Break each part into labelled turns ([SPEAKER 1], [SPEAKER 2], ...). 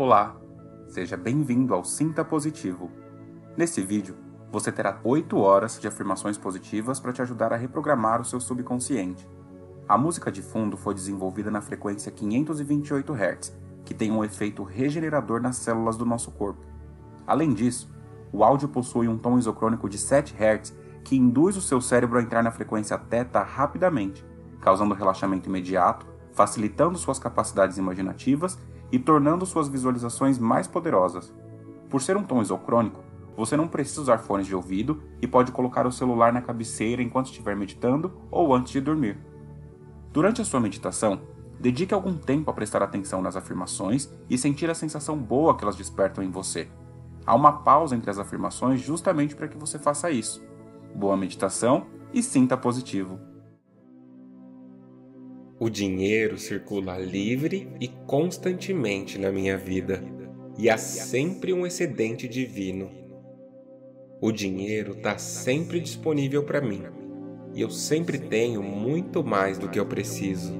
[SPEAKER 1] Olá, seja bem-vindo ao Sinta Positivo. Nesse vídeo, você terá 8 horas de afirmações positivas para te ajudar a reprogramar o seu subconsciente. A música de fundo foi desenvolvida na frequência 528 Hz, que tem um efeito regenerador nas células do nosso corpo. Além disso, o áudio possui um tom isocrônico de 7 Hz que induz o seu cérebro a entrar na frequência θ rapidamente, causando relaxamento imediato, facilitando suas capacidades imaginativas e tornando suas visualizações mais poderosas. Por ser um tom isocrônico, você não precisa usar fones de ouvido e pode colocar o celular na cabeceira enquanto estiver meditando ou antes de dormir. Durante a sua meditação, dedique algum tempo a prestar atenção nas afirmações e sentir a sensação boa que elas despertam em você. Há uma pausa entre as afirmações justamente para que você faça isso. Boa meditação e sinta positivo. O dinheiro circula livre e constantemente na minha vida, e há sempre um excedente divino. O dinheiro está sempre disponível para mim, e eu sempre tenho muito mais do que eu preciso.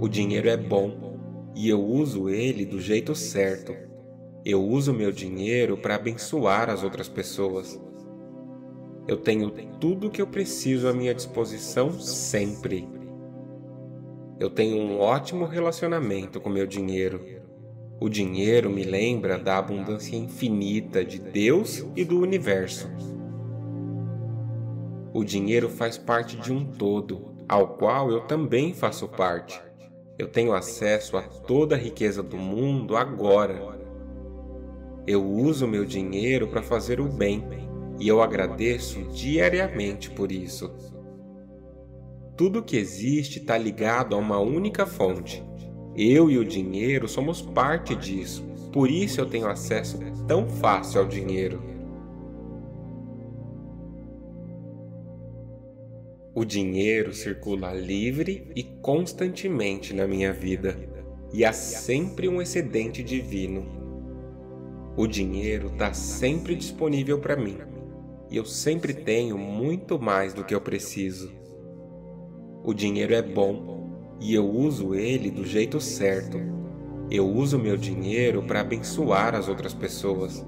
[SPEAKER 1] O dinheiro é bom e eu uso ele do jeito certo. Eu uso meu dinheiro para abençoar as outras pessoas. Eu tenho tudo o que eu preciso à minha disposição sempre. Eu tenho um ótimo relacionamento com meu dinheiro. O dinheiro me lembra da abundância infinita de Deus e do universo. O dinheiro faz parte de um todo, ao qual eu também faço parte. Eu tenho acesso a toda a riqueza do mundo agora. Eu uso meu dinheiro para fazer o bem e eu agradeço diariamente por isso. Tudo que existe está ligado a uma única fonte. Eu e o dinheiro somos parte disso, por isso eu tenho acesso tão fácil ao dinheiro. O dinheiro circula livre e constantemente na minha vida, e há sempre um excedente divino. O dinheiro está sempre disponível para mim, e eu sempre tenho muito mais do que eu preciso. O dinheiro é bom e eu uso ele do jeito certo. Eu uso meu dinheiro para abençoar as outras pessoas.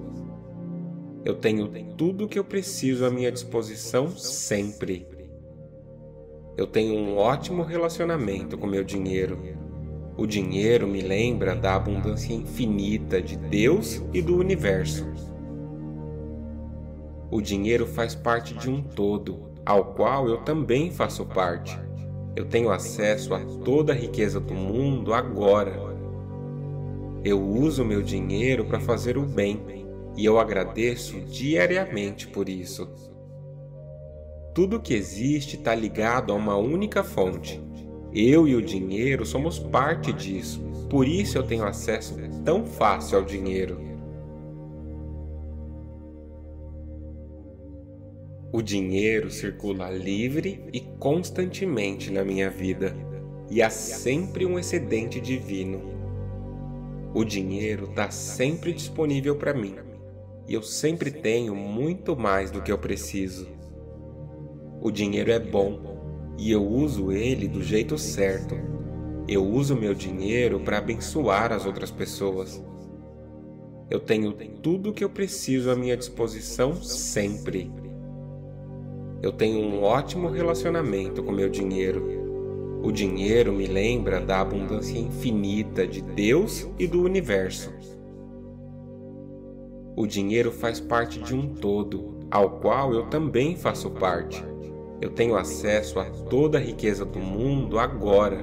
[SPEAKER 1] Eu tenho tudo o que eu preciso à minha disposição sempre. Eu tenho um ótimo relacionamento com meu dinheiro. O dinheiro me lembra da abundância infinita de Deus e do universo. O dinheiro faz parte de um todo, ao qual eu também faço parte. Eu tenho acesso a toda a riqueza do mundo agora. Eu uso meu dinheiro para fazer o bem e eu agradeço diariamente por isso. Tudo que existe está ligado a uma única fonte. Eu e o dinheiro somos parte disso, por isso eu tenho acesso tão fácil ao dinheiro. O dinheiro circula livre e constantemente na minha vida, e há sempre um excedente divino. O dinheiro está sempre disponível para mim, e eu sempre tenho muito mais do que eu preciso. O dinheiro é bom, e eu uso ele do jeito certo. Eu uso meu dinheiro para abençoar as outras pessoas. Eu tenho tudo o que eu preciso à minha disposição sempre eu tenho um ótimo relacionamento com meu dinheiro. O dinheiro me lembra da abundância infinita de Deus e do universo. O dinheiro faz parte de um todo, ao qual eu também faço parte. Eu tenho acesso a toda a riqueza do mundo agora.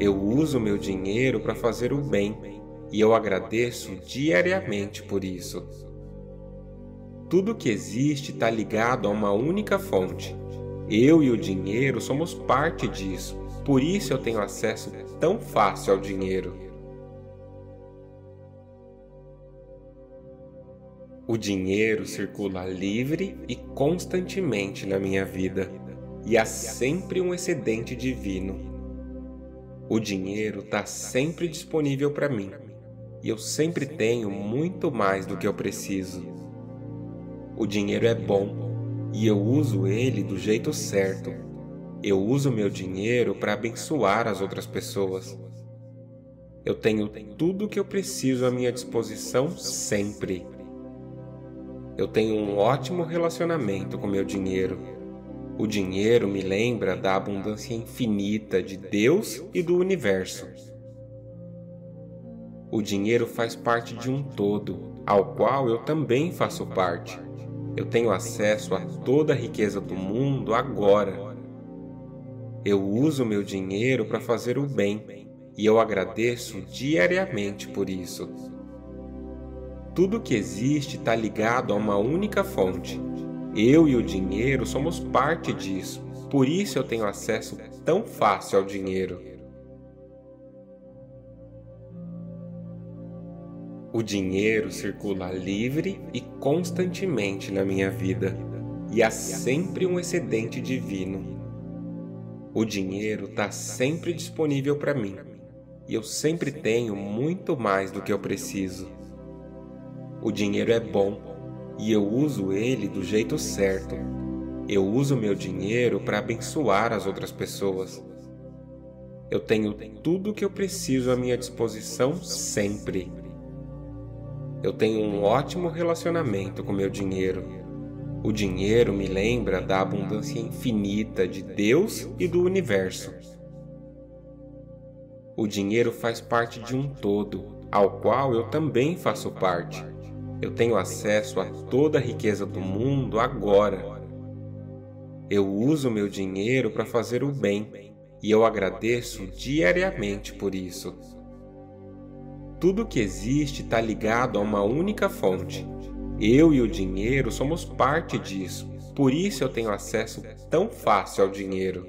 [SPEAKER 1] Eu uso meu dinheiro para fazer o bem e eu agradeço diariamente por isso. Tudo que existe está ligado a uma única fonte. Eu e o dinheiro somos parte disso, por isso eu tenho acesso tão fácil ao dinheiro. O dinheiro circula livre e constantemente na minha vida, e há sempre um excedente divino. O dinheiro está sempre disponível para mim, e eu sempre tenho muito mais do que eu preciso. O dinheiro é bom e eu uso ele do jeito certo. Eu uso meu dinheiro para abençoar as outras pessoas. Eu tenho tudo o que eu preciso à minha disposição sempre. Eu tenho um ótimo relacionamento com meu dinheiro. O dinheiro me lembra da abundância infinita de Deus e do universo. O dinheiro faz parte de um todo, ao qual eu também faço parte. Eu tenho acesso a toda a riqueza do mundo agora. Eu uso meu dinheiro para fazer o bem e eu agradeço diariamente por isso. Tudo que existe está ligado a uma única fonte. Eu e o dinheiro somos parte disso, por isso eu tenho acesso tão fácil ao dinheiro. O dinheiro circula livre e constantemente na minha vida, e há sempre um excedente divino. O dinheiro está sempre disponível para mim, e eu sempre tenho muito mais do que eu preciso. O dinheiro é bom e eu uso ele do jeito certo. Eu uso meu dinheiro para abençoar as outras pessoas. Eu tenho tudo o que eu preciso à minha disposição sempre. Eu tenho um ótimo relacionamento com meu dinheiro. O dinheiro me lembra da abundância infinita de Deus e do universo. O dinheiro faz parte de um todo, ao qual eu também faço parte. Eu tenho acesso a toda a riqueza do mundo agora. Eu uso meu dinheiro para fazer o bem e eu agradeço diariamente por isso. Tudo que existe está ligado a uma única fonte. Eu e o dinheiro somos parte disso, por isso eu tenho acesso tão fácil ao dinheiro.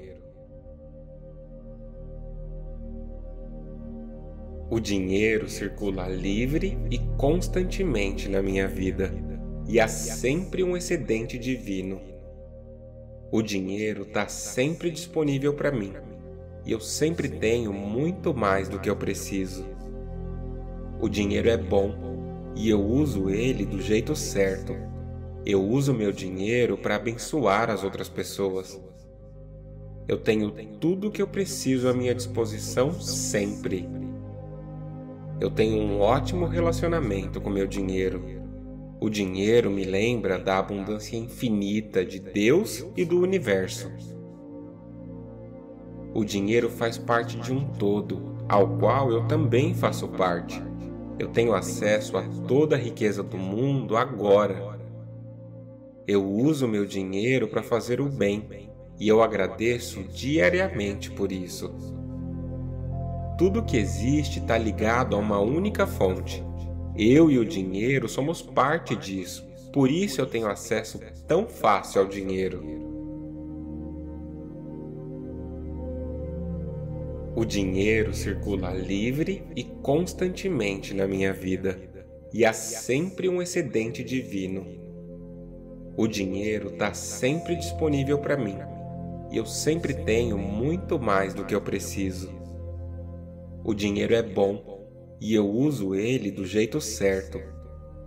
[SPEAKER 1] O dinheiro circula livre e constantemente na minha vida, e há sempre um excedente divino. O dinheiro está sempre disponível para mim, e eu sempre tenho muito mais do que eu preciso. O dinheiro é bom e eu uso ele do jeito certo. Eu uso meu dinheiro para abençoar as outras pessoas. Eu tenho tudo o que eu preciso à minha disposição sempre. Eu tenho um ótimo relacionamento com meu dinheiro. O dinheiro me lembra da abundância infinita de Deus e do universo. O dinheiro faz parte de um todo, ao qual eu também faço parte. Eu tenho acesso a toda a riqueza do mundo agora. Eu uso meu dinheiro para fazer o bem e eu agradeço diariamente por isso. Tudo que existe está ligado a uma única fonte. Eu e o dinheiro somos parte disso, por isso eu tenho acesso tão fácil ao dinheiro. O dinheiro circula livre e constantemente na minha vida, e há sempre um excedente divino. O dinheiro está sempre disponível para mim, e eu sempre tenho muito mais do que eu preciso. O dinheiro é bom, e eu uso ele do jeito certo.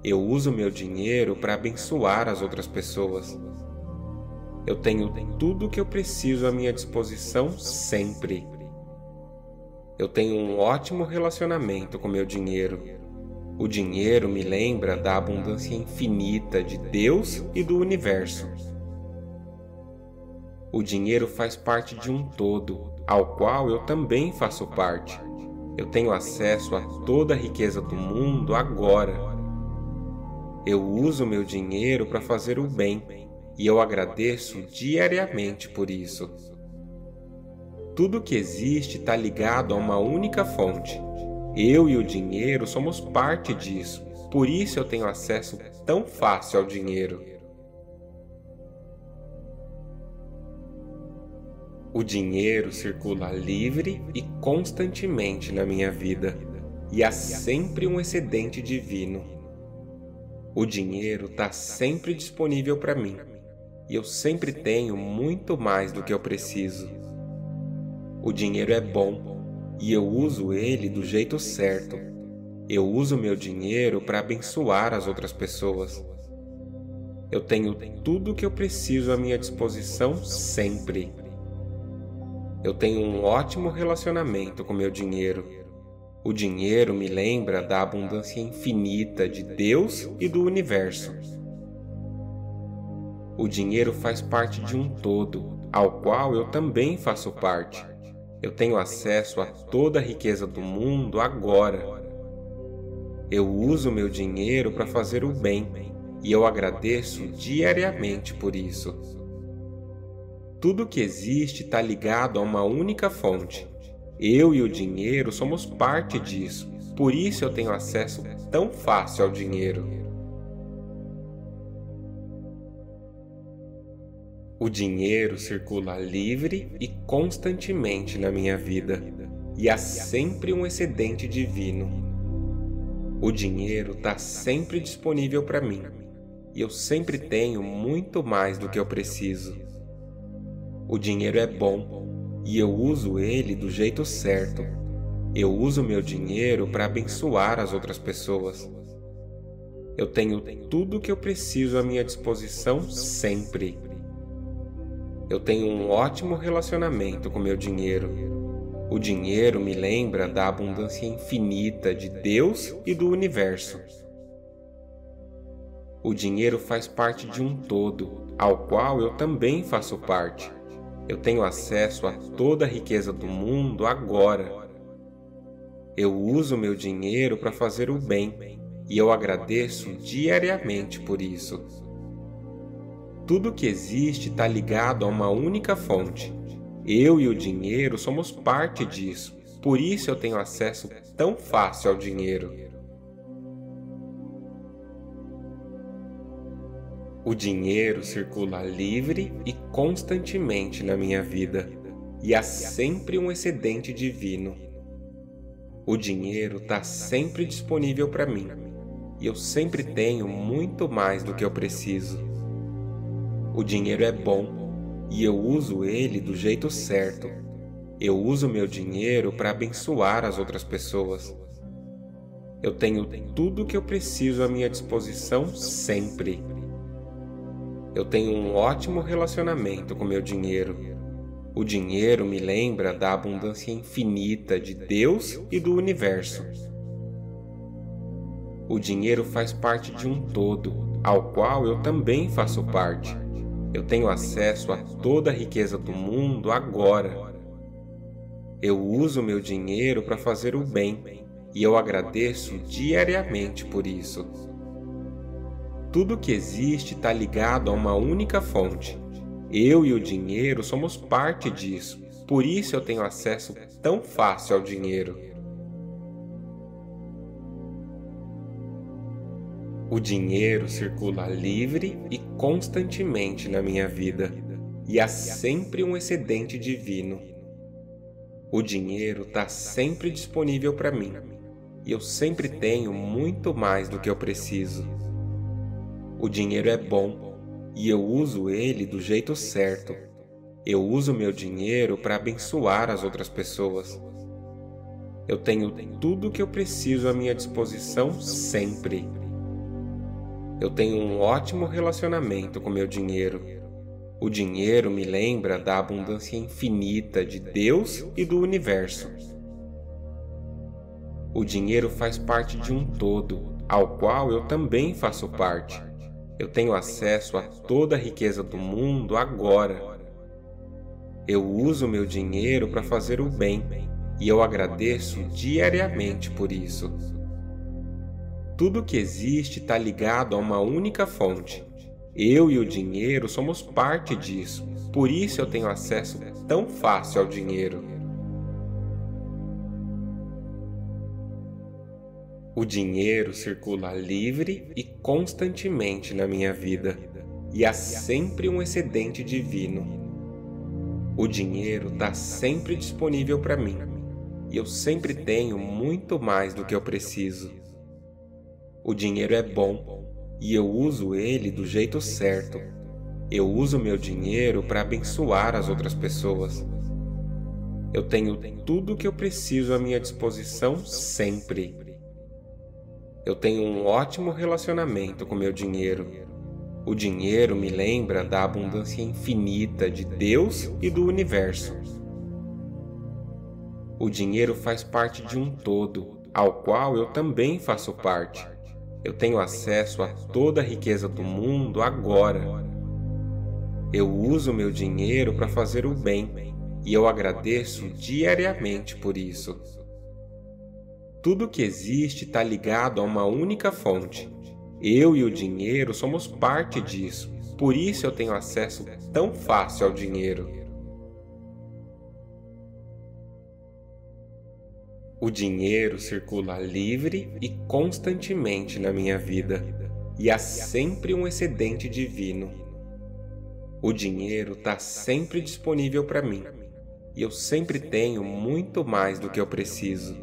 [SPEAKER 1] Eu uso meu dinheiro para abençoar as outras pessoas. Eu tenho tudo o que eu preciso à minha disposição sempre. Eu tenho um ótimo relacionamento com meu dinheiro. O dinheiro me lembra da abundância infinita de Deus e do universo. O dinheiro faz parte de um todo, ao qual eu também faço parte. Eu tenho acesso a toda a riqueza do mundo agora. Eu uso meu dinheiro para fazer o bem e eu agradeço diariamente por isso. Tudo que existe está ligado a uma única fonte. Eu e o dinheiro somos parte disso, por isso eu tenho acesso tão fácil ao dinheiro. O dinheiro circula livre e constantemente na minha vida, e há sempre um excedente divino. O dinheiro está sempre disponível para mim, e eu sempre tenho muito mais do que eu preciso. O dinheiro é bom e eu uso ele do jeito certo. Eu uso meu dinheiro para abençoar as outras pessoas. Eu tenho tudo o que eu preciso à minha disposição sempre. Eu tenho um ótimo relacionamento com meu dinheiro. O dinheiro me lembra da abundância infinita de Deus e do universo. O dinheiro faz parte de um todo, ao qual eu também faço parte. Eu tenho acesso a toda a riqueza do mundo agora. Eu uso meu dinheiro para fazer o bem e eu agradeço diariamente por isso. Tudo que existe está ligado a uma única fonte. Eu e o dinheiro somos parte disso, por isso eu tenho acesso tão fácil ao dinheiro. O dinheiro circula livre e constantemente na minha vida, e há sempre um excedente divino. O dinheiro está sempre disponível para mim, e eu sempre tenho muito mais do que eu preciso. O dinheiro é bom e eu uso ele do jeito certo. Eu uso meu dinheiro para abençoar as outras pessoas. Eu tenho tudo o que eu preciso à minha disposição sempre. Eu tenho um ótimo relacionamento com meu dinheiro. O dinheiro me lembra da abundância infinita de Deus e do universo. O dinheiro faz parte de um todo, ao qual eu também faço parte. Eu tenho acesso a toda a riqueza do mundo agora. Eu uso meu dinheiro para fazer o bem e eu agradeço diariamente por isso. Tudo que existe está ligado a uma única fonte. Eu e o dinheiro somos parte disso, por isso eu tenho acesso tão fácil ao dinheiro. O dinheiro circula livre e constantemente na minha vida, e há sempre um excedente divino. O dinheiro está sempre disponível para mim, e eu sempre tenho muito mais do que eu preciso. O dinheiro é bom e eu uso ele do jeito certo. Eu uso meu dinheiro para abençoar as outras pessoas. Eu tenho tudo o que eu preciso à minha disposição sempre. Eu tenho um ótimo relacionamento com meu dinheiro. O dinheiro me lembra da abundância infinita de Deus e do universo. O dinheiro faz parte de um todo, ao qual eu também faço parte. Eu tenho acesso a toda a riqueza do mundo agora. Eu uso meu dinheiro para fazer o bem e eu agradeço diariamente por isso. Tudo que existe está ligado a uma única fonte. Eu e o dinheiro somos parte disso, por isso eu tenho acesso tão fácil ao dinheiro. O dinheiro circula livre e constantemente na minha vida, e há sempre um excedente divino. O dinheiro está sempre disponível para mim, e eu sempre tenho muito mais do que eu preciso. O dinheiro é bom, e eu uso ele do jeito certo. Eu uso meu dinheiro para abençoar as outras pessoas. Eu tenho tudo o que eu preciso à minha disposição sempre eu tenho um ótimo relacionamento com meu dinheiro. O dinheiro me lembra da abundância infinita de Deus e do universo. O dinheiro faz parte de um todo, ao qual eu também faço parte. Eu tenho acesso a toda a riqueza do mundo agora. Eu uso meu dinheiro para fazer o bem e eu agradeço diariamente por isso. Tudo que existe está ligado a uma única fonte. Eu e o dinheiro somos parte disso, por isso eu tenho acesso tão fácil ao dinheiro. O dinheiro circula livre e constantemente na minha vida, e há sempre um excedente divino. O dinheiro está sempre disponível para mim, e eu sempre tenho muito mais do que eu preciso. O dinheiro é bom e eu uso ele do jeito certo. Eu uso meu dinheiro para abençoar as outras pessoas. Eu tenho tudo o que eu preciso à minha disposição sempre. Eu tenho um ótimo relacionamento com meu dinheiro. O dinheiro me lembra da abundância infinita de Deus e do universo. O dinheiro faz parte de um todo, ao qual eu também faço parte. Eu tenho acesso a toda a riqueza do mundo agora. Eu uso meu dinheiro para fazer o bem e eu agradeço diariamente por isso. Tudo que existe está ligado a uma única fonte. Eu e o dinheiro somos parte disso, por isso eu tenho acesso tão fácil ao dinheiro. O dinheiro circula livre e constantemente na minha vida, e há sempre um excedente divino. O dinheiro está sempre disponível para mim, e eu sempre tenho muito mais do que eu preciso.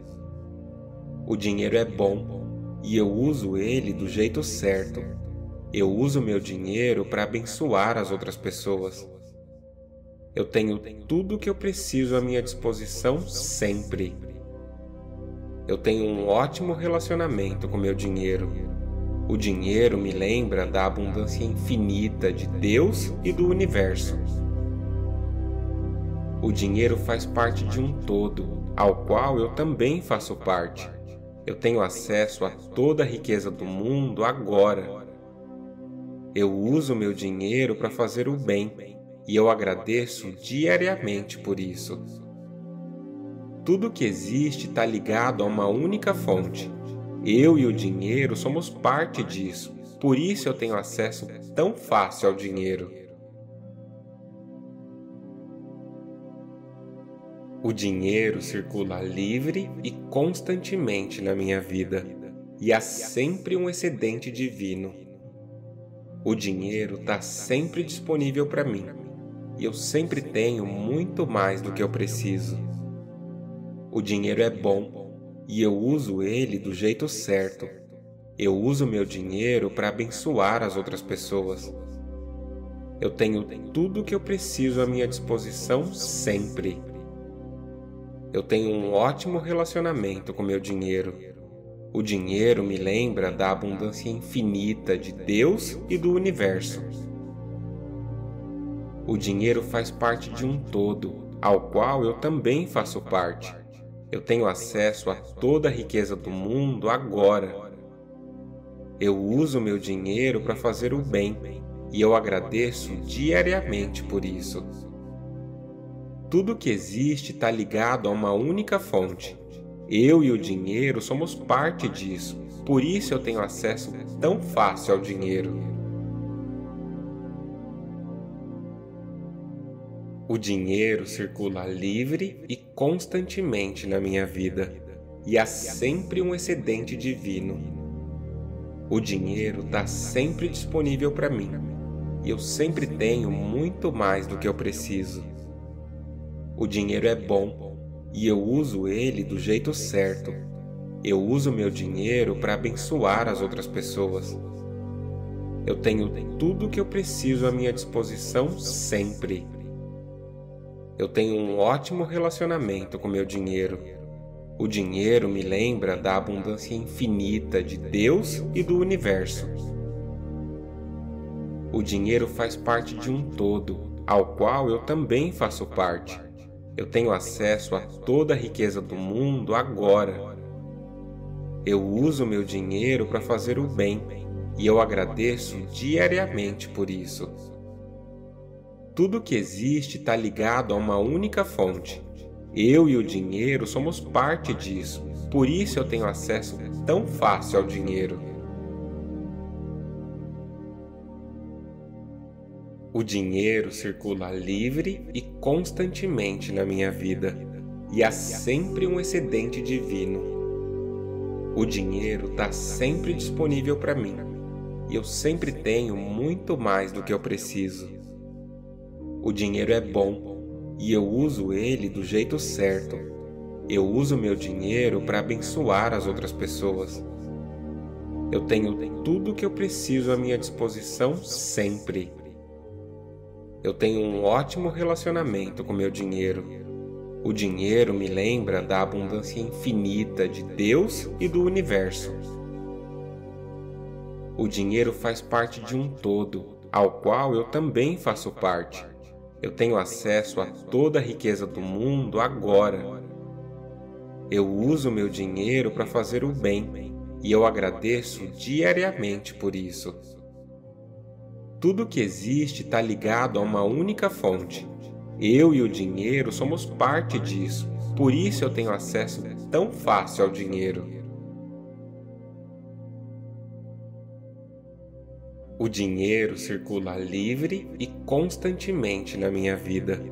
[SPEAKER 1] O dinheiro é bom e eu uso ele do jeito certo. Eu uso meu dinheiro para abençoar as outras pessoas. Eu tenho tudo o que eu preciso à minha disposição sempre eu tenho um ótimo relacionamento com meu dinheiro. O dinheiro me lembra da abundância infinita de Deus e do universo. O dinheiro faz parte de um todo, ao qual eu também faço parte. Eu tenho acesso a toda a riqueza do mundo agora. Eu uso meu dinheiro para fazer o bem e eu agradeço diariamente por isso. Tudo que existe está ligado a uma única fonte. Eu e o dinheiro somos parte disso, por isso eu tenho acesso tão fácil ao dinheiro. O dinheiro circula livre e constantemente na minha vida, e há sempre um excedente divino. O dinheiro está sempre disponível para mim, e eu sempre tenho muito mais do que eu preciso. O dinheiro é bom e eu uso ele do jeito certo. Eu uso meu dinheiro para abençoar as outras pessoas. Eu tenho tudo o que eu preciso à minha disposição sempre. Eu tenho um ótimo relacionamento com meu dinheiro. O dinheiro me lembra da abundância infinita de Deus e do universo. O dinheiro faz parte de um todo, ao qual eu também faço parte. Eu tenho acesso a toda a riqueza do mundo agora. Eu uso meu dinheiro para fazer o bem e eu agradeço diariamente por isso. Tudo que existe está ligado a uma única fonte. Eu e o dinheiro somos parte disso, por isso eu tenho acesso tão fácil ao dinheiro. O dinheiro circula livre e constantemente na minha vida, e há sempre um excedente divino. O dinheiro está sempre disponível para mim, e eu sempre tenho muito mais do que eu preciso. O dinheiro é bom e eu uso ele do jeito certo. Eu uso meu dinheiro para abençoar as outras pessoas. Eu tenho tudo o que eu preciso à minha disposição sempre eu tenho um ótimo relacionamento com meu dinheiro. O dinheiro me lembra da abundância infinita de Deus e do universo. O dinheiro faz parte de um todo, ao qual eu também faço parte. Eu tenho acesso a toda a riqueza do mundo agora. Eu uso meu dinheiro para fazer o bem e eu agradeço diariamente por isso. Tudo que existe está ligado a uma única fonte. Eu e o dinheiro somos parte disso, por isso eu tenho acesso tão fácil ao dinheiro. O dinheiro circula livre e constantemente na minha vida, e há sempre um excedente divino. O dinheiro está sempre disponível para mim, e eu sempre tenho muito mais do que eu preciso. O dinheiro é bom e eu uso ele do jeito certo. Eu uso meu dinheiro para abençoar as outras pessoas. Eu tenho tudo o que eu preciso à minha disposição sempre. Eu tenho um ótimo relacionamento com meu dinheiro. O dinheiro me lembra da abundância infinita de Deus e do universo. O dinheiro faz parte de um todo, ao qual eu também faço parte. Eu tenho acesso a toda a riqueza do mundo agora. Eu uso meu dinheiro para fazer o bem e eu agradeço diariamente por isso. Tudo que existe está ligado a uma única fonte. Eu e o dinheiro somos parte disso, por isso eu tenho acesso tão fácil ao dinheiro. O dinheiro circula livre e constantemente na minha vida,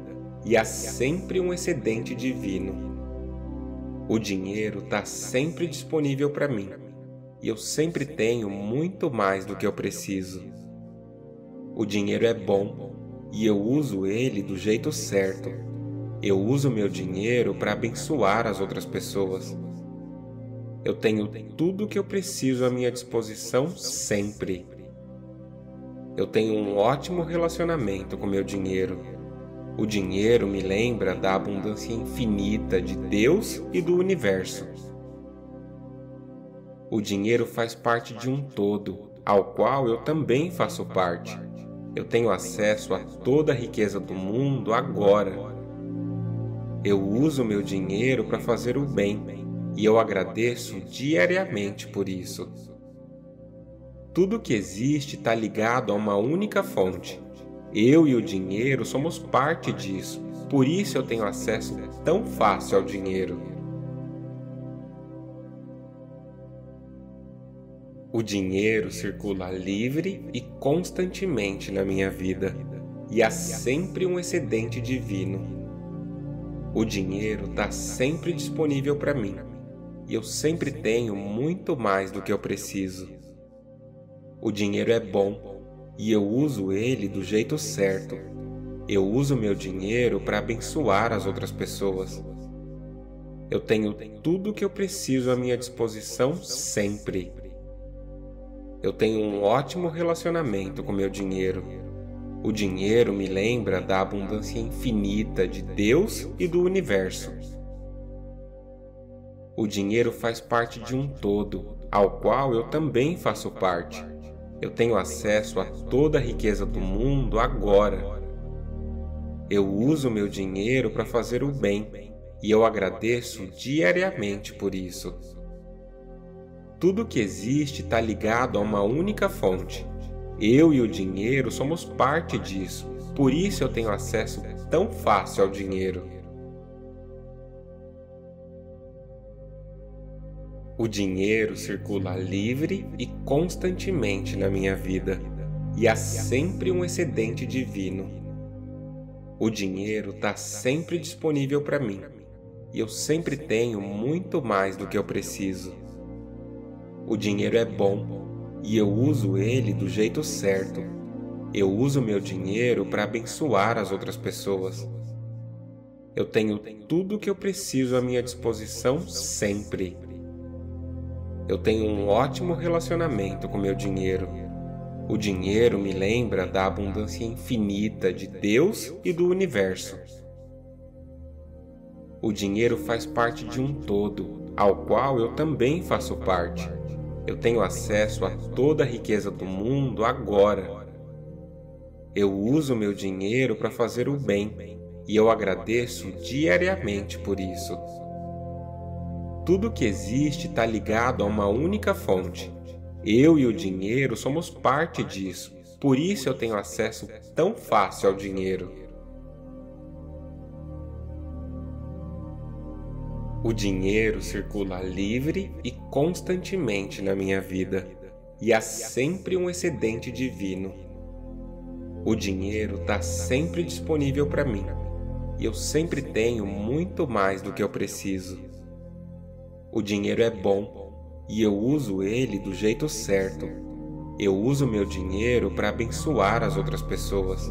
[SPEAKER 1] e há sempre um excedente divino. O dinheiro está sempre disponível para mim, e eu sempre tenho muito mais do que eu preciso. O dinheiro é bom e eu uso ele do jeito certo. Eu uso meu dinheiro para abençoar as outras pessoas. Eu tenho tudo o que eu preciso à minha disposição sempre. Eu tenho um ótimo relacionamento com meu dinheiro. O dinheiro me lembra da abundância infinita de Deus e do universo. O dinheiro faz parte de um todo, ao qual eu também faço parte. Eu tenho acesso a toda a riqueza do mundo agora. Eu uso meu dinheiro para fazer o bem e eu agradeço diariamente por isso. Tudo que existe está ligado a uma única fonte. Eu e o dinheiro somos parte disso, por isso eu tenho acesso tão fácil ao dinheiro. O dinheiro circula livre e constantemente na minha vida, e há sempre um excedente divino. O dinheiro está sempre disponível para mim, e eu sempre tenho muito mais do que eu preciso. O dinheiro é bom e eu uso ele do jeito certo. Eu uso meu dinheiro para abençoar as outras pessoas. Eu tenho tudo o que eu preciso à minha disposição sempre. Eu tenho um ótimo relacionamento com meu dinheiro. O dinheiro me lembra da abundância infinita de Deus e do universo. O dinheiro faz parte de um todo, ao qual eu também faço parte. Eu tenho acesso a toda a riqueza do mundo agora. Eu uso meu dinheiro para fazer o bem e eu agradeço diariamente por isso. Tudo que existe está ligado a uma única fonte. Eu e o dinheiro somos parte disso, por isso eu tenho acesso tão fácil ao dinheiro.
[SPEAKER 2] O dinheiro
[SPEAKER 1] circula livre e constantemente na minha vida, e há sempre um excedente divino. O dinheiro está sempre disponível para mim, e eu sempre tenho muito mais do que eu preciso. O dinheiro é bom e eu uso ele do jeito certo. Eu uso meu dinheiro para abençoar as outras pessoas. Eu tenho tudo o que eu preciso à minha disposição sempre eu tenho um ótimo relacionamento com meu dinheiro. O dinheiro me lembra da abundância infinita de Deus e do universo. O dinheiro faz parte de um todo, ao qual eu também faço parte. Eu tenho acesso a toda a riqueza do mundo agora. Eu uso meu dinheiro para fazer o bem e eu agradeço diariamente por isso. Tudo que existe está ligado a uma única fonte. Eu e o dinheiro somos parte disso, por isso eu tenho acesso tão fácil ao dinheiro. O dinheiro circula livre e constantemente na minha vida, e há sempre um excedente divino. O dinheiro está sempre disponível para mim, e eu sempre tenho muito mais do que eu preciso. O dinheiro é bom e eu uso ele do jeito certo. Eu uso meu dinheiro para abençoar as outras pessoas.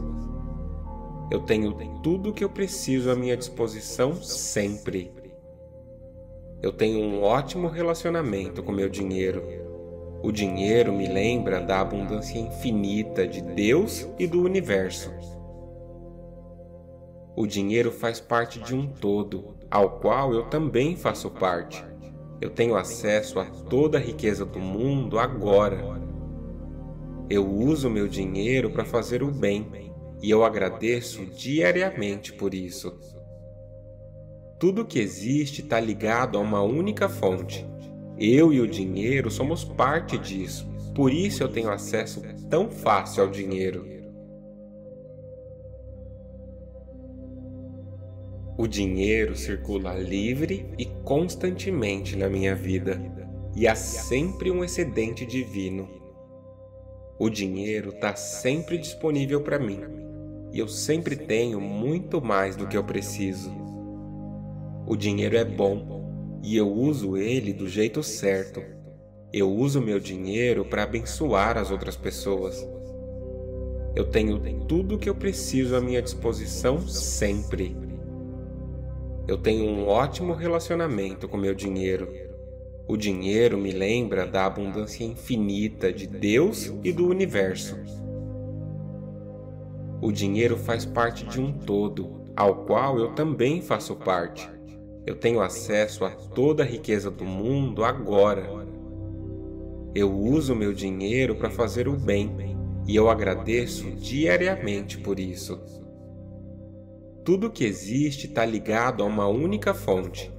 [SPEAKER 1] Eu tenho tudo o que eu preciso à minha disposição sempre. Eu tenho um ótimo relacionamento com meu dinheiro. O dinheiro me lembra da abundância infinita de Deus e do universo. O dinheiro faz parte de um todo, ao qual eu também faço parte. Eu tenho acesso a toda a riqueza do mundo agora. Eu uso meu dinheiro para fazer o bem e eu agradeço diariamente por isso. Tudo que existe está ligado a uma única fonte. Eu e o dinheiro somos parte disso, por isso eu tenho acesso tão fácil ao dinheiro. O dinheiro circula livre e constantemente na minha vida, e há sempre um excedente divino. O dinheiro está sempre disponível para mim, e eu sempre tenho muito mais do que eu preciso. O dinheiro é bom e eu uso ele do jeito certo. Eu uso meu dinheiro para abençoar as outras pessoas. Eu tenho tudo o que eu preciso à minha disposição sempre eu tenho um ótimo relacionamento com meu dinheiro. O dinheiro me lembra da abundância infinita de Deus e do universo. O dinheiro faz parte de um todo, ao qual eu também faço parte. Eu tenho acesso a toda a riqueza do mundo agora. Eu uso meu dinheiro para fazer o bem e eu agradeço diariamente por isso. Tudo que existe está ligado a uma única fonte.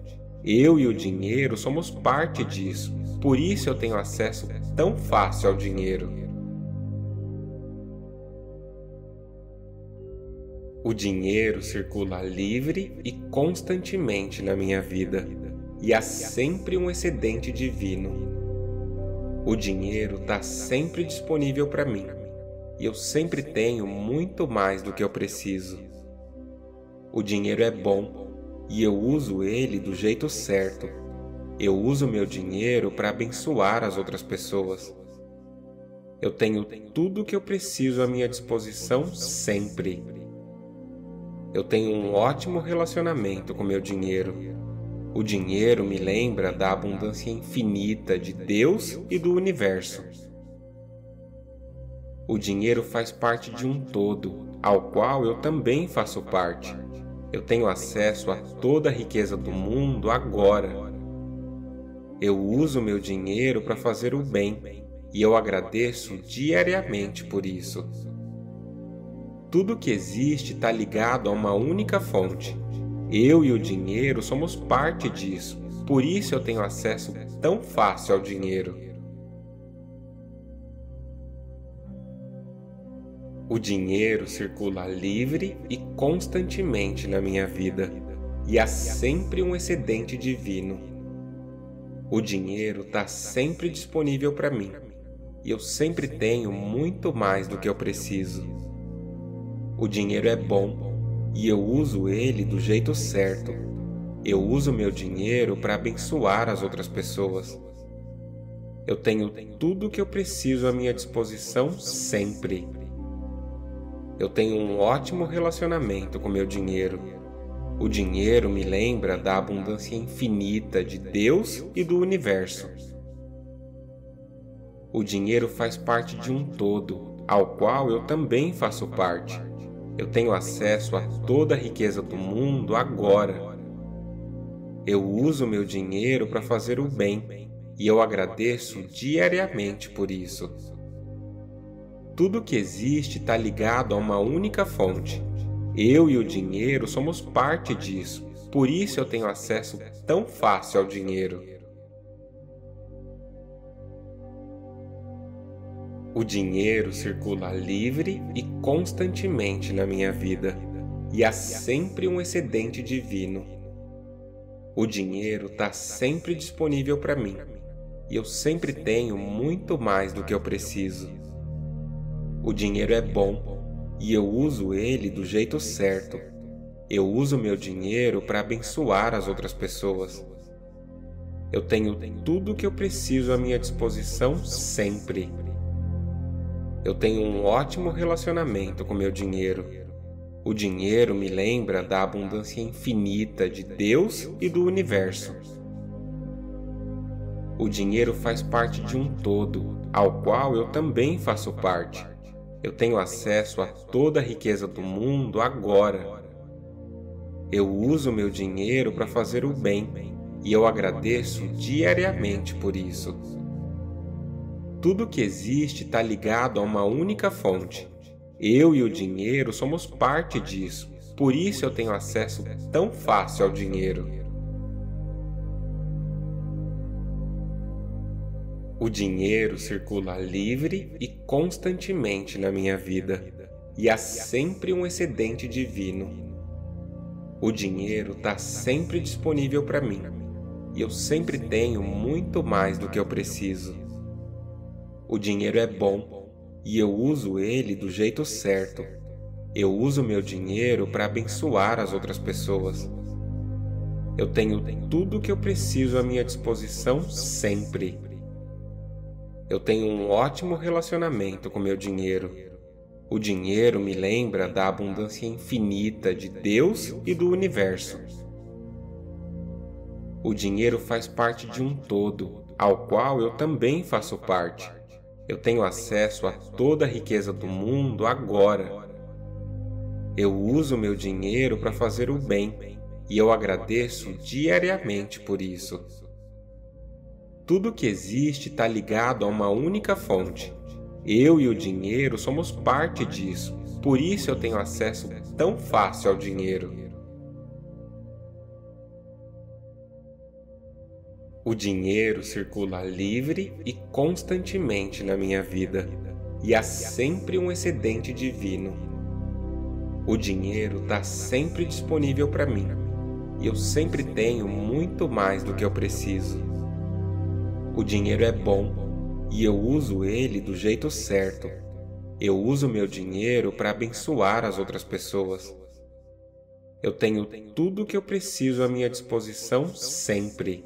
[SPEAKER 1] Eu e o dinheiro somos parte disso, por isso eu tenho acesso tão fácil ao dinheiro. O dinheiro circula livre e constantemente na minha vida, e há sempre um excedente divino. O dinheiro está sempre disponível para mim, e eu sempre tenho muito mais do que eu preciso. O dinheiro é bom e eu uso ele do jeito certo. Eu uso meu dinheiro para abençoar as outras pessoas. Eu tenho tudo o que eu preciso à minha disposição sempre. Eu tenho um ótimo relacionamento com meu dinheiro. O dinheiro me lembra da abundância infinita de Deus e do universo. O dinheiro faz parte de um todo, ao qual eu também faço parte. Eu tenho acesso a toda a riqueza do mundo agora. Eu uso meu dinheiro para fazer o bem e eu agradeço diariamente por isso. Tudo que existe está ligado a uma única fonte. Eu e o dinheiro somos parte disso, por isso eu tenho acesso tão fácil ao dinheiro. O dinheiro circula livre e constantemente na minha vida, e há sempre um excedente divino. O dinheiro está sempre disponível para mim, e eu sempre tenho muito mais do que eu preciso. O dinheiro é bom e eu uso ele do jeito certo. Eu uso meu dinheiro para abençoar as outras pessoas. Eu tenho tudo o que eu preciso à minha disposição sempre. Eu tenho um ótimo relacionamento com meu dinheiro. O dinheiro me lembra da abundância infinita de Deus e do universo. O dinheiro faz parte de um todo, ao qual eu também faço parte. Eu tenho acesso a toda a riqueza do mundo agora. Eu uso meu dinheiro para fazer o bem e eu agradeço diariamente por isso. Tudo que existe está ligado a uma única fonte. Eu e o dinheiro somos parte disso, por isso eu tenho acesso tão fácil ao dinheiro. O dinheiro circula livre e constantemente na minha vida, e há sempre um excedente divino. O dinheiro está sempre disponível para mim, e eu sempre tenho muito mais do que eu preciso. O dinheiro é bom e eu uso ele do jeito certo. Eu uso meu dinheiro para abençoar as outras pessoas. Eu tenho tudo o que eu preciso à minha disposição sempre. Eu tenho um ótimo relacionamento com meu dinheiro. O dinheiro me lembra da abundância infinita de Deus e do universo. O dinheiro faz parte de um todo, ao qual eu também faço parte. Eu tenho acesso a toda a riqueza do mundo agora. Eu uso meu dinheiro para fazer o bem e eu agradeço diariamente por isso. Tudo que existe está ligado a uma única fonte. Eu e o dinheiro somos parte disso, por isso eu tenho acesso tão fácil ao dinheiro. O dinheiro circula livre e constantemente na minha vida, e há sempre um excedente divino. O dinheiro está sempre disponível para mim, e eu sempre tenho muito mais do que eu preciso. O dinheiro é bom e eu uso ele do jeito certo. Eu uso meu dinheiro para abençoar as outras pessoas. Eu tenho tudo o que eu preciso à minha disposição sempre eu tenho um ótimo relacionamento com meu dinheiro. O dinheiro me lembra da abundância infinita de Deus e do universo. O dinheiro faz parte de um todo, ao qual eu também faço parte. Eu tenho acesso a toda a riqueza do mundo agora. Eu uso meu dinheiro para fazer o bem e eu agradeço diariamente por isso. Tudo que existe está ligado a uma única fonte. Eu e o dinheiro somos parte disso, por isso eu tenho acesso tão fácil ao dinheiro. O dinheiro circula livre e constantemente na minha vida, e há sempre um excedente divino. O dinheiro está sempre disponível para mim, e eu sempre tenho muito mais do que eu preciso. O dinheiro é bom e eu uso ele do jeito certo. Eu uso meu dinheiro para abençoar as outras pessoas. Eu tenho tudo o que eu preciso à minha disposição sempre.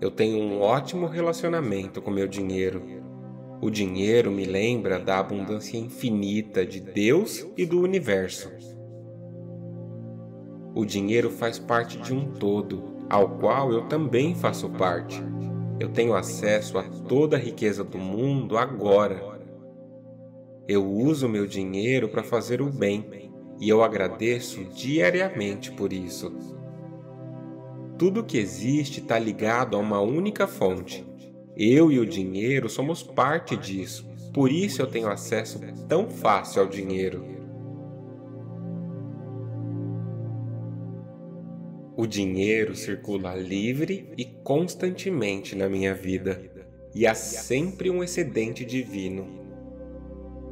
[SPEAKER 1] Eu tenho um ótimo relacionamento com meu dinheiro. O dinheiro me lembra da abundância infinita de Deus e do universo. O dinheiro faz parte de um todo ao qual eu também faço parte. Eu tenho acesso a toda a riqueza do mundo agora. Eu uso meu dinheiro para fazer o bem e eu agradeço diariamente por isso. Tudo que existe está ligado a uma única fonte. Eu e o dinheiro somos parte disso, por isso eu tenho acesso tão fácil ao dinheiro. O dinheiro circula livre e constantemente na minha vida, e há sempre um excedente divino.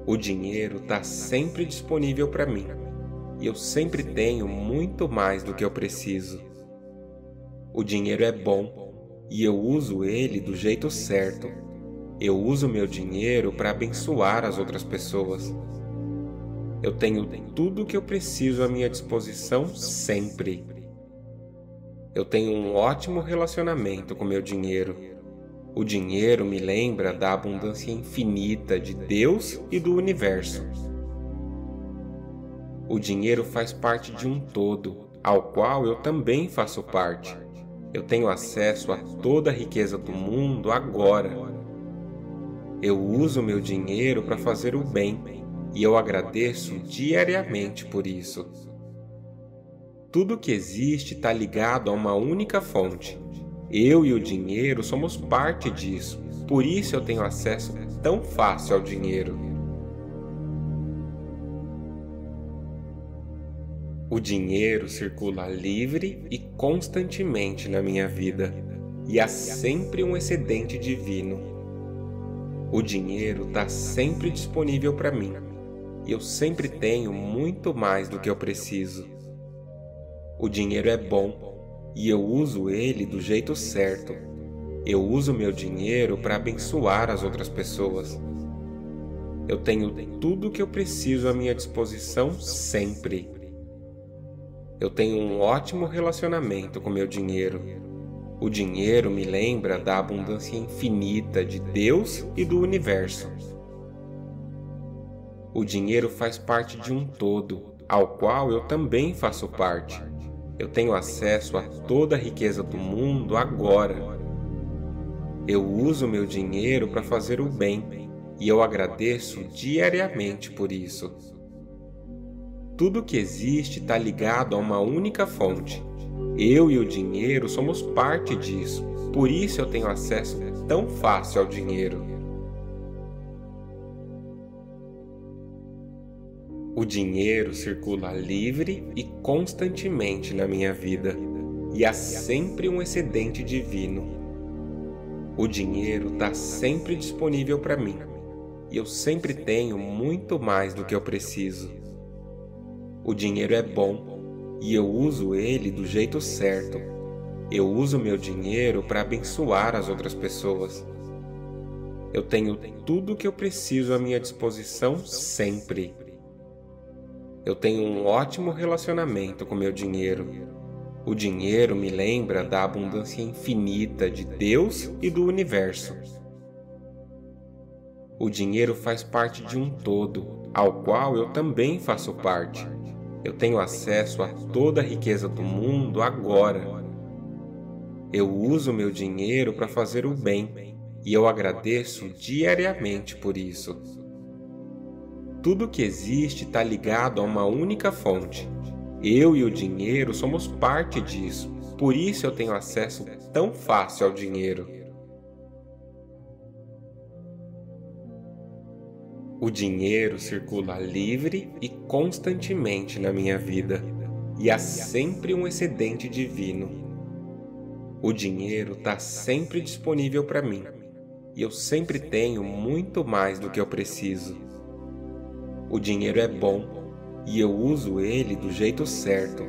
[SPEAKER 1] O dinheiro está sempre disponível para mim, e eu sempre tenho muito mais do que eu preciso. O dinheiro é bom e eu uso ele do jeito certo. Eu uso meu dinheiro para abençoar as outras pessoas. Eu tenho tudo o que eu preciso à minha disposição sempre. Eu tenho um ótimo relacionamento com meu dinheiro. O dinheiro me lembra da abundância infinita de Deus e do universo. O dinheiro faz parte de um todo, ao qual eu também faço parte. Eu tenho acesso a toda a riqueza do mundo agora. Eu uso meu dinheiro para fazer o bem e eu agradeço diariamente por isso. Tudo que existe está ligado a uma única fonte. Eu e o dinheiro somos parte disso, por isso eu tenho acesso tão fácil ao dinheiro. O dinheiro circula livre e constantemente na minha vida, e há sempre um excedente divino. O dinheiro está sempre disponível para mim, e eu sempre tenho muito mais do que eu preciso. O dinheiro é bom e eu uso ele do jeito certo. Eu uso meu dinheiro para abençoar as outras pessoas. Eu tenho tudo o que eu preciso à minha disposição sempre. Eu tenho um ótimo relacionamento com meu dinheiro. O dinheiro me lembra da abundância infinita de Deus e do universo. O dinheiro faz parte de um todo, ao qual eu também faço parte. Eu tenho acesso a toda a riqueza do mundo agora. Eu uso meu dinheiro para fazer o bem e eu agradeço diariamente por isso. Tudo que existe está ligado a uma única fonte. Eu e o dinheiro somos parte disso, por isso eu tenho acesso tão fácil ao dinheiro. O dinheiro circula livre e constantemente na minha vida, e há sempre um excedente divino. O dinheiro está sempre disponível para mim, e eu sempre tenho muito mais do que eu preciso. O dinheiro é bom e eu uso ele do jeito certo. Eu uso meu dinheiro para abençoar as outras pessoas. Eu tenho tudo o que eu preciso à minha disposição sempre. Eu tenho um ótimo relacionamento com meu dinheiro. O dinheiro me lembra da abundância infinita de Deus e do universo. O dinheiro faz parte de um todo, ao qual eu também faço parte. Eu tenho acesso a toda a riqueza do mundo agora. Eu uso meu dinheiro para fazer o bem e eu agradeço diariamente por isso. Tudo que existe está ligado a uma única fonte. Eu e o dinheiro somos parte disso, por isso eu tenho acesso tão fácil ao dinheiro. O dinheiro circula livre e constantemente na minha vida, e há sempre um excedente divino. O dinheiro está sempre disponível para mim, e eu sempre tenho muito mais do que eu preciso. O dinheiro é bom e eu uso ele do jeito certo.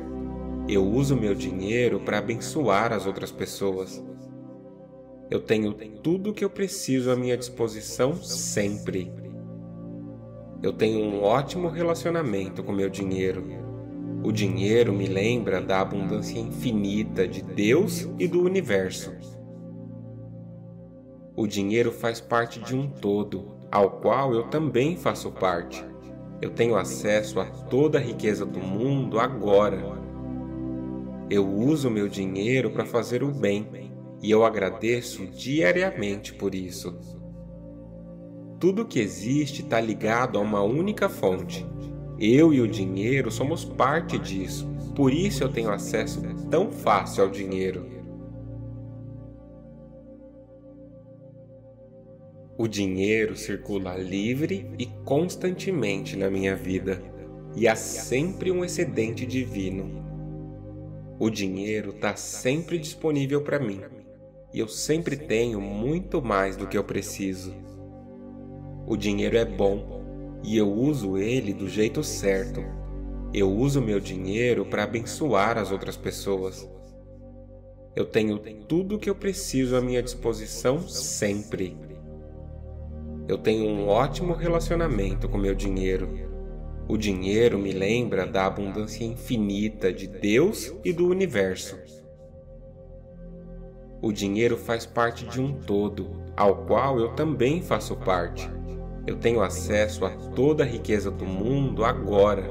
[SPEAKER 1] Eu uso meu dinheiro para abençoar as outras pessoas. Eu tenho tudo o que eu preciso à minha disposição sempre. Eu tenho um ótimo relacionamento com meu dinheiro. O dinheiro me lembra da abundância infinita de Deus e do universo. O dinheiro faz parte de um todo, ao qual eu também faço parte. Eu tenho acesso a toda a riqueza do mundo agora. Eu uso meu dinheiro para fazer o bem e eu agradeço diariamente por isso. Tudo que existe está ligado a uma única fonte. Eu e o dinheiro somos parte disso, por isso eu tenho acesso tão fácil ao dinheiro. O dinheiro circula livre e constantemente na minha vida, e há sempre um excedente divino. O dinheiro está sempre disponível para mim, e eu sempre tenho muito mais do que eu preciso. O dinheiro é bom e eu uso ele do jeito certo. Eu uso meu dinheiro para abençoar as outras pessoas. Eu tenho tudo o que eu preciso à minha disposição sempre. Eu tenho um ótimo relacionamento com meu dinheiro. O dinheiro me lembra da abundância infinita de Deus e do universo. O dinheiro faz parte de um todo, ao qual eu também faço parte. Eu tenho acesso a toda a riqueza do mundo agora.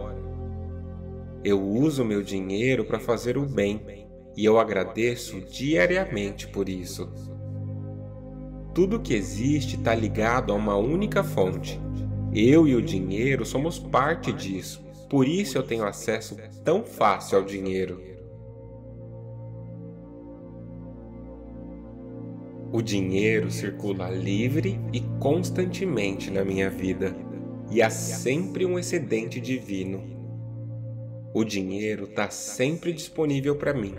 [SPEAKER 1] Eu uso meu dinheiro para fazer o bem e eu agradeço diariamente por isso. Tudo que existe está ligado a uma única fonte. Eu e o dinheiro somos parte disso, por isso eu tenho acesso tão fácil ao dinheiro.
[SPEAKER 2] O dinheiro
[SPEAKER 1] circula livre e constantemente na minha vida, e há sempre um excedente divino. O dinheiro está sempre disponível para mim,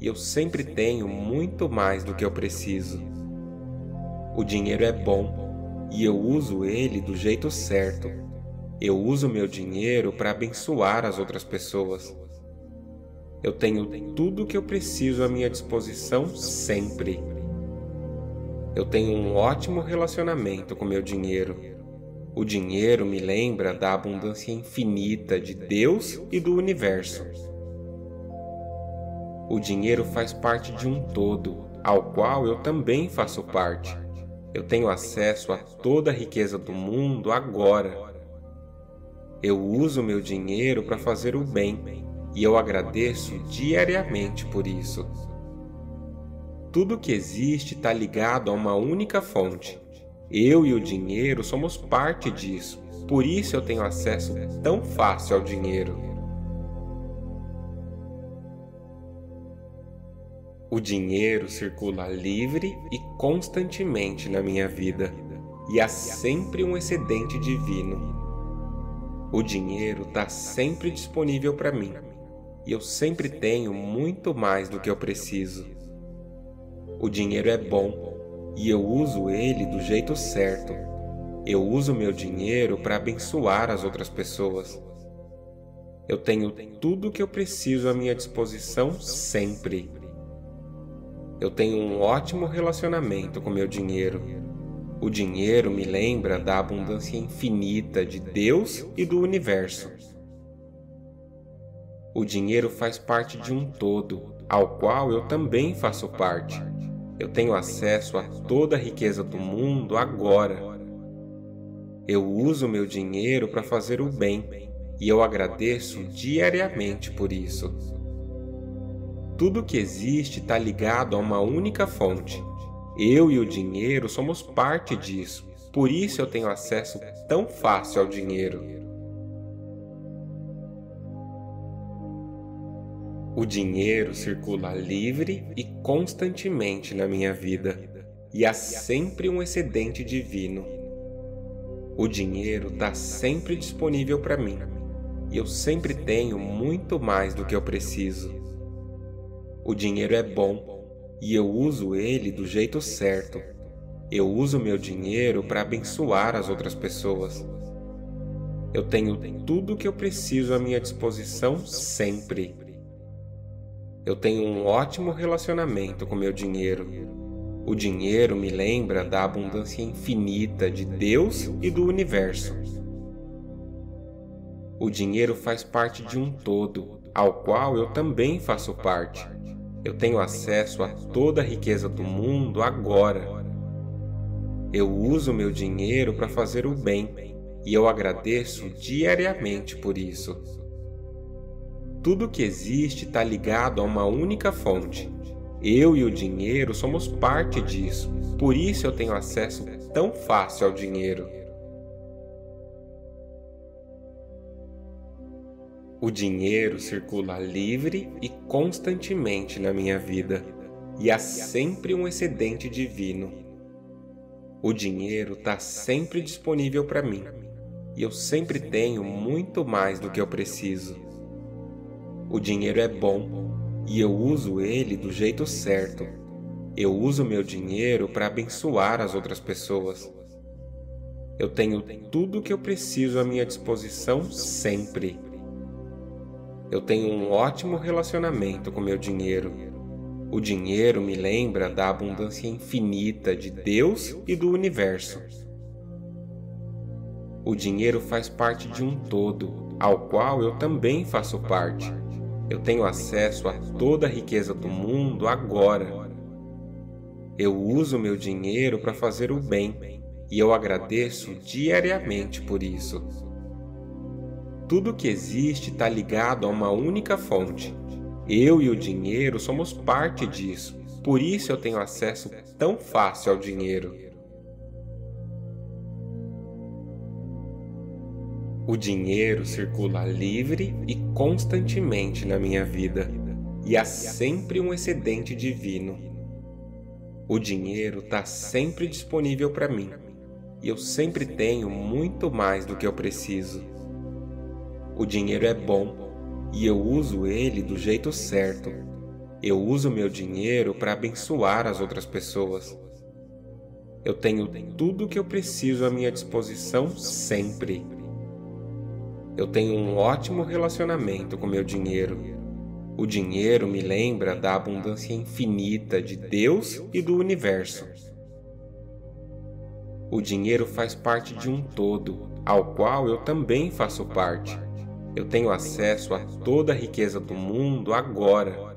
[SPEAKER 1] e eu sempre tenho muito mais do que eu preciso. O dinheiro é bom e eu uso ele do jeito certo. Eu uso meu dinheiro para abençoar as outras pessoas. Eu tenho tudo o que eu preciso à minha disposição sempre. Eu tenho um ótimo relacionamento com meu dinheiro. O dinheiro me lembra da abundância infinita de Deus e do universo. O dinheiro faz parte de um todo, ao qual eu também faço parte. Eu tenho acesso a toda a riqueza do mundo agora. Eu uso meu dinheiro para fazer o bem e eu agradeço diariamente por isso. Tudo que existe está ligado a uma única fonte. Eu e o dinheiro somos parte disso, por isso eu tenho acesso tão fácil ao dinheiro. O dinheiro circula livre e constantemente na minha vida, e há sempre um excedente divino. O dinheiro está sempre disponível para mim, e eu sempre tenho muito mais do que eu preciso. O dinheiro é bom, e eu uso ele do jeito certo. Eu uso meu dinheiro para abençoar as outras pessoas. Eu tenho tudo o que eu preciso à minha disposição sempre. Eu tenho um ótimo relacionamento com meu dinheiro. O dinheiro me lembra da abundância infinita de Deus e do universo. O dinheiro faz parte de um todo, ao qual eu também faço parte. Eu tenho acesso a toda a riqueza do mundo agora. Eu uso meu dinheiro para fazer o bem e eu agradeço diariamente por isso. Tudo que existe está ligado a uma única fonte. Eu e o dinheiro somos parte disso, por isso eu tenho acesso tão fácil ao dinheiro. O dinheiro circula livre e constantemente na minha vida, e há sempre um excedente divino. O dinheiro está sempre disponível para mim, e eu sempre tenho muito mais do que eu preciso. O dinheiro é bom e eu uso ele do jeito certo. Eu uso meu dinheiro para abençoar as outras pessoas. Eu tenho tudo o que eu preciso à minha disposição sempre. Eu tenho um ótimo relacionamento com meu dinheiro. O dinheiro me lembra da abundância infinita de Deus e do universo. O dinheiro faz parte de um todo, ao qual eu também faço parte. Eu tenho acesso a toda a riqueza do mundo agora. Eu uso meu dinheiro para fazer o bem e eu agradeço diariamente por isso. Tudo que existe está ligado a uma única fonte. Eu e o dinheiro somos parte disso, por isso eu tenho acesso tão fácil ao dinheiro. O dinheiro circula livre e constantemente na minha vida, e há sempre um excedente divino. O dinheiro está sempre disponível para mim, e eu sempre tenho muito mais do que eu preciso. O dinheiro é bom e eu uso ele do jeito certo. Eu uso meu dinheiro para abençoar as outras pessoas. Eu tenho tudo o que eu preciso à minha disposição sempre. Eu tenho um ótimo relacionamento com meu dinheiro. O dinheiro me lembra da abundância infinita de Deus e do universo. O dinheiro faz parte de um todo, ao qual eu também faço parte. Eu tenho acesso a toda a riqueza do mundo agora. Eu uso meu dinheiro para fazer o bem e eu agradeço diariamente por isso. Tudo que existe está ligado a uma única fonte. Eu e o dinheiro somos parte disso, por isso eu tenho acesso tão fácil ao dinheiro. O dinheiro circula livre e constantemente na minha vida, e há sempre um excedente divino. O dinheiro está sempre disponível para mim, e eu sempre tenho muito mais do que eu preciso. O dinheiro é bom e eu uso ele do jeito certo. Eu uso meu dinheiro para abençoar as outras pessoas. Eu tenho tudo o que eu preciso à minha disposição sempre. Eu tenho um ótimo relacionamento com meu dinheiro. O dinheiro me lembra da abundância infinita de Deus e do universo. O dinheiro faz parte de um todo, ao qual eu também faço parte. Eu tenho acesso a toda a riqueza do mundo agora.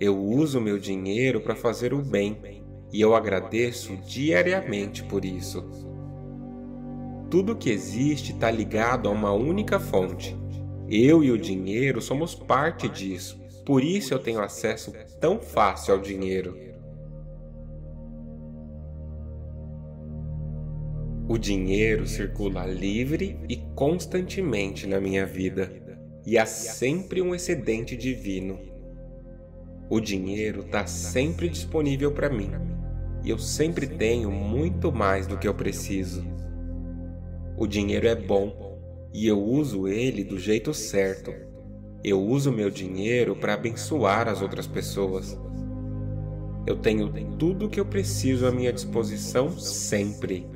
[SPEAKER 1] Eu uso meu dinheiro para fazer o bem e eu agradeço diariamente por isso. Tudo que existe está ligado a uma única fonte. Eu e o dinheiro somos parte disso, por isso eu tenho acesso tão fácil ao dinheiro. O dinheiro circula livre e constantemente na minha vida, e há sempre um excedente divino. O dinheiro está sempre disponível para mim, e eu sempre tenho muito mais do que eu preciso. O dinheiro é bom, e eu uso ele do jeito certo. Eu uso meu dinheiro para abençoar as outras pessoas. Eu tenho tudo o que eu preciso à minha disposição sempre.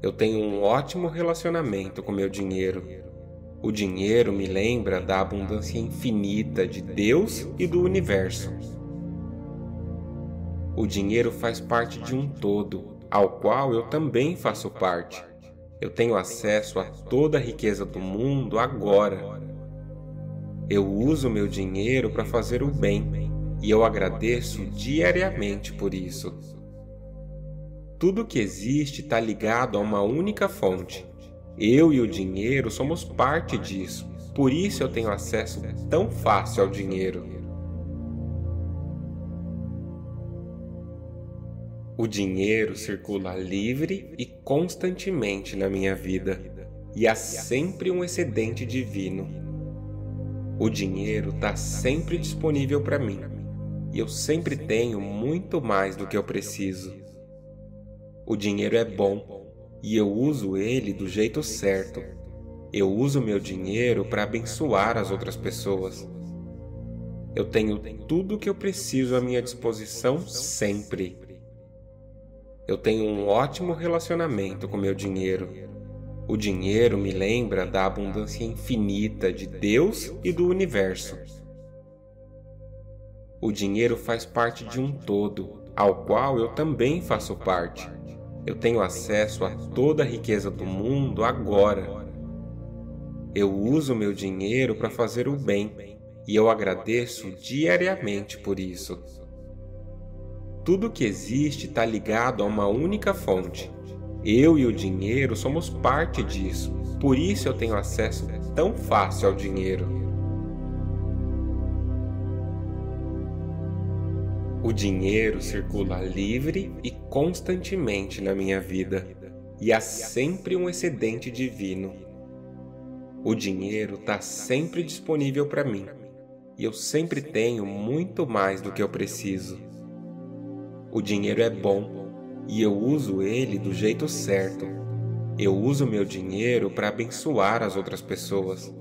[SPEAKER 1] Eu tenho um ótimo relacionamento com meu dinheiro. O dinheiro me lembra da abundância infinita de Deus e do universo. O dinheiro faz parte de um todo, ao qual eu também faço parte. Eu tenho acesso a toda a riqueza do mundo agora. Eu uso meu dinheiro para fazer o bem e eu agradeço diariamente por isso. Tudo que existe está ligado a uma única fonte. Eu e o dinheiro somos parte disso, por isso eu tenho acesso tão fácil ao dinheiro. O dinheiro circula livre e constantemente na minha vida, e há sempre um excedente divino. O dinheiro está sempre disponível para mim, e eu sempre tenho muito mais do que eu preciso. O dinheiro é bom e eu uso ele do jeito certo. Eu uso meu dinheiro para abençoar as outras pessoas. Eu tenho tudo o que eu preciso à minha disposição sempre. Eu tenho um ótimo relacionamento com meu dinheiro. O dinheiro me lembra da abundância infinita de Deus e do universo. O dinheiro faz parte de um todo, ao qual eu também faço parte. Eu tenho acesso a toda a riqueza do mundo agora. Eu uso meu dinheiro para fazer o bem e eu agradeço diariamente por isso. Tudo que existe está ligado a uma única fonte. Eu e o dinheiro somos parte disso, por isso eu tenho acesso tão fácil ao dinheiro. O dinheiro circula livre e constantemente na minha vida, e há sempre um excedente divino. O dinheiro está sempre disponível para mim, e eu sempre tenho muito mais do que eu preciso. O dinheiro é bom e eu uso ele do jeito certo. Eu uso meu dinheiro para abençoar as outras pessoas.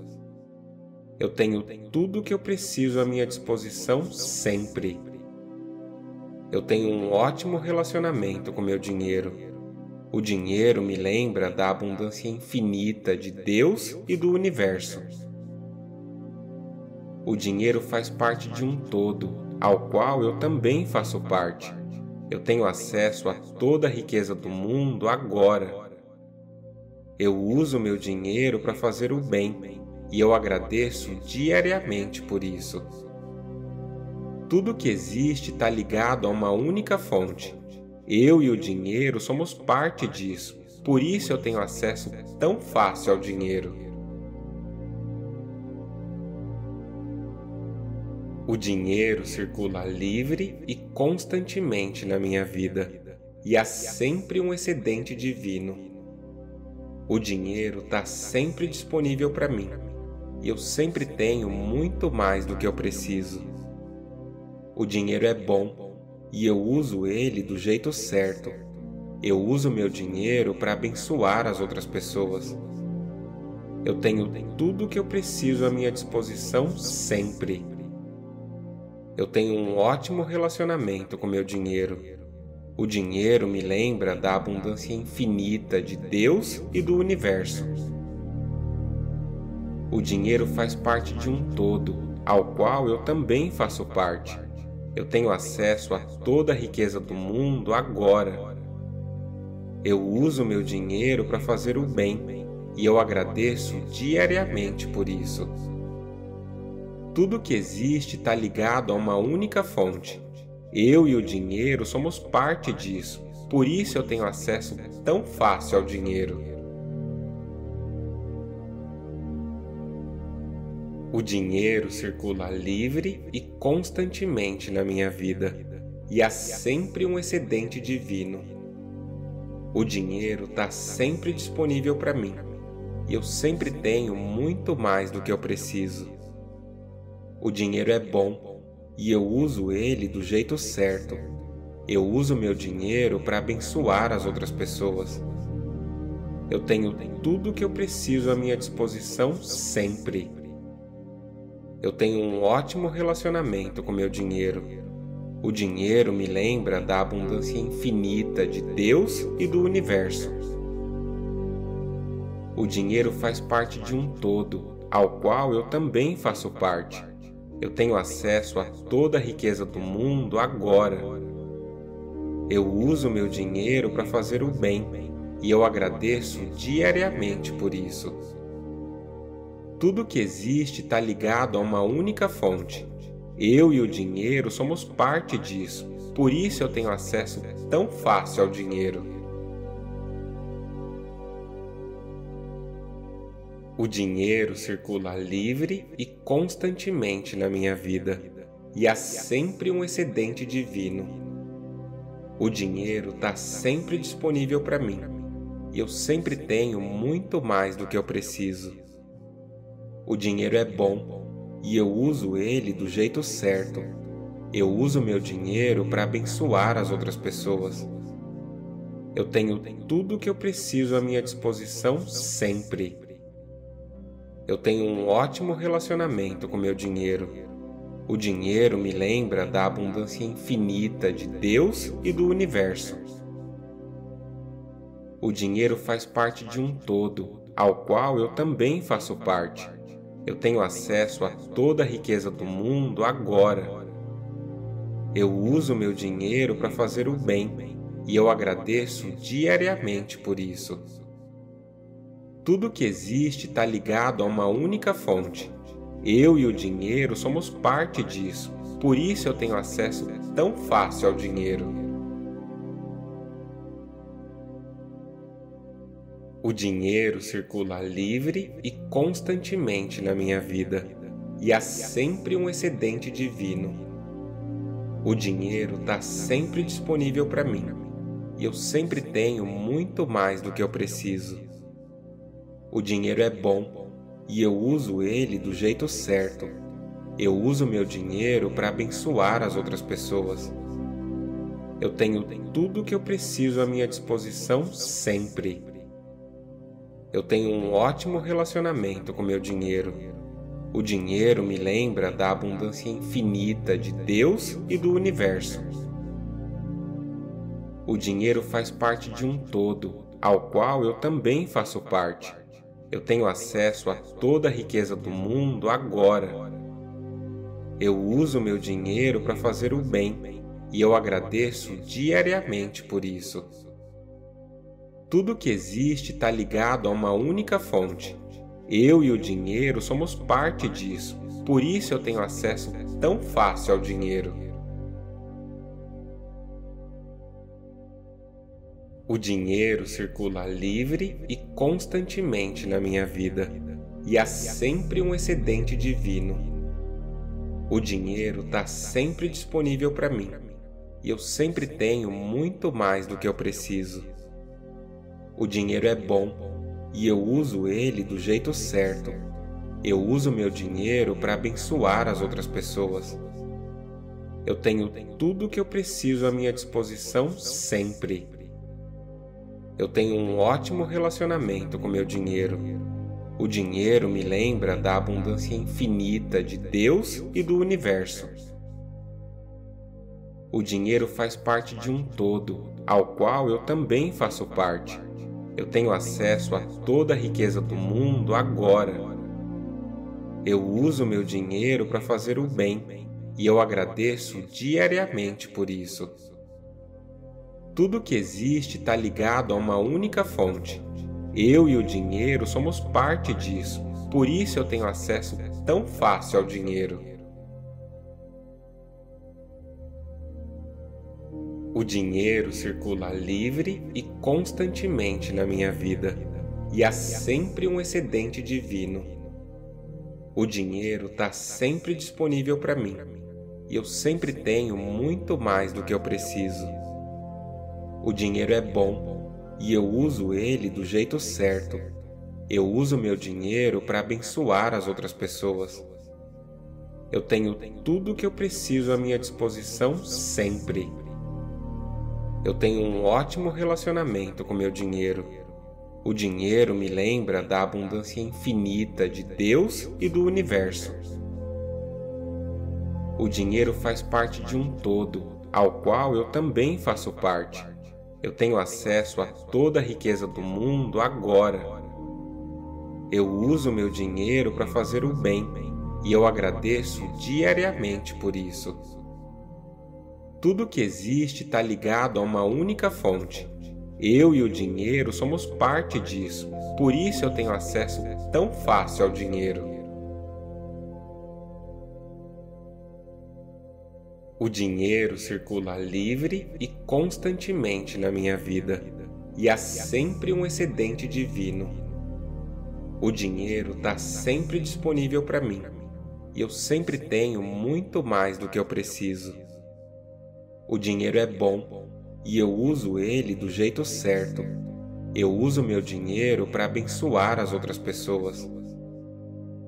[SPEAKER 1] Eu tenho tudo o que eu preciso à minha disposição sempre. Eu tenho um ótimo relacionamento com meu dinheiro. O dinheiro me lembra da abundância infinita de Deus e do universo. O dinheiro faz parte de um todo, ao qual eu também faço parte. Eu tenho acesso a toda a riqueza do mundo agora. Eu uso meu dinheiro para fazer o bem e eu agradeço diariamente por isso. Tudo que existe está ligado a uma única fonte. Eu e o dinheiro somos parte disso, por isso eu tenho acesso tão fácil ao dinheiro. O dinheiro circula livre e constantemente na minha vida, e há sempre um excedente divino. O dinheiro está sempre disponível para mim, e eu sempre tenho muito mais do que eu preciso. O dinheiro é bom e eu uso ele do jeito certo. Eu uso meu dinheiro para abençoar as outras pessoas. Eu tenho tudo o que eu preciso à minha disposição sempre. Eu tenho um ótimo relacionamento com meu dinheiro. O dinheiro me lembra da abundância infinita de Deus e do universo. O dinheiro faz parte de um todo, ao qual eu também faço parte. Eu tenho acesso a toda a riqueza do mundo agora. Eu uso meu dinheiro para fazer o bem e eu agradeço diariamente por isso. Tudo que existe está ligado a uma única fonte. Eu e o dinheiro somos parte disso, por isso eu tenho acesso tão fácil ao dinheiro. O dinheiro circula livre e constantemente na minha vida, e há sempre um excedente divino. O dinheiro está sempre disponível para mim, e eu sempre tenho muito mais do que eu preciso. O dinheiro é bom e eu uso ele do jeito certo. Eu uso meu dinheiro para abençoar as outras pessoas. Eu tenho tudo o que eu preciso à minha disposição sempre eu tenho um ótimo relacionamento com meu dinheiro. O dinheiro me lembra da abundância infinita de Deus e do universo. O dinheiro faz parte de um todo, ao qual eu também faço parte. Eu tenho acesso a toda a riqueza do mundo agora. Eu uso meu dinheiro para fazer o bem e eu agradeço diariamente por isso. Tudo que existe está ligado a uma única fonte. Eu e o dinheiro somos parte disso, por isso eu tenho acesso tão fácil ao dinheiro. O dinheiro circula livre e constantemente na minha vida, e há sempre um excedente divino. O dinheiro está sempre disponível para mim, e eu sempre tenho muito mais do que eu preciso. O dinheiro é bom e eu uso ele do jeito certo. Eu uso meu dinheiro para abençoar as outras pessoas. Eu tenho tudo o que eu preciso à minha disposição sempre. Eu tenho um ótimo relacionamento com meu dinheiro. O dinheiro me lembra da abundância infinita de Deus e do universo. O dinheiro faz parte de um todo, ao qual eu também faço parte. Eu tenho acesso a toda a riqueza do mundo agora. Eu uso meu dinheiro para fazer o bem e eu agradeço diariamente por isso. Tudo que existe está ligado a uma única fonte. Eu e o dinheiro somos parte disso, por isso eu tenho acesso tão fácil ao dinheiro. O
[SPEAKER 2] dinheiro
[SPEAKER 1] circula livre e constantemente na minha vida, e há sempre um excedente divino. O dinheiro está sempre disponível para mim, e eu sempre tenho muito mais do que eu preciso. O dinheiro é bom e eu uso ele do jeito certo. Eu uso meu dinheiro para abençoar as outras pessoas. Eu tenho tudo o que eu preciso à minha disposição sempre. Eu tenho um ótimo relacionamento com meu dinheiro. O dinheiro me lembra da abundância infinita de Deus e do universo. O dinheiro faz parte de um todo, ao qual eu também faço parte. Eu tenho acesso a toda a riqueza do mundo agora. Eu uso meu dinheiro para fazer o bem e eu agradeço diariamente por isso. Tudo que existe está ligado a uma única fonte. Eu e o dinheiro somos parte disso, por isso eu tenho acesso tão fácil ao dinheiro. O dinheiro circula livre e constantemente na minha vida, e há sempre um excedente divino. O dinheiro está sempre disponível para mim, e eu sempre tenho muito mais do que eu preciso. O dinheiro é bom e eu uso ele do jeito certo. Eu uso meu dinheiro para abençoar as outras pessoas. Eu tenho tudo o que eu preciso à minha disposição sempre. Eu tenho um ótimo relacionamento com meu dinheiro. O dinheiro me lembra da abundância infinita de Deus e do universo. O dinheiro faz parte de um todo, ao qual eu também faço parte. Eu tenho acesso a toda a riqueza do mundo agora. Eu uso meu dinheiro para fazer o bem e eu agradeço diariamente por isso. Tudo que existe está ligado a uma única fonte. Eu e o dinheiro somos parte disso, por isso eu tenho acesso tão fácil ao dinheiro. O dinheiro circula livre e constantemente na minha vida, e há sempre um excedente divino. O dinheiro está sempre disponível para mim, e eu sempre tenho muito mais do que eu preciso. O dinheiro é bom e eu uso ele do jeito certo. Eu uso meu dinheiro para abençoar as outras pessoas. Eu tenho tudo o que eu preciso à minha disposição sempre. Eu tenho um ótimo relacionamento com meu dinheiro. O dinheiro me lembra da abundância infinita de Deus e do universo. O dinheiro faz parte de um todo, ao qual eu também faço parte. Eu tenho acesso a toda a riqueza do mundo agora. Eu uso meu dinheiro para fazer o bem e eu agradeço diariamente por isso. Tudo que existe está ligado a uma única fonte. Eu e o dinheiro somos parte disso, por isso eu tenho acesso tão fácil ao dinheiro. O dinheiro circula livre e constantemente na minha vida, e há sempre um excedente divino. O dinheiro está sempre disponível para mim, e eu sempre tenho muito mais do que eu preciso. O dinheiro é bom e eu uso ele do jeito certo. Eu uso meu dinheiro para abençoar as outras pessoas.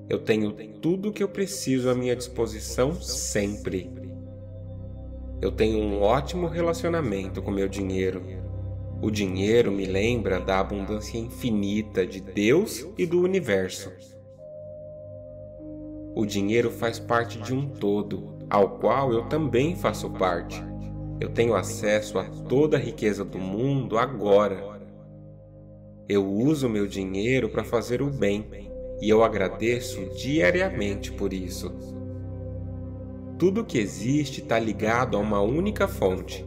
[SPEAKER 1] Eu tenho tudo o que eu preciso à minha disposição sempre. Eu tenho um ótimo relacionamento com meu dinheiro. O dinheiro me lembra da abundância infinita de Deus e do universo. O dinheiro faz parte de um todo, ao qual eu também faço parte. Eu tenho acesso a toda a riqueza do mundo agora. Eu uso meu dinheiro para fazer o bem e eu agradeço diariamente por isso. Tudo que existe está ligado a uma única fonte.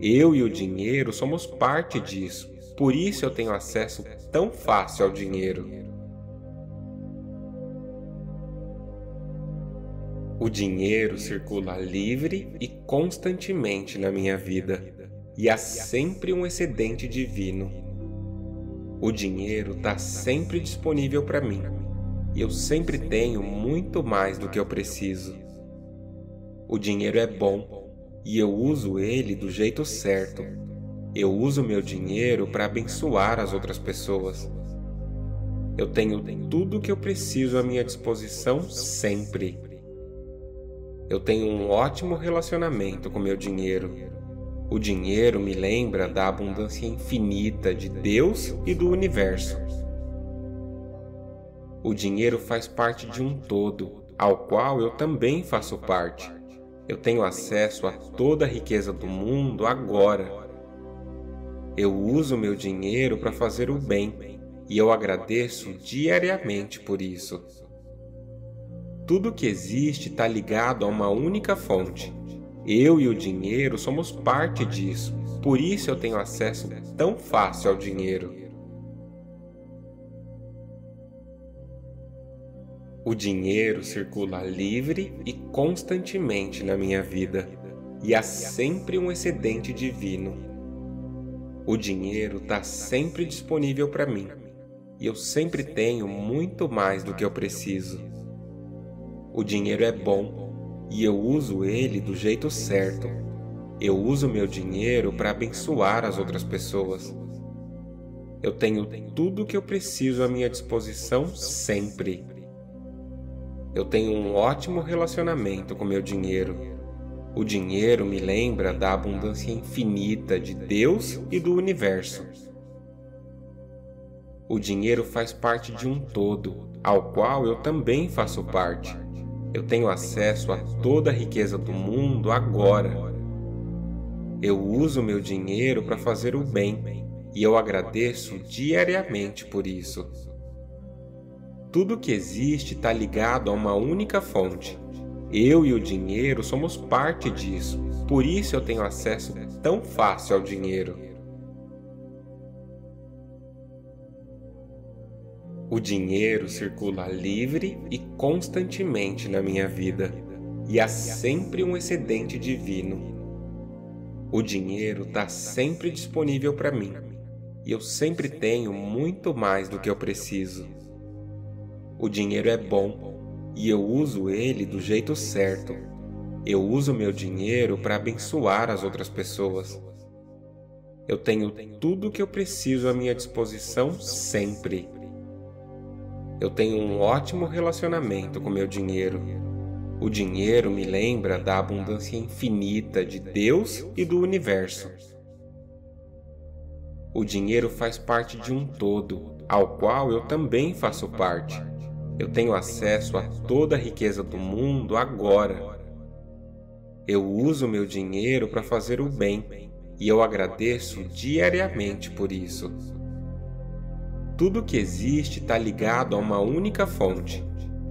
[SPEAKER 1] Eu e o dinheiro somos parte disso, por isso eu tenho acesso tão fácil ao dinheiro. O dinheiro circula livre e constantemente na minha vida, e há sempre um excedente divino. O dinheiro está sempre disponível para mim, e eu sempre tenho muito mais do que eu preciso. O dinheiro é bom e eu uso ele do jeito certo. Eu uso meu dinheiro para abençoar as outras pessoas. Eu tenho tudo o que eu preciso à minha disposição sempre. Eu tenho um ótimo relacionamento com meu dinheiro. O dinheiro me lembra da abundância infinita de Deus e do universo. O dinheiro faz parte de um todo, ao qual eu também faço parte. Eu tenho acesso a toda a riqueza do mundo agora. Eu uso meu dinheiro para fazer o bem e eu agradeço diariamente por isso. Tudo que existe está ligado a uma única fonte. Eu e o dinheiro somos parte disso, por isso eu tenho acesso tão fácil ao dinheiro. O dinheiro circula livre e constantemente na minha vida, e há sempre um excedente divino. O dinheiro está sempre disponível para mim, e eu sempre tenho muito mais do que eu preciso. O dinheiro é bom e eu uso ele do jeito certo. Eu uso meu dinheiro para abençoar as outras pessoas. Eu tenho tudo o que eu preciso à minha disposição sempre. Eu tenho um ótimo relacionamento com meu dinheiro. O dinheiro me lembra da abundância infinita de Deus e do universo. O dinheiro faz parte de um todo, ao qual eu também faço parte. Eu tenho acesso a toda a riqueza do mundo agora. Eu uso meu dinheiro para fazer o bem e eu agradeço diariamente por isso. Tudo que existe está ligado a uma única fonte. Eu e o dinheiro somos parte disso, por isso eu tenho acesso tão fácil ao dinheiro. O dinheiro circula livre e constantemente na minha vida, e há sempre um excedente divino. O dinheiro está sempre disponível para mim, e eu sempre tenho muito mais do que eu preciso. O dinheiro é bom e eu uso ele do jeito certo. Eu uso meu dinheiro para abençoar as outras pessoas. Eu tenho tudo o que eu preciso à minha disposição sempre. Eu tenho um ótimo relacionamento com meu dinheiro. O dinheiro me lembra da abundância infinita de Deus e do universo. O dinheiro faz parte de um todo, ao qual eu também faço parte. Eu tenho acesso a toda a riqueza do mundo agora. Eu uso meu dinheiro para fazer o bem e eu agradeço diariamente por isso. Tudo que existe está ligado a uma única fonte.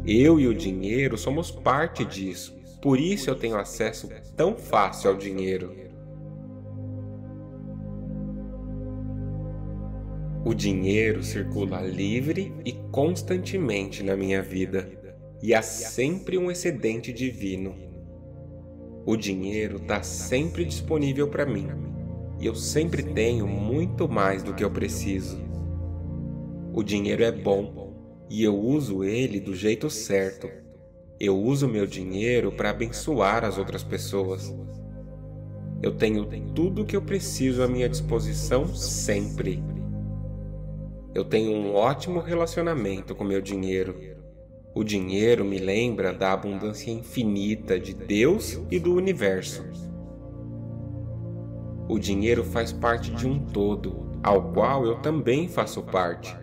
[SPEAKER 1] Eu e o dinheiro somos parte disso, por isso eu tenho acesso tão fácil ao dinheiro. O dinheiro circula livre e constantemente na minha vida, e há sempre um excedente divino. O dinheiro está sempre disponível para mim, e eu sempre tenho muito mais do que eu preciso. O dinheiro é bom e eu uso ele do jeito certo. Eu uso meu dinheiro para abençoar as outras pessoas. Eu tenho tudo o que eu preciso à minha disposição sempre. Eu tenho um ótimo relacionamento com meu dinheiro. O dinheiro me lembra da abundância infinita de Deus e do universo. O dinheiro faz parte de um todo, ao qual eu também faço parte.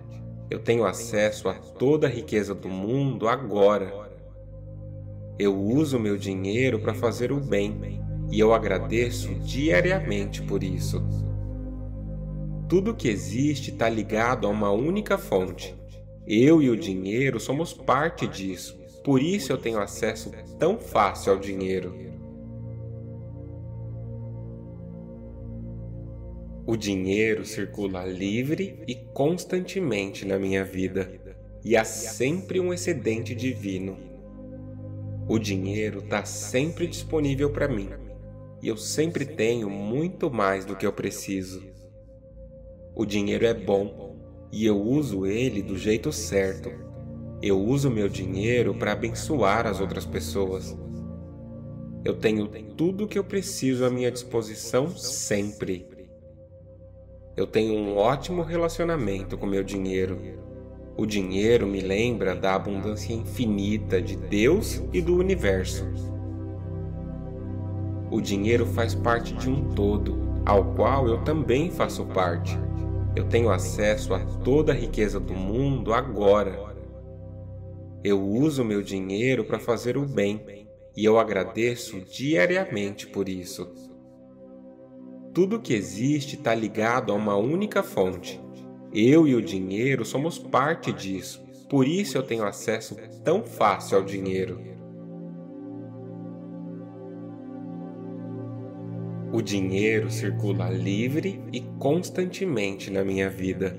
[SPEAKER 1] Eu tenho acesso a toda a riqueza do mundo agora. Eu uso meu dinheiro para fazer o bem e eu agradeço diariamente por isso. Tudo que existe está ligado a uma única fonte. Eu e o dinheiro somos parte disso, por isso eu tenho acesso tão fácil ao dinheiro. O dinheiro circula livre e constantemente na minha vida, e há sempre um excedente divino. O dinheiro está sempre disponível para mim, e eu sempre tenho muito mais do que eu preciso. O dinheiro é bom e eu uso ele do jeito certo. Eu uso meu dinheiro para abençoar as outras pessoas. Eu tenho tudo o que eu preciso à minha disposição sempre. Eu tenho um ótimo relacionamento com meu dinheiro. O dinheiro me lembra da abundância infinita de Deus e do universo. O dinheiro faz parte de um todo, ao qual eu também faço parte. Eu tenho acesso a toda a riqueza do mundo agora. Eu uso meu dinheiro para fazer o bem e eu agradeço diariamente por isso. Tudo que existe está ligado a uma única fonte. Eu e o dinheiro somos parte disso, por isso eu tenho acesso tão fácil ao dinheiro. O dinheiro circula livre e constantemente na minha vida,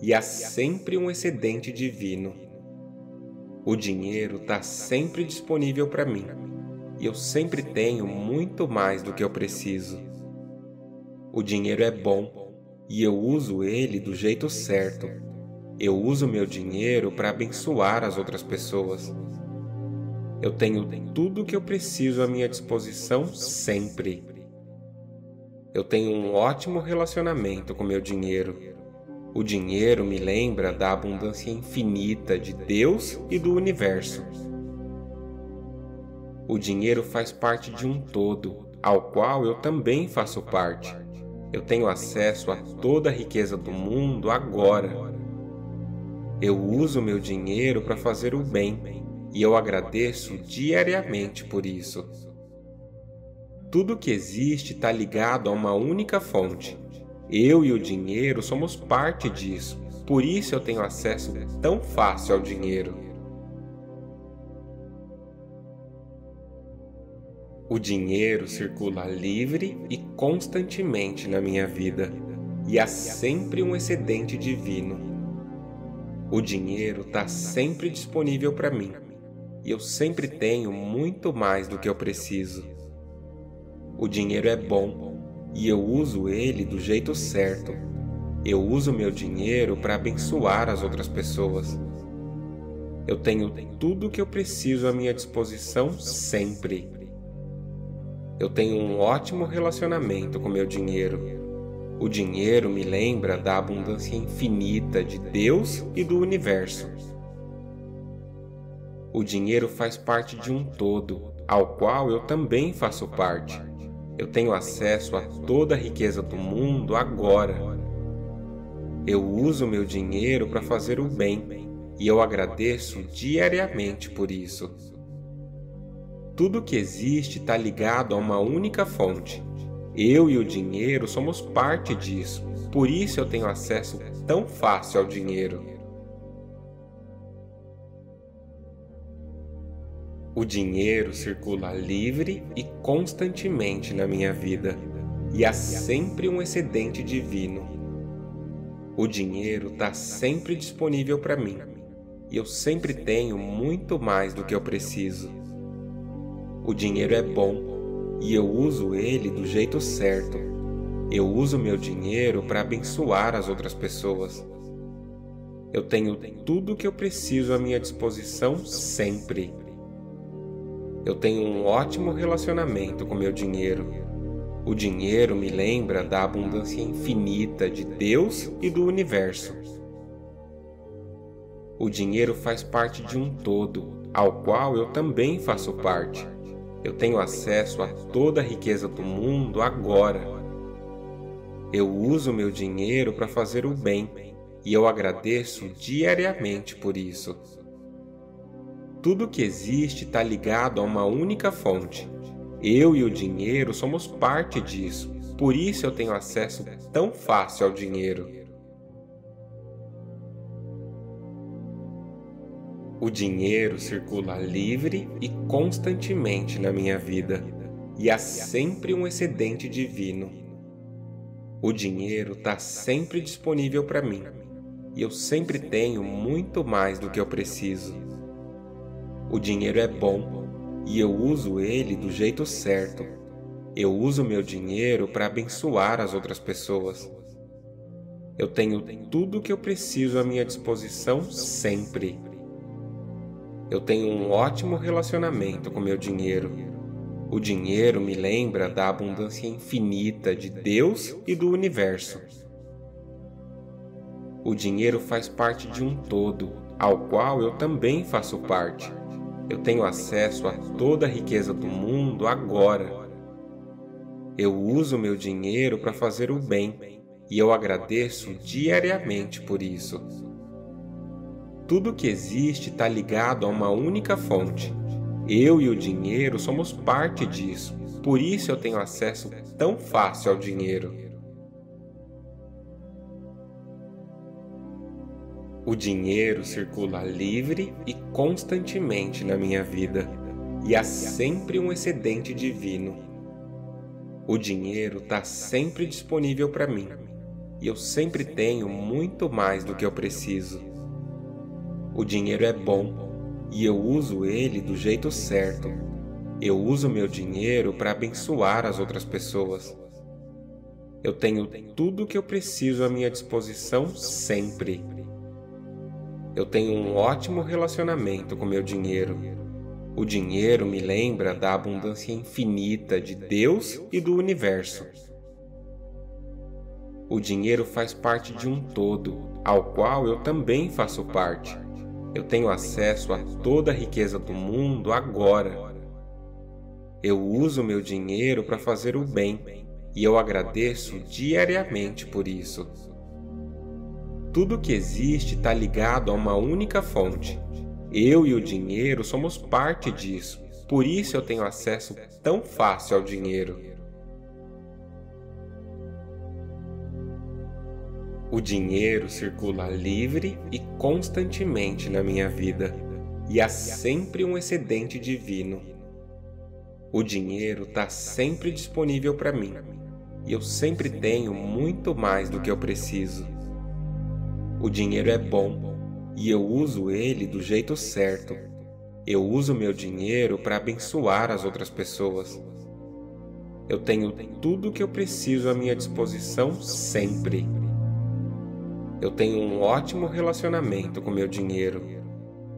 [SPEAKER 1] e há sempre um excedente divino. O dinheiro está sempre disponível para mim, e eu sempre tenho muito mais do que eu preciso. O dinheiro é bom e eu uso ele do jeito certo. Eu uso meu dinheiro para abençoar as outras pessoas. Eu tenho tudo o que eu preciso à minha disposição sempre. Eu tenho um ótimo relacionamento com meu dinheiro. O dinheiro me lembra da abundância infinita de Deus e do universo. O dinheiro faz parte de um todo, ao qual eu também faço parte. Eu tenho acesso a toda a riqueza do mundo agora. Eu uso meu dinheiro para fazer o bem e eu agradeço diariamente por isso. Tudo que existe está ligado a uma única fonte. Eu e o dinheiro somos parte disso, por isso eu tenho acesso tão fácil ao dinheiro. O dinheiro circula livre e constantemente na minha vida, e há sempre um excedente divino. O dinheiro está sempre disponível para mim, e eu sempre tenho muito mais do que eu preciso. O dinheiro é bom e eu uso ele do jeito certo. Eu uso meu dinheiro para abençoar as outras pessoas. Eu tenho tudo o que eu preciso à minha disposição sempre. Eu tenho um ótimo relacionamento com meu dinheiro. O dinheiro me lembra da abundância infinita de Deus e do universo. O dinheiro faz parte de um todo, ao qual eu também faço parte. Eu tenho acesso a toda a riqueza do mundo agora. Eu uso meu dinheiro para fazer o bem e eu agradeço diariamente por isso. Tudo que existe está ligado a uma única fonte. Eu e o dinheiro somos parte disso, por isso eu tenho acesso tão fácil ao dinheiro. O dinheiro circula livre e constantemente na minha vida, e há sempre um excedente divino. O dinheiro está sempre disponível para mim, e eu sempre tenho muito mais do que eu preciso. O dinheiro é bom e eu uso ele do jeito certo. Eu uso meu dinheiro para abençoar as outras pessoas. Eu tenho tudo o que eu preciso à minha disposição sempre. Eu tenho um ótimo relacionamento com meu dinheiro. O dinheiro me lembra da abundância infinita de Deus e do universo. O dinheiro faz parte de um todo, ao qual eu também faço parte. Eu tenho acesso a toda a riqueza do mundo agora. Eu uso meu dinheiro para fazer o bem e eu agradeço diariamente por isso. Tudo que existe está ligado a uma única fonte. Eu e o dinheiro somos parte disso, por isso eu tenho acesso tão fácil ao dinheiro. O dinheiro circula livre e constantemente na minha vida, e há sempre um excedente divino. O dinheiro está sempre disponível para mim, e eu sempre tenho muito mais do que eu preciso. O dinheiro é bom e eu uso ele do jeito certo. Eu uso meu dinheiro para abençoar as outras pessoas. Eu tenho tudo o que eu preciso à minha disposição sempre. Eu tenho um ótimo relacionamento com meu dinheiro. O dinheiro me lembra da abundância infinita de Deus e do universo. O dinheiro faz parte de um todo, ao qual eu também faço parte. Eu tenho acesso a toda a riqueza do mundo agora. Eu uso meu dinheiro para fazer o bem e eu agradeço diariamente por isso. Tudo que existe está ligado a uma única fonte. Eu e o dinheiro somos parte disso, por isso eu tenho acesso tão fácil ao dinheiro. O dinheiro circula livre e constantemente na minha vida, e há sempre um excedente divino. O dinheiro está sempre disponível para mim, e eu sempre tenho muito mais do que eu preciso. O dinheiro é bom e eu uso ele do jeito certo. Eu uso meu dinheiro para abençoar as outras pessoas. Eu tenho tudo o que eu preciso à minha disposição sempre. Eu tenho um ótimo relacionamento com meu dinheiro. O dinheiro me lembra da abundância infinita de Deus e do universo. O dinheiro faz parte de um todo, ao qual eu também faço parte. Eu tenho acesso a toda a riqueza do mundo agora. Eu uso meu dinheiro para fazer o bem e eu agradeço diariamente por isso. Tudo que existe está ligado a uma única fonte. Eu e o dinheiro somos parte disso, por isso eu tenho acesso tão fácil ao dinheiro. O dinheiro circula livre e constantemente na minha vida, e há sempre um excedente divino. O dinheiro está sempre disponível para mim, e eu sempre tenho muito mais do que eu preciso. O dinheiro é bom e eu uso ele do jeito certo. Eu uso meu dinheiro para abençoar as outras pessoas. Eu tenho tudo o que eu preciso à minha disposição sempre. Eu tenho um ótimo relacionamento com meu dinheiro.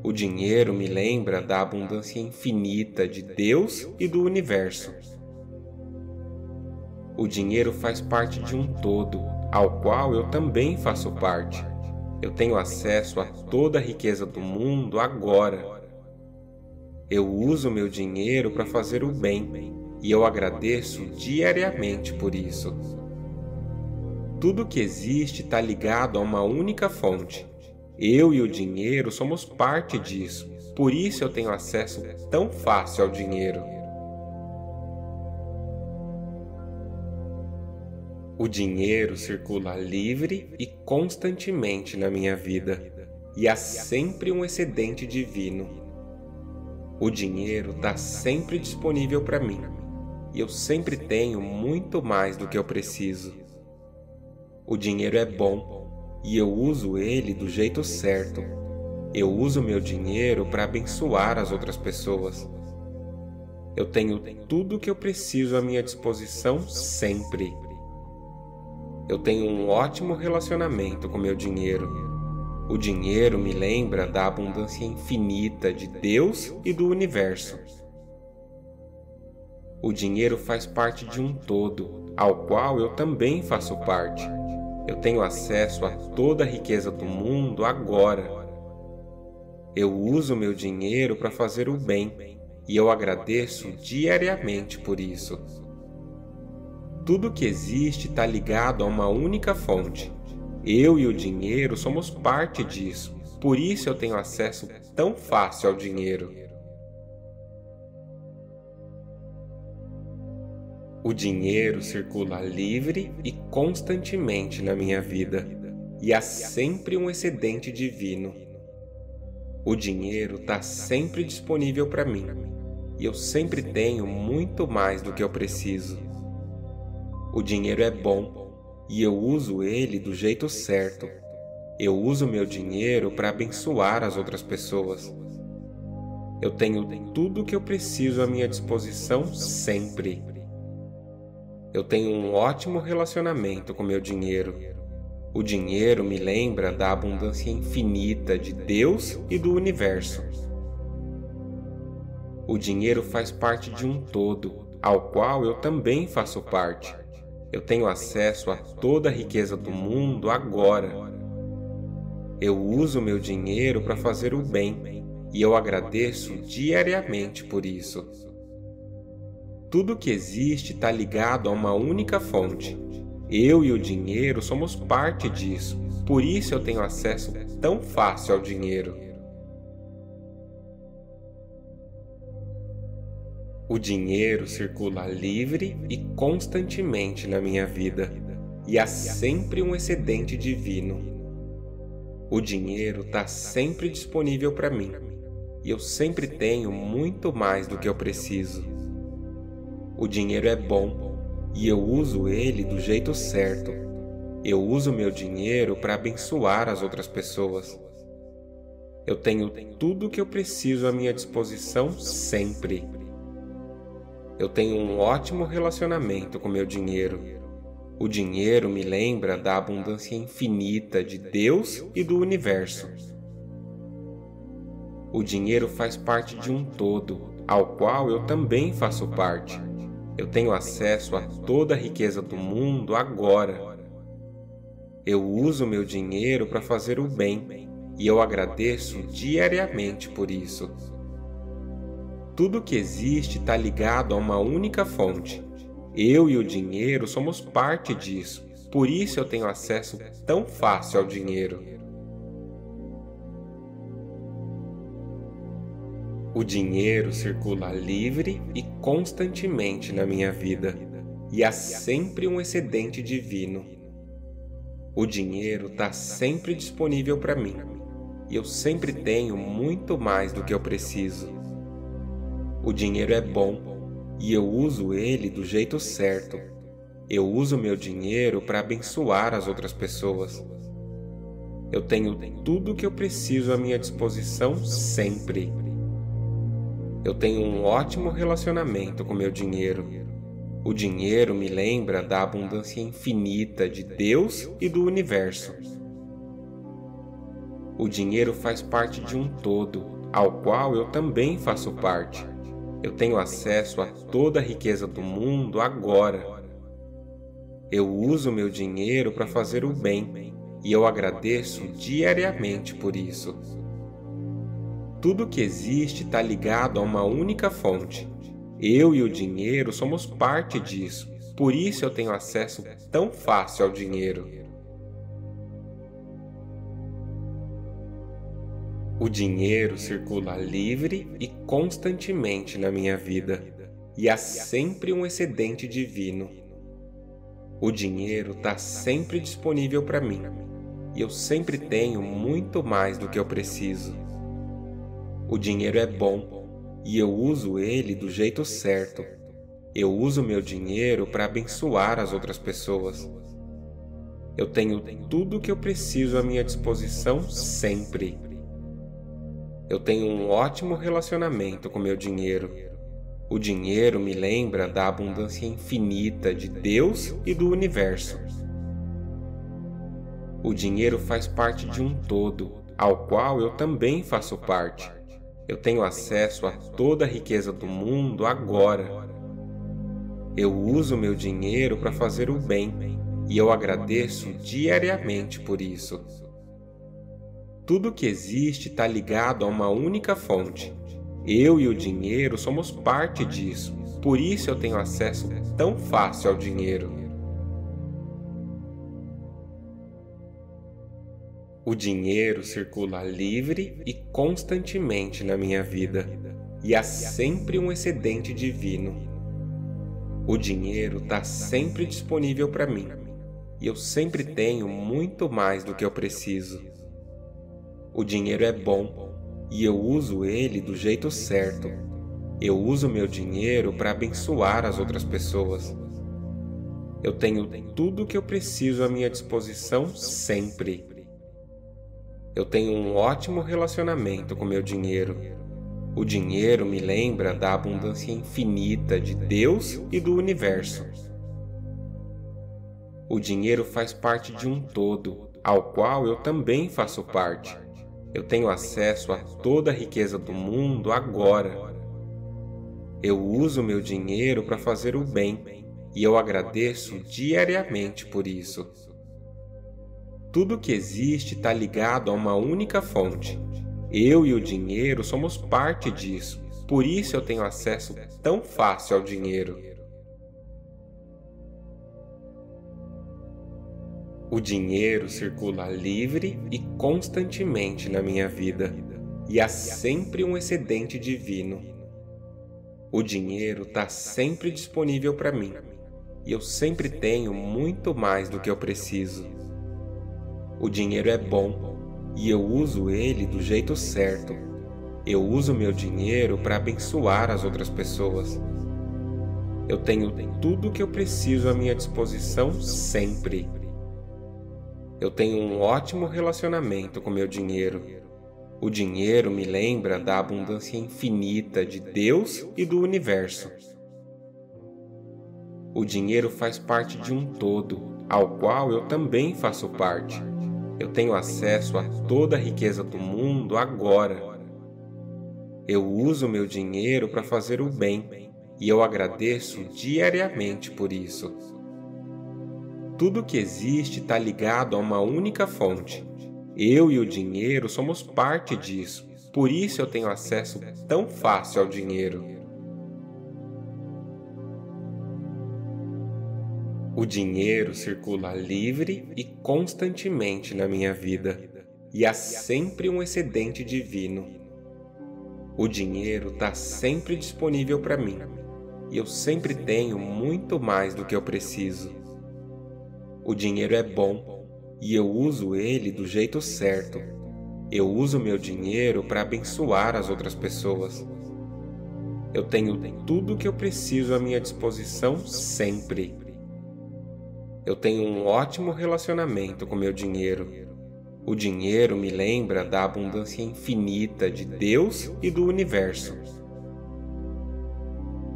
[SPEAKER 1] O dinheiro me lembra da abundância infinita de Deus e do universo. O dinheiro faz parte de um todo, ao qual eu também faço parte. Eu tenho acesso a toda a riqueza do mundo agora. Eu uso meu dinheiro para fazer o bem e eu agradeço diariamente por isso. Tudo que existe está ligado a uma única fonte. Eu e o dinheiro somos parte disso, por isso eu tenho acesso tão fácil ao dinheiro. O dinheiro circula livre e constantemente na minha vida, e há sempre um excedente divino. O dinheiro está sempre disponível para mim, e eu sempre tenho muito mais do que eu preciso. O dinheiro é bom e eu uso ele do jeito certo. Eu uso meu dinheiro para abençoar as outras pessoas. Eu tenho tudo o que eu preciso à minha disposição sempre. Eu tenho um ótimo relacionamento com meu dinheiro. O dinheiro me lembra da abundância infinita de Deus e do universo. O dinheiro faz parte de um todo, ao qual eu também faço parte. Eu tenho acesso a toda a riqueza do mundo agora. Eu uso meu dinheiro para fazer o bem e eu agradeço diariamente por isso. Tudo que existe está ligado a uma única fonte. Eu e o dinheiro somos parte disso, por isso eu tenho acesso tão fácil ao dinheiro. O dinheiro circula livre e constantemente na minha vida, e há sempre um excedente divino. O dinheiro está sempre disponível para mim, e eu sempre tenho muito mais do que eu preciso. O dinheiro é bom, e eu uso ele do jeito certo. Eu uso meu dinheiro para abençoar as outras pessoas. Eu tenho tudo o que eu preciso à minha disposição sempre eu tenho um ótimo relacionamento com meu dinheiro. O dinheiro me lembra da abundância infinita de Deus e do universo. O dinheiro faz parte de um todo, ao qual eu também faço parte. Eu tenho acesso a toda a riqueza do mundo agora. Eu uso meu dinheiro para fazer o bem e eu agradeço diariamente por isso. Tudo que existe está ligado a uma única fonte. Eu e o dinheiro somos parte disso, por isso eu tenho acesso tão fácil ao dinheiro. O dinheiro circula livre e constantemente na minha vida, e há sempre um excedente divino. O dinheiro está sempre disponível para mim, e eu sempre tenho muito mais do que eu preciso. O dinheiro é bom e eu uso ele do jeito certo. Eu uso meu dinheiro para abençoar as outras pessoas. Eu tenho tudo o que eu preciso à minha disposição sempre. Eu tenho um ótimo relacionamento com meu dinheiro. O dinheiro me lembra da abundância infinita de Deus e do universo. O dinheiro faz parte de um todo, ao qual eu também faço parte. Eu tenho acesso a toda a riqueza do mundo agora. Eu uso meu dinheiro para fazer o bem e eu agradeço diariamente por isso. Tudo que existe está ligado a uma única fonte. Eu e o dinheiro somos parte disso, por isso eu tenho acesso tão fácil ao dinheiro. O dinheiro circula livre e constantemente na minha vida, e há sempre um excedente divino. O dinheiro está sempre disponível para mim, e eu sempre tenho muito mais do que eu preciso. O dinheiro é bom e eu uso ele do jeito certo. Eu uso meu dinheiro para abençoar as outras pessoas. Eu tenho tudo o que eu preciso à minha disposição sempre. Eu tenho um ótimo relacionamento com meu dinheiro. O dinheiro me lembra da abundância infinita de Deus e do universo. O dinheiro faz parte de um todo, ao qual eu também faço parte. Eu tenho acesso a toda a riqueza do mundo agora. Eu uso meu dinheiro para fazer o bem e eu agradeço diariamente por isso. Tudo que existe está ligado a uma única fonte. Eu e o dinheiro somos parte disso, por isso eu tenho acesso tão fácil ao dinheiro. O dinheiro circula livre e constantemente na minha vida, e há sempre um excedente divino. O dinheiro está sempre disponível para mim, e eu sempre tenho muito mais do que eu preciso. O dinheiro é bom e eu uso ele do jeito certo. Eu uso meu dinheiro para abençoar as outras pessoas. Eu tenho tudo o que eu preciso à minha disposição sempre. Eu tenho um ótimo relacionamento com meu dinheiro. O dinheiro me lembra da abundância infinita de Deus e do universo. O dinheiro faz parte de um todo, ao qual eu também faço parte. Eu tenho acesso a toda a riqueza do mundo agora. Eu uso meu dinheiro para fazer o bem e eu agradeço diariamente por isso. Tudo que existe está ligado a uma única fonte. Eu e o dinheiro somos parte disso, por isso eu tenho acesso tão fácil ao dinheiro. O dinheiro circula livre e constantemente na minha vida, e há sempre um excedente divino. O dinheiro está sempre disponível para mim, e eu sempre tenho muito mais do que eu preciso. O dinheiro é bom, e eu uso ele do jeito certo. Eu uso meu dinheiro para abençoar as outras pessoas. Eu tenho tudo o que eu preciso à minha disposição sempre. Eu tenho um ótimo relacionamento com meu dinheiro. O dinheiro me lembra da abundância infinita de Deus e do universo. O dinheiro faz parte de um todo, ao qual eu também faço parte. Eu tenho acesso a toda a riqueza do mundo agora. Eu uso meu dinheiro para fazer o bem e eu agradeço diariamente por isso. Tudo que existe está ligado a uma única fonte. Eu e o dinheiro somos parte disso, por isso eu tenho acesso tão fácil ao dinheiro. O dinheiro circula livre e constantemente na minha vida, e há sempre um excedente divino. O dinheiro está sempre disponível para mim, e eu sempre tenho muito mais do que eu preciso. O dinheiro é bom e eu uso ele do jeito certo. Eu uso meu dinheiro para abençoar as outras pessoas. Eu tenho tudo o que eu preciso à minha disposição sempre. Eu tenho um ótimo relacionamento com meu dinheiro. O dinheiro me lembra da abundância infinita de Deus e do universo. O dinheiro faz parte de um todo, ao qual eu também faço parte. Eu tenho acesso a toda a riqueza do mundo agora. Eu uso meu dinheiro para fazer o bem e eu agradeço diariamente por isso. Tudo que existe está ligado a uma única fonte. Eu e o dinheiro somos parte disso, por isso eu tenho acesso tão fácil ao dinheiro. O dinheiro circula livre e constantemente na minha vida, e há sempre um excedente divino. O dinheiro está sempre disponível para mim, e eu sempre tenho muito mais do que eu preciso. O dinheiro é bom e eu uso ele do jeito certo. Eu uso meu dinheiro para abençoar as outras pessoas. Eu tenho tudo o que eu preciso à minha disposição sempre. Eu tenho um ótimo relacionamento com meu dinheiro. O dinheiro me lembra da abundância infinita de Deus e do universo.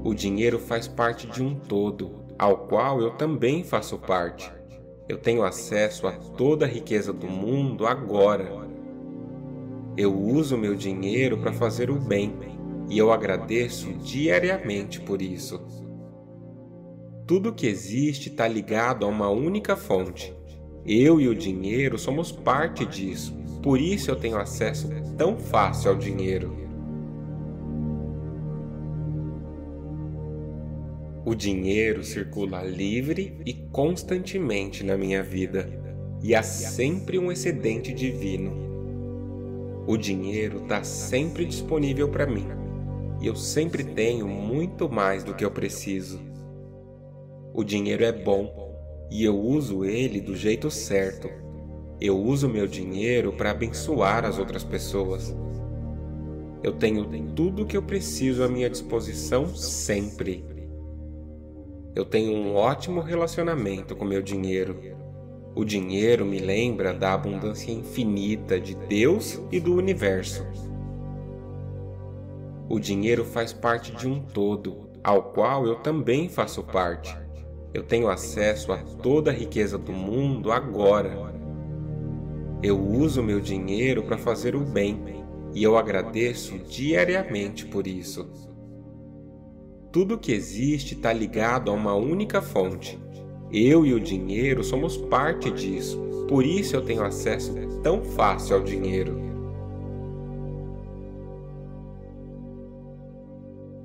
[SPEAKER 1] O dinheiro faz parte de um todo, ao qual eu também faço parte. Eu tenho acesso a toda a riqueza do mundo agora. Eu uso meu dinheiro para fazer o bem e eu agradeço diariamente por isso. Tudo que existe está ligado a uma única fonte. Eu e o dinheiro somos parte disso, por isso eu tenho acesso tão fácil ao dinheiro. O dinheiro circula livre e constantemente na minha vida, e há sempre um excedente divino. O dinheiro está sempre disponível para mim, e eu sempre tenho muito mais do que eu preciso. O dinheiro é bom e eu uso ele do jeito certo. Eu uso meu dinheiro para abençoar as outras pessoas. Eu tenho tudo o que eu preciso à minha disposição sempre. Eu tenho um ótimo relacionamento com meu dinheiro. O dinheiro me lembra da abundância infinita de Deus e do universo. O dinheiro faz parte de um todo, ao qual eu também faço parte. Eu tenho acesso a toda a riqueza do mundo agora. Eu uso meu dinheiro para fazer o bem e eu agradeço diariamente por isso. Tudo que existe está ligado a uma única fonte. Eu e o dinheiro somos parte disso, por isso eu tenho acesso tão fácil ao dinheiro.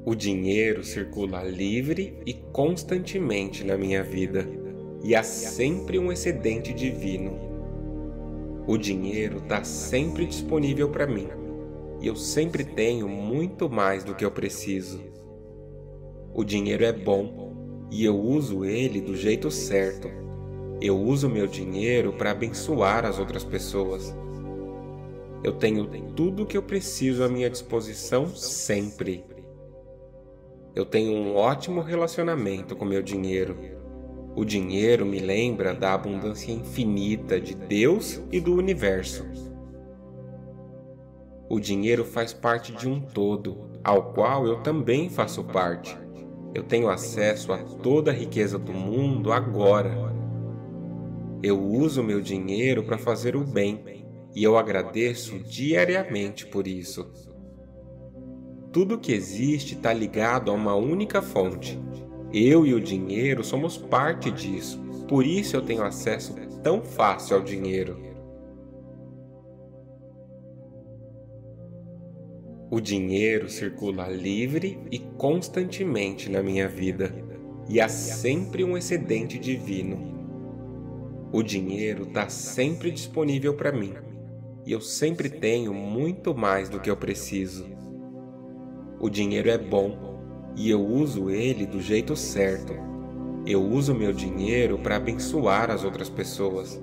[SPEAKER 1] O dinheiro circula livre e constantemente na minha vida, e há sempre um excedente divino. O dinheiro está sempre disponível para mim, e eu sempre tenho muito mais do que eu preciso. O dinheiro é bom e eu uso ele do jeito certo. Eu uso meu dinheiro para abençoar as outras pessoas. Eu tenho tudo o que eu preciso à minha disposição sempre. Eu tenho um ótimo relacionamento com meu dinheiro. O dinheiro me lembra da abundância infinita de Deus e do universo. O dinheiro faz parte de um todo, ao qual eu também faço parte. Eu tenho acesso a toda a riqueza do mundo agora. Eu uso meu dinheiro para fazer o bem e eu agradeço diariamente por isso. Tudo que existe está ligado a uma única fonte. Eu e o dinheiro somos parte disso, por isso eu tenho acesso tão fácil ao dinheiro.
[SPEAKER 2] O dinheiro
[SPEAKER 1] circula livre e constantemente na minha vida, e há sempre um excedente divino. O dinheiro está sempre disponível para mim, e eu sempre tenho muito mais do que eu preciso. O dinheiro é bom e eu uso ele do jeito certo. Eu uso meu dinheiro para abençoar as outras pessoas.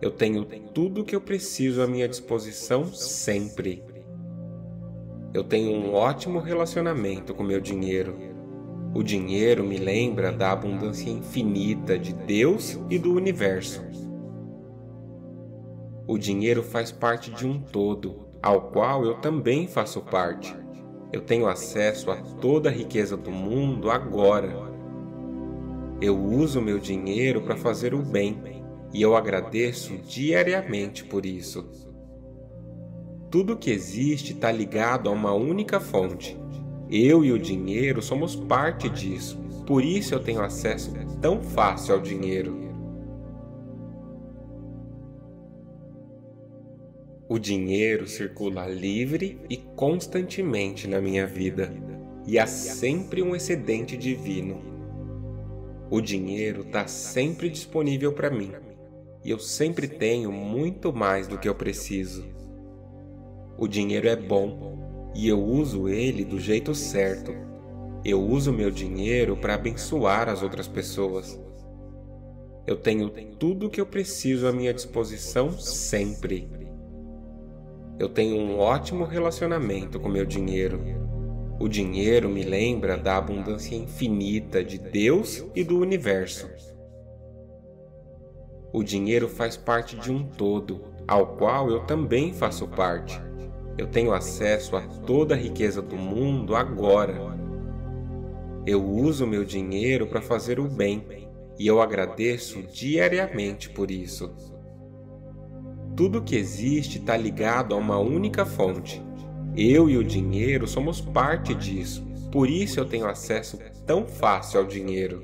[SPEAKER 1] Eu tenho tudo o que eu preciso à minha disposição sempre. Eu tenho um ótimo relacionamento com meu dinheiro. O dinheiro me lembra da abundância infinita de Deus e do universo. O dinheiro faz parte de um todo, ao qual eu também faço parte. Eu tenho acesso a toda a riqueza do mundo agora. Eu uso meu dinheiro para fazer o bem e eu agradeço diariamente por isso. Tudo que existe está ligado a uma única fonte. Eu e o dinheiro somos parte disso, por isso eu tenho acesso tão fácil ao dinheiro. O dinheiro circula livre e constantemente na minha vida, e há sempre um excedente divino. O dinheiro está sempre disponível para mim, e eu sempre tenho muito mais do que eu preciso. O dinheiro é bom e eu uso ele do jeito certo. Eu uso meu dinheiro para abençoar as outras pessoas. Eu tenho tudo o que eu preciso à minha disposição sempre eu tenho um ótimo relacionamento com meu dinheiro. O dinheiro me lembra da abundância infinita de Deus e do universo. O dinheiro faz parte de um todo, ao qual eu também faço parte. Eu tenho acesso a toda a riqueza do mundo agora. Eu uso meu dinheiro para fazer o bem e eu agradeço diariamente por isso. Tudo que existe está ligado a uma única fonte. Eu e o dinheiro somos parte disso, por isso eu tenho acesso tão fácil ao dinheiro.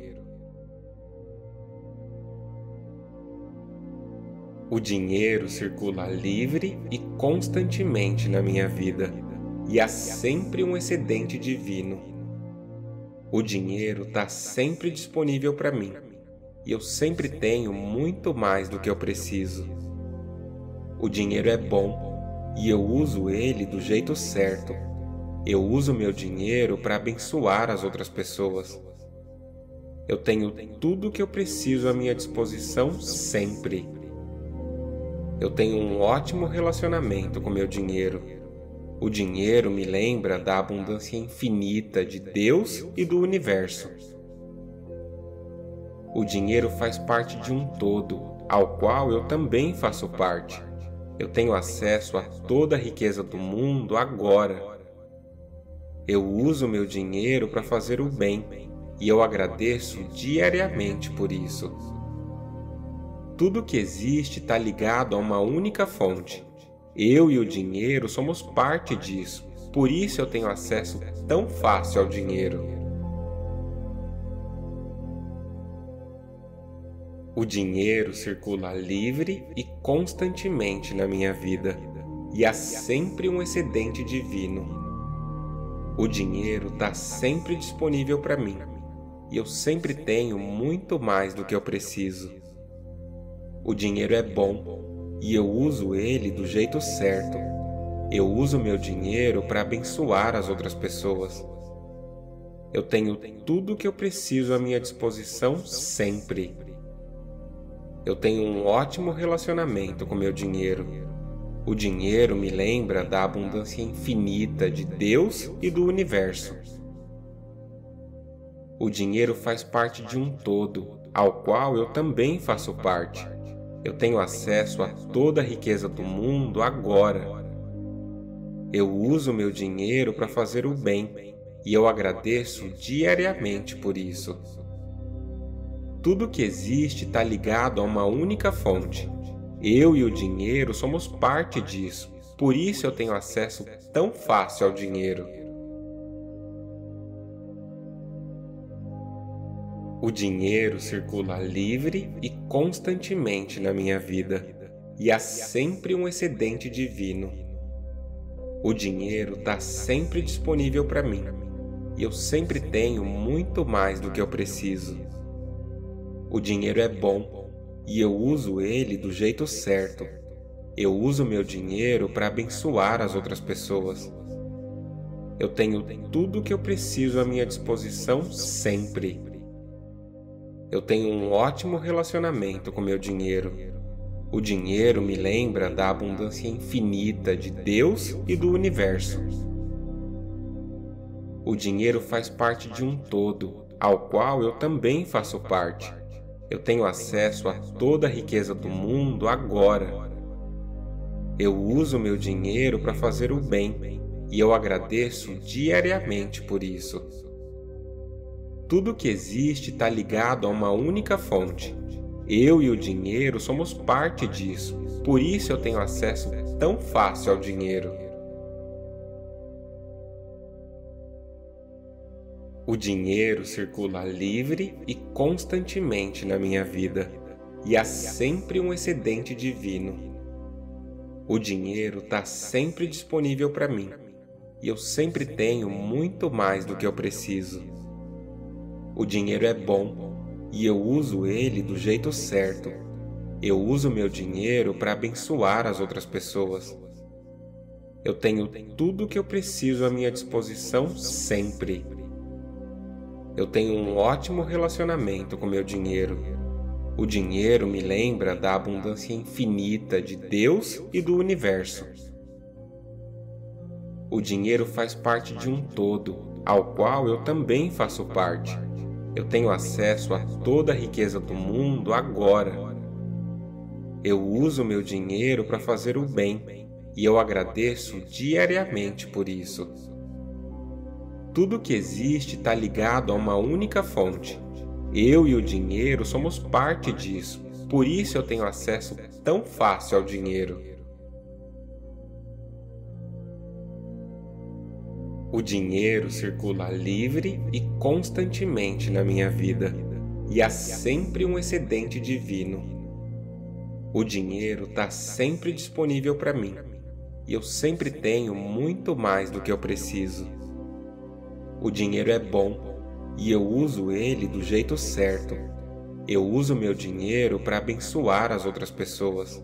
[SPEAKER 1] O dinheiro circula livre e constantemente na minha vida, e há sempre um excedente divino. O dinheiro está sempre disponível para mim, e eu sempre tenho muito mais do que eu preciso. O dinheiro é bom e eu uso ele do jeito certo. Eu uso meu dinheiro para abençoar as outras pessoas. Eu tenho tudo o que eu preciso à minha disposição sempre. Eu tenho um ótimo relacionamento com meu dinheiro. O dinheiro me lembra da abundância infinita de Deus e do universo. O dinheiro faz parte de um todo, ao qual eu também faço parte. Eu tenho acesso a toda a riqueza do mundo agora. Eu uso meu dinheiro para fazer o bem e eu agradeço diariamente por isso. Tudo que existe está ligado a uma única fonte. Eu e o dinheiro somos parte disso, por isso eu tenho acesso tão fácil ao dinheiro. O dinheiro circula livre e constantemente na minha vida, e há sempre um excedente divino. O dinheiro está sempre disponível para mim, e eu sempre tenho muito mais do que eu preciso. O dinheiro é bom, e eu uso ele do jeito certo. Eu uso meu dinheiro para abençoar as outras pessoas. Eu tenho tudo o que eu preciso à minha disposição sempre eu tenho um ótimo relacionamento com meu dinheiro. O dinheiro me lembra da abundância infinita de Deus e do universo. O dinheiro faz parte de um todo, ao qual eu também faço parte. Eu tenho acesso a toda a riqueza do mundo agora. Eu uso meu dinheiro para fazer o bem e eu agradeço diariamente por isso. Tudo que existe está ligado a uma única fonte. Eu e o dinheiro somos parte disso, por isso eu tenho acesso tão fácil ao dinheiro. O dinheiro circula livre e constantemente na minha vida, e há sempre um excedente divino. O dinheiro está sempre disponível para mim, e eu sempre tenho muito mais do que eu preciso. O dinheiro é bom e eu uso ele do jeito certo. Eu uso meu dinheiro para abençoar as outras pessoas. Eu tenho tudo o que eu preciso à minha disposição sempre. Eu tenho um ótimo relacionamento com meu dinheiro. O dinheiro me lembra da abundância infinita de Deus e do universo. O dinheiro faz parte de um todo, ao qual eu também faço parte. Eu tenho acesso a toda a riqueza do mundo agora. Eu uso meu dinheiro para fazer o bem e eu agradeço diariamente por isso. Tudo que existe está ligado a uma única fonte. Eu e o dinheiro somos parte disso, por isso eu tenho acesso tão fácil ao dinheiro. O dinheiro circula livre e constantemente na minha vida, e há sempre um excedente divino. O dinheiro está sempre disponível para mim, e eu sempre tenho muito mais do que eu preciso. O dinheiro é bom e eu uso ele do jeito certo. Eu uso meu dinheiro para abençoar as outras pessoas. Eu tenho tudo o que eu preciso à minha disposição sempre eu tenho um ótimo relacionamento com meu dinheiro. O dinheiro me lembra da abundância infinita de Deus e do universo. O dinheiro faz parte de um todo, ao qual eu também faço parte. Eu tenho acesso a toda a riqueza do mundo agora. Eu uso meu dinheiro para fazer o bem e eu agradeço diariamente por isso. Tudo que existe está ligado a uma única fonte. Eu e o dinheiro somos parte disso, por isso eu tenho acesso tão fácil ao dinheiro. O dinheiro circula livre e constantemente na minha vida, e há sempre um excedente divino. O dinheiro está sempre disponível para mim, e eu sempre tenho muito mais do que eu preciso. O dinheiro é bom e eu uso ele do jeito certo. Eu uso meu dinheiro para abençoar as outras pessoas.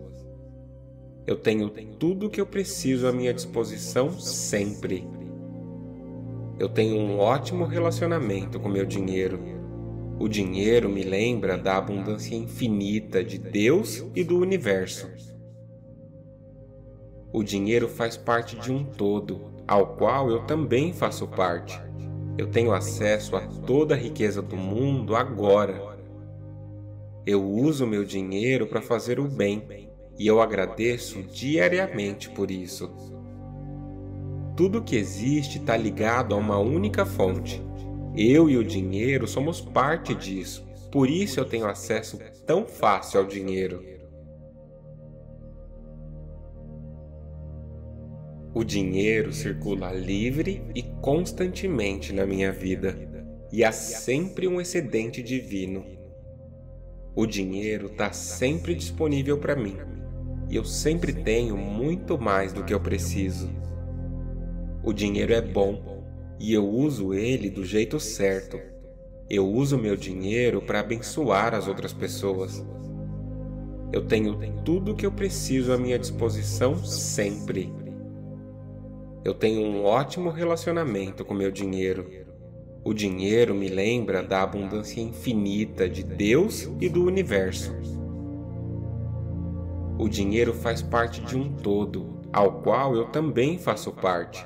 [SPEAKER 1] Eu tenho tudo o que eu preciso à minha disposição sempre. Eu tenho um ótimo relacionamento com meu dinheiro. O dinheiro me lembra da abundância infinita de Deus e do universo. O dinheiro faz parte de um todo, ao qual eu também faço parte. Eu tenho acesso a toda a riqueza do mundo agora. Eu uso meu dinheiro para fazer o bem e eu agradeço diariamente por isso. Tudo que existe está ligado a uma única fonte. Eu e o dinheiro somos parte disso, por isso eu tenho acesso tão fácil ao dinheiro. O dinheiro circula livre e constantemente na minha vida, e há sempre um excedente divino. O dinheiro está sempre disponível para mim, e eu sempre tenho muito mais do que eu preciso. O dinheiro é bom e eu uso ele do jeito certo. Eu uso meu dinheiro para abençoar as outras pessoas. Eu tenho tudo o que eu preciso à minha disposição sempre. Eu tenho um ótimo relacionamento com meu dinheiro. O dinheiro me lembra da abundância infinita de Deus e do universo. O dinheiro faz parte de um todo, ao qual eu também faço parte.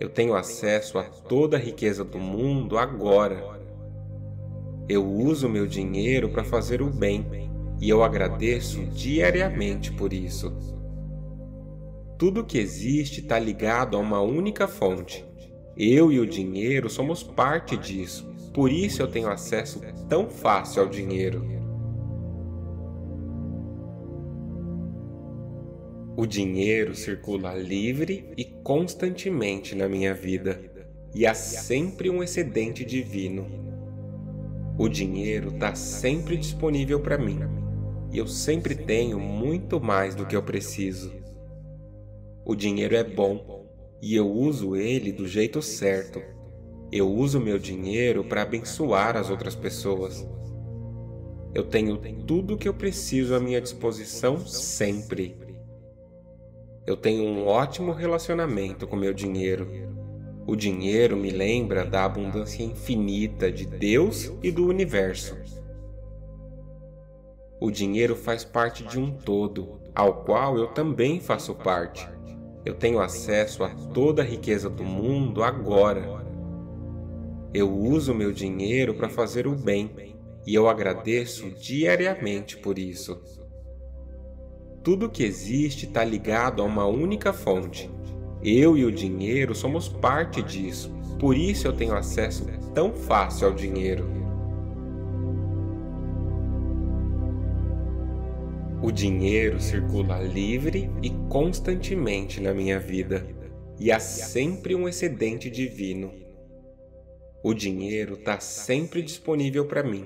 [SPEAKER 1] Eu tenho acesso a toda a riqueza do mundo agora. Eu uso meu dinheiro para fazer o bem e eu agradeço diariamente por isso. Tudo que existe está ligado a uma única fonte. Eu e o dinheiro somos parte disso, por isso eu tenho acesso tão fácil ao dinheiro. O dinheiro circula livre e constantemente na minha vida, e há sempre um excedente divino. O dinheiro está sempre disponível para mim, e eu sempre tenho muito mais do que eu preciso. O dinheiro é bom e eu uso ele do jeito certo. Eu uso meu dinheiro para abençoar as outras pessoas. Eu tenho tudo o que eu preciso à minha disposição sempre. Eu tenho um ótimo relacionamento com meu dinheiro. O dinheiro me lembra da abundância infinita de Deus e do universo. O dinheiro faz parte de um todo, ao qual eu também faço parte. Eu tenho acesso a toda a riqueza do mundo agora. Eu uso meu dinheiro para fazer o bem e eu agradeço diariamente por isso. Tudo que existe está ligado a uma única fonte. Eu e o dinheiro somos parte disso, por isso eu tenho acesso tão fácil ao dinheiro. O dinheiro circula livre e constantemente na minha vida, e há sempre um excedente divino. O dinheiro está sempre disponível para mim,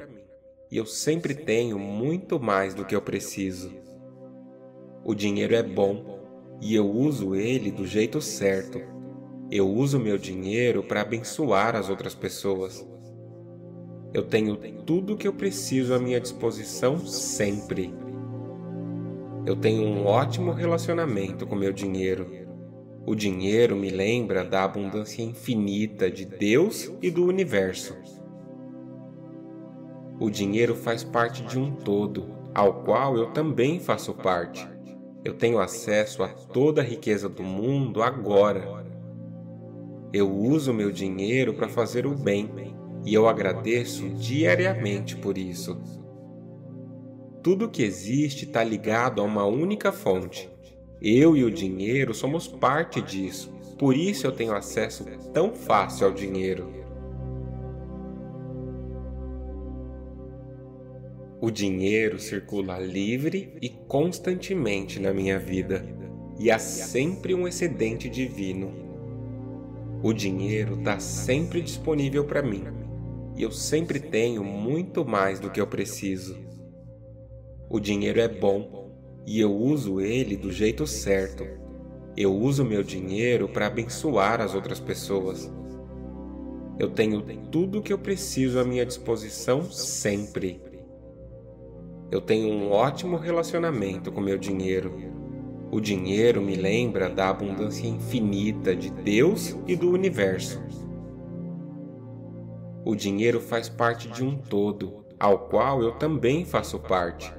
[SPEAKER 1] e eu sempre tenho muito mais do que eu preciso. O dinheiro é bom e eu uso ele do jeito certo. Eu uso meu dinheiro para abençoar as outras pessoas. Eu tenho tudo o que eu preciso à minha disposição sempre. Eu tenho um ótimo relacionamento com meu dinheiro. O dinheiro me lembra da abundância infinita de Deus e do universo. O dinheiro faz parte de um todo, ao qual eu também faço parte. Eu tenho acesso a toda a riqueza do mundo agora. Eu uso meu dinheiro para fazer o bem e eu agradeço diariamente por isso. Tudo que existe está ligado a uma única fonte. Eu e o dinheiro somos parte disso, por isso eu tenho acesso tão fácil ao dinheiro. O dinheiro circula livre e constantemente na minha vida, e há sempre um excedente divino. O dinheiro está sempre disponível para mim, e eu sempre tenho muito mais do que eu preciso. O dinheiro é bom e eu uso ele do jeito certo. Eu uso meu dinheiro para abençoar as outras pessoas. Eu tenho tudo o que eu preciso à minha disposição sempre. Eu tenho um ótimo relacionamento com meu dinheiro. O dinheiro me lembra da abundância infinita de Deus e do universo. O dinheiro faz parte de um todo, ao qual eu também faço parte.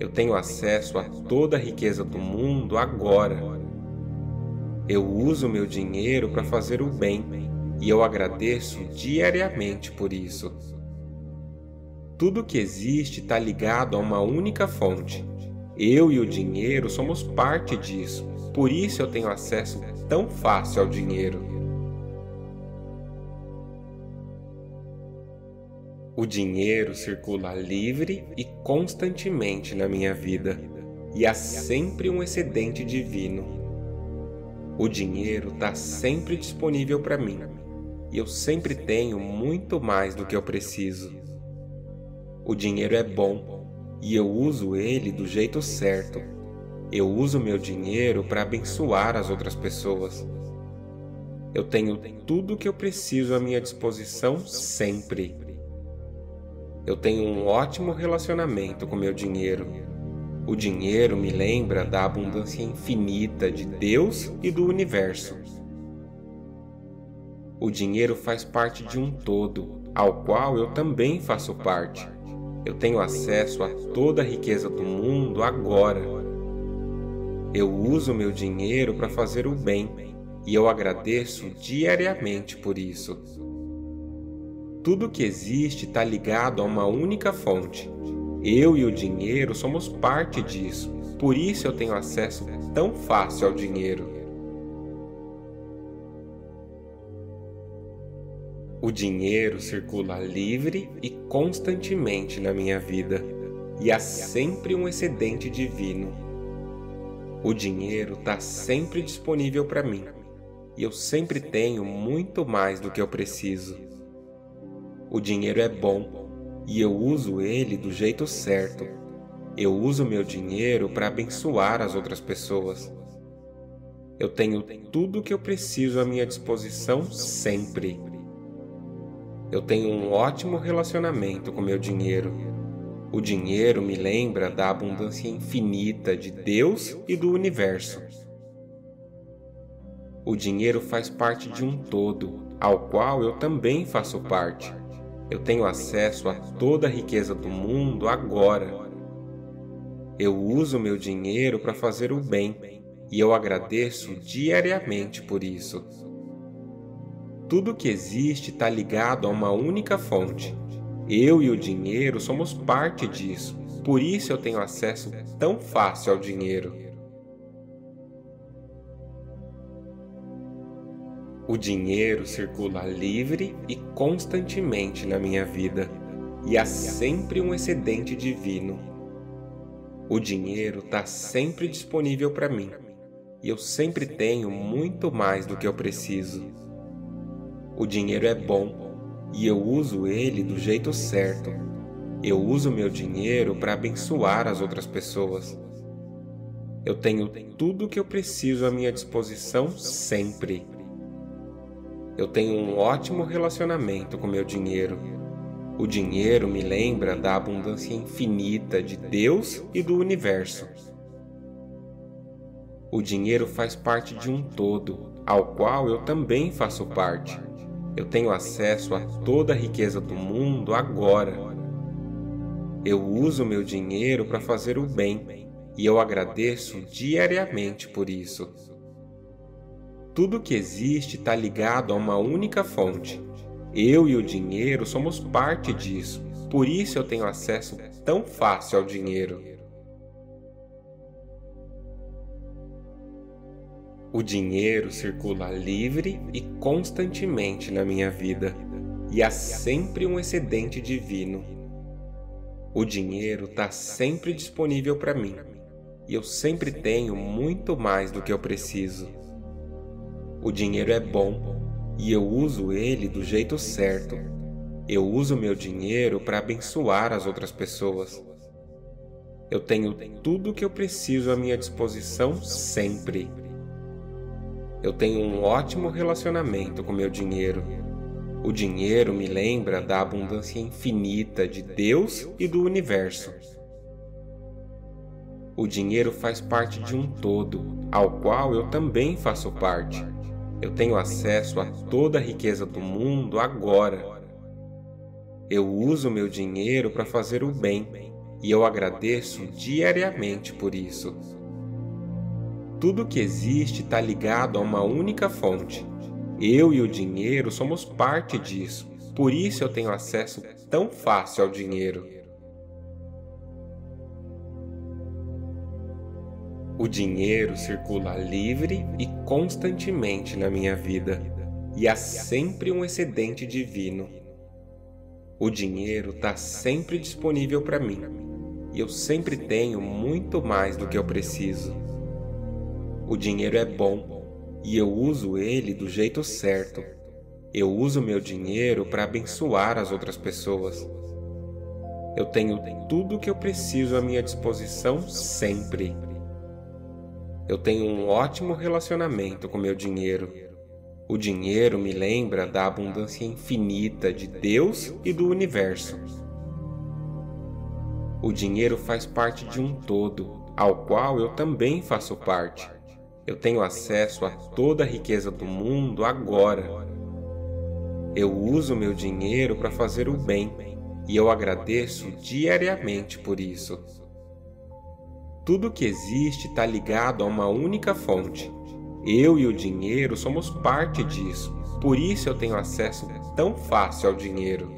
[SPEAKER 1] Eu tenho acesso a toda a riqueza do mundo agora. Eu uso meu dinheiro para fazer o bem e eu agradeço diariamente por isso. Tudo que existe está ligado a uma única fonte. Eu e o dinheiro somos parte disso, por isso eu tenho acesso tão fácil ao dinheiro.
[SPEAKER 2] O dinheiro circula
[SPEAKER 1] livre e constantemente na minha vida, e há sempre um excedente divino. O dinheiro está sempre disponível para mim, e eu sempre tenho muito mais do que eu preciso. O dinheiro é bom e eu uso ele do jeito certo. Eu uso meu dinheiro para abençoar as outras pessoas. Eu tenho tudo o que eu preciso à minha disposição sempre eu tenho um ótimo relacionamento com meu dinheiro. O dinheiro me lembra da abundância infinita de Deus e do universo. O dinheiro faz parte de um todo, ao qual eu também faço parte. Eu tenho acesso a toda a riqueza do mundo agora. Eu uso meu dinheiro para fazer o bem e eu agradeço diariamente por isso. Tudo que existe está ligado a uma única fonte. Eu e o dinheiro somos parte disso, por isso eu tenho acesso tão fácil ao dinheiro. O dinheiro circula livre e constantemente na minha vida, e há sempre um excedente divino. O dinheiro está sempre disponível para mim, e eu sempre tenho muito mais do que eu preciso. O dinheiro é bom e eu uso ele do jeito certo. Eu uso meu dinheiro para abençoar as outras pessoas. Eu tenho tudo o que eu preciso à minha disposição sempre. Eu tenho um ótimo relacionamento com meu dinheiro. O dinheiro me lembra da abundância infinita de Deus e do universo. O dinheiro faz parte de um todo, ao qual eu também faço parte. Eu tenho acesso a toda a riqueza do mundo agora. Eu uso meu dinheiro para fazer o bem e eu agradeço diariamente por isso. Tudo que existe está ligado a uma única fonte. Eu e o dinheiro somos parte disso, por isso eu tenho acesso tão fácil ao dinheiro. O dinheiro circula livre e constantemente na minha vida, e há sempre um excedente divino. O dinheiro está sempre disponível para mim, e eu sempre tenho muito mais do que eu preciso. O dinheiro é bom e eu uso ele do jeito certo. Eu uso meu dinheiro para abençoar as outras pessoas. Eu tenho tudo o que eu preciso à minha disposição sempre. Eu tenho um ótimo relacionamento com meu dinheiro. O dinheiro me lembra da abundância infinita de Deus e do universo. O dinheiro faz parte de um todo, ao qual eu também faço parte. Eu tenho acesso a toda a riqueza do mundo agora. Eu uso meu dinheiro para fazer o bem e eu agradeço diariamente por isso. Tudo que existe está ligado a uma única fonte. Eu e o dinheiro somos parte disso, por isso eu tenho acesso tão fácil ao dinheiro. O dinheiro circula livre e constantemente na minha vida, e há sempre um excedente divino. O dinheiro está sempre disponível para mim, e eu sempre tenho muito mais do que eu preciso. O dinheiro é bom e eu uso ele do jeito certo. Eu uso meu dinheiro para abençoar as outras pessoas. Eu tenho tudo o que eu preciso à minha disposição sempre. Eu tenho um ótimo relacionamento com meu dinheiro. O dinheiro me lembra da abundância infinita de Deus e do universo. O dinheiro faz parte de um todo, ao qual eu também faço parte. Eu tenho acesso a toda a riqueza do mundo agora. Eu uso meu dinheiro para fazer o bem e eu agradeço diariamente por isso. Tudo que existe está ligado a uma única fonte. Eu e o dinheiro somos parte disso, por isso eu tenho acesso tão fácil ao dinheiro. O dinheiro circula livre e constantemente na minha vida, e há sempre um excedente divino. O dinheiro está sempre disponível para mim, e eu sempre tenho muito mais do que eu preciso. O dinheiro é bom, e eu uso ele do jeito certo. Eu uso meu dinheiro para abençoar as outras pessoas. Eu tenho tudo o que eu preciso à minha disposição sempre. Eu tenho um ótimo relacionamento com meu dinheiro. O dinheiro me lembra da abundância infinita de Deus e do universo. O dinheiro faz parte de um todo, ao qual eu também faço parte. Eu tenho acesso a toda a riqueza do mundo agora. Eu uso meu dinheiro para fazer o bem e eu agradeço diariamente por isso. Tudo que existe está ligado a uma única fonte. Eu e o dinheiro somos parte disso, por isso eu tenho acesso tão fácil ao dinheiro.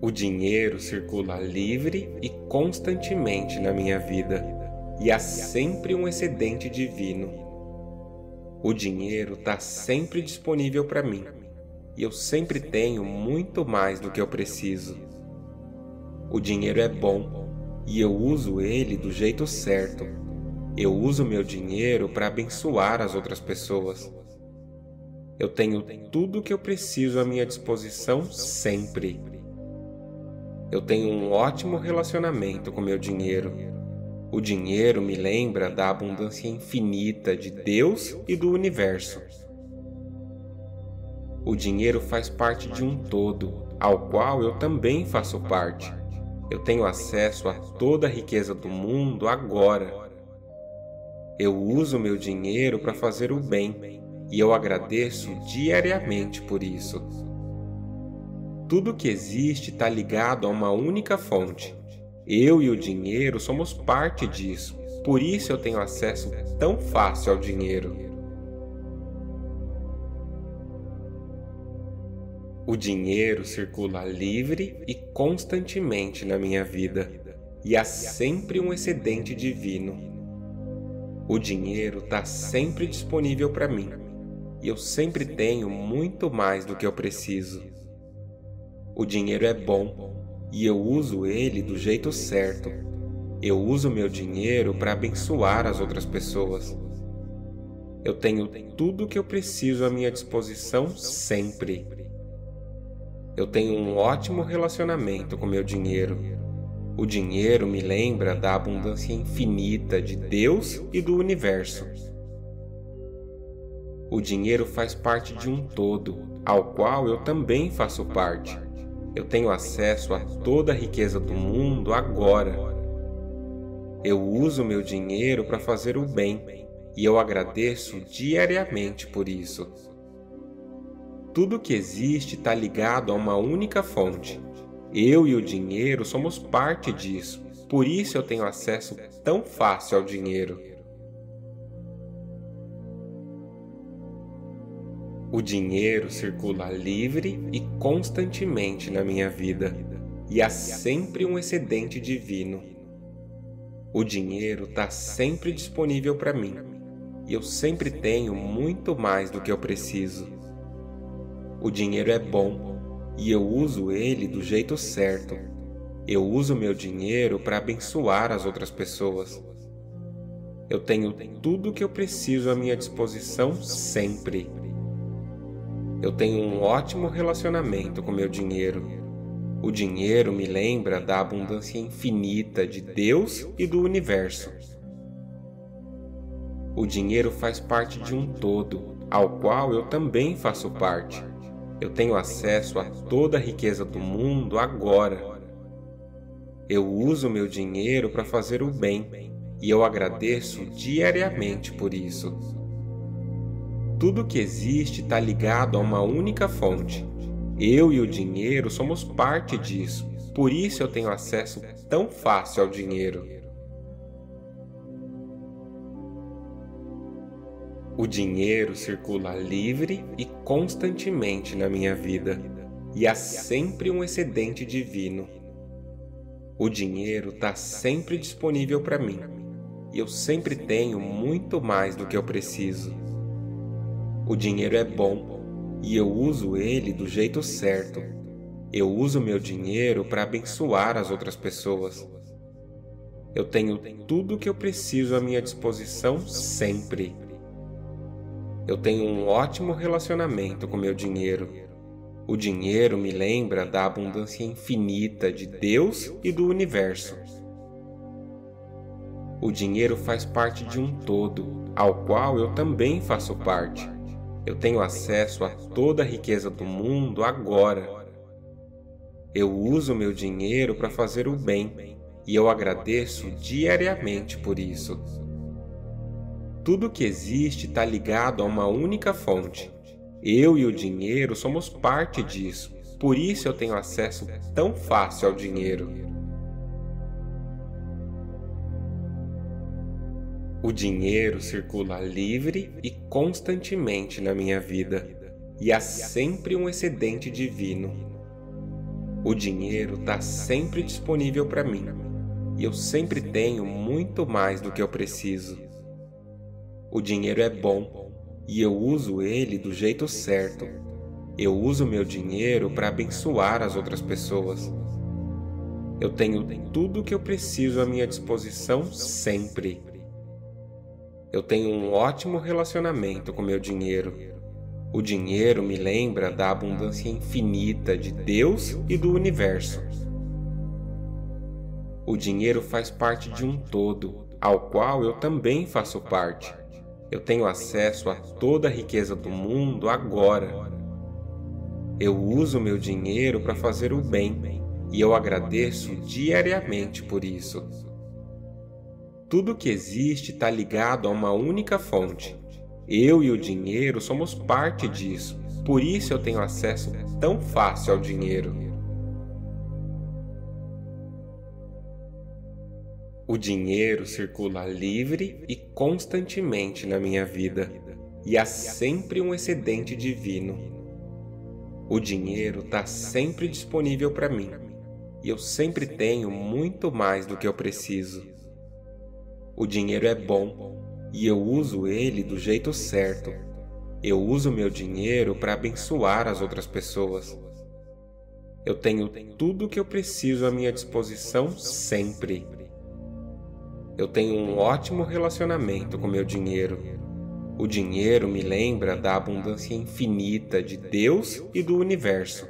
[SPEAKER 1] O dinheiro circula livre e constantemente na minha vida, e há sempre um excedente divino. O dinheiro está sempre disponível para mim, e eu sempre tenho muito mais do que eu preciso. O dinheiro é bom e eu uso ele do jeito certo. Eu uso meu dinheiro para abençoar as outras pessoas. Eu tenho tudo o que eu preciso à minha disposição sempre. Eu tenho um ótimo relacionamento com meu dinheiro. O dinheiro me lembra da abundância infinita de Deus e do universo. O dinheiro faz parte de um todo, ao qual eu também faço parte. Eu tenho acesso a toda a riqueza do mundo agora. Eu uso meu dinheiro para fazer o bem e eu agradeço diariamente por isso. Tudo que existe está ligado a uma única fonte. Eu e o dinheiro somos parte disso, por isso eu tenho acesso tão fácil ao dinheiro. O dinheiro circula livre e constantemente na minha vida, e há sempre um excedente divino. O dinheiro está sempre disponível para mim, e eu sempre tenho muito mais do que eu preciso. O dinheiro é bom e eu uso ele do jeito certo. Eu uso meu dinheiro para abençoar as outras pessoas. Eu tenho tudo o que eu preciso à minha disposição sempre. Eu tenho um ótimo relacionamento com meu dinheiro. O dinheiro me lembra da abundância infinita de Deus e do universo. O dinheiro faz parte de um todo, ao qual eu também faço parte. Eu tenho acesso a toda a riqueza do mundo agora. Eu uso meu dinheiro para fazer o bem e eu agradeço diariamente por isso. Tudo que existe está ligado a uma única fonte. Eu e o dinheiro somos parte disso, por isso eu tenho acesso tão fácil ao dinheiro. O dinheiro circula livre e constantemente na minha vida, e há sempre um excedente divino. O dinheiro está sempre disponível para mim, e eu sempre tenho muito mais do que eu preciso. O dinheiro é bom e eu uso ele do jeito certo. Eu uso meu dinheiro para abençoar as outras pessoas. Eu tenho tudo o que eu preciso à minha disposição sempre. Eu tenho um ótimo relacionamento com meu dinheiro. O dinheiro me lembra da abundância infinita de Deus e do universo. O dinheiro faz parte de um todo, ao qual eu também faço parte. Eu tenho acesso a toda a riqueza do mundo agora. Eu uso meu dinheiro para fazer o bem e eu agradeço diariamente por isso. Tudo que existe está ligado a uma única fonte. Eu e o dinheiro somos parte disso, por isso eu tenho acesso tão fácil ao dinheiro. O dinheiro circula livre e constantemente na minha vida, e há sempre um excedente divino. O dinheiro está sempre disponível para mim, e eu sempre tenho muito mais do que eu preciso. O dinheiro é bom e eu uso ele do jeito certo. Eu uso meu dinheiro para abençoar as outras pessoas. Eu tenho tudo o que eu preciso à minha disposição sempre eu tenho um ótimo relacionamento com meu dinheiro. O dinheiro me lembra da abundância infinita de Deus e do universo. O dinheiro faz parte de um todo, ao qual eu também faço parte. Eu tenho acesso a toda a riqueza do mundo agora. Eu uso meu dinheiro para fazer o bem e eu agradeço diariamente por isso. Tudo que existe está ligado a uma única fonte. Eu e o dinheiro somos parte disso, por isso eu tenho acesso tão fácil ao dinheiro. O dinheiro circula livre e constantemente na minha vida, e há sempre um excedente divino. O dinheiro está sempre disponível para mim, e eu sempre tenho muito mais do que eu preciso. O dinheiro é bom e eu uso ele do jeito certo. Eu uso meu dinheiro para abençoar as outras pessoas. Eu tenho tudo o que eu preciso à minha disposição sempre. Eu tenho um ótimo relacionamento com meu dinheiro. O dinheiro me lembra da abundância infinita de Deus e do universo. O dinheiro faz parte de um todo, ao qual eu também faço parte. Eu tenho acesso a toda a riqueza do mundo agora. Eu uso meu dinheiro para fazer o bem e eu agradeço diariamente por isso. Tudo que existe está ligado a uma única fonte. Eu e o dinheiro somos parte disso, por isso eu tenho acesso tão fácil ao dinheiro. O dinheiro circula livre e constantemente na minha vida, e há sempre um excedente divino. O dinheiro está sempre disponível para mim, e eu sempre tenho muito mais do que eu preciso. O dinheiro é bom, e eu uso ele do jeito certo. Eu uso meu dinheiro para abençoar as outras pessoas. Eu tenho tudo o que eu preciso à minha disposição sempre. Eu tenho um ótimo relacionamento com meu dinheiro. O dinheiro me lembra da abundância infinita de Deus e do universo.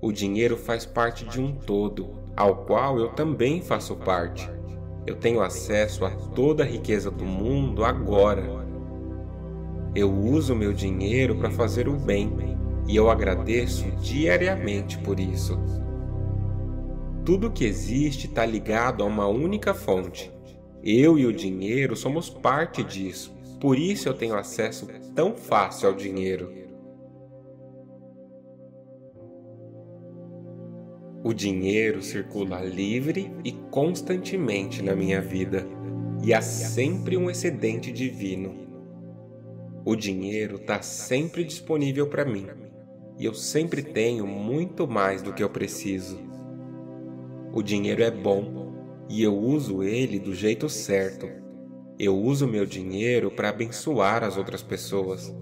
[SPEAKER 1] O dinheiro faz parte de um todo, ao qual eu também faço parte. Eu tenho acesso a toda a riqueza do mundo agora. Eu uso meu dinheiro para fazer o bem e eu agradeço diariamente por isso. Tudo que existe está ligado a uma única fonte. Eu e o dinheiro somos parte disso, por isso eu tenho acesso tão fácil ao dinheiro. O dinheiro circula livre e constantemente na minha vida, e há sempre um excedente divino. O dinheiro está sempre disponível para mim, e eu sempre tenho muito mais do que eu preciso. O dinheiro é bom e eu uso ele do jeito certo. Eu uso meu dinheiro para abençoar as outras pessoas.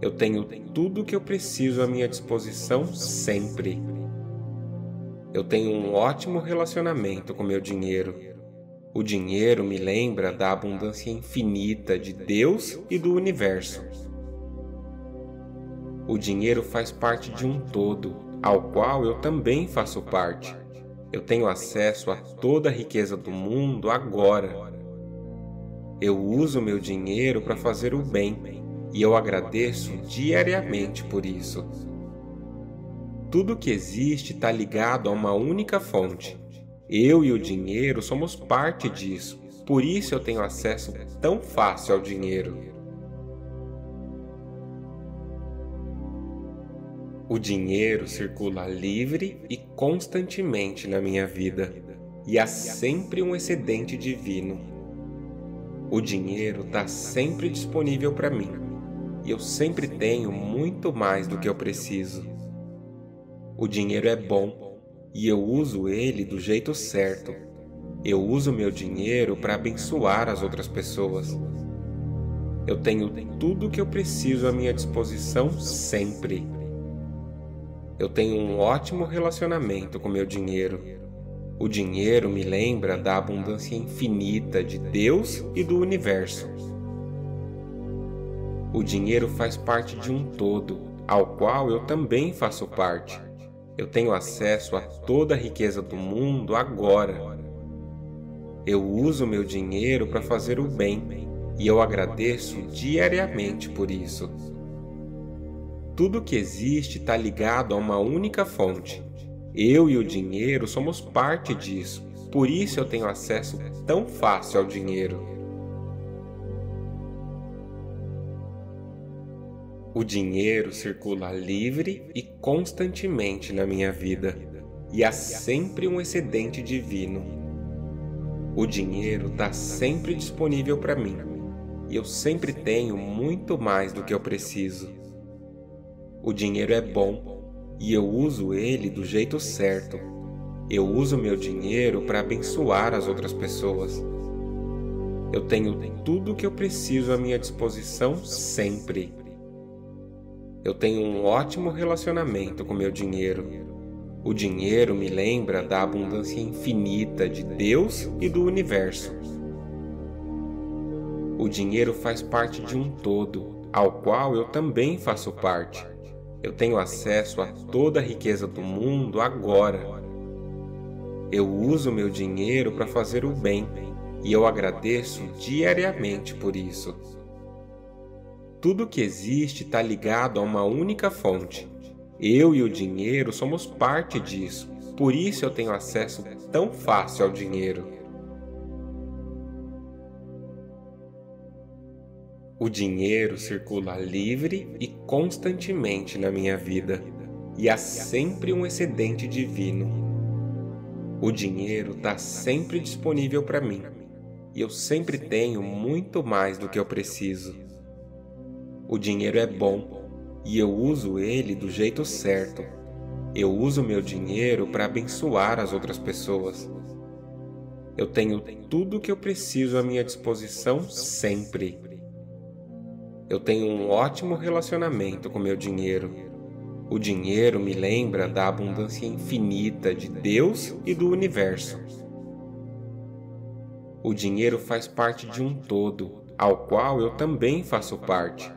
[SPEAKER 1] Eu tenho tudo o que eu preciso à minha disposição sempre. Eu tenho um ótimo relacionamento com meu dinheiro. O dinheiro me lembra da abundância infinita de Deus e do universo. O dinheiro faz parte de um todo, ao qual eu também faço parte. Eu tenho acesso a toda a riqueza do mundo agora. Eu uso meu dinheiro para fazer o bem e eu agradeço diariamente por isso. Tudo que existe está ligado a uma única fonte. Eu e o dinheiro somos parte disso, por isso eu tenho acesso tão fácil ao dinheiro. O dinheiro circula livre e constantemente na minha vida, e há sempre um excedente divino. O dinheiro está sempre disponível para mim, e eu sempre tenho muito mais do que eu preciso. O dinheiro é bom, e eu uso ele do jeito certo. Eu uso meu dinheiro para abençoar as outras pessoas. Eu tenho tudo o que eu preciso à minha disposição sempre. Eu tenho um ótimo relacionamento com meu dinheiro. O dinheiro me lembra da abundância infinita de Deus e do universo. O dinheiro faz parte de um todo, ao qual eu também faço parte. Eu tenho acesso a toda a riqueza do mundo agora. Eu uso meu dinheiro para fazer o bem e eu agradeço diariamente por isso. Tudo que existe está ligado a uma única fonte. Eu e o dinheiro somos parte disso, por isso eu tenho acesso tão fácil ao dinheiro. O dinheiro circula livre e constantemente na minha vida, e há sempre um excedente divino. O dinheiro está sempre disponível para mim, e eu sempre tenho muito mais do que eu preciso. O dinheiro é bom e eu uso ele do jeito certo. Eu uso meu dinheiro para abençoar as outras pessoas. Eu tenho tudo o que eu preciso à minha disposição sempre. Eu tenho um ótimo relacionamento com meu dinheiro. O dinheiro me lembra da abundância infinita de Deus e do universo. O dinheiro faz parte de um todo, ao qual eu também faço parte. Eu tenho acesso a toda a riqueza do mundo agora. Eu uso meu dinheiro para fazer o bem e eu agradeço diariamente por isso. Tudo que existe está ligado a uma única fonte. Eu e o dinheiro somos parte disso, por isso eu tenho acesso tão fácil ao dinheiro. O dinheiro circula livre e constantemente na minha vida, e há sempre um excedente divino. O dinheiro está sempre disponível para mim, e eu sempre tenho muito mais do que eu preciso. O dinheiro é bom, e eu uso ele do jeito certo. Eu uso meu dinheiro para abençoar as outras pessoas. Eu tenho tudo o que eu preciso à minha disposição sempre. Eu tenho um ótimo relacionamento com meu dinheiro. O dinheiro me lembra da abundância infinita de Deus e do universo. O dinheiro faz parte de um todo, ao qual eu também faço parte.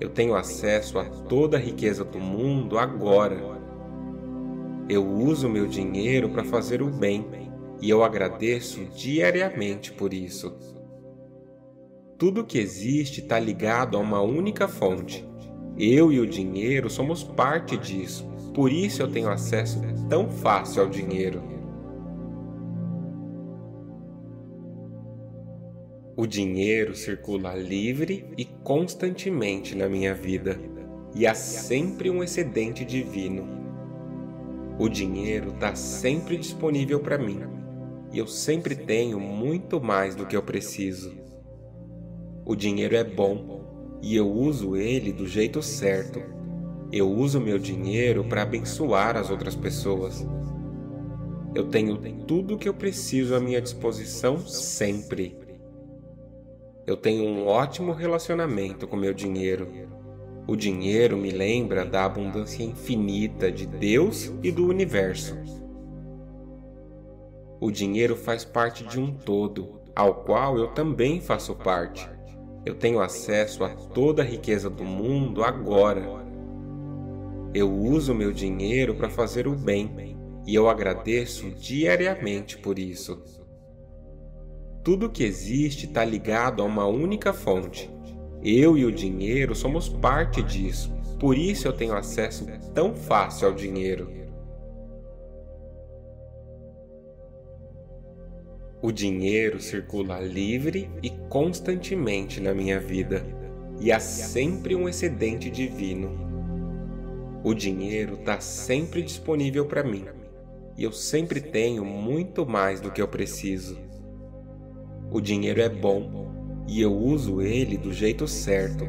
[SPEAKER 1] Eu tenho acesso a toda a riqueza do mundo agora. Eu uso meu dinheiro para fazer o bem e eu agradeço diariamente por isso. Tudo que existe está ligado a uma única fonte. Eu e o dinheiro somos parte disso, por isso eu tenho acesso tão fácil ao dinheiro. O dinheiro circula livre e constantemente na minha vida, e há sempre um excedente divino. O dinheiro está sempre disponível para mim, e eu sempre tenho muito mais do que eu preciso. O dinheiro é bom e eu uso ele do jeito certo. Eu uso meu dinheiro para abençoar as outras pessoas. Eu tenho tudo o que eu preciso à minha disposição sempre. Eu tenho um ótimo relacionamento com meu dinheiro. O dinheiro me lembra da abundância infinita de Deus e do universo. O dinheiro faz parte de um todo, ao qual eu também faço parte. Eu tenho acesso a toda a riqueza do mundo agora. Eu uso meu dinheiro para fazer o bem e eu agradeço diariamente por isso. Tudo que existe está ligado a uma única fonte. Eu e o dinheiro somos parte disso, por isso eu tenho acesso tão fácil ao dinheiro. O dinheiro circula livre e constantemente na minha vida, e há sempre um excedente divino. O dinheiro está sempre disponível para mim, e eu sempre tenho muito mais do que eu preciso. O dinheiro é bom e eu uso ele do jeito certo.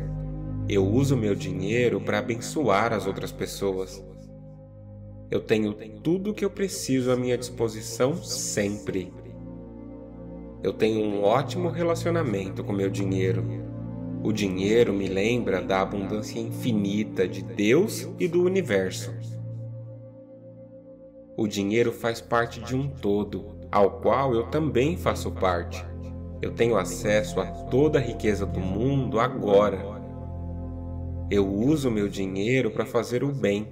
[SPEAKER 1] Eu uso meu dinheiro para abençoar as outras pessoas. Eu tenho tudo o que eu preciso à minha disposição sempre eu tenho um ótimo relacionamento com meu dinheiro. O dinheiro me lembra da abundância infinita de Deus e do universo. O dinheiro faz parte de um todo, ao qual eu também faço parte. Eu tenho acesso a toda a riqueza do mundo agora. Eu uso meu dinheiro para fazer o bem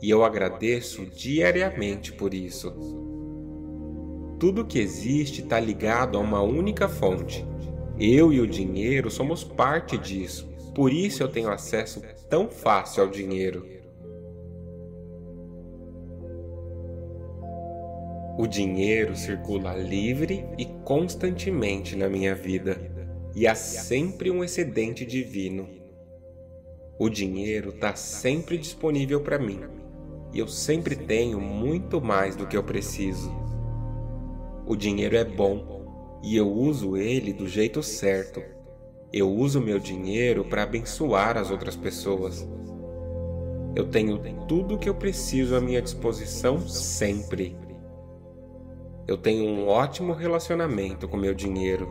[SPEAKER 1] e eu agradeço diariamente por isso. Tudo que existe está ligado a uma única fonte. Eu e o dinheiro somos parte disso, por isso eu tenho acesso tão fácil ao dinheiro. O dinheiro circula livre e constantemente na minha vida, e há sempre um excedente divino. O dinheiro está sempre disponível para mim, e eu sempre tenho muito mais do que eu preciso. O dinheiro é bom e eu uso ele do jeito certo. Eu uso meu dinheiro para abençoar as outras pessoas. Eu tenho tudo o que eu preciso à minha disposição sempre. Eu tenho um ótimo relacionamento com meu dinheiro.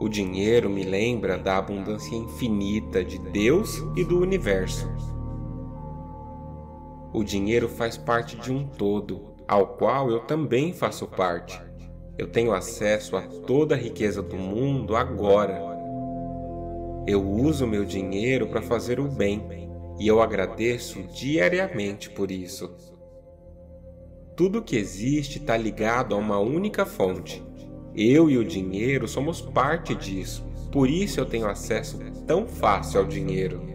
[SPEAKER 1] O dinheiro me lembra da abundância infinita de Deus e do universo. O dinheiro faz parte de um todo, ao qual eu também faço parte. Eu tenho acesso a toda a riqueza do mundo agora. Eu uso meu dinheiro para fazer o bem e eu agradeço diariamente por isso. Tudo que existe está ligado a uma única fonte. Eu e o dinheiro somos parte disso, por isso eu tenho acesso tão fácil ao dinheiro.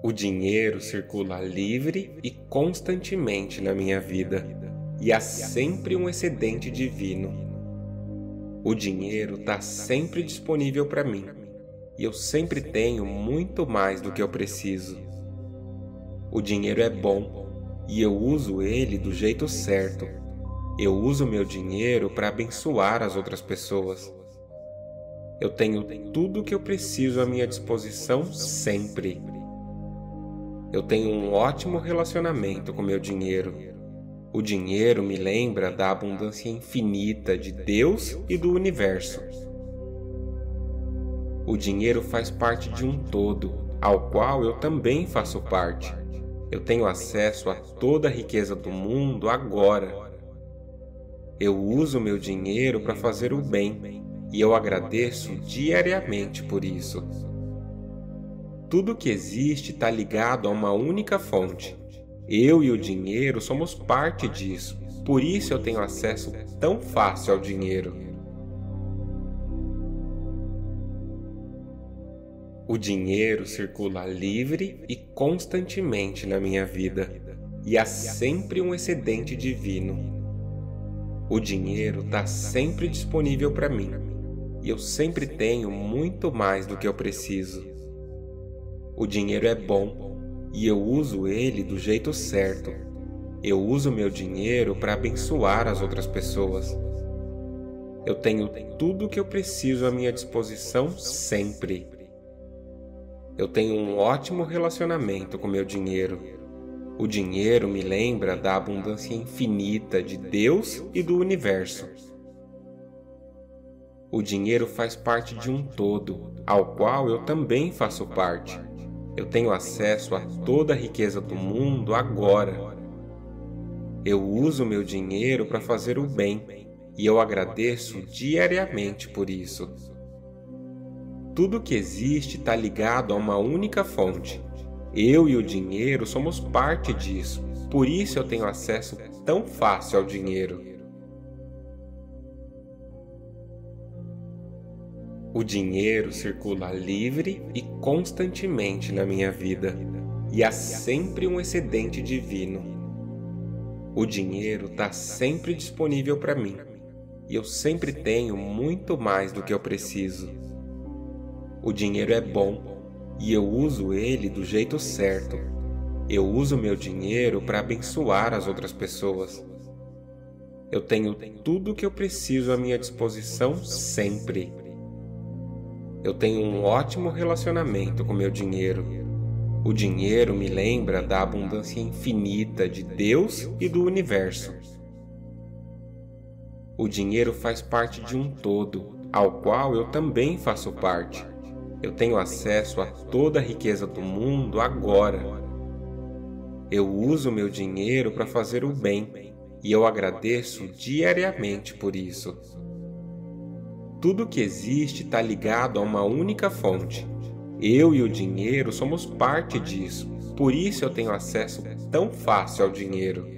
[SPEAKER 1] O dinheiro circula livre e constantemente na minha vida, e há sempre um excedente divino. O dinheiro está sempre disponível para mim, e eu sempre tenho muito mais do que eu preciso. O dinheiro é bom, e eu uso ele do jeito certo. Eu uso meu dinheiro para abençoar as outras pessoas. Eu tenho tudo o que eu preciso à minha disposição sempre eu tenho um ótimo relacionamento com meu dinheiro. O dinheiro me lembra da abundância infinita de Deus e do universo. O dinheiro faz parte de um todo, ao qual eu também faço parte. Eu tenho acesso a toda a riqueza do mundo agora. Eu uso meu dinheiro para fazer o bem e eu agradeço diariamente por isso. Tudo que existe está ligado a uma única fonte. Eu e o dinheiro somos parte disso, por isso eu tenho acesso tão fácil ao dinheiro. O
[SPEAKER 2] dinheiro
[SPEAKER 1] circula livre e constantemente na minha vida, e há sempre um excedente divino. O dinheiro está sempre disponível para mim, e eu sempre tenho muito mais do que eu preciso. O dinheiro é bom e eu uso ele do jeito certo. Eu uso meu dinheiro para abençoar as outras pessoas. Eu tenho tudo o que eu preciso à minha disposição sempre. Eu tenho um ótimo relacionamento com meu dinheiro. O dinheiro me lembra da abundância infinita de Deus e do universo. O dinheiro faz parte de um todo, ao qual eu também faço parte. Eu tenho acesso a toda a riqueza do mundo agora. Eu uso meu dinheiro para fazer o bem e eu agradeço diariamente por isso. Tudo que existe está ligado a uma única fonte. Eu e o dinheiro somos parte disso, por isso eu tenho acesso tão fácil ao dinheiro. O dinheiro circula livre e constantemente na minha vida, e há sempre um excedente divino. O dinheiro está sempre disponível para mim, e eu sempre tenho muito mais do que eu preciso. O dinheiro é bom e eu uso ele do jeito certo. Eu uso meu dinheiro para abençoar as outras pessoas. Eu tenho tudo o que eu preciso à minha disposição sempre. Eu tenho um ótimo relacionamento com meu dinheiro. O dinheiro me lembra da abundância infinita de Deus e do universo. O dinheiro faz parte de um todo, ao qual eu também faço parte. Eu tenho acesso a toda a riqueza do mundo agora. Eu uso meu dinheiro para fazer o bem e eu agradeço diariamente por isso. Tudo que existe está ligado a uma única fonte. Eu e o dinheiro somos parte disso, por isso eu tenho acesso tão fácil ao dinheiro.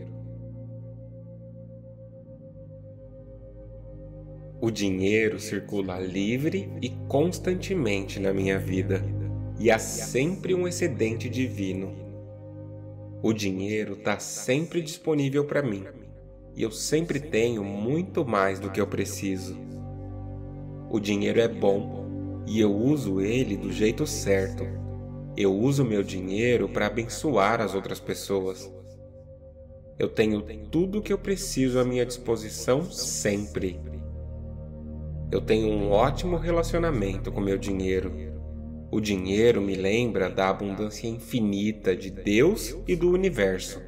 [SPEAKER 2] O dinheiro
[SPEAKER 1] circula livre e constantemente na minha vida, e há sempre um excedente divino. O dinheiro está sempre disponível para mim, e eu sempre tenho muito mais do que eu preciso. O dinheiro é bom e eu uso ele do jeito certo. Eu uso meu dinheiro para abençoar as outras pessoas. Eu tenho tudo o que eu preciso à minha disposição sempre. Eu tenho um ótimo relacionamento com meu dinheiro. O dinheiro me lembra da abundância infinita de Deus e do universo.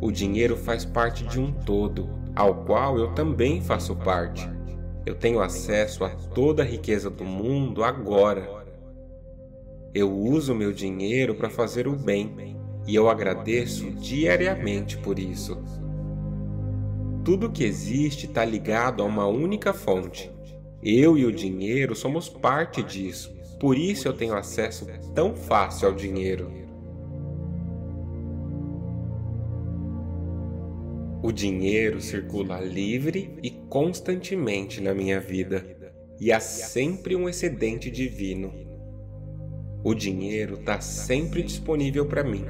[SPEAKER 1] O dinheiro faz parte de um todo, ao qual eu também faço parte. Eu tenho acesso a toda a riqueza do mundo agora. Eu uso meu dinheiro para fazer o bem e eu agradeço diariamente por isso. Tudo que existe está ligado a uma única fonte. Eu e o dinheiro somos parte disso, por isso eu tenho acesso tão fácil ao dinheiro. O dinheiro circula livre e constantemente na minha vida, e há sempre um excedente divino. O dinheiro está sempre disponível para mim,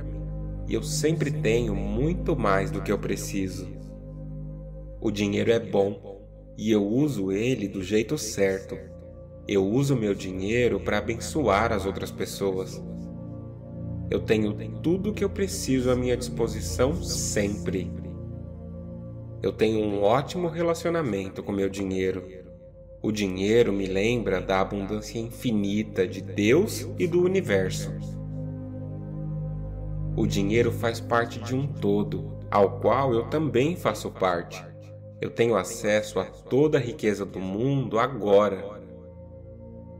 [SPEAKER 1] e eu sempre tenho muito mais do que eu preciso. O dinheiro é bom e eu uso ele do jeito certo. Eu uso meu dinheiro para abençoar as outras pessoas. Eu tenho tudo o que eu preciso à minha disposição sempre eu tenho um ótimo relacionamento com meu dinheiro. O dinheiro me lembra da abundância infinita de Deus e do universo. O dinheiro faz parte de um todo, ao qual eu também faço parte. Eu tenho acesso a toda a riqueza do mundo agora.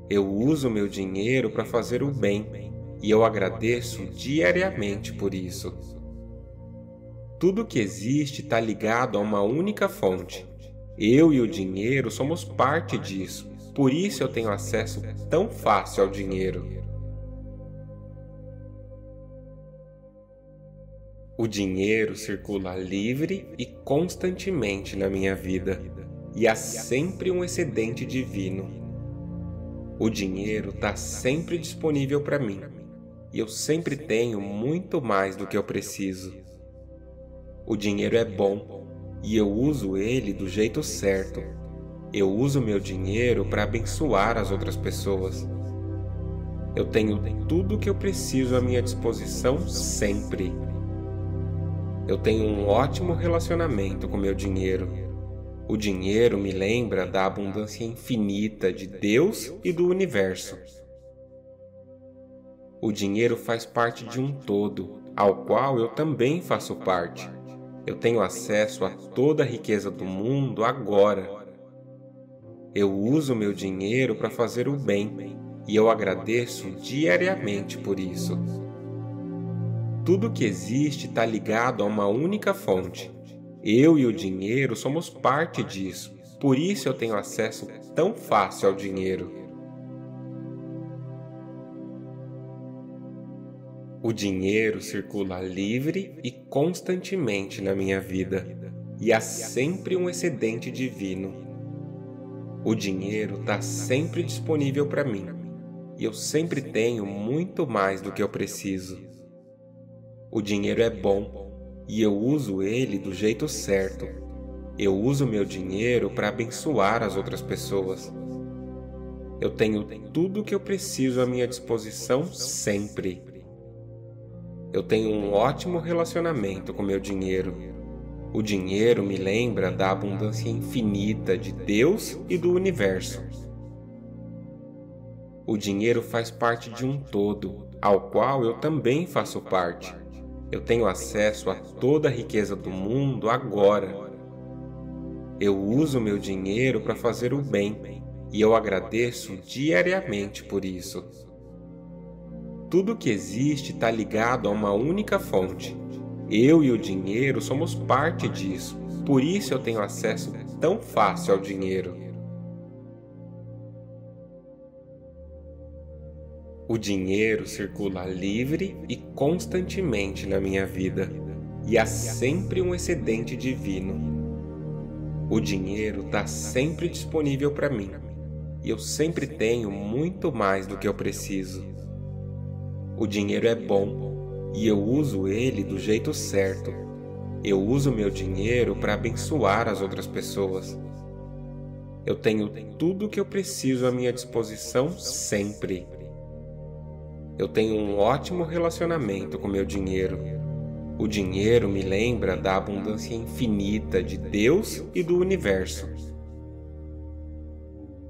[SPEAKER 1] Eu uso meu dinheiro para fazer o bem e eu agradeço diariamente por isso. Tudo que existe está ligado a uma única fonte. Eu e o dinheiro somos parte disso, por isso eu tenho acesso tão fácil ao dinheiro. O dinheiro circula livre e constantemente na minha vida, e há sempre um excedente divino. O dinheiro está sempre disponível para mim, e eu sempre tenho muito mais do que eu preciso. O dinheiro é bom e eu uso ele do jeito certo. Eu uso meu dinheiro para abençoar as outras pessoas. Eu tenho tudo o que eu preciso à minha disposição sempre. Eu tenho um ótimo relacionamento com meu dinheiro. O dinheiro me lembra da abundância infinita de Deus e do universo. O dinheiro faz parte de um todo, ao qual eu também faço parte. Eu tenho acesso a toda a riqueza do mundo agora. Eu uso meu dinheiro para fazer o bem e eu agradeço diariamente por isso. Tudo que existe está ligado a uma única fonte. Eu e o dinheiro somos parte disso, por isso eu tenho acesso tão fácil ao dinheiro. O dinheiro circula livre e constantemente na minha vida, e há sempre um excedente divino. O dinheiro está sempre disponível para mim, e eu sempre tenho muito mais do que eu preciso. O dinheiro é bom e eu uso ele do jeito certo. Eu uso meu dinheiro para abençoar as outras pessoas. Eu tenho tudo o que eu preciso à minha disposição sempre. Eu tenho um ótimo relacionamento com meu dinheiro. O dinheiro me lembra da abundância infinita de Deus e do universo. O dinheiro faz parte de um todo, ao qual eu também faço parte. Eu tenho acesso a toda a riqueza do mundo agora. Eu uso meu dinheiro para fazer o bem e eu agradeço diariamente por isso. Tudo que existe está ligado a uma única fonte. Eu e o dinheiro somos parte disso, por isso eu tenho acesso tão fácil ao dinheiro. O dinheiro circula livre e constantemente na minha vida, e há sempre um excedente divino. O dinheiro está sempre disponível para mim, e eu sempre tenho muito mais do que eu preciso. O dinheiro é bom e eu uso ele do jeito certo. Eu uso meu dinheiro para abençoar as outras pessoas. Eu tenho tudo o que eu preciso à minha disposição sempre. Eu tenho um ótimo relacionamento com meu dinheiro. O dinheiro me lembra da abundância infinita de Deus e do universo.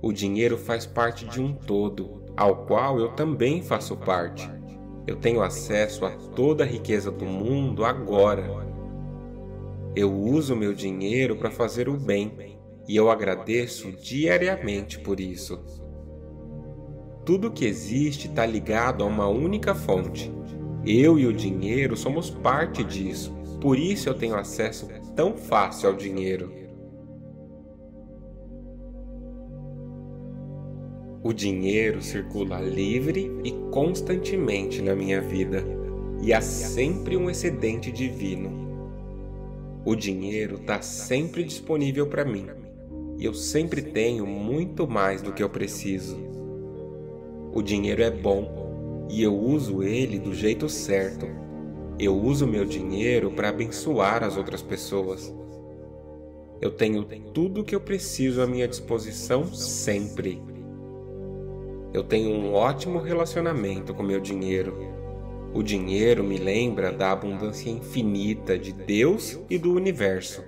[SPEAKER 1] O dinheiro faz parte de um todo, ao qual eu também faço parte. Eu tenho acesso a toda a riqueza do mundo agora. Eu uso meu dinheiro para fazer o bem e eu agradeço diariamente por isso. Tudo que existe está ligado a uma única fonte. Eu e o dinheiro somos parte disso, por isso eu tenho acesso tão fácil ao dinheiro. O dinheiro circula livre e constantemente na minha vida, e há sempre um excedente divino. O dinheiro está sempre disponível para mim, e eu sempre tenho muito mais do que eu preciso. O dinheiro é bom e eu uso ele do jeito certo. Eu uso meu dinheiro para abençoar as outras pessoas. Eu tenho tudo o que eu preciso à minha disposição sempre. Eu tenho um ótimo relacionamento com meu dinheiro. O dinheiro me lembra da abundância infinita de Deus e do universo.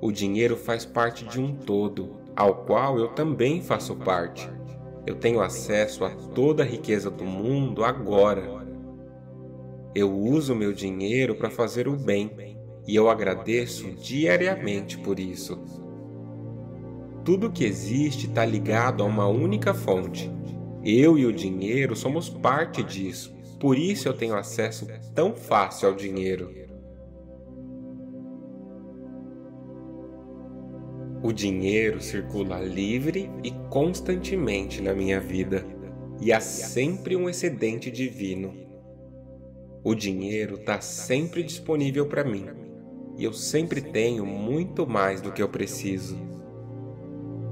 [SPEAKER 1] O dinheiro faz parte de um todo, ao qual eu também faço parte. Eu tenho acesso a toda a riqueza do mundo agora. Eu uso meu dinheiro para fazer o bem e eu agradeço diariamente por isso. Tudo que existe está ligado a uma única fonte. Eu e o dinheiro somos parte disso, por isso eu tenho acesso tão fácil ao dinheiro. O dinheiro circula livre e constantemente na minha vida, e há sempre um excedente divino. O dinheiro está sempre disponível para mim, e eu sempre tenho muito mais do que eu preciso.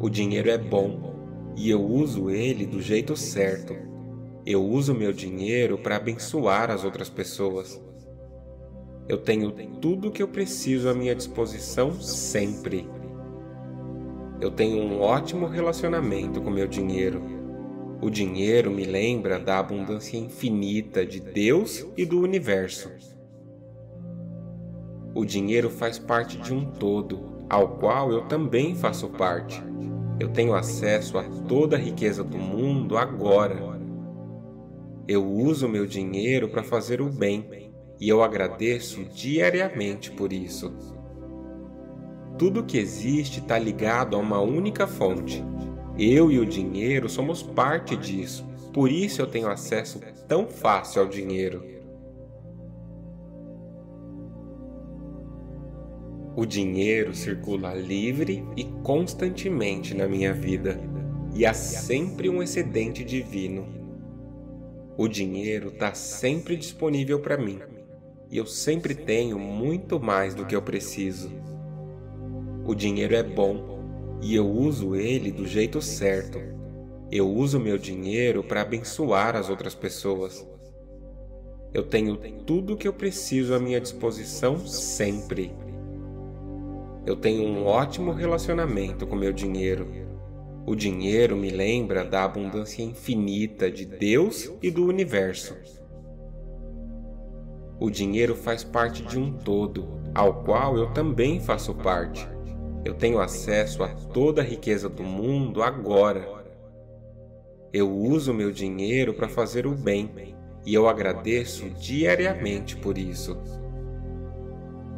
[SPEAKER 1] O dinheiro é bom e eu uso ele do jeito certo. Eu uso meu dinheiro para abençoar as outras pessoas. Eu tenho tudo o que eu preciso à minha disposição sempre. Eu tenho um ótimo relacionamento com meu dinheiro. O dinheiro me lembra da abundância infinita de Deus e do universo. O dinheiro faz parte de um todo ao qual eu também faço parte. Eu tenho acesso a toda a riqueza do mundo agora. Eu uso meu dinheiro para fazer o bem e eu agradeço diariamente por isso. Tudo que existe está ligado a uma única fonte. Eu e o dinheiro somos parte disso, por isso eu tenho acesso tão fácil ao dinheiro. O dinheiro circula livre e constantemente na minha vida, e há sempre um excedente divino. O dinheiro está sempre disponível para mim, e eu sempre tenho muito mais do que eu preciso. O dinheiro é bom e eu uso ele do jeito certo. Eu uso meu dinheiro para abençoar as outras pessoas. Eu tenho tudo o que eu preciso à minha disposição sempre. Eu tenho um ótimo relacionamento com meu dinheiro. O dinheiro me lembra da abundância infinita de Deus e do universo. O dinheiro faz parte de um todo, ao qual eu também faço parte. Eu tenho acesso a toda a riqueza do mundo agora. Eu uso meu dinheiro para fazer o bem e eu agradeço diariamente por isso.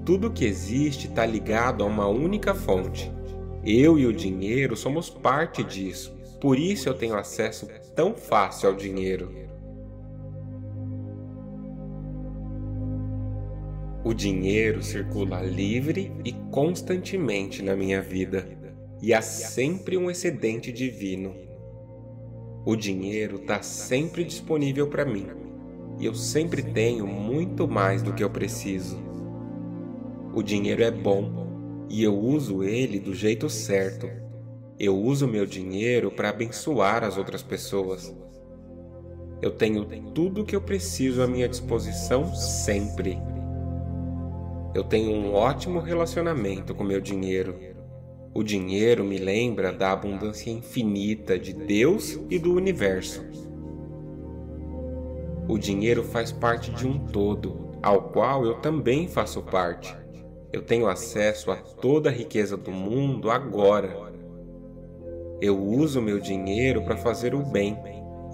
[SPEAKER 1] Tudo que existe está ligado a uma única fonte. Eu e o dinheiro somos parte disso, por isso eu tenho acesso tão fácil ao dinheiro. O dinheiro circula livre e constantemente na minha vida, e há sempre um excedente divino. O dinheiro está sempre disponível para mim, e eu sempre tenho muito mais do que eu preciso. O dinheiro é bom e eu uso ele do jeito certo. Eu uso meu dinheiro para abençoar as outras pessoas. Eu tenho tudo o que eu preciso à minha disposição sempre. Eu tenho um ótimo relacionamento com meu dinheiro. O dinheiro me lembra da abundância infinita de Deus e do universo. O dinheiro faz parte de um todo, ao qual eu também faço parte. Eu tenho acesso a toda a riqueza do mundo agora. Eu uso meu dinheiro para fazer o bem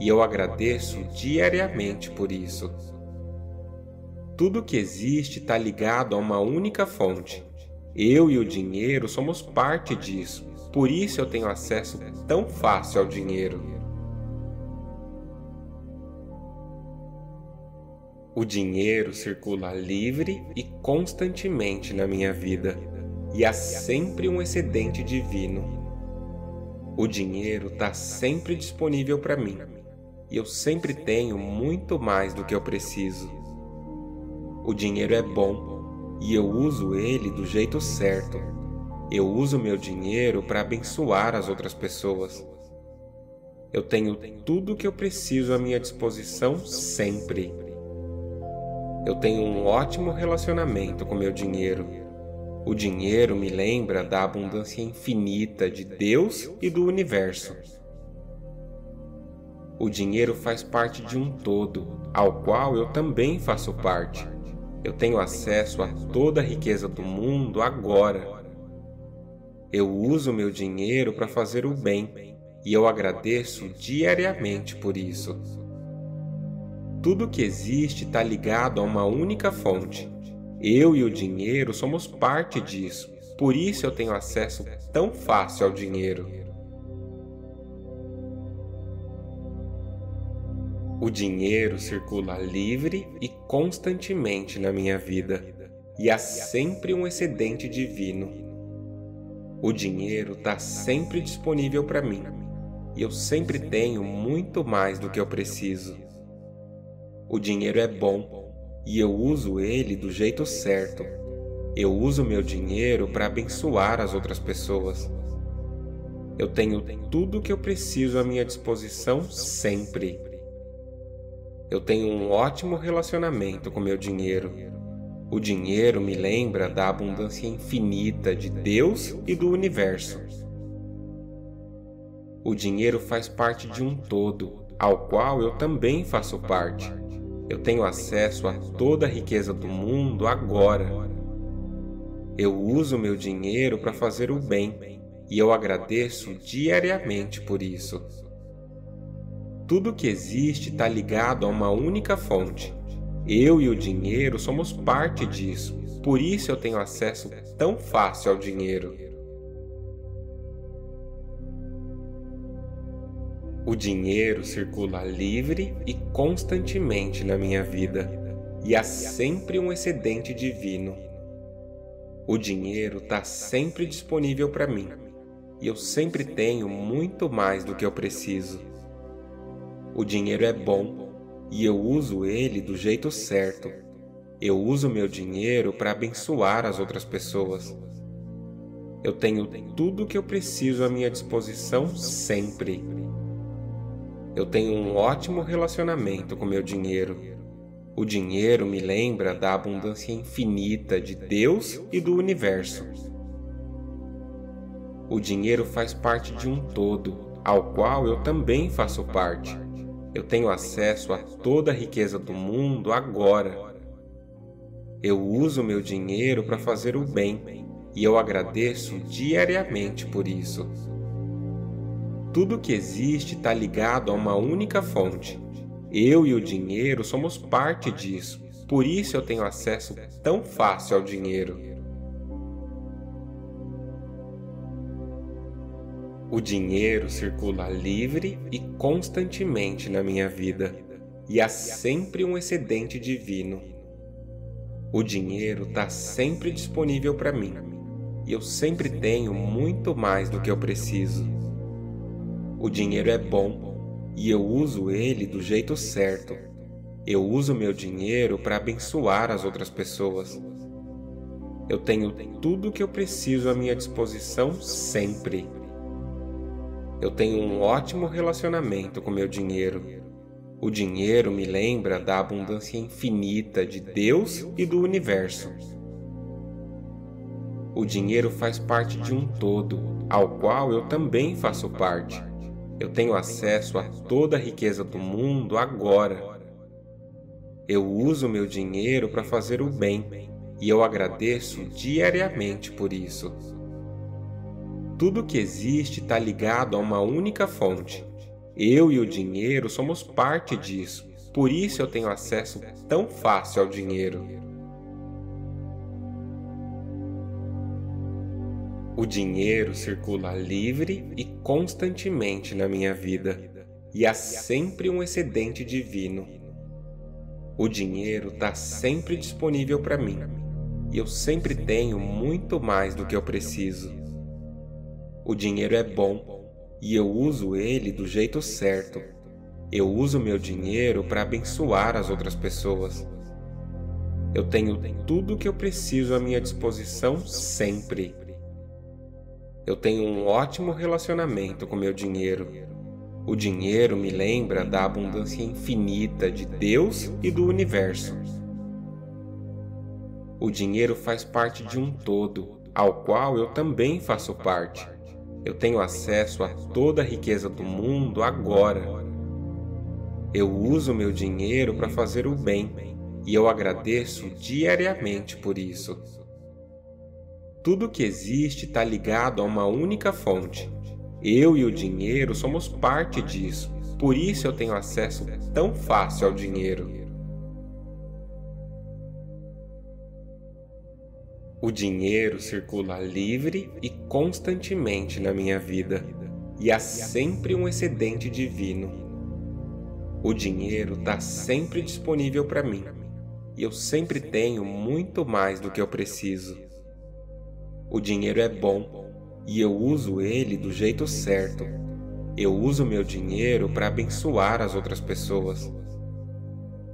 [SPEAKER 1] e eu agradeço diariamente por isso. Tudo que existe está ligado a uma única fonte. Eu e o dinheiro somos parte disso, por isso eu tenho acesso tão fácil ao dinheiro. O dinheiro circula livre e constantemente na minha vida, e há sempre um excedente divino. O dinheiro está sempre disponível para mim, e eu sempre tenho muito mais do que eu preciso. O dinheiro é bom, e eu uso ele do jeito certo. Eu uso meu dinheiro para abençoar as outras pessoas. Eu tenho tudo o que eu preciso à minha disposição sempre. Eu tenho um ótimo relacionamento com meu dinheiro. O dinheiro me lembra da abundância infinita de Deus e do universo. O dinheiro faz parte de um todo, ao qual eu também faço parte. Eu tenho acesso a toda a riqueza do mundo agora. Eu uso meu dinheiro para fazer o bem e eu agradeço diariamente por isso. Tudo que existe está ligado a uma única fonte. Eu e o dinheiro somos parte disso, por isso eu tenho acesso tão fácil ao dinheiro. O dinheiro circula livre e constantemente na minha vida, e há sempre um excedente divino. O dinheiro está sempre disponível para mim, e eu sempre tenho muito mais do que eu preciso. O dinheiro é bom e eu uso ele do jeito certo. Eu uso meu dinheiro para abençoar as outras pessoas. Eu tenho tudo o que eu preciso à minha disposição sempre. Eu tenho um ótimo relacionamento com meu dinheiro. O dinheiro me lembra da abundância infinita de Deus e do universo. O dinheiro faz parte de um todo, ao qual eu também faço parte. Eu tenho acesso a toda a riqueza do mundo agora. Eu uso meu dinheiro para fazer o bem e eu agradeço diariamente por isso. Tudo que existe está ligado a uma única fonte. Eu e o dinheiro somos parte disso, por isso eu tenho acesso tão fácil ao dinheiro. O dinheiro circula livre e constantemente na minha vida, e há sempre um excedente divino. O dinheiro está sempre disponível para mim, e eu sempre tenho muito mais do que eu preciso. O dinheiro é bom e eu uso ele do jeito certo. Eu uso meu dinheiro para abençoar as outras pessoas. Eu tenho tudo o que eu preciso à minha disposição sempre. Eu tenho um ótimo relacionamento com meu dinheiro. O dinheiro me lembra da abundância infinita de Deus e do universo. O dinheiro faz parte de um todo, ao qual eu também faço parte. Eu tenho acesso a toda a riqueza do mundo agora. Eu uso meu dinheiro para fazer o bem e eu agradeço diariamente por isso. Tudo que existe está ligado a uma única fonte. Eu e o dinheiro somos parte disso, por isso eu tenho acesso tão fácil ao dinheiro. O dinheiro circula livre e constantemente na minha vida, e há sempre um excedente divino. O dinheiro está sempre disponível para mim, e eu sempre tenho muito mais do que eu preciso. O dinheiro é bom e eu uso ele do jeito certo. Eu uso meu dinheiro para abençoar as outras pessoas. Eu tenho tudo o que eu preciso à minha disposição sempre. Eu tenho um ótimo relacionamento com meu dinheiro. O dinheiro me lembra da abundância infinita de Deus e do universo. O dinheiro faz parte de um todo, ao qual eu também faço parte. Eu tenho acesso a toda a riqueza do mundo agora. Eu uso meu dinheiro para fazer o bem e eu agradeço diariamente por isso. Tudo que existe está ligado a uma única fonte. Eu e o dinheiro somos parte disso, por isso eu tenho acesso tão fácil ao dinheiro. O dinheiro circula livre e constantemente na minha vida, e há sempre um excedente divino. O dinheiro está sempre disponível para mim, e eu sempre tenho muito mais do que eu preciso. O dinheiro é bom, e eu uso ele do jeito certo. Eu uso meu dinheiro para abençoar as outras pessoas. Eu tenho tudo o que eu preciso à minha disposição sempre eu tenho um ótimo relacionamento com meu dinheiro. O dinheiro me lembra da abundância infinita de Deus e do universo. O dinheiro faz parte de um todo, ao qual eu também faço parte. Eu tenho acesso a toda a riqueza do mundo agora. Eu uso meu dinheiro para fazer o bem e eu agradeço diariamente por isso. Tudo que existe está ligado a uma única fonte. Eu e o dinheiro somos parte disso, por isso eu tenho acesso tão fácil ao dinheiro. O dinheiro circula livre e constantemente na minha vida, e há sempre um excedente divino. O dinheiro está sempre disponível para mim, e eu sempre tenho muito mais do que eu preciso. O dinheiro é bom e eu uso ele do jeito certo. Eu uso meu dinheiro para abençoar as outras pessoas.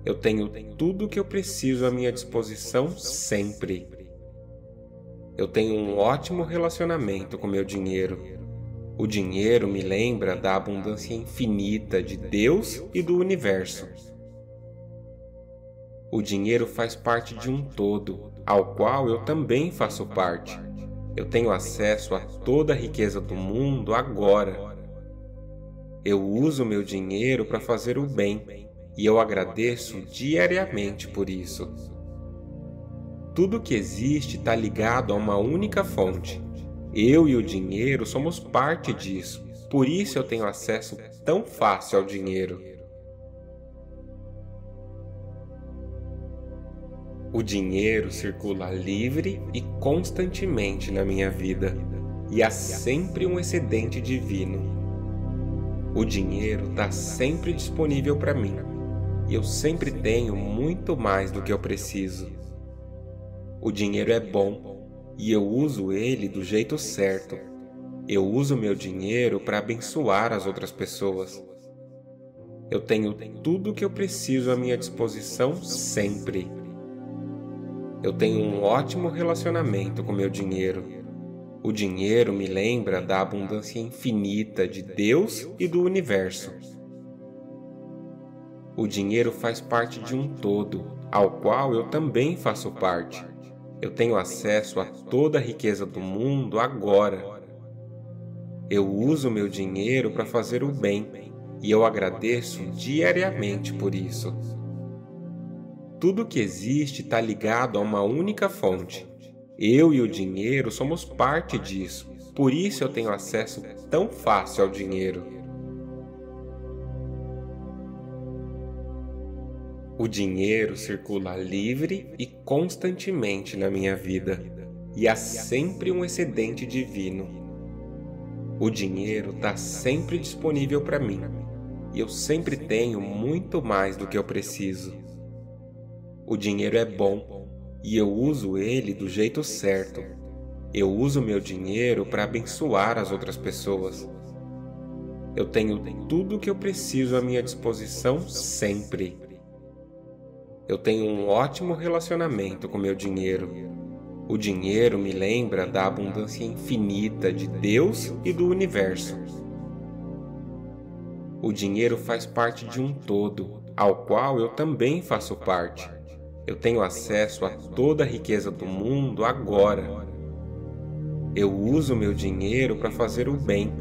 [SPEAKER 1] Eu tenho tudo o que eu preciso à minha disposição sempre. Eu tenho um ótimo relacionamento com meu dinheiro. O dinheiro me lembra da abundância infinita de Deus e do universo. O dinheiro faz parte de um todo, ao qual eu também faço parte. Eu tenho acesso a toda a riqueza do mundo agora. Eu uso meu dinheiro para fazer o bem e eu agradeço diariamente por isso. Tudo que existe está ligado a uma única fonte. Eu e o dinheiro somos parte disso, por isso eu tenho acesso tão fácil ao dinheiro. O dinheiro circula livre e constantemente na minha vida, e há sempre um excedente divino. O dinheiro está sempre disponível para mim, e eu sempre tenho muito mais do que eu preciso. O dinheiro é bom e eu uso ele do jeito certo. Eu uso meu dinheiro para abençoar as outras pessoas. Eu tenho tudo o que eu preciso à minha disposição sempre. Eu tenho um ótimo relacionamento com meu dinheiro. O dinheiro me lembra da abundância infinita de Deus e do universo. O dinheiro faz parte de um todo, ao qual eu também faço parte. Eu tenho acesso a toda a riqueza do mundo agora. Eu uso meu dinheiro para fazer o bem e eu agradeço diariamente por isso. Tudo que existe está ligado a uma única fonte. Eu e o dinheiro somos parte disso, por isso eu tenho acesso tão fácil ao dinheiro. O dinheiro circula livre e constantemente na minha vida, e há sempre um excedente divino. O dinheiro está sempre disponível para mim, e eu sempre tenho muito mais do que eu preciso. O dinheiro é bom e eu uso ele do jeito certo. Eu uso meu dinheiro para abençoar as outras pessoas. Eu tenho tudo o que eu preciso à minha disposição sempre. Eu tenho um ótimo relacionamento com meu dinheiro. O dinheiro me lembra da abundância infinita de Deus e do universo. O dinheiro faz parte de um todo, ao qual eu também faço parte. Eu tenho acesso a toda a riqueza do mundo agora. Eu uso meu dinheiro para fazer o bem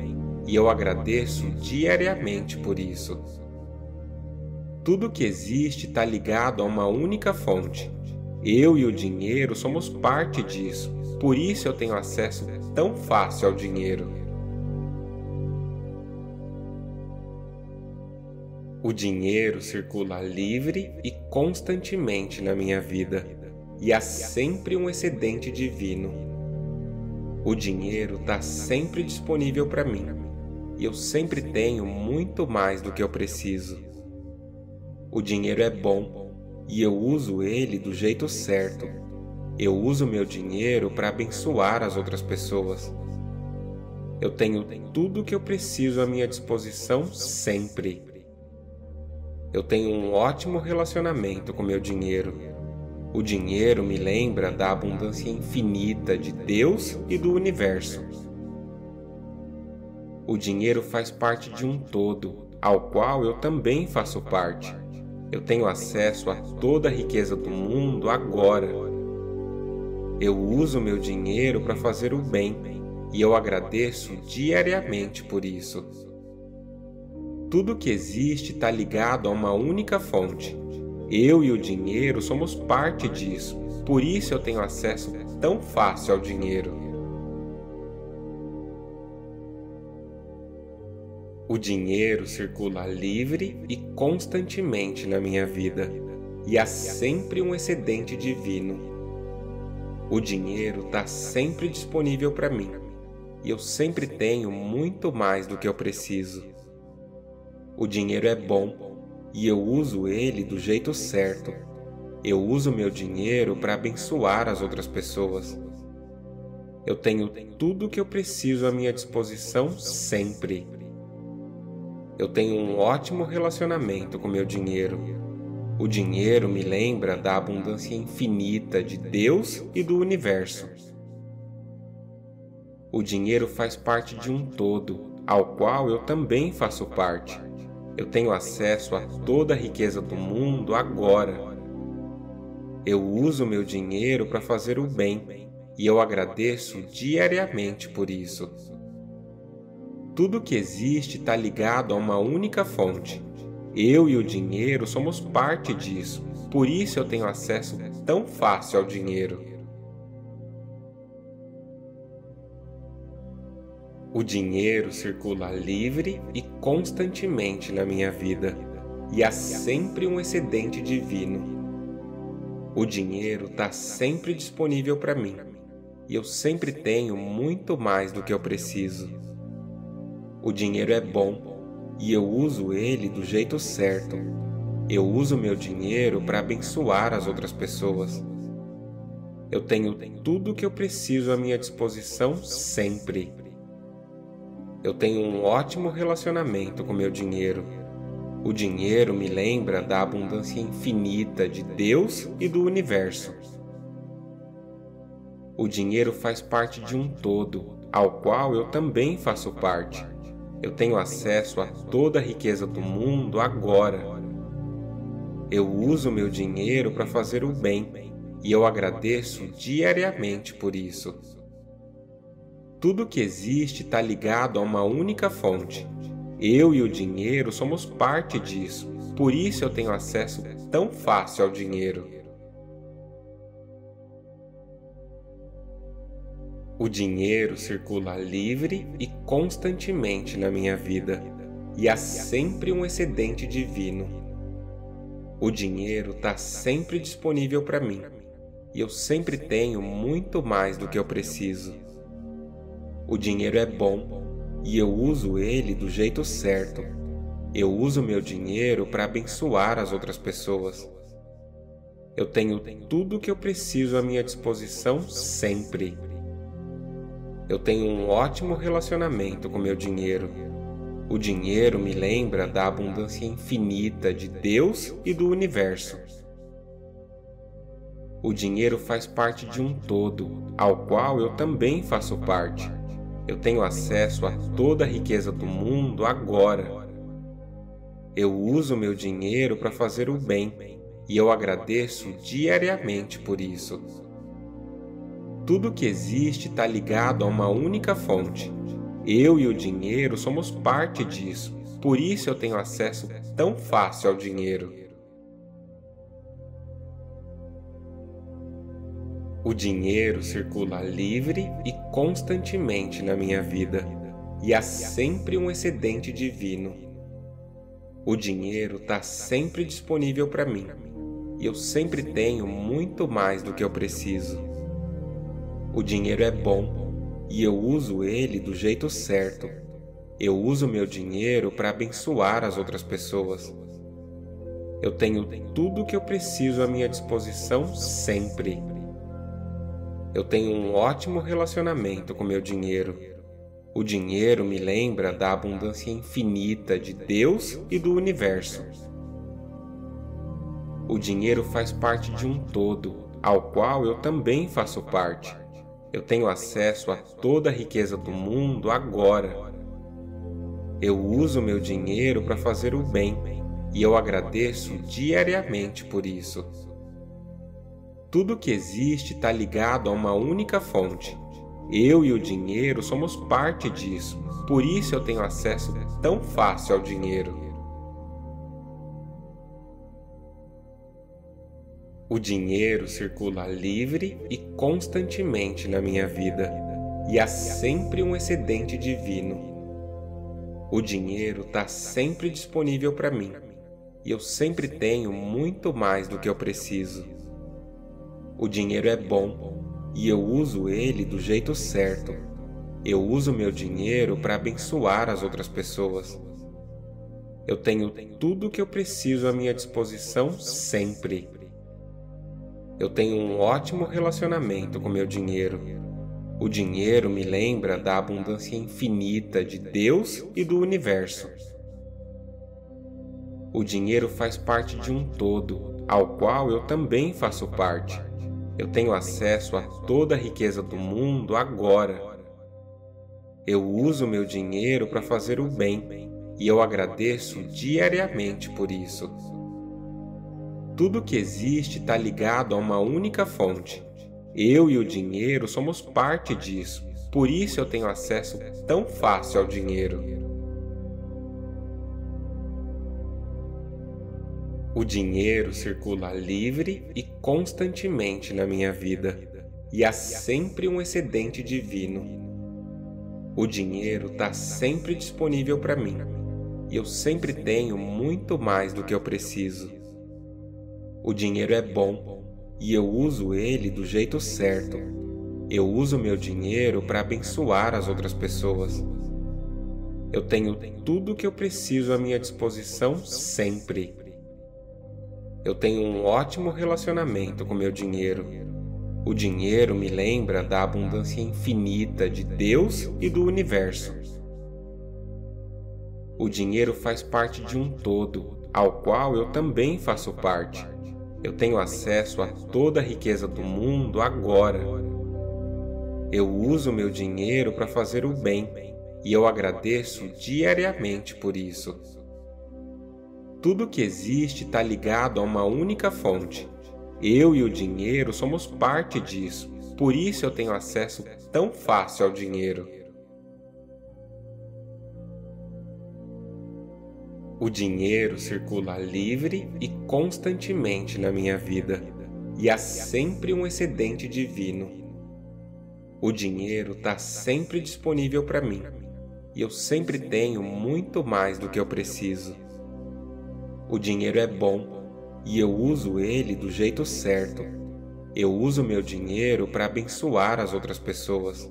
[SPEAKER 1] e eu agradeço diariamente por isso. Tudo que existe está ligado a uma única fonte. Eu e o dinheiro somos parte disso, por isso eu tenho acesso tão fácil ao dinheiro.
[SPEAKER 2] O dinheiro
[SPEAKER 1] circula livre e constantemente na minha vida, e há sempre um excedente divino. O dinheiro está sempre disponível para mim, e eu sempre tenho muito mais do que eu preciso. O dinheiro é bom, e eu uso ele do jeito certo. Eu uso meu dinheiro para abençoar as outras pessoas. Eu tenho tudo o que eu preciso à minha disposição sempre eu tenho um ótimo relacionamento com meu dinheiro. O dinheiro me lembra da abundância infinita de Deus e do universo. O dinheiro faz parte de um todo, ao qual eu também faço parte. Eu tenho acesso a toda a riqueza do mundo agora. Eu uso meu dinheiro para fazer o bem e eu agradeço diariamente por isso. Tudo que existe está ligado a uma única fonte. Eu e o dinheiro somos parte disso, por isso eu tenho acesso tão fácil ao dinheiro. O dinheiro circula livre e constantemente na minha vida, e há sempre um excedente divino. O dinheiro está sempre disponível para mim, e eu sempre tenho muito mais do que eu preciso. O dinheiro é bom e eu uso ele do jeito certo. Eu uso meu dinheiro para abençoar as outras pessoas. Eu tenho tudo o que eu preciso à minha disposição sempre. Eu tenho um ótimo relacionamento com meu dinheiro. O dinheiro me lembra da abundância infinita de Deus e do universo. O dinheiro faz parte de um todo, ao qual eu também faço parte. Eu tenho acesso a toda a riqueza do mundo agora. Eu uso meu dinheiro para fazer o bem e eu agradeço diariamente por isso. Tudo que existe está ligado a uma única fonte. Eu e o dinheiro somos parte disso, por isso eu tenho acesso tão fácil ao dinheiro. O dinheiro circula livre e constantemente na minha vida, e há sempre um excedente divino. O dinheiro está sempre disponível para mim, e eu sempre tenho muito mais do que eu preciso. O dinheiro é bom, e eu uso ele do jeito certo. Eu uso meu dinheiro para abençoar as outras pessoas. Eu tenho tudo o que eu preciso à minha disposição sempre. Eu tenho um ótimo relacionamento com meu dinheiro. O dinheiro me lembra da abundância infinita de Deus e do universo. O dinheiro faz parte de um todo, ao qual eu também faço parte. Eu tenho acesso a toda a riqueza do mundo agora. Eu uso meu dinheiro para fazer o bem e eu agradeço diariamente por isso. Tudo que existe está ligado a uma única fonte. Eu e o dinheiro somos parte disso, por isso eu tenho acesso tão fácil ao dinheiro. O dinheiro circula livre e constantemente na minha vida, e há sempre um excedente divino. O dinheiro está sempre disponível para mim, e eu sempre tenho muito mais do que eu preciso. O dinheiro é bom e eu uso ele do jeito certo. Eu uso meu dinheiro para abençoar as outras pessoas. Eu tenho tudo o que eu preciso à minha disposição sempre. Eu tenho um ótimo relacionamento com meu dinheiro. O dinheiro me lembra da abundância infinita de Deus e do universo. O dinheiro faz parte de um todo, ao qual eu também faço parte. Eu tenho acesso a toda a riqueza do mundo agora. Eu uso meu dinheiro para fazer o bem e eu agradeço diariamente por isso. Tudo que existe está ligado a uma única fonte. Eu e o dinheiro somos parte disso, por isso eu tenho acesso tão fácil ao dinheiro. O dinheiro circula livre e constantemente na minha vida, e há sempre um excedente divino. O dinheiro está sempre disponível para mim, e eu sempre tenho muito mais do que eu preciso. O dinheiro é bom, e eu uso ele do jeito certo. Eu uso meu dinheiro para abençoar as outras pessoas. Eu tenho tudo o que eu preciso à minha disposição sempre. Eu tenho um ótimo relacionamento com meu dinheiro. O dinheiro me lembra da abundância infinita de Deus e do universo. O dinheiro faz parte de um todo, ao qual eu também faço parte. Eu tenho acesso a toda a riqueza do mundo agora. Eu uso meu dinheiro para fazer o bem e eu agradeço diariamente por isso. Tudo que existe está ligado a uma única fonte. Eu e o dinheiro somos parte disso, por isso eu tenho acesso tão fácil ao dinheiro. O dinheiro circula livre e constantemente na minha vida, e há sempre um excedente divino. O dinheiro está sempre disponível para mim, e eu sempre tenho muito mais do que eu preciso. O dinheiro é bom e eu uso ele do jeito certo. Eu uso meu dinheiro para abençoar as outras pessoas. Eu tenho tudo o que eu preciso à minha disposição sempre. Eu tenho um ótimo relacionamento com meu dinheiro. O dinheiro me lembra da abundância infinita de Deus e do universo. O dinheiro faz parte de um todo, ao qual eu também faço parte. Eu tenho acesso a toda a riqueza do mundo agora. Eu uso meu dinheiro para fazer o bem e eu agradeço diariamente por isso. Tudo que existe está ligado a uma única fonte. Eu e o dinheiro somos parte disso, por isso eu tenho acesso tão fácil ao dinheiro. O dinheiro circula livre e constantemente na minha vida, e há sempre um excedente divino. O dinheiro está sempre disponível para mim, e eu sempre tenho muito mais do que eu preciso. O dinheiro é bom e eu uso ele do jeito certo. Eu uso meu dinheiro para abençoar as outras pessoas. Eu tenho tudo o que eu preciso à minha disposição sempre eu tenho um ótimo relacionamento com meu dinheiro. O dinheiro me lembra da abundância infinita de Deus e do universo. O dinheiro faz parte de um todo, ao qual eu também faço parte. Eu tenho acesso a toda a riqueza do mundo agora. Eu uso meu dinheiro para fazer o bem e eu agradeço diariamente por isso. Tudo que existe está ligado a uma única fonte. Eu e o dinheiro somos parte disso, por isso eu tenho acesso tão fácil ao dinheiro. O dinheiro circula livre e constantemente na minha vida, e há sempre um excedente divino. O dinheiro está sempre disponível para mim, e eu sempre tenho muito mais do que eu preciso. O dinheiro é bom e eu uso ele do jeito certo. Eu uso meu dinheiro para abençoar as outras pessoas.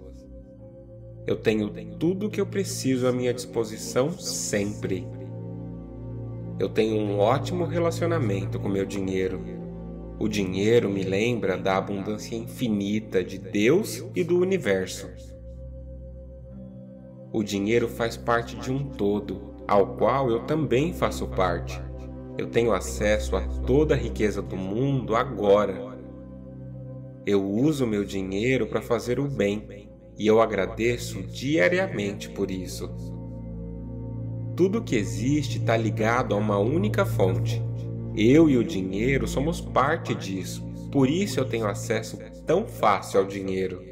[SPEAKER 1] Eu tenho tudo o que eu preciso à minha disposição sempre. Eu tenho um ótimo relacionamento com meu dinheiro. O dinheiro me lembra da abundância infinita de Deus e do universo. O dinheiro faz parte de um todo, ao qual eu também faço parte. Eu tenho acesso a toda a riqueza do mundo agora. Eu uso meu dinheiro para fazer o bem e eu agradeço diariamente por isso. Tudo que existe está ligado a uma única fonte. Eu e o dinheiro somos parte disso, por isso eu tenho acesso tão fácil ao dinheiro.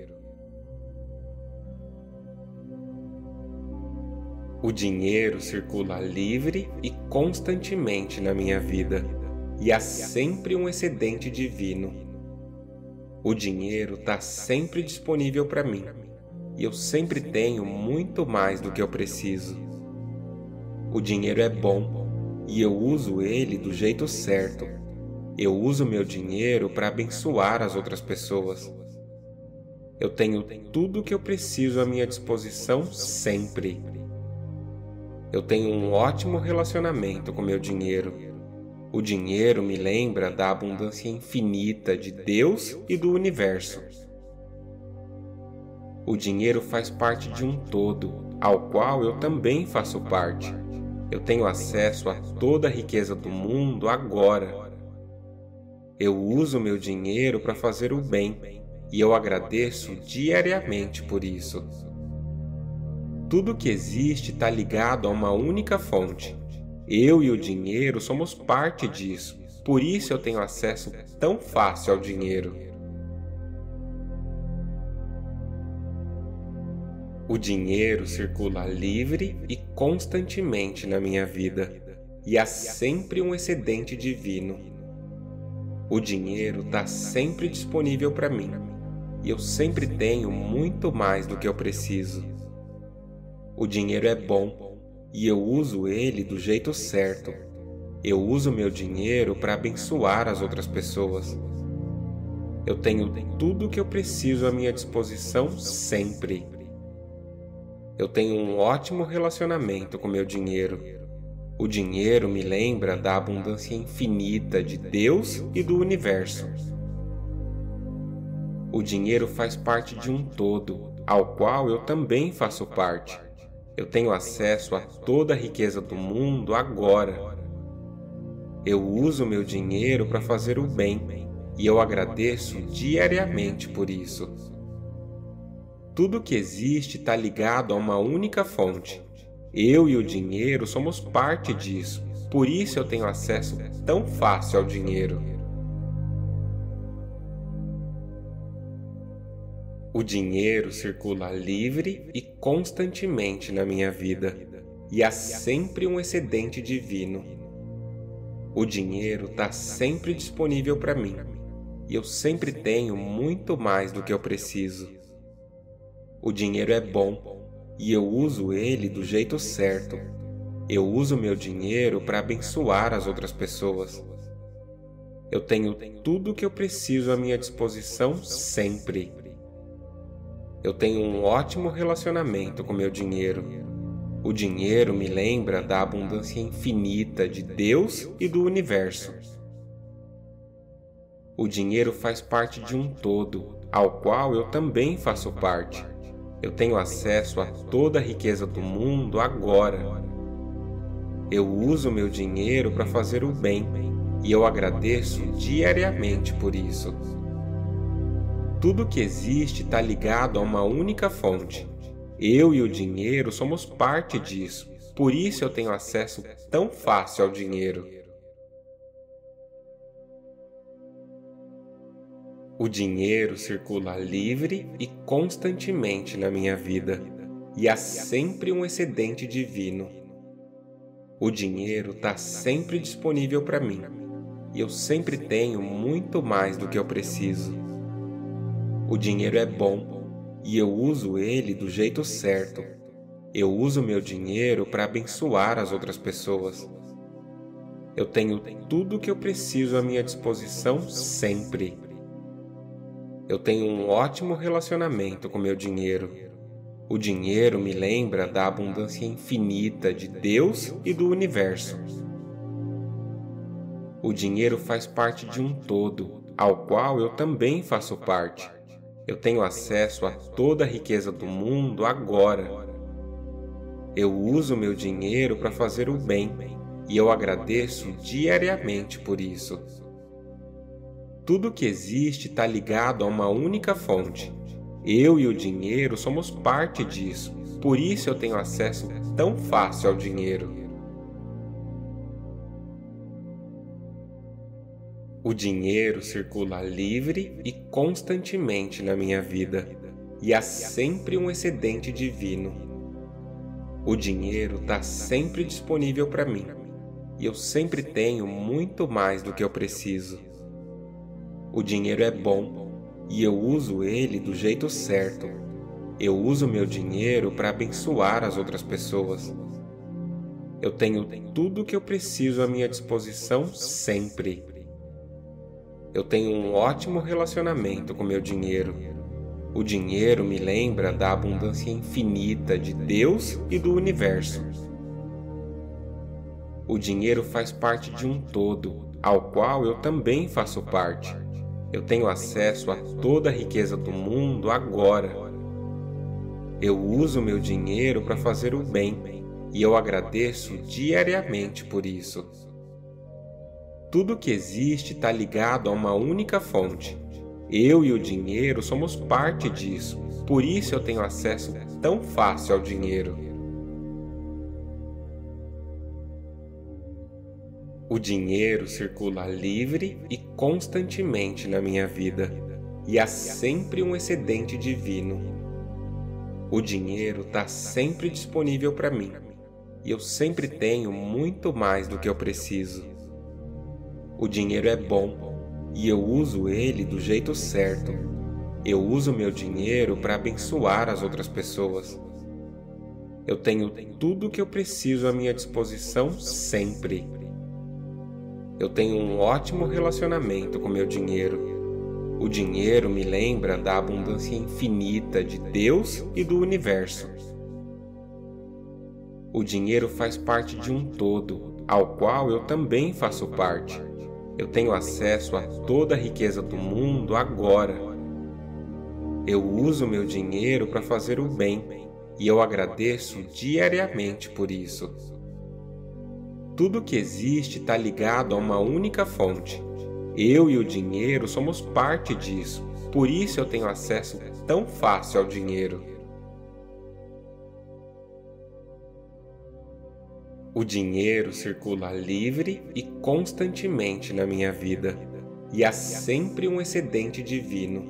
[SPEAKER 1] O dinheiro circula livre e constantemente na minha vida, e há sempre um excedente divino. O dinheiro está sempre disponível para mim, e eu sempre tenho muito mais do que eu preciso. O dinheiro é bom, e eu uso ele do jeito certo. Eu uso meu dinheiro para abençoar as outras pessoas. Eu tenho tudo o que eu preciso à minha disposição sempre eu tenho um ótimo relacionamento com meu dinheiro. O dinheiro me lembra da abundância infinita de Deus e do universo. O dinheiro faz parte de um todo, ao qual eu também faço parte. Eu tenho acesso a toda a riqueza do mundo agora. Eu uso meu dinheiro para fazer o bem e eu agradeço diariamente por isso. Tudo que existe está ligado a uma única fonte. Eu e o dinheiro somos parte disso, por isso eu tenho acesso tão fácil ao dinheiro. O dinheiro circula livre e constantemente na minha vida, e há sempre um excedente divino. O dinheiro está sempre disponível para mim, e eu sempre tenho muito mais do que eu preciso. O dinheiro é bom e eu uso ele do jeito certo. Eu uso meu dinheiro para abençoar as outras pessoas. Eu tenho tudo o que eu preciso à minha disposição sempre. Eu tenho um ótimo relacionamento com meu dinheiro. O dinheiro me lembra da abundância infinita de Deus e do universo. O dinheiro faz parte de um todo, ao qual eu também faço parte. Eu tenho acesso a toda a riqueza do mundo agora. Eu uso meu dinheiro para fazer o bem e eu agradeço diariamente por isso. Tudo que existe está ligado a uma única fonte. Eu e o dinheiro somos parte disso, por isso eu tenho acesso tão fácil ao dinheiro. O dinheiro circula livre e constantemente na minha vida, e há sempre um excedente divino. O dinheiro está sempre disponível para mim, e eu sempre tenho muito mais do que eu preciso. O dinheiro é bom, e eu uso ele do jeito certo. Eu uso meu dinheiro para abençoar as outras pessoas. Eu tenho tudo o que eu preciso à minha disposição sempre eu tenho um ótimo relacionamento com meu dinheiro. O dinheiro me lembra da abundância infinita de Deus e do universo. O dinheiro faz parte de um todo, ao qual eu também faço parte. Eu tenho acesso a toda a riqueza do mundo agora. Eu uso meu dinheiro para fazer o bem e eu agradeço diariamente por isso. Tudo que existe está ligado a uma única fonte. Eu e o dinheiro somos parte disso, por isso eu tenho acesso tão fácil ao dinheiro. O dinheiro circula livre e constantemente na minha vida, e há sempre um excedente divino. O dinheiro está sempre disponível para mim, e eu sempre tenho muito mais do que eu preciso. O dinheiro é bom e eu uso ele do jeito certo. Eu uso meu dinheiro para abençoar as outras pessoas. Eu tenho tudo o que eu preciso à minha disposição sempre. Eu tenho um ótimo relacionamento com meu dinheiro. O dinheiro me lembra da abundância infinita de Deus e do universo. O dinheiro faz parte de um todo, ao qual eu também faço parte. Eu tenho acesso a toda a riqueza do mundo agora. Eu uso meu dinheiro para fazer o bem e eu agradeço diariamente por isso. Tudo que existe está ligado a uma única fonte. Eu e o dinheiro somos parte disso, por isso eu tenho acesso tão fácil ao dinheiro. O dinheiro circula livre e constantemente na minha vida, e há sempre um excedente divino. O dinheiro está sempre disponível para mim, e eu sempre tenho muito mais do que eu preciso. O dinheiro é bom e eu uso ele do jeito certo. Eu uso meu dinheiro para abençoar as outras pessoas. Eu tenho tudo o que eu preciso à minha disposição sempre. Eu tenho um ótimo relacionamento com meu dinheiro. O dinheiro me lembra da abundância infinita de Deus e do universo. O dinheiro faz parte de um todo, ao qual eu também faço parte. Eu tenho acesso a toda a riqueza do mundo agora. Eu uso meu dinheiro para fazer o bem e eu agradeço diariamente por isso. Tudo que existe está ligado a uma única fonte. Eu e o dinheiro somos parte disso, por isso eu tenho acesso tão fácil ao dinheiro. O dinheiro circula livre e constantemente na minha vida, e há sempre um excedente divino. O dinheiro está sempre disponível para mim, e eu sempre tenho muito mais do que eu preciso. O dinheiro é bom e eu uso ele do jeito certo. Eu uso meu dinheiro para abençoar as outras pessoas. Eu tenho tudo o que eu preciso à minha disposição sempre. Eu tenho um ótimo relacionamento com meu dinheiro. O dinheiro me lembra da abundância infinita de Deus e do universo. O dinheiro faz parte de um todo, ao qual eu também faço parte. Eu tenho acesso a toda a riqueza do mundo agora. Eu uso meu dinheiro para fazer o bem e eu agradeço diariamente por isso. Tudo que existe está ligado a uma única fonte. Eu e o dinheiro somos parte disso, por isso eu tenho acesso tão fácil ao dinheiro. O dinheiro circula livre e constantemente na minha vida, e há sempre um excedente divino.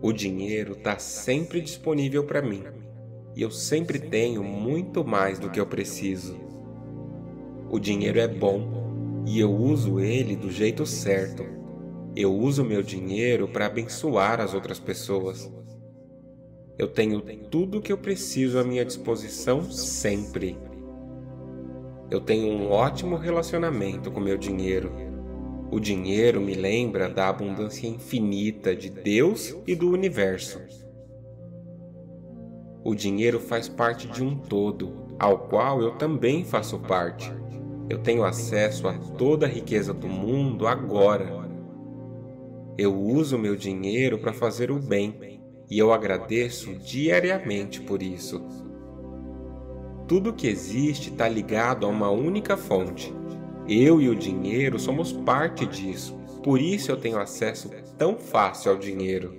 [SPEAKER 1] O dinheiro está sempre disponível para mim, e eu sempre tenho muito mais do que eu preciso. O dinheiro é bom e eu uso ele do jeito certo. Eu uso meu dinheiro para abençoar as outras pessoas. Eu tenho tudo o que eu preciso à minha disposição sempre. Eu tenho um ótimo relacionamento com meu dinheiro. O dinheiro me lembra da abundância infinita de Deus e do universo. O dinheiro faz parte de um todo, ao qual eu também faço parte. Eu tenho acesso a toda a riqueza do mundo agora. Eu uso meu dinheiro para fazer o bem e eu agradeço diariamente por isso. Tudo que existe está ligado a uma única fonte. Eu e o dinheiro somos parte disso, por isso eu tenho acesso tão fácil ao dinheiro.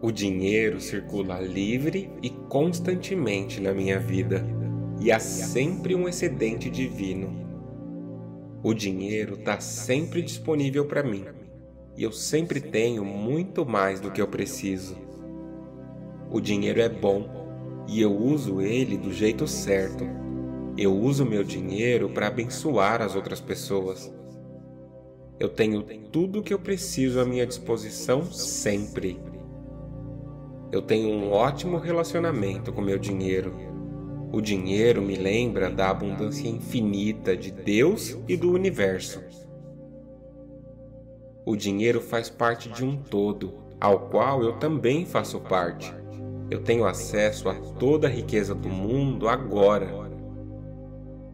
[SPEAKER 1] O dinheiro circula livre e constantemente na minha vida, e há sempre um excedente divino. O dinheiro está sempre disponível para mim, e eu sempre tenho muito mais do que eu preciso. O dinheiro é bom e eu uso ele do jeito certo. Eu uso meu dinheiro para abençoar as outras pessoas. Eu tenho tudo o que eu preciso à minha disposição sempre. Eu tenho um ótimo relacionamento com meu dinheiro. O dinheiro me lembra da abundância infinita de Deus e do universo. O dinheiro faz parte de um todo, ao qual eu também faço parte. Eu tenho acesso a toda a riqueza do mundo agora.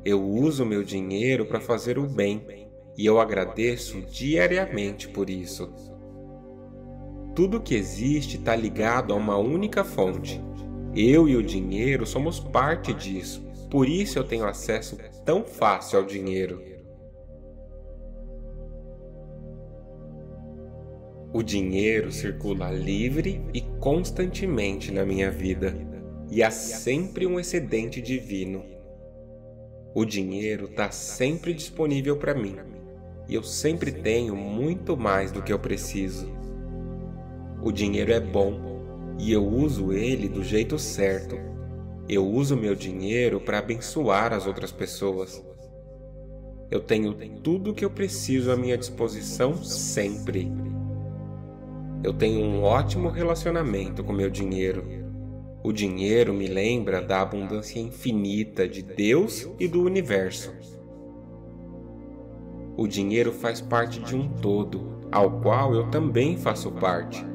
[SPEAKER 1] Eu uso meu dinheiro para fazer o bem e eu agradeço diariamente por isso. Tudo que existe está ligado a uma única fonte. Eu e o dinheiro somos parte disso, por isso eu tenho acesso tão fácil ao dinheiro. O dinheiro circula livre e constantemente na minha vida, e há sempre um excedente divino. O dinheiro está sempre disponível para mim, e eu sempre tenho muito mais do que eu preciso. O dinheiro é bom e eu uso ele do jeito certo. Eu uso meu dinheiro para abençoar as outras pessoas. Eu tenho tudo o que eu preciso à minha disposição sempre. Eu tenho um ótimo relacionamento com meu dinheiro. O dinheiro me lembra da abundância infinita de Deus e do universo. O dinheiro faz parte de um todo, ao qual eu também faço parte.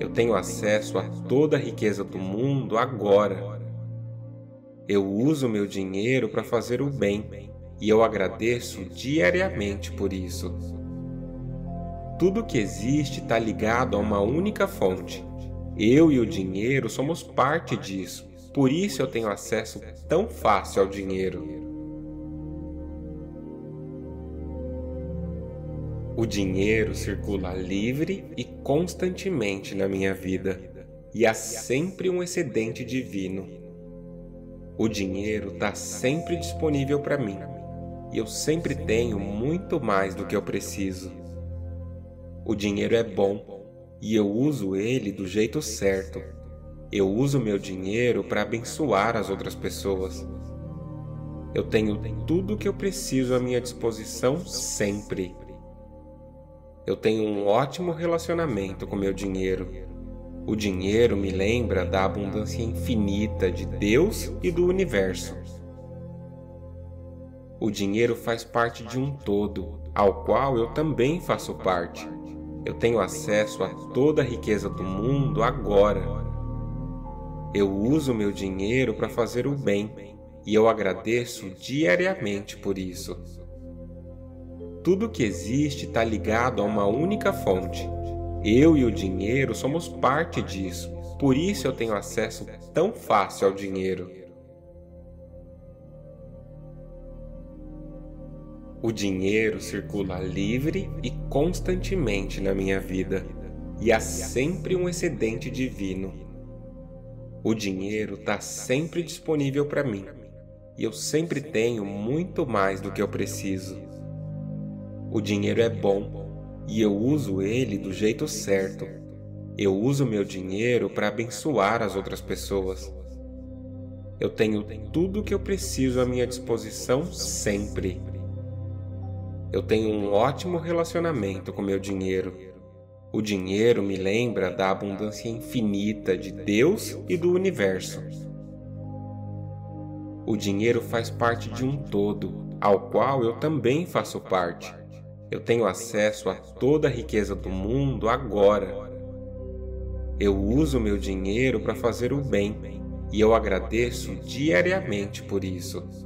[SPEAKER 1] Eu tenho acesso a toda a riqueza do mundo agora. Eu uso meu dinheiro para fazer o bem e eu agradeço diariamente por isso. Tudo que existe está ligado a uma única fonte. Eu e o dinheiro somos parte disso, por isso eu tenho acesso tão fácil ao dinheiro. O dinheiro circula livre e constantemente na minha vida, e há sempre um excedente divino. O dinheiro está sempre disponível para mim, e eu sempre tenho muito mais do que eu preciso. O dinheiro é bom e eu uso ele do jeito certo. Eu uso meu dinheiro para abençoar as outras pessoas. Eu tenho tudo o que eu preciso à minha disposição sempre. Eu tenho um ótimo relacionamento com meu dinheiro. O dinheiro me lembra da abundância infinita de Deus e do universo. O dinheiro faz parte de um todo, ao qual eu também faço parte. Eu tenho acesso a toda a riqueza do mundo agora. Eu uso meu dinheiro para fazer o bem e eu agradeço diariamente por isso. Tudo que existe está ligado a uma única fonte. Eu e o dinheiro somos parte disso, por isso eu tenho acesso tão fácil ao dinheiro. O dinheiro circula livre e constantemente na minha vida, e há sempre um excedente divino. O dinheiro está sempre disponível para mim, e eu sempre tenho muito mais do que eu preciso. O dinheiro é bom e eu uso ele do jeito certo. Eu uso meu dinheiro para abençoar as outras pessoas. Eu tenho tudo o que eu preciso à minha disposição sempre. Eu tenho um ótimo relacionamento com meu dinheiro. O dinheiro me lembra da abundância infinita de Deus e do universo. O dinheiro faz parte de um todo, ao qual eu também faço parte. Eu tenho acesso a toda a riqueza do mundo agora. Eu uso meu dinheiro para fazer o bem e eu agradeço diariamente por isso.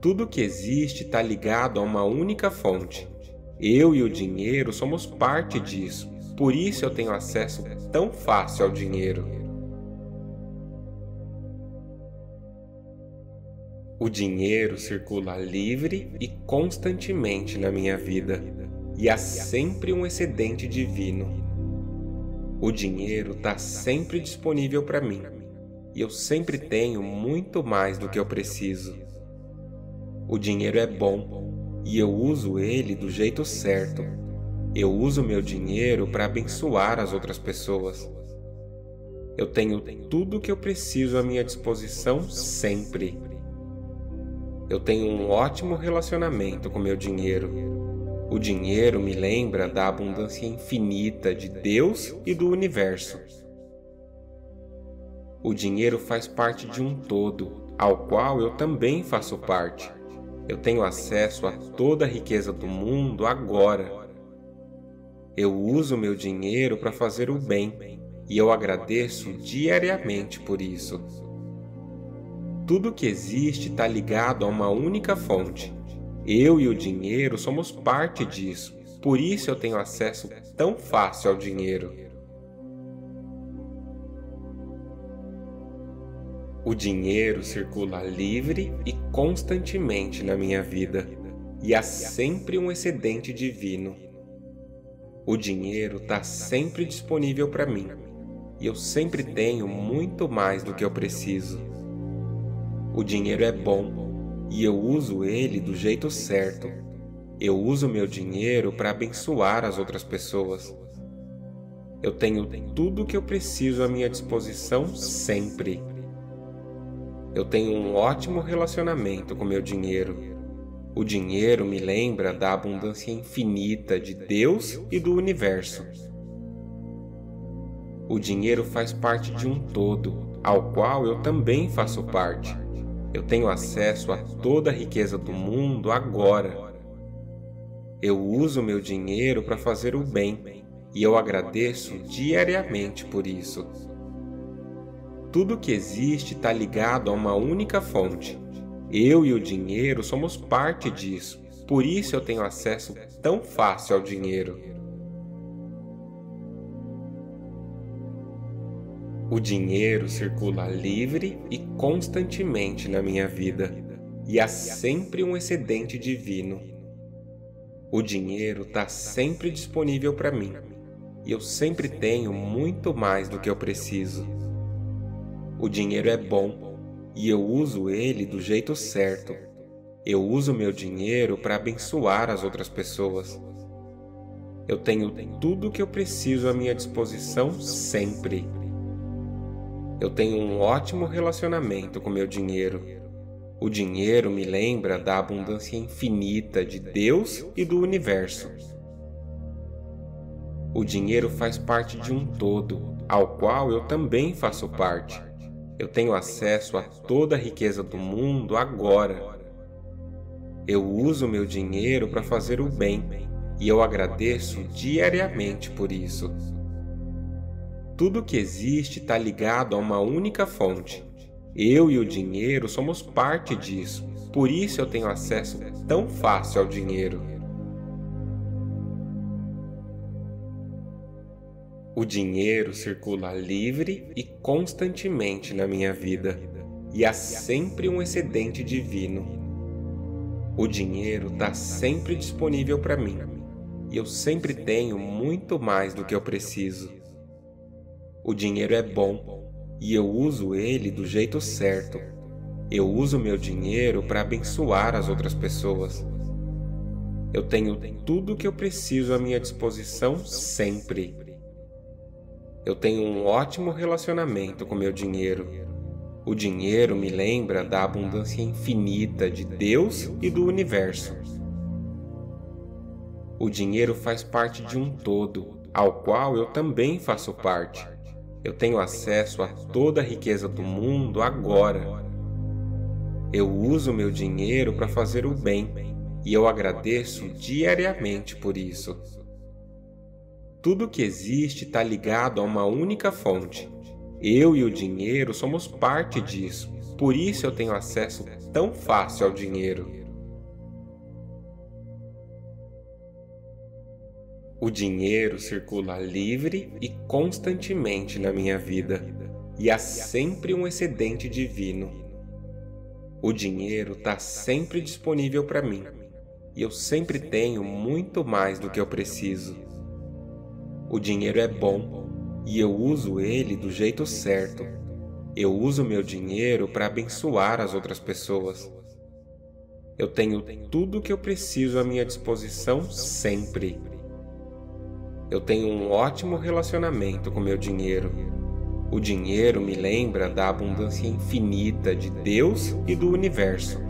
[SPEAKER 1] Tudo que existe está ligado a uma única fonte. Eu e o dinheiro somos parte disso, por isso eu tenho acesso tão fácil ao dinheiro. O dinheiro circula livre e constantemente na minha vida, e há sempre um excedente divino. O dinheiro está sempre disponível para mim, e eu sempre tenho muito mais do que eu preciso. O dinheiro é bom e eu uso ele do jeito certo. Eu uso meu dinheiro para abençoar as outras pessoas. Eu tenho tudo o que eu preciso à minha disposição sempre. Eu tenho um ótimo relacionamento com meu dinheiro. O dinheiro me lembra da abundância infinita de Deus e do universo. O dinheiro faz parte de um todo, ao qual eu também faço parte. Eu tenho acesso a toda a riqueza do mundo agora. Eu uso meu dinheiro para fazer o bem e eu agradeço diariamente por isso. Tudo que existe está ligado a uma única fonte. Eu e o dinheiro somos parte disso, por isso eu tenho acesso tão fácil ao dinheiro. O dinheiro circula livre e constantemente na minha vida, e há sempre um excedente divino. O dinheiro está sempre disponível para mim, e eu sempre tenho muito mais do que eu preciso. O dinheiro é bom e eu uso ele do jeito certo. Eu uso meu dinheiro para abençoar as outras pessoas. Eu tenho tudo o que eu preciso à minha disposição sempre. Eu tenho um ótimo relacionamento com meu dinheiro. O dinheiro me lembra da abundância infinita de Deus e do universo. O dinheiro faz parte de um todo, ao qual eu também faço parte. Eu tenho acesso a toda a riqueza do mundo agora. Eu uso meu dinheiro para fazer o bem e eu agradeço diariamente por isso. Tudo que existe está ligado a uma única fonte. Eu e o dinheiro somos parte disso, por isso eu tenho acesso tão fácil ao dinheiro. O dinheiro circula livre e constantemente na minha vida, e há sempre um excedente divino. O dinheiro está sempre disponível para mim, e eu sempre tenho muito mais do que eu preciso. O dinheiro é bom e eu uso ele do jeito certo. Eu uso meu dinheiro para abençoar as outras pessoas. Eu tenho tudo o que eu preciso à minha disposição sempre. Eu tenho um ótimo relacionamento com meu dinheiro. O dinheiro me lembra da abundância infinita de Deus e do universo. O dinheiro faz parte de um todo, ao qual eu também faço parte. Eu tenho acesso a toda a riqueza do mundo agora. Eu uso meu dinheiro para fazer o bem e eu agradeço diariamente por isso. Tudo que existe está ligado a uma única fonte. Eu e o dinheiro somos parte disso, por isso eu tenho acesso tão fácil ao dinheiro. O dinheiro circula livre e constantemente na minha vida, e há sempre um excedente divino. O dinheiro está sempre disponível para mim, e eu sempre tenho muito mais do que eu preciso. O dinheiro é bom, e eu uso ele do jeito certo. Eu uso meu dinheiro para abençoar as outras pessoas. Eu tenho tudo o que eu preciso à minha disposição sempre. Eu tenho um ótimo relacionamento com meu dinheiro. O dinheiro me lembra da abundância infinita de Deus e do universo. O dinheiro faz parte de um todo, ao qual eu também faço parte. Eu tenho acesso a toda a riqueza do mundo agora. Eu uso meu dinheiro para fazer o bem e eu agradeço diariamente por isso. Tudo que existe está ligado a uma única fonte. Eu e o dinheiro somos parte disso, por isso eu tenho acesso tão fácil ao dinheiro. O dinheiro circula livre e constantemente na minha vida, e há sempre um excedente divino. O dinheiro está sempre disponível para mim, e eu sempre tenho muito mais do que eu preciso. O dinheiro é bom e eu uso ele do jeito certo. Eu uso meu dinheiro para abençoar as outras pessoas. Eu tenho tudo o que eu preciso à minha disposição sempre. Eu tenho um ótimo relacionamento com meu dinheiro. O dinheiro me lembra da abundância infinita de Deus e do universo.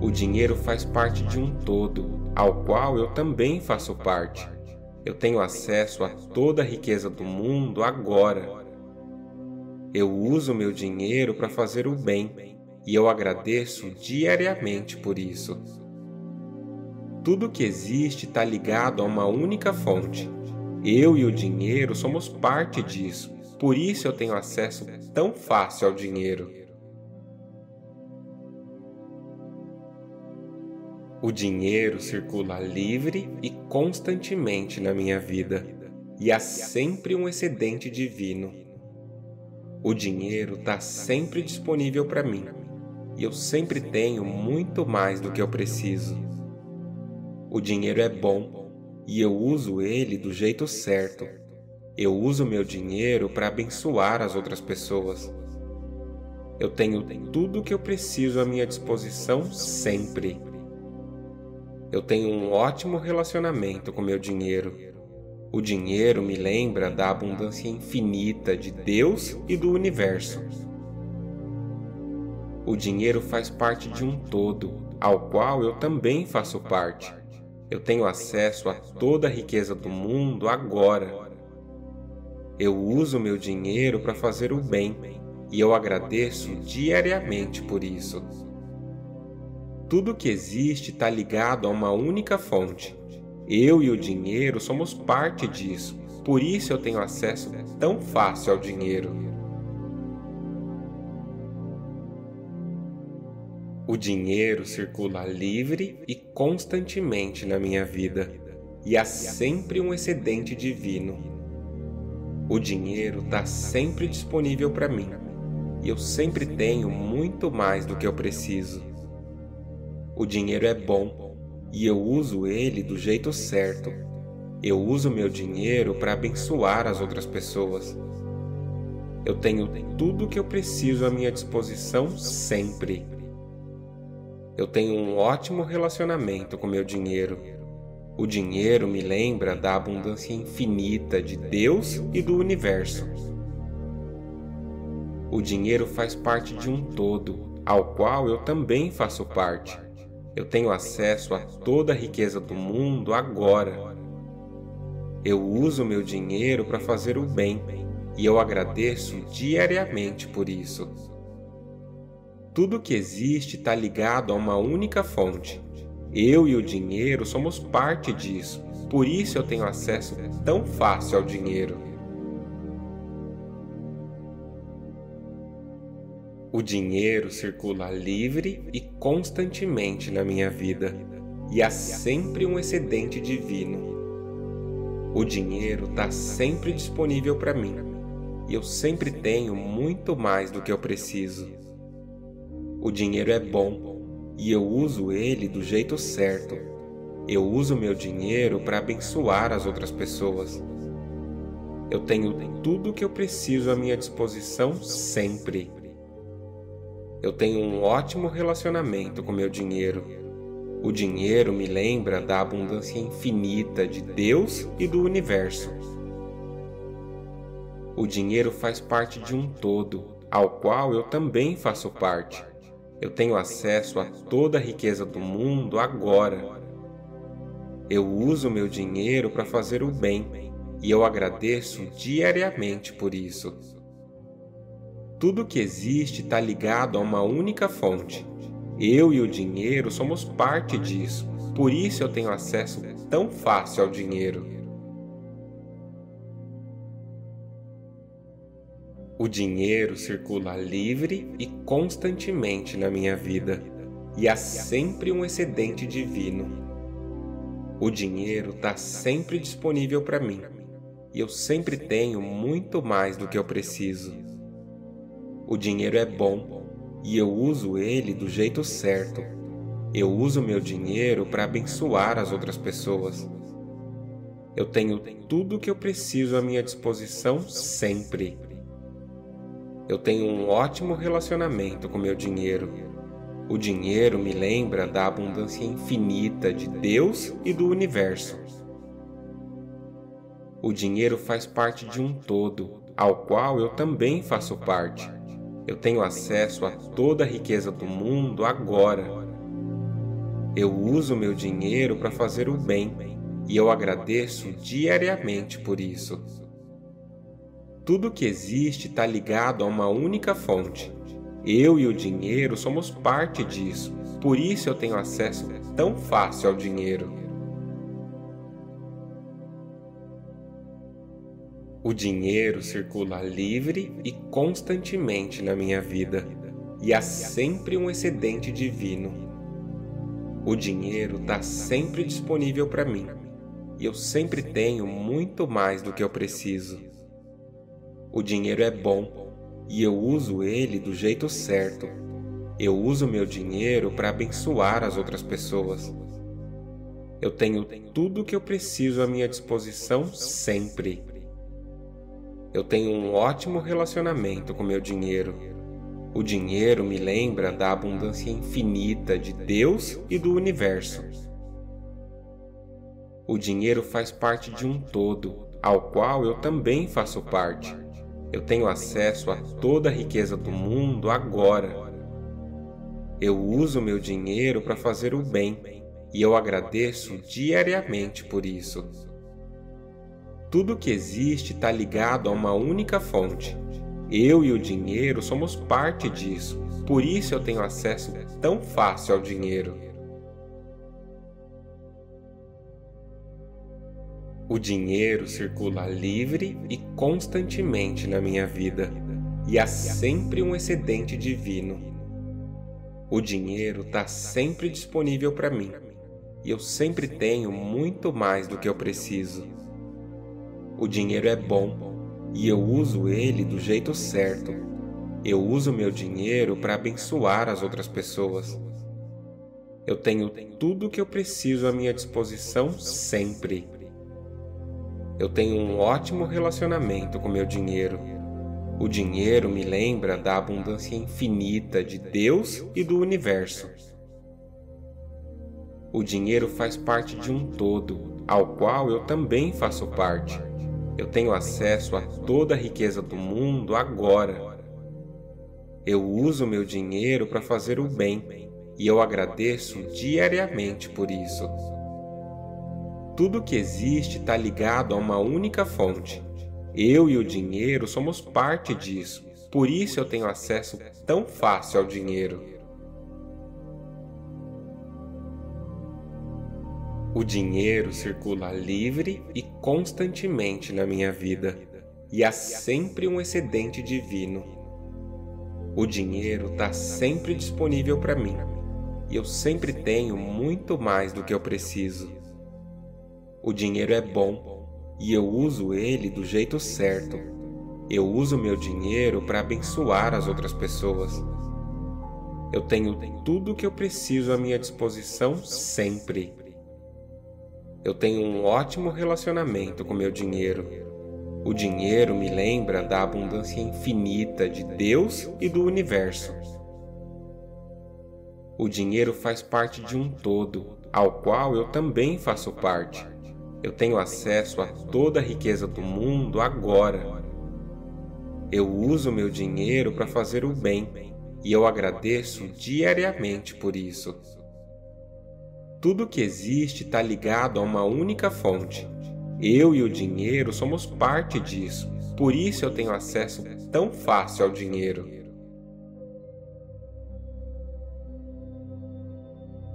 [SPEAKER 1] O dinheiro faz parte de um todo, ao qual eu também faço parte. Eu tenho acesso a toda a riqueza do mundo agora. Eu uso meu dinheiro para fazer o bem e eu agradeço diariamente por isso. Tudo que existe está ligado a uma única fonte. Eu e o dinheiro somos parte disso, por isso eu tenho acesso tão fácil ao dinheiro. O dinheiro circula livre e constantemente na minha vida, e há sempre um excedente divino. O dinheiro está sempre disponível para mim, e eu sempre tenho muito mais do que eu preciso. O dinheiro é bom e eu uso ele do jeito certo. Eu uso meu dinheiro para abençoar as outras pessoas. Eu tenho tudo o que eu preciso à minha disposição sempre eu tenho um ótimo relacionamento com meu dinheiro. O dinheiro me lembra da abundância infinita de Deus e do universo. O dinheiro faz parte de um todo, ao qual eu também faço parte. Eu tenho acesso a toda a riqueza do mundo agora. Eu uso meu dinheiro para fazer o bem e eu agradeço diariamente por isso. Tudo que existe está ligado a uma única fonte. Eu e o dinheiro somos parte disso, por isso eu tenho acesso tão fácil ao dinheiro. O dinheiro circula livre e constantemente na minha vida, e há sempre um excedente divino. O dinheiro está sempre disponível para mim, e eu sempre tenho muito mais do que eu preciso. O dinheiro é bom e eu uso ele do jeito certo. Eu uso meu dinheiro para abençoar as outras pessoas. Eu tenho tudo o que eu preciso à minha disposição sempre. Eu tenho um ótimo relacionamento com meu dinheiro. O dinheiro me lembra da abundância infinita de Deus e do universo. O dinheiro faz parte de um todo, ao qual eu também faço parte. Eu tenho acesso a toda a riqueza do mundo agora. Eu uso meu dinheiro para fazer o bem e eu agradeço diariamente por isso. Tudo que existe está ligado a uma única fonte. Eu e o dinheiro somos parte disso, por isso eu tenho acesso tão fácil ao dinheiro. O dinheiro circula livre e constantemente na minha vida, e há sempre um excedente divino. O dinheiro está sempre disponível para mim, e eu sempre tenho muito mais do que eu preciso. O dinheiro é bom e eu uso ele do jeito certo. Eu uso meu dinheiro para abençoar as outras pessoas. Eu tenho tudo o que eu preciso à minha disposição sempre. Eu tenho um ótimo relacionamento com meu dinheiro. O dinheiro me lembra da abundância infinita de Deus e do universo. O dinheiro faz parte de um todo, ao qual eu também faço parte. Eu tenho acesso a toda a riqueza do mundo agora. Eu uso meu dinheiro para fazer o bem e eu agradeço diariamente por isso. Tudo que existe está ligado a uma única fonte. Eu e o dinheiro somos parte disso, por isso eu tenho acesso tão fácil ao dinheiro. O dinheiro circula livre e constantemente na minha vida, e há sempre um excedente divino. O dinheiro está sempre disponível para mim, e eu sempre tenho muito mais do que eu preciso. O dinheiro é bom e eu uso ele do jeito certo. Eu uso meu dinheiro para abençoar as outras pessoas. Eu tenho tudo o que eu preciso à minha disposição sempre. Eu tenho um ótimo relacionamento com meu dinheiro. O dinheiro me lembra da abundância infinita de Deus e do universo. O dinheiro faz parte de um todo, ao qual eu também faço parte. Eu tenho acesso a toda a riqueza do mundo agora. Eu uso meu dinheiro para fazer o bem e eu agradeço diariamente por isso. Tudo que existe está ligado a uma única fonte. Eu e o dinheiro somos parte disso, por isso eu tenho acesso tão fácil ao dinheiro. O dinheiro circula livre e constantemente na minha vida, e há sempre um excedente divino. O dinheiro está sempre disponível para mim, e eu sempre tenho muito mais do que eu preciso. O dinheiro é bom, e eu uso ele do jeito certo. Eu uso meu dinheiro para abençoar as outras pessoas. Eu tenho tudo o que eu preciso à minha disposição sempre. Eu tenho um ótimo relacionamento com meu dinheiro. O dinheiro me lembra da abundância infinita de Deus e do universo. O dinheiro faz parte de um todo, ao qual eu também faço parte. Eu tenho acesso a toda a riqueza do mundo agora. Eu uso meu dinheiro para fazer o bem e eu agradeço diariamente por isso. Tudo que existe está ligado a uma única fonte. Eu e o dinheiro somos parte disso, por isso eu tenho acesso tão fácil ao dinheiro. O dinheiro circula livre e constantemente na minha vida, e há sempre um excedente divino. O dinheiro está sempre disponível para mim, e eu sempre tenho muito mais do que eu preciso. O dinheiro é bom e eu uso ele do jeito certo. Eu uso meu dinheiro para abençoar as outras pessoas. Eu tenho tudo o que eu preciso à minha disposição sempre. Eu tenho um ótimo relacionamento com meu dinheiro. O dinheiro me lembra da abundância infinita de Deus e do universo. O dinheiro faz parte de um todo, ao qual eu também faço parte. Eu tenho acesso a toda a riqueza do mundo agora. Eu uso meu dinheiro para fazer o bem e eu agradeço diariamente por isso. Tudo que existe está ligado a uma única fonte. Eu e o dinheiro somos parte disso, por isso eu tenho acesso tão fácil ao dinheiro. O dinheiro circula livre e constantemente na minha vida, e há sempre um excedente divino. O dinheiro está sempre disponível para mim, e eu sempre tenho muito mais do que eu preciso. O dinheiro é bom, e eu uso ele do jeito certo. Eu uso meu dinheiro para abençoar as outras pessoas. Eu tenho tudo o que eu preciso à minha disposição sempre eu tenho um ótimo relacionamento com meu dinheiro. O dinheiro me lembra da abundância infinita de Deus e do universo. O dinheiro faz parte de um todo, ao qual eu também faço parte. Eu tenho acesso a toda a riqueza do mundo agora. Eu uso meu dinheiro para fazer o bem e eu agradeço diariamente por isso. Tudo que existe está ligado a uma única fonte. Eu e o dinheiro somos parte disso, por isso eu tenho acesso tão fácil ao dinheiro.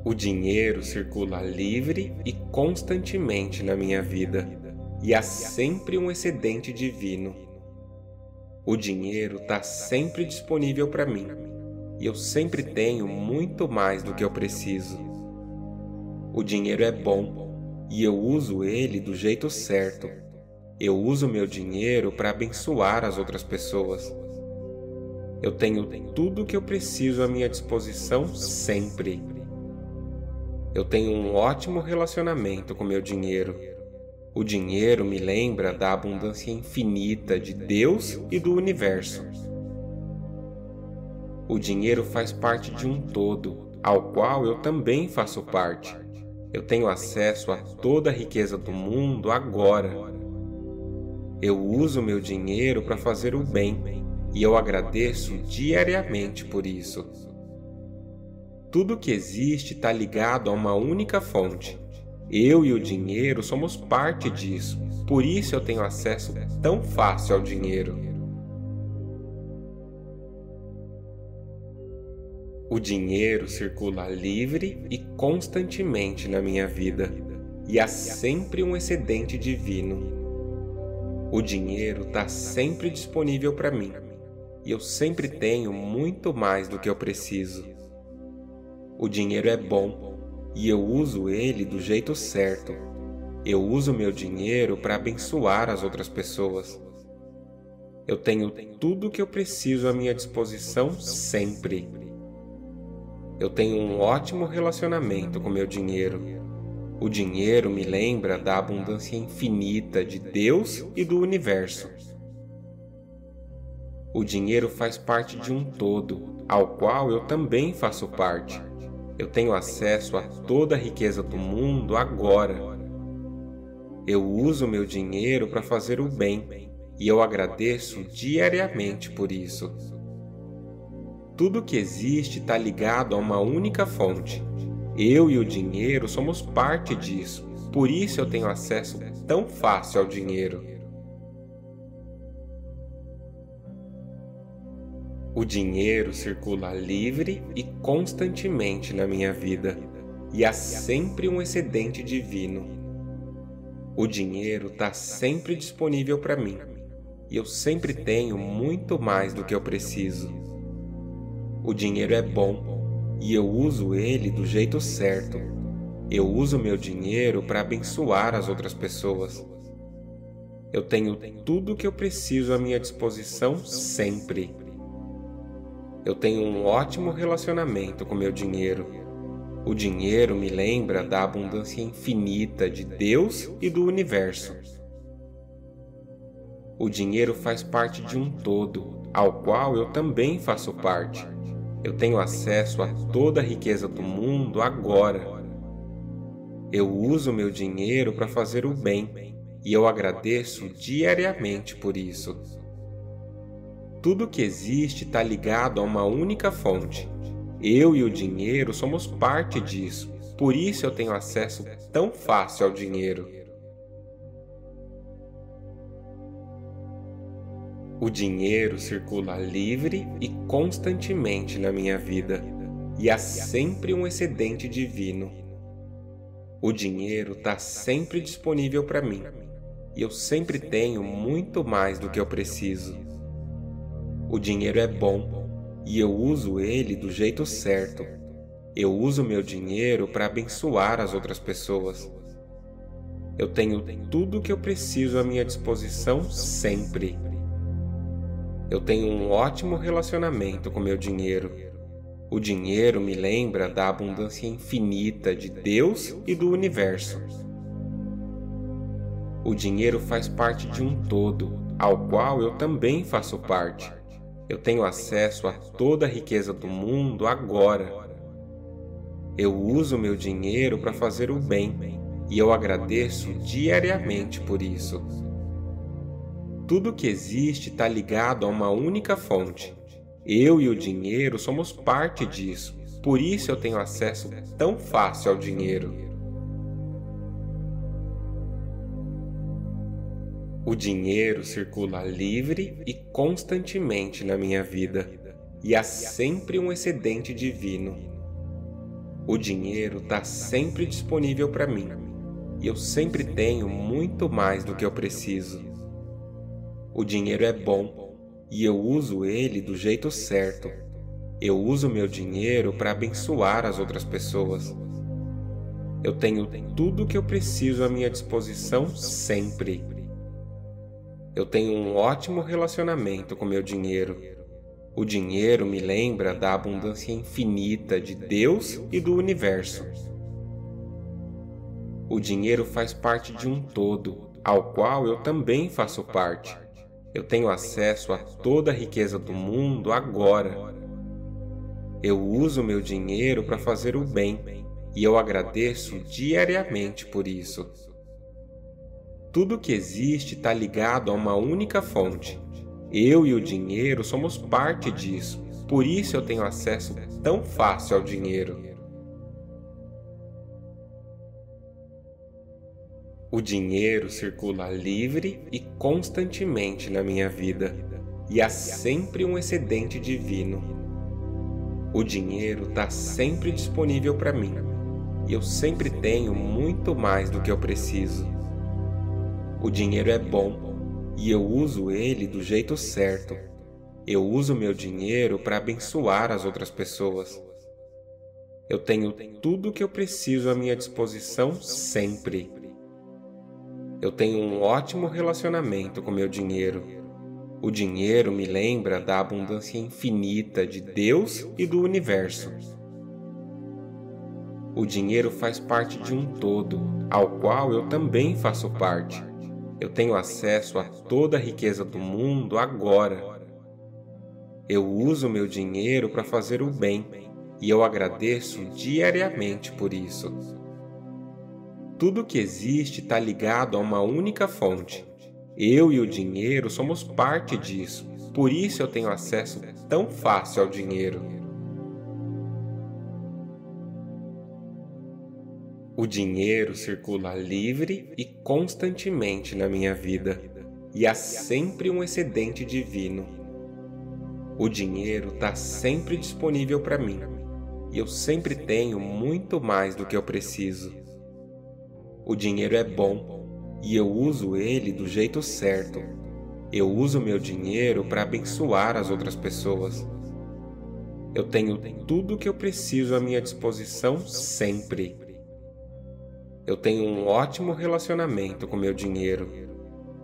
[SPEAKER 1] O dinheiro circula livre e constantemente na minha vida, e há sempre um excedente divino. O dinheiro está sempre disponível para mim, e eu sempre tenho muito mais do que eu preciso. O dinheiro é bom e eu uso ele do jeito certo. Eu uso meu dinheiro para abençoar as outras pessoas. Eu tenho tudo o que eu preciso à minha disposição sempre. Eu tenho um ótimo relacionamento com meu dinheiro. O dinheiro me lembra da abundância infinita de Deus e do universo. O dinheiro faz parte de um todo, ao qual eu também faço parte. Eu tenho acesso a toda a riqueza do mundo agora. Eu uso meu dinheiro para fazer o bem e eu agradeço diariamente por isso. Tudo que existe está ligado a uma única fonte. Eu e o dinheiro somos parte disso, por isso eu tenho acesso tão fácil ao dinheiro.
[SPEAKER 2] O dinheiro
[SPEAKER 1] circula livre e constantemente na minha vida, e há sempre um excedente divino. O dinheiro está sempre disponível para mim, e eu sempre tenho muito mais do que eu preciso. O dinheiro é bom, e eu uso ele do jeito certo. Eu uso meu dinheiro para abençoar as outras pessoas. Eu tenho tudo o que eu preciso à minha disposição sempre eu tenho um ótimo relacionamento com meu dinheiro. O dinheiro me lembra da abundância infinita de Deus e do universo. O dinheiro faz parte de um todo, ao qual eu também faço parte. Eu tenho acesso a toda a riqueza do mundo agora. Eu uso meu dinheiro para fazer o bem e eu agradeço diariamente por isso. Tudo que existe está ligado a uma única fonte. Eu e o dinheiro somos parte disso, por isso eu tenho acesso tão fácil ao dinheiro. O dinheiro circula livre e constantemente na minha vida, e há sempre um excedente divino. O dinheiro está sempre disponível para mim, e eu sempre tenho muito mais do que eu preciso. O dinheiro é bom e eu uso ele do jeito certo. Eu uso meu dinheiro para abençoar as outras pessoas. Eu tenho tudo o que eu preciso à minha disposição sempre. Eu tenho um ótimo relacionamento com meu dinheiro. O dinheiro me lembra da abundância infinita de Deus e do universo. O dinheiro faz parte de um todo, ao qual eu também faço parte. Eu tenho acesso a toda a riqueza do mundo agora. Eu uso meu dinheiro para fazer o bem e eu agradeço diariamente por isso. Tudo que existe está ligado a uma única fonte. Eu e o dinheiro somos parte disso, por isso eu tenho acesso tão fácil ao dinheiro. O dinheiro circula livre e constantemente na minha vida, e há sempre um excedente divino. O dinheiro está sempre disponível para mim, e eu sempre tenho muito mais do que eu preciso. O dinheiro é bom, e eu uso ele do jeito certo. Eu uso meu dinheiro para abençoar as outras pessoas. Eu tenho tudo o que eu preciso à minha disposição sempre. Eu tenho um ótimo relacionamento com meu dinheiro. O dinheiro me lembra da abundância infinita de Deus e do universo. O dinheiro faz parte de um todo, ao qual eu também faço parte. Eu tenho acesso a toda a riqueza do mundo agora. Eu uso meu dinheiro para fazer o bem e eu agradeço diariamente por isso. Tudo que existe está ligado a uma única fonte. Eu e o dinheiro somos parte disso, por isso eu tenho acesso tão fácil ao dinheiro. O dinheiro circula livre e constantemente na minha vida, e há sempre um excedente divino. O dinheiro está sempre disponível para mim, e eu sempre tenho muito mais do que eu preciso. O dinheiro é bom e eu uso ele do jeito certo. Eu uso meu dinheiro para abençoar as outras pessoas. Eu tenho tudo o que eu preciso à minha disposição sempre. Eu tenho um ótimo relacionamento com meu dinheiro. O dinheiro me lembra da abundância infinita de Deus e do universo. O dinheiro faz parte de um todo, ao qual eu também faço parte. Eu tenho acesso a toda a riqueza do mundo agora. Eu uso meu dinheiro para fazer o bem e eu agradeço diariamente por isso. Tudo que existe está ligado a uma única fonte. Eu e o dinheiro somos parte disso, por isso eu tenho acesso tão fácil ao dinheiro. O dinheiro circula livre e constantemente na minha vida, e há sempre um excedente divino. O dinheiro está sempre disponível para mim, e eu sempre tenho muito mais do que eu preciso. O dinheiro é bom e eu uso ele do jeito certo. Eu uso meu dinheiro para abençoar as outras pessoas. Eu tenho tudo o que eu preciso à minha disposição sempre. Eu tenho um ótimo relacionamento com meu dinheiro. O dinheiro me lembra da abundância infinita de Deus e do universo. O dinheiro faz parte de um todo, ao qual eu também faço parte. Eu tenho acesso a toda a riqueza do mundo agora. Eu uso meu dinheiro para fazer o bem e eu agradeço diariamente por isso. Tudo que existe está ligado a uma única fonte. Eu e o dinheiro somos parte disso, por isso eu tenho acesso tão fácil ao dinheiro. O dinheiro circula livre e constantemente na minha vida, e há sempre um excedente divino. O dinheiro está sempre disponível para mim, e eu sempre tenho muito mais do que eu preciso. O dinheiro é bom e eu uso ele do jeito certo. Eu uso meu dinheiro para abençoar as outras pessoas. Eu tenho tudo o que eu preciso à minha disposição sempre. Eu tenho um ótimo relacionamento com meu dinheiro.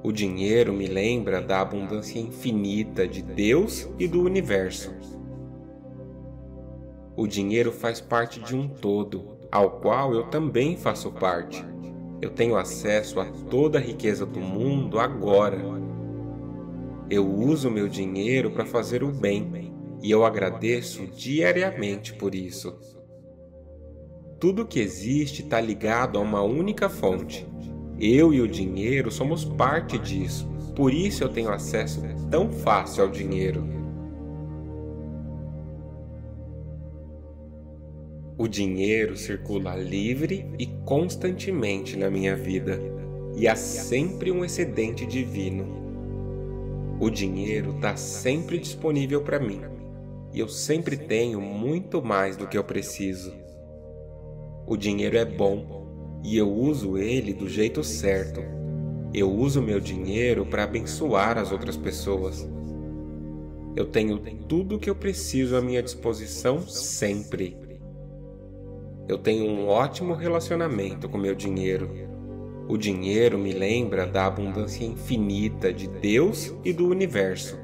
[SPEAKER 1] O dinheiro me lembra da abundância infinita de Deus e do universo. O dinheiro faz parte de um todo, ao qual eu também faço parte. Eu tenho acesso a toda a riqueza do mundo agora. Eu uso meu dinheiro para fazer o bem e eu agradeço diariamente por isso. Tudo que existe está ligado a uma única fonte. Eu e o dinheiro somos parte disso, por isso eu tenho acesso tão fácil ao dinheiro. O dinheiro circula livre e constantemente na minha vida, e há sempre um excedente divino. O dinheiro está sempre disponível para mim, e eu sempre tenho muito mais do que eu preciso. O dinheiro é bom e eu uso ele do jeito certo. Eu uso meu dinheiro para abençoar as outras pessoas. Eu tenho tudo o que eu preciso à minha disposição sempre. Eu tenho um ótimo relacionamento com meu dinheiro. O dinheiro me lembra da abundância infinita de Deus e do universo.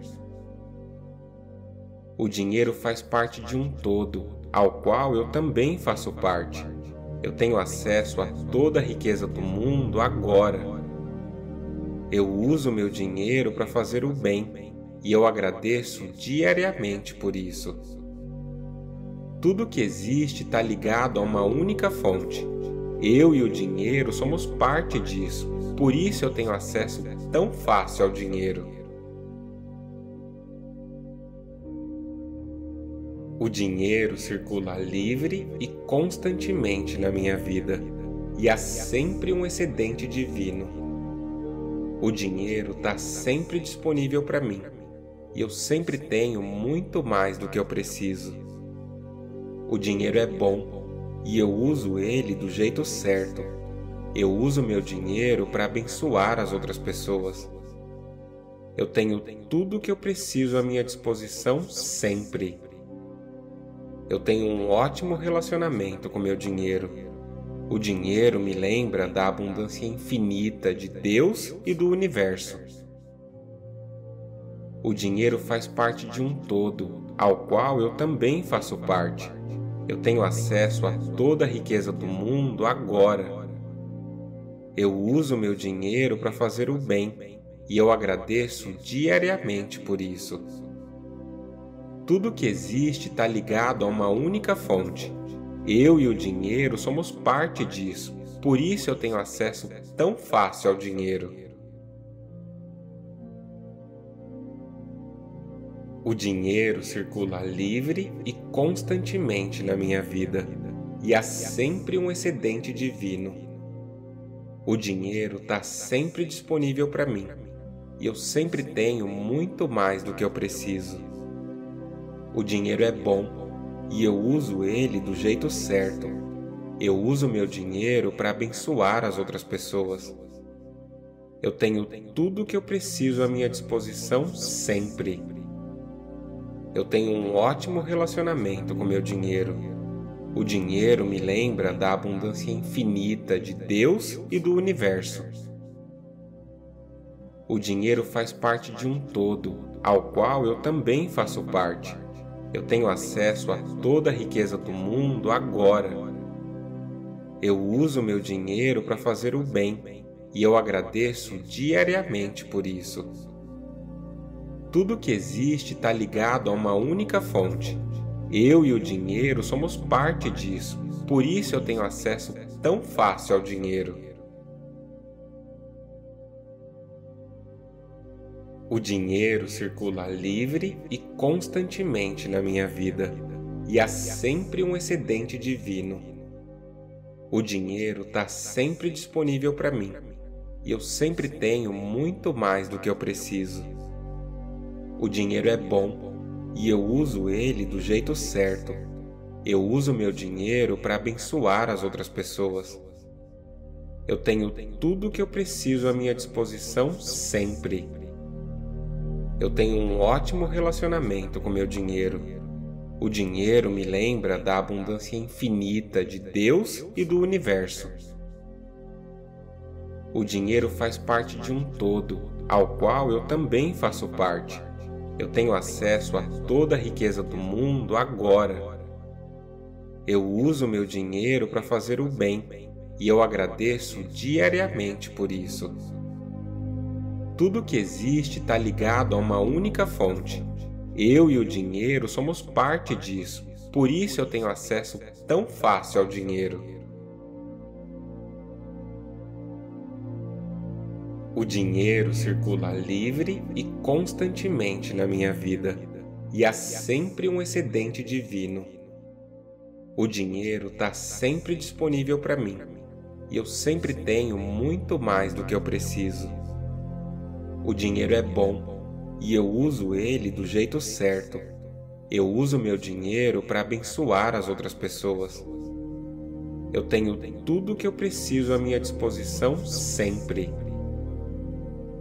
[SPEAKER 1] O dinheiro faz parte de um todo, ao qual eu também faço parte. Eu tenho acesso a toda a riqueza do mundo agora. Eu uso meu dinheiro para fazer o bem e eu agradeço diariamente por isso. Tudo que existe está ligado a uma única fonte. Eu e o dinheiro somos parte disso, por isso eu tenho acesso tão fácil ao dinheiro. O dinheiro circula livre e constantemente na minha vida, e há sempre um excedente divino. O dinheiro está sempre disponível para mim, e eu sempre tenho muito mais do que eu preciso. O dinheiro é bom e eu uso ele do jeito certo. Eu uso meu dinheiro para abençoar as outras pessoas. Eu tenho tudo o que eu preciso à minha disposição sempre. Eu tenho um ótimo relacionamento com meu dinheiro. O dinheiro me lembra da abundância infinita de Deus e do universo. O dinheiro faz parte de um todo, ao qual eu também faço parte. Eu tenho acesso a toda a riqueza do mundo agora. Eu uso meu dinheiro para fazer o bem e eu agradeço diariamente por isso. Tudo que existe está ligado a uma única fonte. Eu e o dinheiro somos parte disso, por isso eu tenho acesso tão fácil ao dinheiro. O dinheiro circula livre e constantemente na minha vida, e há sempre um excedente divino. O dinheiro está sempre disponível para mim, e eu sempre tenho muito mais do que eu preciso. O dinheiro é bom e eu uso ele do jeito certo. Eu uso meu dinheiro para abençoar as outras pessoas. Eu tenho tudo o que eu preciso à minha disposição sempre eu tenho um ótimo relacionamento com meu dinheiro. O dinheiro me lembra da abundância infinita de Deus e do universo. O dinheiro faz parte de um todo, ao qual eu também faço parte. Eu tenho acesso a toda a riqueza do mundo agora. Eu uso meu dinheiro para fazer o bem e eu agradeço diariamente por isso. Tudo que existe está ligado a uma única fonte. Eu e o dinheiro somos parte disso, por isso eu tenho acesso tão fácil ao dinheiro. O dinheiro circula livre e constantemente na minha vida, e há sempre um excedente divino. O dinheiro está sempre disponível para mim, e eu sempre tenho muito mais do que eu preciso. O dinheiro é bom e eu uso ele do jeito certo. Eu uso meu dinheiro para abençoar as outras pessoas. Eu tenho tudo o que eu preciso à minha disposição sempre. Eu tenho um ótimo relacionamento com meu dinheiro. O dinheiro me lembra da abundância infinita de Deus e do universo. O dinheiro faz parte de um todo, ao qual eu também faço parte. Eu tenho acesso a toda a riqueza do mundo agora. Eu uso meu dinheiro para fazer o bem e eu agradeço diariamente por isso. Tudo que existe está ligado a uma única fonte. Eu e o dinheiro somos parte disso, por isso eu tenho acesso tão fácil ao dinheiro. O dinheiro circula livre e constantemente na minha vida, e há sempre um excedente divino. O dinheiro está sempre disponível para mim, e eu sempre tenho muito mais do que eu preciso. O dinheiro é bom, e eu uso ele do jeito certo. Eu uso meu dinheiro para abençoar as outras pessoas. Eu tenho tudo o que eu preciso à minha disposição sempre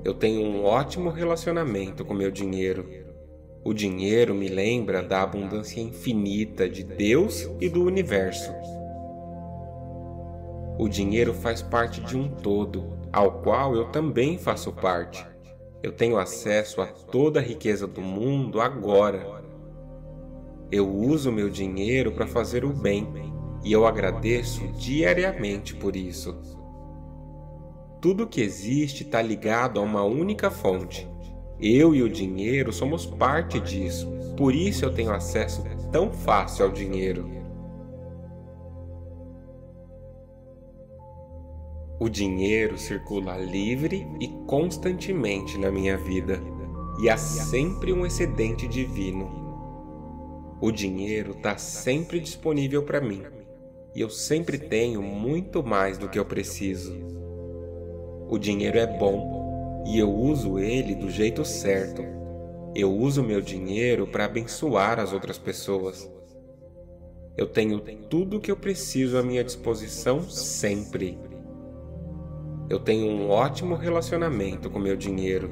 [SPEAKER 1] eu tenho um ótimo relacionamento com meu dinheiro. O dinheiro me lembra da abundância infinita de Deus e do universo. O dinheiro faz parte de um todo, ao qual eu também faço parte. Eu tenho acesso a toda a riqueza do mundo agora. Eu uso meu dinheiro para fazer o bem e eu agradeço diariamente por isso. Tudo que existe está ligado a uma única fonte. Eu e o dinheiro somos parte disso, por isso eu tenho acesso tão fácil ao dinheiro. O dinheiro circula livre e constantemente na minha vida, e há sempre um excedente divino. O dinheiro está sempre disponível para mim, e eu sempre tenho muito mais do que eu preciso. O dinheiro é bom e eu uso ele do jeito certo. Eu uso meu dinheiro para abençoar as outras pessoas. Eu tenho tudo o que eu preciso à minha disposição sempre. Eu tenho um ótimo relacionamento com meu dinheiro.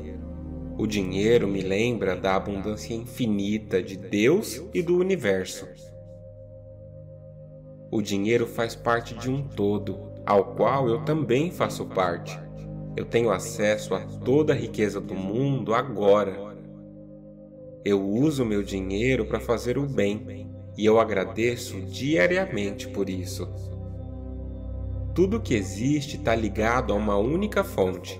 [SPEAKER 1] O dinheiro me lembra da abundância infinita de Deus e do universo. O dinheiro faz parte de um todo, ao qual eu também faço parte. Eu tenho acesso a toda a riqueza do mundo agora. Eu uso meu dinheiro para fazer o bem e eu agradeço diariamente por isso. Tudo que existe está ligado a uma única fonte.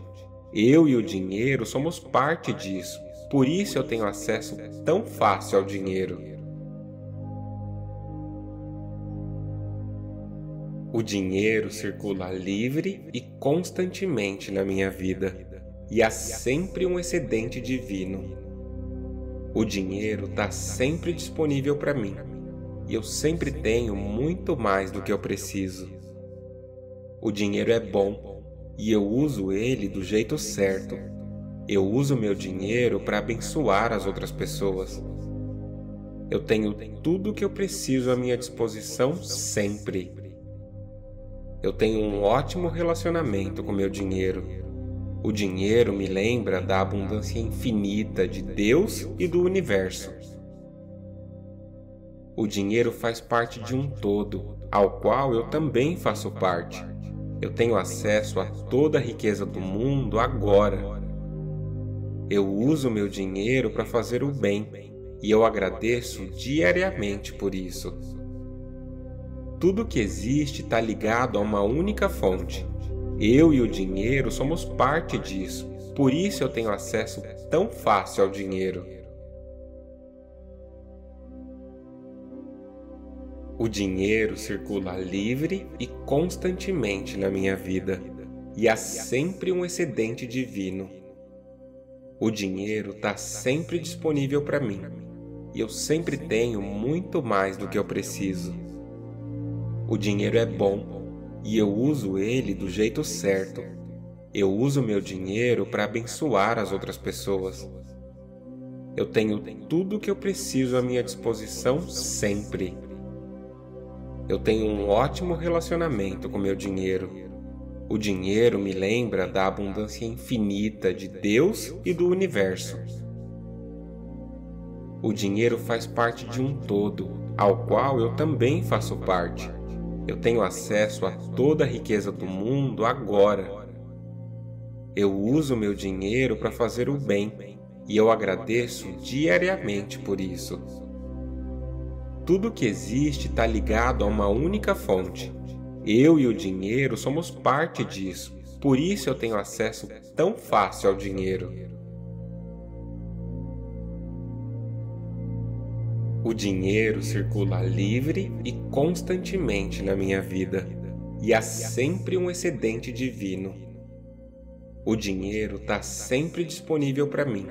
[SPEAKER 1] Eu e o dinheiro somos parte disso, por isso eu tenho acesso tão fácil ao dinheiro. O dinheiro circula livre e constantemente na minha vida, e há sempre um excedente divino. O dinheiro está sempre disponível para mim, e eu sempre tenho muito mais do que eu preciso. O dinheiro é bom e eu uso ele do jeito certo. Eu uso meu dinheiro para abençoar as outras pessoas. Eu tenho tudo o que eu preciso à minha disposição sempre eu tenho um ótimo relacionamento com meu dinheiro. O dinheiro me lembra da abundância infinita de Deus e do universo. O dinheiro faz parte de um todo, ao qual eu também faço parte. Eu tenho acesso a toda a riqueza do mundo agora. Eu uso meu dinheiro para fazer o bem e eu agradeço diariamente por isso. Tudo que existe está ligado a uma única fonte. Eu e o dinheiro somos parte disso, por isso eu tenho acesso tão fácil ao dinheiro. O dinheiro circula livre e constantemente na minha vida, e há sempre um excedente divino. O dinheiro está sempre disponível para mim, e eu sempre tenho muito mais do que eu preciso. O dinheiro é bom e eu uso ele do jeito certo. Eu uso meu dinheiro para abençoar as outras pessoas. Eu tenho tudo o que eu preciso à minha disposição sempre. Eu tenho um ótimo relacionamento com meu dinheiro. O dinheiro me lembra da abundância infinita de Deus e do universo. O dinheiro faz parte de um todo, ao qual eu também faço parte. Eu tenho acesso a toda a riqueza do mundo agora. Eu uso meu dinheiro para fazer o bem e eu agradeço diariamente por isso. Tudo que existe está ligado a uma única fonte. Eu e o dinheiro somos parte disso, por isso eu tenho acesso tão fácil ao dinheiro. O dinheiro circula livre e constantemente na minha vida, e há sempre um excedente divino. O dinheiro está sempre disponível para mim,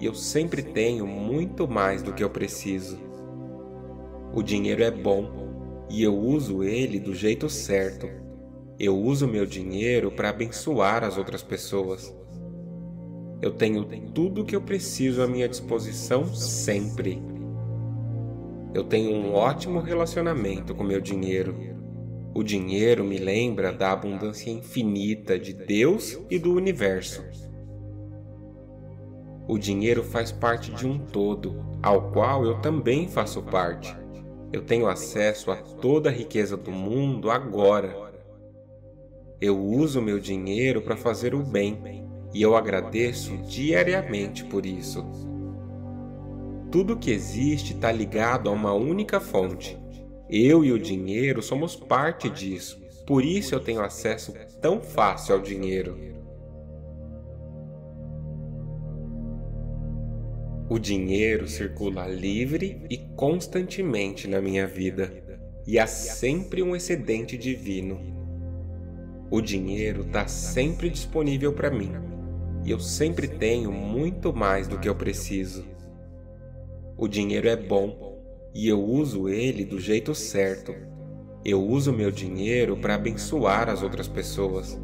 [SPEAKER 1] e eu sempre tenho muito mais do que eu preciso. O dinheiro é bom e eu uso ele do jeito certo. Eu uso meu dinheiro para abençoar as outras pessoas. Eu tenho tudo o que eu preciso à minha disposição sempre. Eu tenho um ótimo relacionamento com meu dinheiro. O dinheiro me lembra da abundância infinita de Deus e do universo. O dinheiro faz parte de um todo, ao qual eu também faço parte. Eu tenho acesso a toda a riqueza do mundo agora. Eu uso meu dinheiro para fazer o bem e eu agradeço diariamente por isso. Tudo que existe está ligado a uma única fonte. Eu e o dinheiro somos parte disso, por isso eu tenho acesso tão fácil ao dinheiro. O dinheiro circula livre e constantemente na minha vida, e há sempre um excedente divino. O dinheiro está sempre disponível para mim, e eu sempre tenho muito mais do que eu preciso. O dinheiro é bom e eu uso ele do jeito certo. Eu uso meu dinheiro para abençoar as outras pessoas.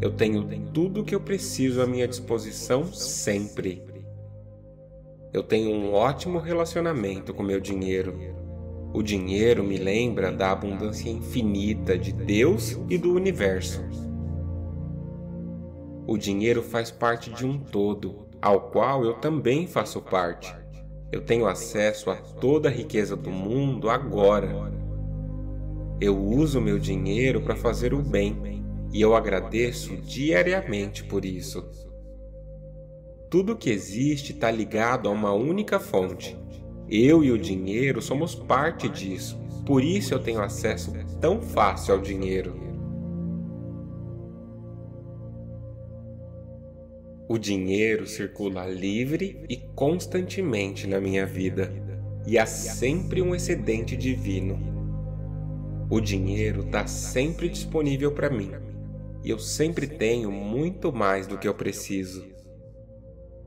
[SPEAKER 1] Eu tenho tudo o que eu preciso à minha disposição sempre. Eu tenho um ótimo relacionamento com meu dinheiro. O dinheiro me lembra da abundância infinita de Deus e do universo. O dinheiro faz parte de um todo, ao qual eu também faço parte. Eu tenho acesso a toda a riqueza do mundo agora. Eu uso meu dinheiro para fazer o bem e eu agradeço diariamente por isso. Tudo que existe está ligado a uma única fonte. Eu e o dinheiro somos parte disso, por isso eu tenho acesso tão fácil ao dinheiro. O dinheiro circula livre e constantemente na minha vida, e há sempre um excedente divino. O dinheiro está sempre disponível para mim, e eu sempre tenho muito mais do que eu preciso.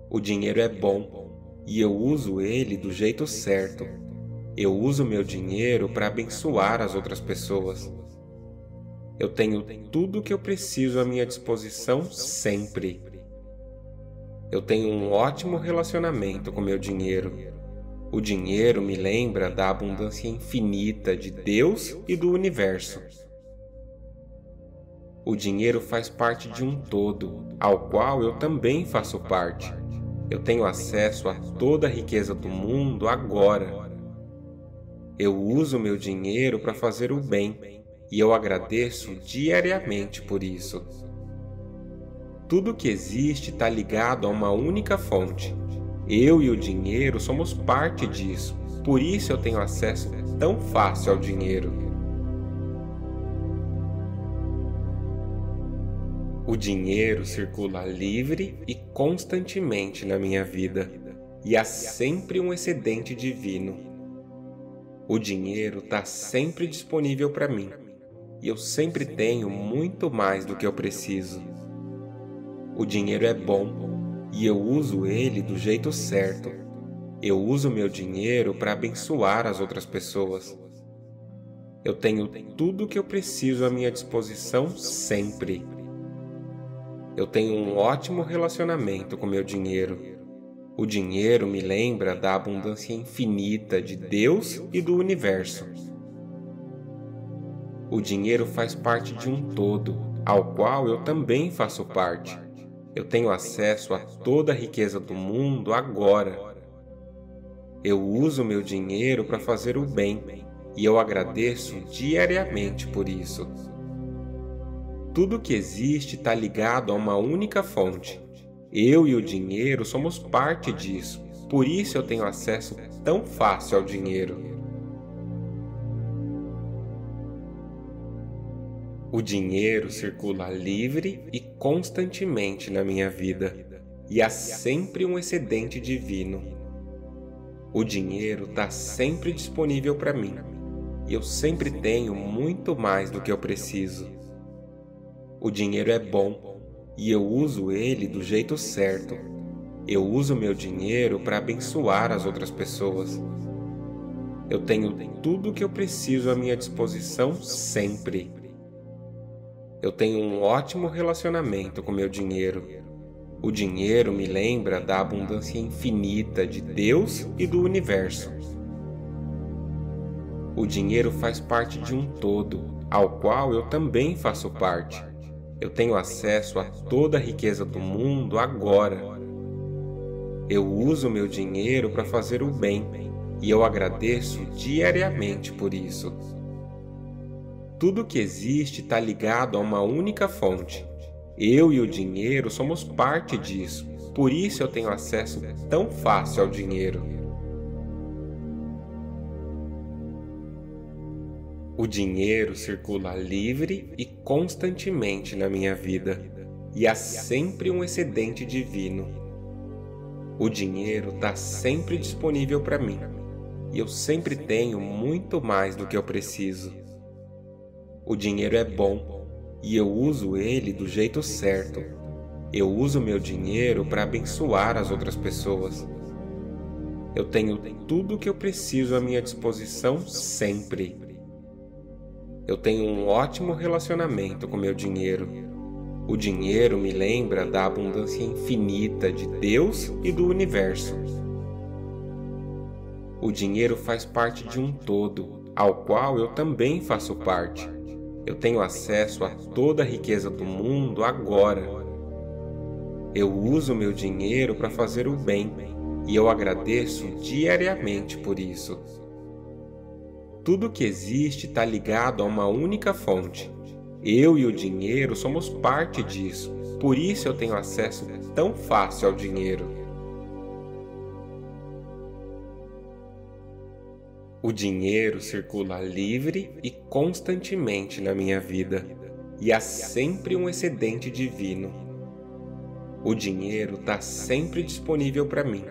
[SPEAKER 1] O dinheiro é bom, e eu uso ele do jeito certo. Eu uso meu dinheiro para abençoar as outras pessoas. Eu tenho tudo o que eu preciso à minha disposição sempre eu tenho um ótimo relacionamento com meu dinheiro. O dinheiro me lembra da abundância infinita de Deus e do universo. O dinheiro faz parte de um todo, ao qual eu também faço parte. Eu tenho acesso a toda a riqueza do mundo agora. Eu uso meu dinheiro para fazer o bem e eu agradeço diariamente por isso. Tudo que existe está ligado a uma única fonte. Eu e o dinheiro somos parte disso, por isso eu tenho acesso tão fácil ao dinheiro. O dinheiro circula livre e constantemente na minha vida, e há sempre um excedente divino. O dinheiro está sempre disponível para mim, e eu sempre tenho muito mais do que eu preciso. O dinheiro é bom e eu uso ele do jeito certo. Eu uso meu dinheiro para abençoar as outras pessoas. Eu tenho tudo o que eu preciso à minha disposição sempre. Eu tenho um ótimo relacionamento com meu dinheiro. O dinheiro me lembra da abundância infinita de Deus e do universo. O dinheiro faz parte de um todo, ao qual eu também faço parte. Eu tenho acesso a toda a riqueza do mundo agora. Eu uso meu dinheiro para fazer o bem e eu agradeço diariamente por isso. Tudo que existe está ligado a uma única fonte. Eu e o dinheiro somos parte disso, por isso eu tenho acesso tão fácil ao dinheiro. O dinheiro circula livre e constantemente na minha vida, e há sempre um excedente divino. O dinheiro está sempre disponível para mim, e eu sempre tenho muito mais do que eu preciso. O dinheiro é bom e eu uso ele do jeito certo. Eu uso meu dinheiro para abençoar as outras pessoas. Eu tenho tudo o que eu preciso à minha disposição sempre eu tenho um ótimo relacionamento com meu dinheiro. O dinheiro me lembra da abundância infinita de Deus e do universo. O dinheiro faz parte de um todo, ao qual eu também faço parte. Eu tenho acesso a toda a riqueza do mundo agora. Eu uso meu dinheiro para fazer o bem e eu agradeço diariamente por isso. Tudo que existe está ligado a uma única fonte. Eu e o dinheiro somos parte disso, por isso eu tenho acesso tão fácil ao dinheiro. O dinheiro circula livre e constantemente na minha vida, e há sempre um excedente divino. O dinheiro está sempre disponível para mim, e eu sempre tenho muito mais do que eu preciso. O dinheiro é bom e eu uso ele do jeito certo. Eu uso meu dinheiro para abençoar as outras pessoas. Eu tenho tudo o que eu preciso à minha disposição sempre. Eu tenho um ótimo relacionamento com meu dinheiro. O dinheiro me lembra da abundância infinita de Deus e do universo. O dinheiro faz parte de um todo, ao qual eu também faço parte. Eu tenho acesso a toda a riqueza do mundo agora. Eu uso meu dinheiro para fazer o bem e eu agradeço diariamente por isso. Tudo que existe está ligado a uma única fonte. Eu e o dinheiro somos parte disso, por isso eu tenho acesso tão fácil ao dinheiro. O dinheiro circula livre e constantemente na minha vida, e há sempre um excedente divino. O dinheiro está sempre disponível para mim,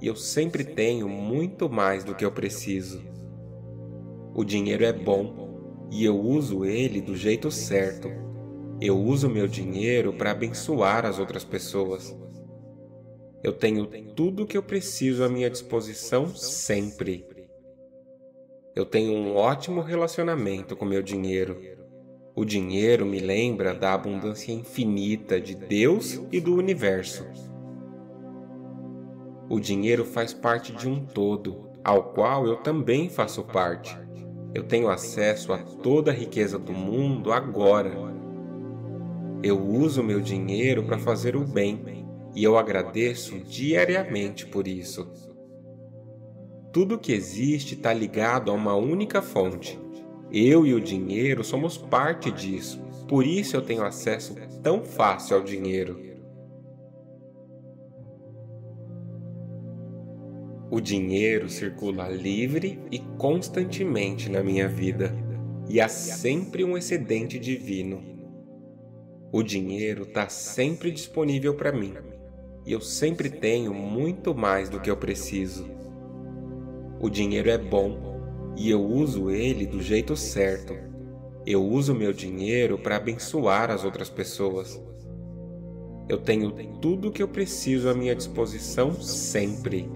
[SPEAKER 1] e eu sempre tenho muito mais do que eu preciso. O dinheiro é bom e eu uso ele do jeito certo. Eu uso meu dinheiro para abençoar as outras pessoas. Eu tenho tudo o que eu preciso à minha disposição sempre eu tenho um ótimo relacionamento com meu dinheiro. O dinheiro me lembra da abundância infinita de Deus e do universo. O dinheiro faz parte de um todo, ao qual eu também faço parte. Eu tenho acesso a toda a riqueza do mundo agora. Eu uso meu dinheiro para fazer o bem e eu agradeço diariamente por isso. Tudo que existe está ligado a uma única fonte. Eu e o dinheiro somos parte disso, por isso eu tenho acesso tão fácil ao dinheiro. O dinheiro circula livre e constantemente na minha vida, e há sempre um excedente divino. O dinheiro está sempre disponível para mim, e eu sempre tenho muito mais do que eu preciso. O dinheiro é bom e eu uso ele do jeito certo. Eu uso meu dinheiro para abençoar as outras pessoas. Eu tenho tudo o que eu preciso à minha disposição sempre.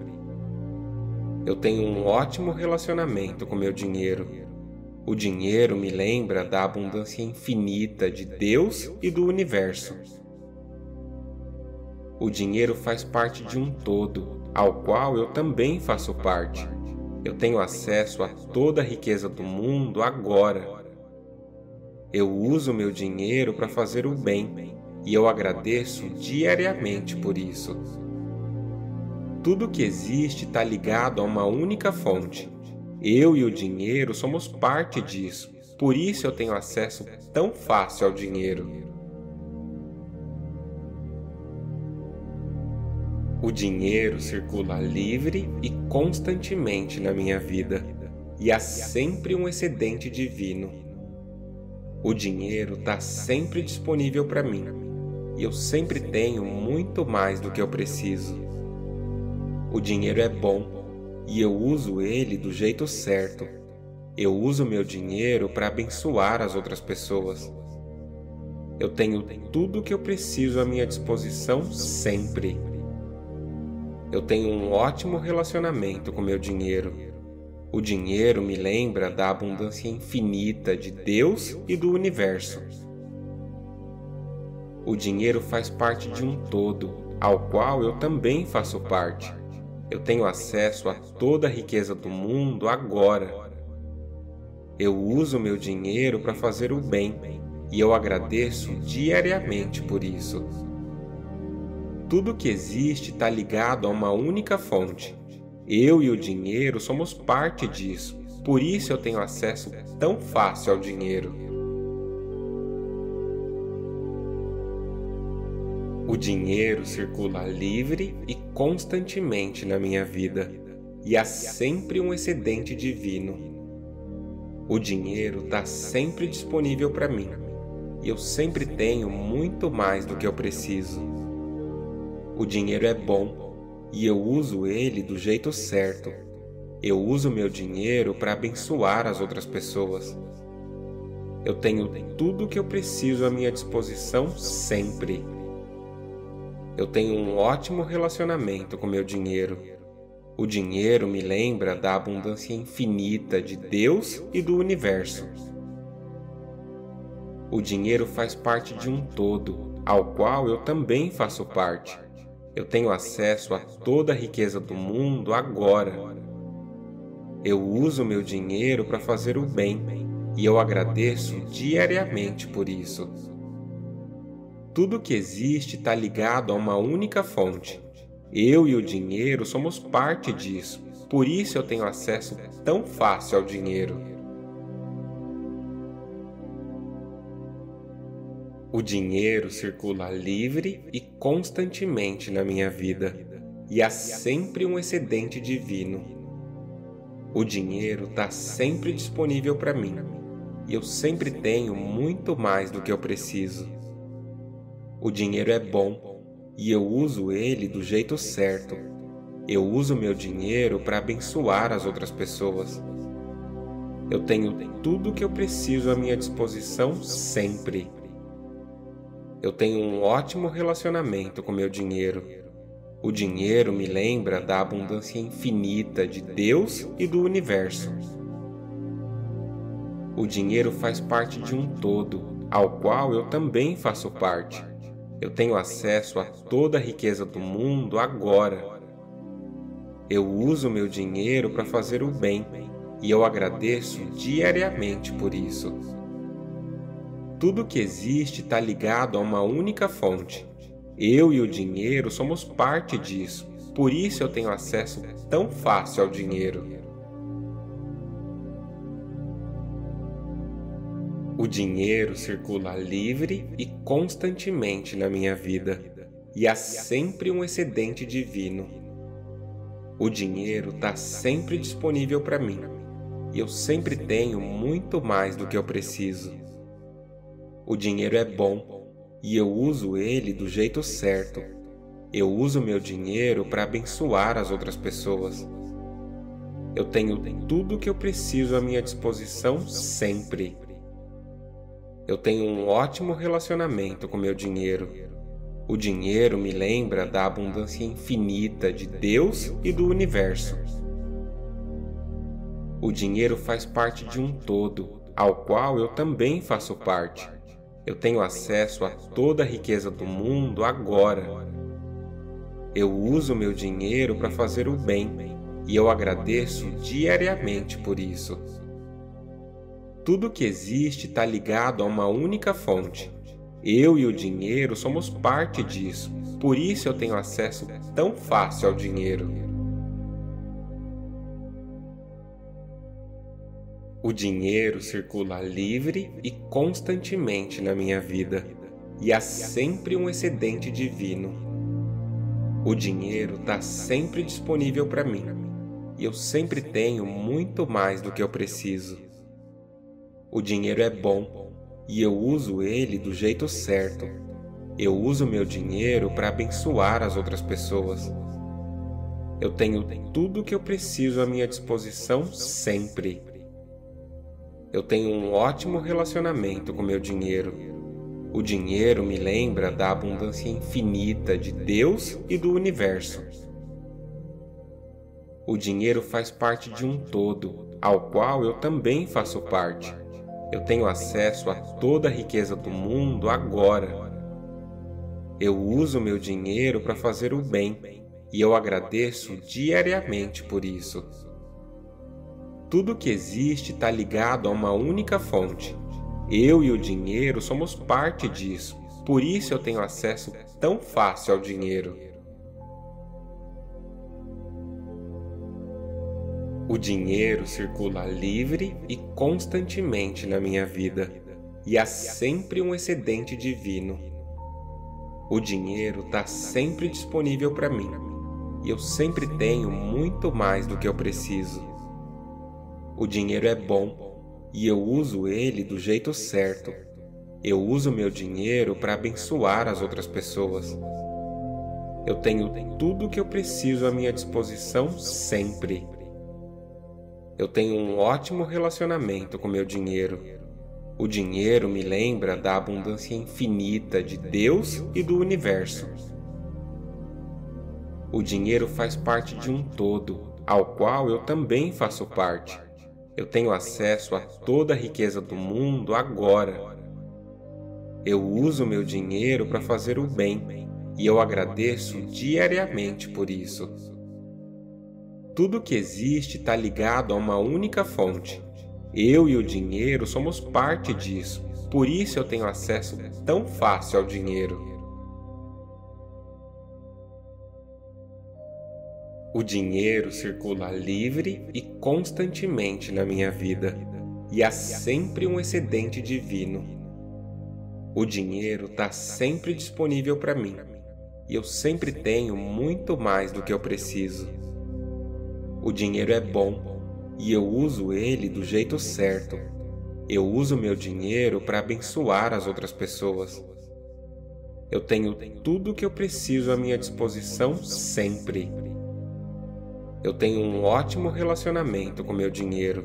[SPEAKER 1] Eu tenho um ótimo relacionamento com meu dinheiro. O dinheiro me lembra da abundância infinita de Deus e do universo. O dinheiro faz parte de um todo, ao qual eu também faço parte. Eu tenho acesso a toda a riqueza do mundo agora. Eu uso meu dinheiro para fazer o bem e eu agradeço diariamente por isso. Tudo que existe está ligado a uma única fonte. Eu e o dinheiro somos parte disso, por isso eu tenho acesso tão fácil ao dinheiro. O dinheiro circula livre e constantemente na minha vida, e há sempre um excedente divino. O dinheiro está sempre disponível para mim, e eu sempre tenho muito mais do que eu preciso. O dinheiro é bom, e eu uso ele do jeito certo. Eu uso meu dinheiro para abençoar as outras pessoas. Eu tenho tudo o que eu preciso à minha disposição sempre. Eu tenho um ótimo relacionamento com meu dinheiro. O dinheiro me lembra da abundância infinita de Deus e do universo. O dinheiro faz parte de um todo, ao qual eu também faço parte. Eu tenho acesso a toda a riqueza do mundo agora. Eu uso meu dinheiro para fazer o bem e eu agradeço diariamente por isso. Tudo que existe está ligado a uma única fonte. Eu e o dinheiro somos parte disso, por isso eu tenho acesso tão fácil ao dinheiro. O dinheiro circula livre e constantemente na minha vida, e há sempre um excedente divino. O dinheiro está sempre disponível para mim, e eu sempre tenho muito mais do que eu preciso. O dinheiro é bom e eu uso ele do jeito certo. Eu uso meu dinheiro para abençoar as outras pessoas. Eu tenho tudo o que eu preciso à minha disposição sempre. Eu tenho um ótimo relacionamento com meu dinheiro. O dinheiro me lembra da abundância infinita de Deus e do universo. O dinheiro faz parte de um todo, ao qual eu também faço parte. Eu tenho acesso a toda a riqueza do mundo agora. Eu uso meu dinheiro para fazer o bem e eu agradeço diariamente por isso. Tudo que existe está ligado a uma única fonte. Eu e o dinheiro somos parte disso, por isso eu tenho acesso tão fácil ao dinheiro. O dinheiro circula livre e constantemente na minha vida, e há sempre um excedente divino. O dinheiro está sempre disponível para mim, e eu sempre tenho muito mais do que eu preciso. O dinheiro é bom, e eu uso ele do jeito certo. Eu uso meu dinheiro para abençoar as outras pessoas. Eu tenho tudo o que eu preciso à minha disposição sempre eu tenho um ótimo relacionamento com meu dinheiro. O dinheiro me lembra da abundância infinita de Deus e do universo. O dinheiro faz parte de um todo, ao qual eu também faço parte. Eu tenho acesso a toda a riqueza do mundo agora. Eu uso meu dinheiro para fazer o bem e eu agradeço diariamente por isso. Tudo que existe está ligado a uma única fonte. Eu e o dinheiro somos parte disso, por isso eu tenho acesso tão fácil ao dinheiro. O dinheiro circula livre e constantemente na minha vida, e há sempre um excedente divino. O dinheiro está sempre disponível para mim, e eu sempre tenho muito mais do que eu preciso. O dinheiro é bom e eu uso ele do jeito certo. Eu uso meu dinheiro para abençoar as outras pessoas. Eu tenho tudo o que eu preciso à minha disposição sempre. Eu tenho um ótimo relacionamento com meu dinheiro. O dinheiro me lembra da abundância infinita de Deus e do universo. O dinheiro faz parte de um todo, ao qual eu também faço parte. Eu tenho acesso a toda a riqueza do mundo agora. Eu uso meu dinheiro para fazer o bem e eu agradeço diariamente por isso. Tudo que existe está ligado a uma única fonte. Eu e o dinheiro somos parte disso, por isso eu tenho acesso tão fácil ao dinheiro. O dinheiro circula livre e constantemente na minha vida, e há sempre um excedente divino. O dinheiro está sempre disponível para mim, e eu sempre tenho muito mais do que eu preciso. O dinheiro é bom, e eu uso ele do jeito certo. Eu uso meu dinheiro para abençoar as outras pessoas. Eu tenho tudo o que eu preciso à minha disposição sempre eu tenho um ótimo relacionamento com meu dinheiro. O dinheiro me lembra da abundância infinita de Deus e do universo. O dinheiro faz parte de um todo, ao qual eu também faço parte. Eu tenho acesso a toda a riqueza do mundo agora. Eu uso meu dinheiro para fazer o bem e eu agradeço diariamente por isso. Tudo que existe está ligado a uma única fonte. Eu e o dinheiro somos parte disso, por isso eu tenho acesso tão fácil ao dinheiro. O dinheiro circula livre e constantemente na minha vida, e há sempre um excedente divino. O dinheiro está sempre disponível para mim, e eu sempre tenho muito mais do que eu preciso. O dinheiro é bom e eu uso ele do jeito certo. Eu uso meu dinheiro para abençoar as outras pessoas. Eu tenho tudo o que eu preciso à minha disposição sempre. Eu tenho um ótimo relacionamento com meu dinheiro. O dinheiro me lembra da abundância infinita de Deus e do universo. O dinheiro faz parte de um todo, ao qual eu também faço parte. Eu tenho acesso a toda a riqueza do mundo agora. Eu uso meu dinheiro para fazer o bem e eu agradeço diariamente por isso. Tudo que existe está ligado a uma única fonte. Eu e o dinheiro somos parte disso, por isso eu tenho acesso tão fácil ao dinheiro. O dinheiro circula livre e constantemente na minha vida, e há sempre um excedente divino. O dinheiro está sempre disponível para mim, e eu sempre tenho muito mais do que eu preciso. O dinheiro é bom e eu uso ele do jeito certo. Eu uso meu dinheiro para abençoar as outras pessoas. Eu tenho tudo o que eu preciso à minha disposição sempre. Eu tenho um ótimo relacionamento com meu dinheiro.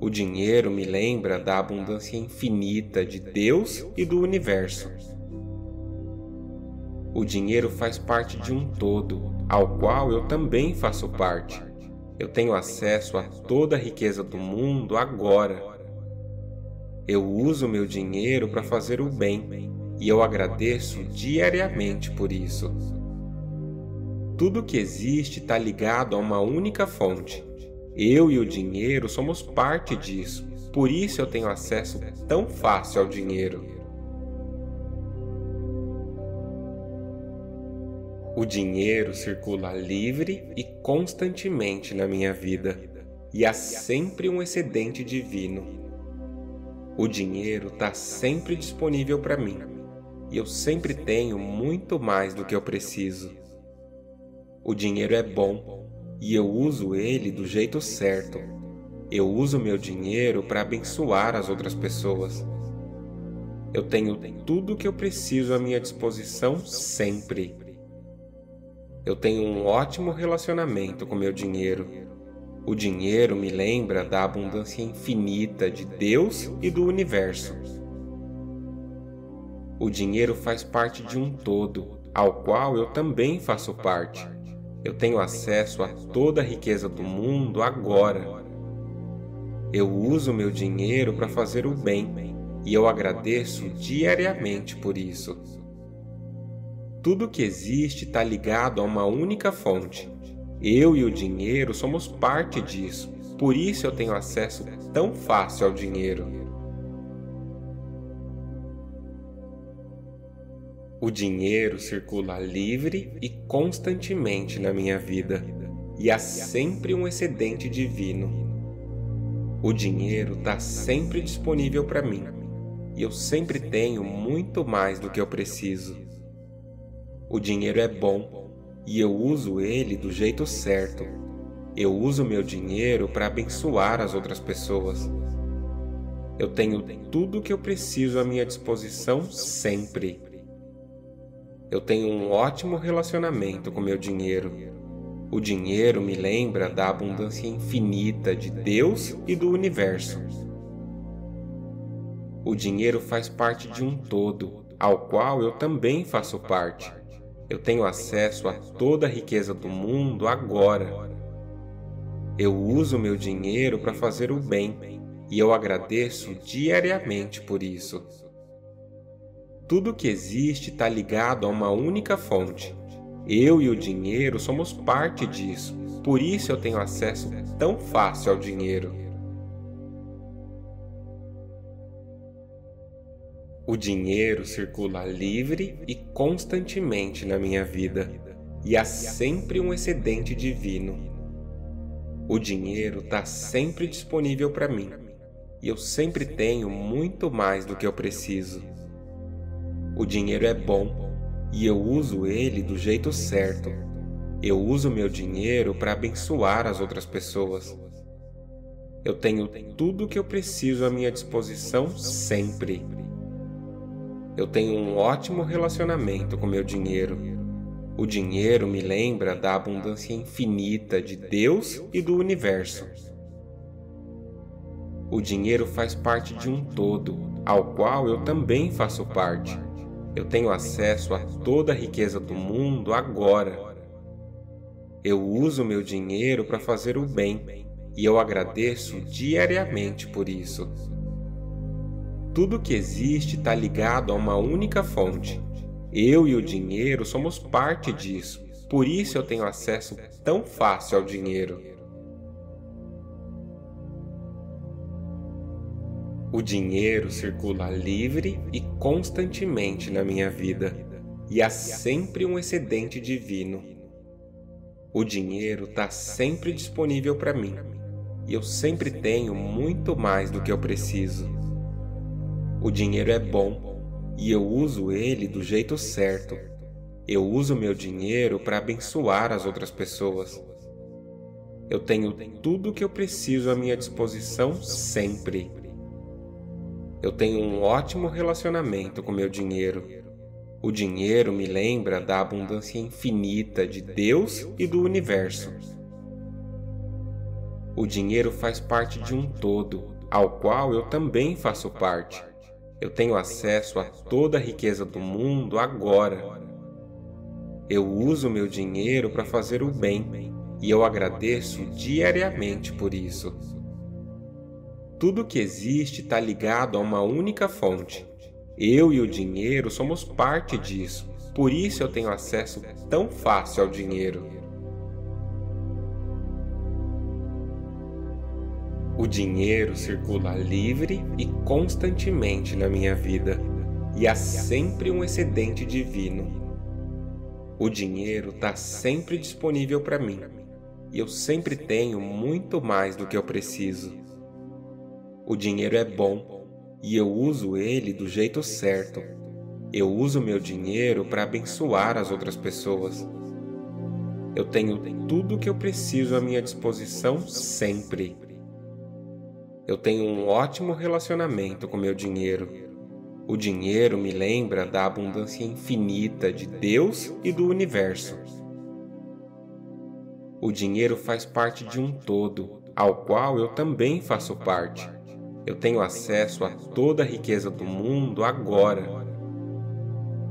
[SPEAKER 1] O dinheiro me lembra da abundância infinita de Deus e do universo. O dinheiro faz parte de um todo, ao qual eu também faço parte. Eu tenho acesso a toda a riqueza do mundo agora. Eu uso meu dinheiro para fazer o bem e eu agradeço diariamente por isso. Tudo que existe está ligado a uma única fonte. Eu e o dinheiro somos parte disso, por isso eu tenho acesso tão fácil ao dinheiro. O dinheiro circula livre e constantemente na minha vida, e há sempre um excedente divino. O dinheiro está sempre disponível para mim, e eu sempre tenho muito mais do que eu preciso. O dinheiro é bom e eu uso ele do jeito certo. Eu uso meu dinheiro para abençoar as outras pessoas. Eu tenho tudo o que eu preciso à minha disposição sempre. Eu tenho um ótimo relacionamento com meu dinheiro. O dinheiro me lembra da abundância infinita de Deus e do universo. O dinheiro faz parte de um todo, ao qual eu também faço parte. Eu tenho acesso a toda a riqueza do mundo agora. Eu uso meu dinheiro para fazer o bem e eu agradeço diariamente por isso. Tudo que existe está ligado a uma única fonte. Eu e o dinheiro somos parte disso, por isso eu tenho acesso tão fácil ao dinheiro. O dinheiro circula livre e constantemente na minha vida, e há sempre um excedente divino. O dinheiro está sempre disponível para mim, e eu sempre tenho muito mais do que eu preciso. O dinheiro é bom e eu uso ele do jeito certo. Eu uso meu dinheiro para abençoar as outras pessoas. Eu tenho tudo o que eu preciso à minha disposição sempre. Eu tenho um ótimo relacionamento com meu dinheiro. O dinheiro me lembra da abundância infinita de Deus e do universo. O dinheiro faz parte de um todo, ao qual eu também faço parte. Eu tenho acesso a toda a riqueza do mundo agora. Eu uso meu dinheiro para fazer o bem e eu agradeço diariamente por isso. Tudo que existe está ligado a uma única fonte. Eu e o dinheiro somos parte disso, por isso eu tenho acesso tão fácil ao dinheiro. O dinheiro circula livre e constantemente na minha vida, e há sempre um excedente divino. O dinheiro está sempre disponível para mim, e eu sempre tenho muito mais do que eu preciso. O dinheiro é bom e eu uso ele do jeito certo. Eu uso meu dinheiro para abençoar as outras pessoas. Eu tenho tudo o que eu preciso à minha disposição sempre. Eu tenho um ótimo relacionamento com meu dinheiro. O dinheiro me lembra da abundância infinita de Deus e do universo. O dinheiro faz parte de um todo, ao qual eu também faço parte. Eu tenho acesso a toda a riqueza do mundo agora. Eu uso meu dinheiro para fazer o bem e eu agradeço diariamente por isso. Tudo que existe está ligado a uma única fonte. Eu e o dinheiro somos parte disso, por isso eu tenho acesso tão fácil ao dinheiro. O dinheiro circula livre e constantemente na minha vida, e há sempre um excedente divino. O dinheiro está sempre disponível para mim, e eu sempre tenho muito mais do que eu preciso. O dinheiro é bom, e eu uso ele do jeito certo. Eu uso meu dinheiro para abençoar as outras pessoas. Eu tenho tudo o que eu preciso à minha disposição sempre. Eu tenho um ótimo relacionamento com meu dinheiro. O dinheiro me lembra da abundância infinita de Deus e do universo. O dinheiro faz parte de um todo, ao qual eu também faço parte. Eu tenho acesso a toda a riqueza do mundo agora. Eu uso meu dinheiro para fazer o bem e eu agradeço diariamente por isso. Tudo que existe está ligado a uma única fonte. Eu e o dinheiro somos parte disso, por isso eu tenho acesso tão fácil ao dinheiro. O dinheiro circula livre e constantemente na minha vida, e há sempre um excedente divino. O dinheiro está sempre disponível para mim, e eu sempre tenho muito mais do que eu preciso. O dinheiro é bom e eu uso ele do jeito certo. Eu uso meu dinheiro para abençoar as outras pessoas. Eu tenho tudo o que eu preciso à minha disposição sempre. Eu tenho um ótimo relacionamento com meu dinheiro. O dinheiro me lembra da abundância infinita de Deus e do universo. O dinheiro faz parte de um todo, ao qual eu também faço parte. Eu tenho acesso a toda a riqueza do mundo agora.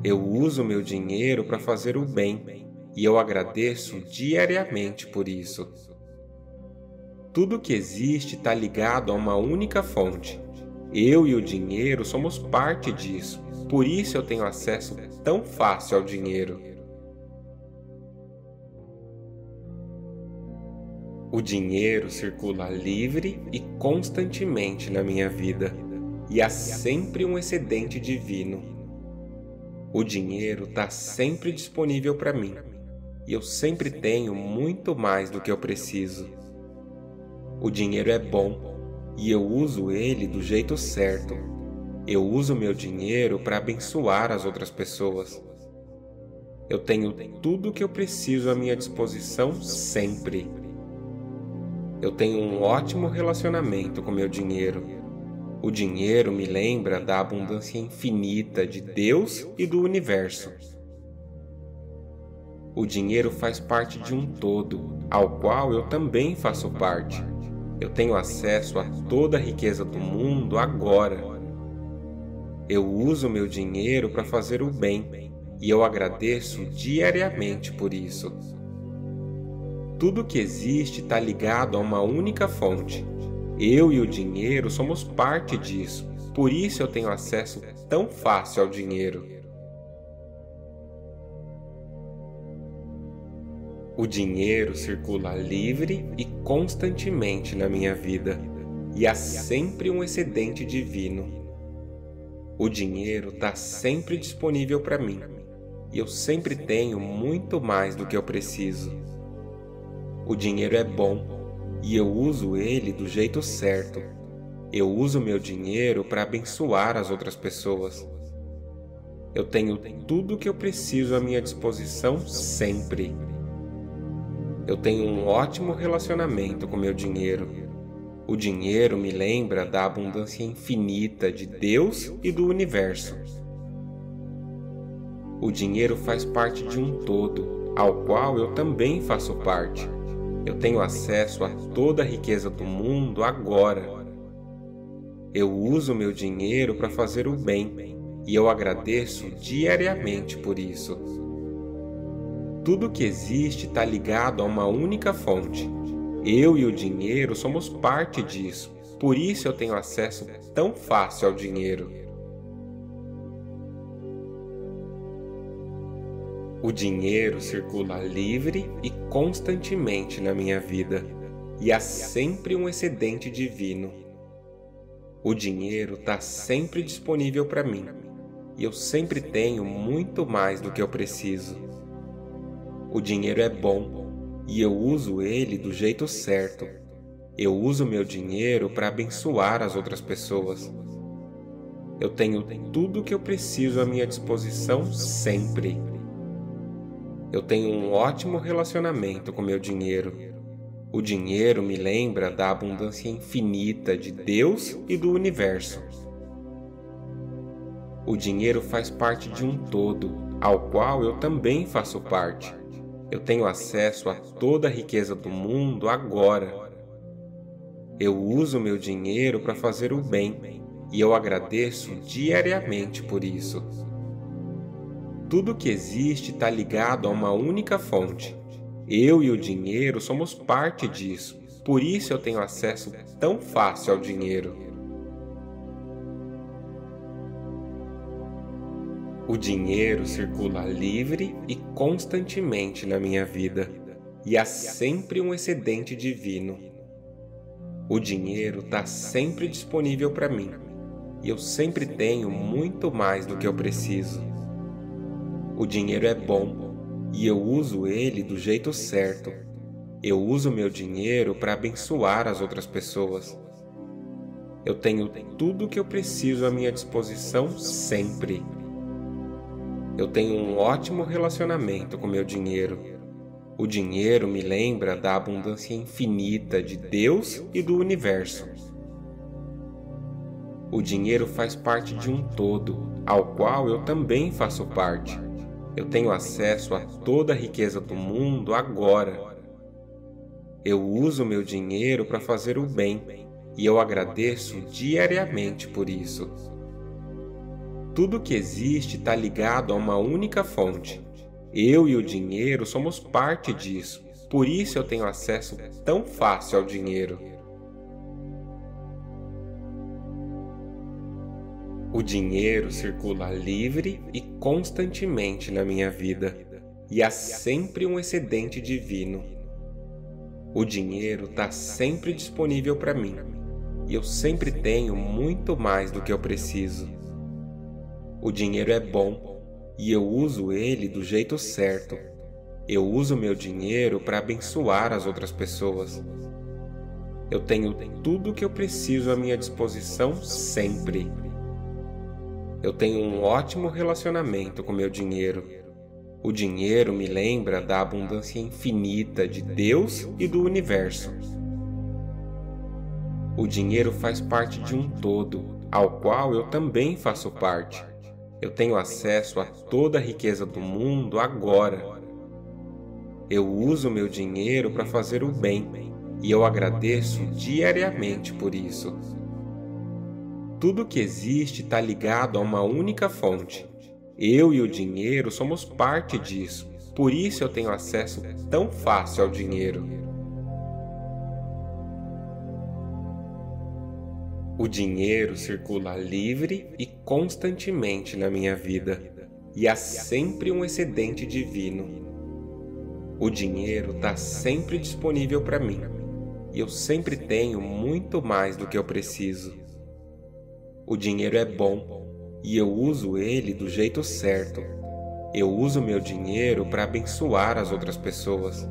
[SPEAKER 1] Eu uso meu dinheiro para fazer o bem e eu agradeço diariamente por isso. Tudo que existe está ligado a uma única fonte. Eu e o dinheiro somos parte disso, por isso eu tenho acesso tão fácil ao dinheiro. O dinheiro circula livre e constantemente na minha vida, e há sempre um excedente divino. O dinheiro está sempre disponível para mim, e eu sempre tenho muito mais do que eu preciso. O dinheiro é bom e eu uso ele do jeito certo. Eu uso meu dinheiro para abençoar as outras pessoas. Eu tenho tudo o que eu preciso à minha disposição sempre. Eu tenho um ótimo relacionamento com meu dinheiro. O dinheiro me lembra da abundância infinita de Deus e do universo. O dinheiro faz parte de um todo, ao qual eu também faço parte. Eu tenho acesso a toda a riqueza do mundo agora. Eu uso meu dinheiro para fazer o bem e eu agradeço diariamente por isso. Tudo que existe está ligado a uma única fonte. Eu e o dinheiro somos parte disso, por isso eu tenho acesso tão fácil ao dinheiro. O dinheiro circula livre e constantemente na minha vida, e há sempre um excedente divino. O dinheiro está sempre disponível para mim, e eu sempre tenho muito mais do que eu preciso. O dinheiro é bom e eu uso ele do jeito certo. Eu uso meu dinheiro para abençoar as outras pessoas. Eu tenho tudo o que eu preciso à minha disposição sempre. Eu tenho um ótimo relacionamento com meu dinheiro. O dinheiro me lembra da abundância infinita de Deus e do universo. O dinheiro faz parte de um todo, ao qual eu também faço parte. Eu tenho acesso a toda a riqueza do mundo agora. Eu uso meu dinheiro para fazer o bem e eu agradeço diariamente por isso. Tudo que existe está ligado a uma única fonte. Eu e o dinheiro somos parte disso, por isso eu tenho acesso tão fácil ao dinheiro. O dinheiro circula livre e constantemente na minha vida, e há sempre um excedente divino. O dinheiro está sempre disponível para mim, e eu sempre tenho muito mais do que eu preciso. O dinheiro é bom, e eu uso ele do jeito certo. Eu uso meu dinheiro para abençoar as outras pessoas. Eu tenho tudo o que eu preciso à minha disposição sempre eu tenho um ótimo relacionamento com meu dinheiro. O dinheiro me lembra da abundância infinita de Deus e do universo. O dinheiro faz parte de um todo, ao qual eu também faço parte. Eu tenho acesso a toda a riqueza do mundo agora. Eu uso meu dinheiro para fazer o bem e eu agradeço diariamente por isso. Tudo que existe está ligado a uma única fonte. Eu e o dinheiro somos parte disso, por isso eu tenho acesso tão fácil ao dinheiro. O dinheiro circula livre e constantemente na minha vida, e há sempre um excedente divino. O dinheiro está sempre disponível para mim, e eu sempre tenho muito mais do que eu preciso. O dinheiro é bom e eu uso ele do jeito certo. Eu uso meu dinheiro para abençoar as outras pessoas. Eu tenho tudo o que eu preciso à minha disposição sempre. Eu tenho um ótimo relacionamento com meu dinheiro. O dinheiro me lembra da abundância infinita de Deus e do universo. O dinheiro faz parte de um todo, ao qual eu também faço parte. Eu tenho acesso a toda a riqueza do mundo agora. Eu uso meu dinheiro para fazer o bem e eu agradeço diariamente por isso. Tudo que existe está ligado a uma única fonte. Eu e o dinheiro somos parte disso, por isso eu tenho acesso tão fácil ao dinheiro. O dinheiro circula livre e constantemente na minha vida, e há sempre um excedente divino. O dinheiro está sempre disponível para mim, e eu sempre tenho muito mais do que eu preciso. O dinheiro é bom e eu uso ele do jeito certo. Eu uso meu dinheiro para abençoar as outras pessoas. Eu tenho tudo o que eu preciso à minha disposição sempre. Eu tenho um ótimo relacionamento com meu dinheiro. O dinheiro me lembra da abundância infinita de Deus e do universo. O dinheiro faz parte de um todo, ao qual eu também faço parte. Eu tenho acesso a toda a riqueza do mundo agora. Eu uso meu dinheiro para fazer o bem e eu agradeço diariamente por isso. Tudo que existe está ligado a uma única fonte. Eu e o dinheiro somos parte disso, por isso eu tenho acesso tão fácil ao dinheiro. O dinheiro circula livre e constantemente na minha vida, e há sempre um excedente divino. O dinheiro está sempre disponível para mim, e eu sempre tenho muito mais do que eu preciso. O dinheiro é bom e eu uso ele do jeito certo. Eu uso meu dinheiro para abençoar as outras pessoas.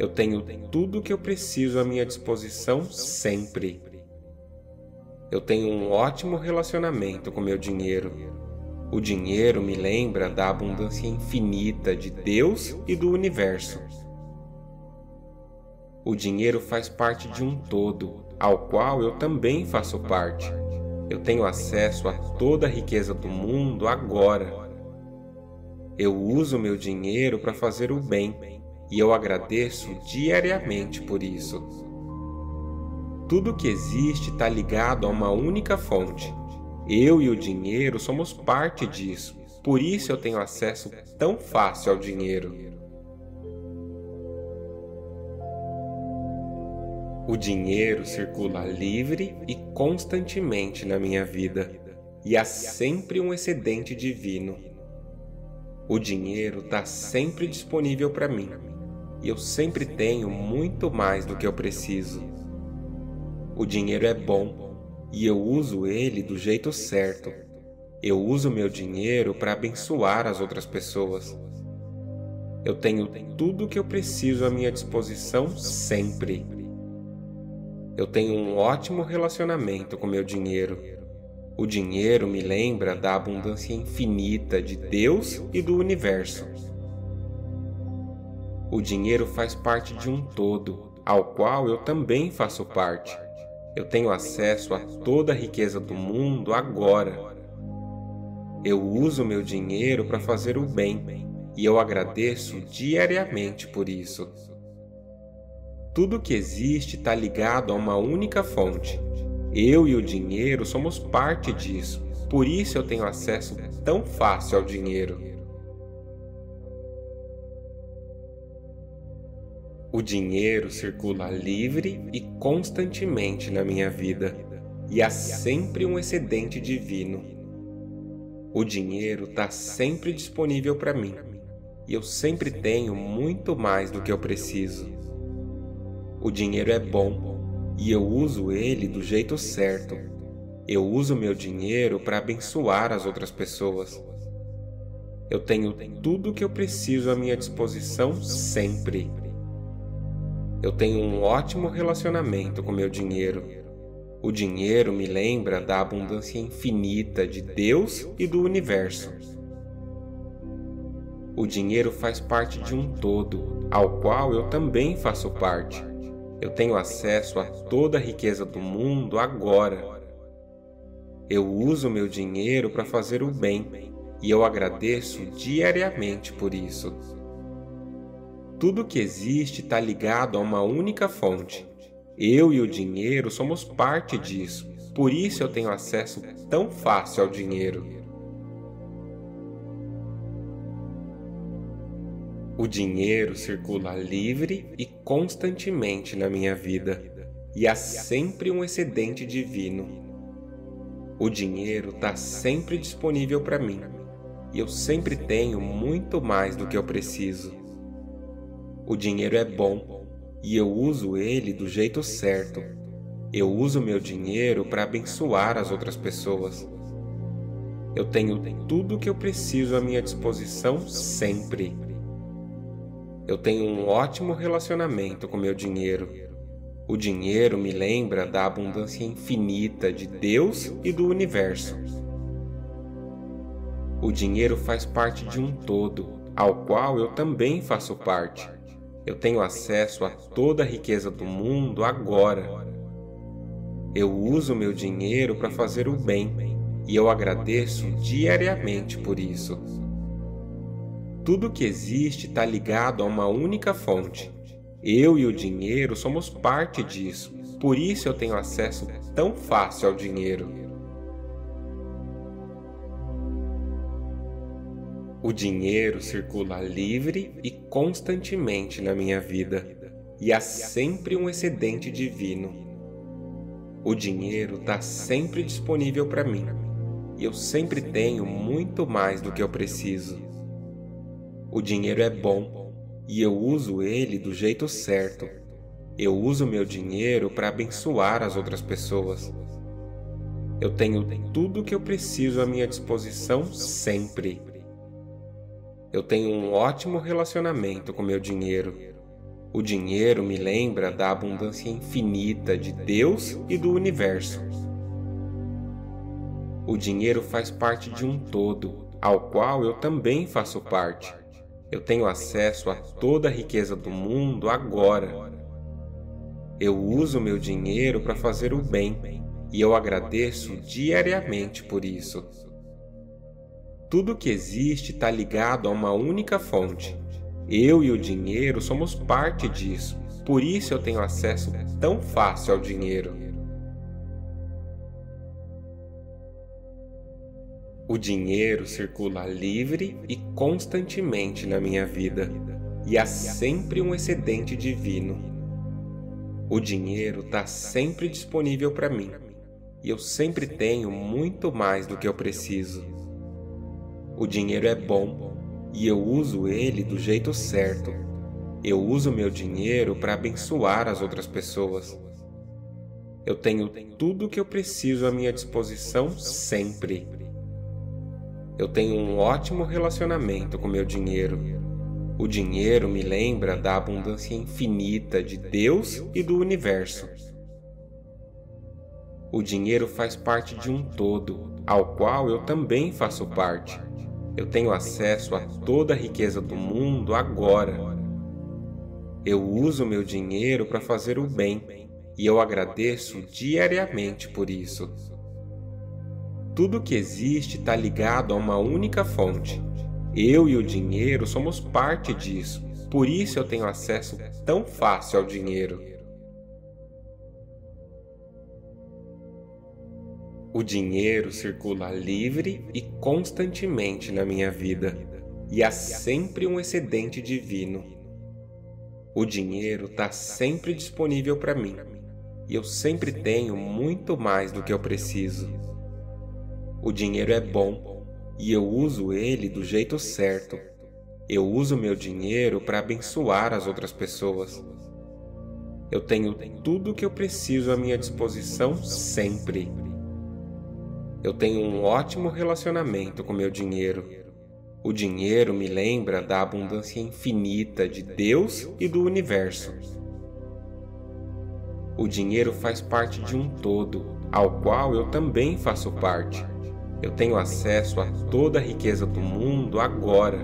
[SPEAKER 1] Eu tenho tudo o que eu preciso à minha disposição sempre. Eu tenho um ótimo relacionamento com meu dinheiro. O dinheiro me lembra da abundância infinita de Deus e do universo. O dinheiro faz parte de um todo, ao qual eu também faço parte. Eu tenho acesso a toda a riqueza do mundo agora. Eu uso meu dinheiro para fazer o bem e eu agradeço diariamente por isso. Tudo que existe está ligado a uma única fonte. Eu e o dinheiro somos parte disso, por isso eu tenho acesso tão fácil ao dinheiro. O dinheiro circula livre e constantemente na minha vida, e há sempre um excedente divino. O dinheiro está sempre disponível para mim, e eu sempre tenho muito mais do que eu preciso. O dinheiro é bom e eu uso ele do jeito certo. Eu uso meu dinheiro para abençoar as outras pessoas. Eu tenho tudo o que eu preciso à minha disposição sempre eu tenho um ótimo relacionamento com meu dinheiro. O dinheiro me lembra da abundância infinita de Deus e do universo. O dinheiro faz parte de um todo, ao qual eu também faço parte. Eu tenho acesso a toda a riqueza do mundo agora. Eu uso meu dinheiro para fazer o bem e eu agradeço diariamente por isso. Tudo que existe está ligado a uma única fonte. Eu e o dinheiro somos parte disso, por isso eu tenho acesso tão fácil ao dinheiro. O dinheiro circula livre e constantemente na minha vida, e há sempre um excedente divino. O dinheiro está sempre disponível para mim, e eu sempre tenho muito mais do que eu preciso. O dinheiro é bom e eu uso ele do jeito certo. Eu uso meu dinheiro para abençoar as outras pessoas. Eu tenho tudo o que eu preciso à minha disposição sempre. Eu tenho um ótimo relacionamento com meu dinheiro. O dinheiro me lembra da abundância infinita de Deus e do universo. O dinheiro faz parte de um todo, ao qual eu também faço parte. Eu tenho acesso a toda a riqueza do mundo agora. Eu uso meu dinheiro para fazer o bem e eu agradeço diariamente por isso. Tudo que existe está ligado a uma única fonte. Eu e o dinheiro somos parte disso, por isso eu tenho acesso tão fácil ao dinheiro. O dinheiro circula livre e constantemente na minha vida, e há sempre um excedente divino. O dinheiro está sempre disponível para mim, e eu sempre tenho muito mais do que eu preciso. O dinheiro é bom e eu uso ele do jeito certo. Eu uso meu dinheiro para abençoar as outras pessoas. Eu tenho tudo o que eu preciso à minha disposição sempre eu tenho um ótimo relacionamento com meu dinheiro. O dinheiro me lembra da abundância infinita de Deus e do universo. O dinheiro faz parte de um todo, ao qual eu também faço parte. Eu tenho acesso a toda a riqueza do mundo agora. Eu uso meu dinheiro para fazer o bem e eu agradeço diariamente por isso. Tudo que existe está ligado a uma única fonte. Eu e o dinheiro somos parte disso, por isso eu tenho acesso tão fácil ao dinheiro. O dinheiro circula livre e constantemente na minha vida, e há sempre um excedente divino. O dinheiro está sempre disponível para mim, e eu sempre tenho muito mais do que eu preciso. O dinheiro é bom e eu uso ele do jeito certo. Eu uso meu dinheiro para abençoar as outras pessoas. Eu tenho tudo que eu preciso à minha disposição sempre. Eu tenho um ótimo relacionamento com meu dinheiro. O dinheiro me lembra da abundância infinita de Deus e do universo. O dinheiro faz parte de um todo, ao qual eu também faço parte. Eu tenho acesso a toda a riqueza do mundo agora. Eu uso meu dinheiro para fazer o bem e eu agradeço diariamente por isso. Tudo que existe está ligado a uma única fonte. Eu e o dinheiro somos parte disso, por isso eu tenho acesso tão fácil ao dinheiro. O dinheiro circula livre e constantemente na minha vida, e há sempre um excedente divino. O dinheiro está sempre disponível para mim, e eu sempre tenho muito mais do que eu preciso. O dinheiro é bom e eu uso ele do jeito certo. Eu uso meu dinheiro para abençoar as outras pessoas. Eu tenho tudo o que eu preciso à minha disposição sempre eu tenho um ótimo relacionamento com meu dinheiro. O dinheiro me lembra da abundância infinita de Deus e do universo. O dinheiro faz parte de um todo, ao qual eu também faço parte. Eu tenho acesso a toda a riqueza do mundo agora. Eu uso meu dinheiro para fazer o bem e eu agradeço diariamente por isso. Tudo que existe está ligado a uma única fonte. Eu e o dinheiro somos parte disso, por isso eu tenho acesso tão fácil ao dinheiro. O dinheiro circula livre e constantemente na minha vida, e há sempre um excedente divino. O dinheiro está sempre disponível para mim, e eu sempre tenho muito mais do que eu preciso. O dinheiro é bom e eu uso ele do jeito certo. Eu uso meu dinheiro para abençoar as outras pessoas. Eu tenho tudo o que eu preciso à minha disposição sempre. Eu tenho um ótimo relacionamento com meu dinheiro. O dinheiro me lembra da abundância infinita de Deus e do universo. O dinheiro faz parte de um todo, ao qual eu também faço parte. Eu tenho acesso a toda a riqueza do mundo agora.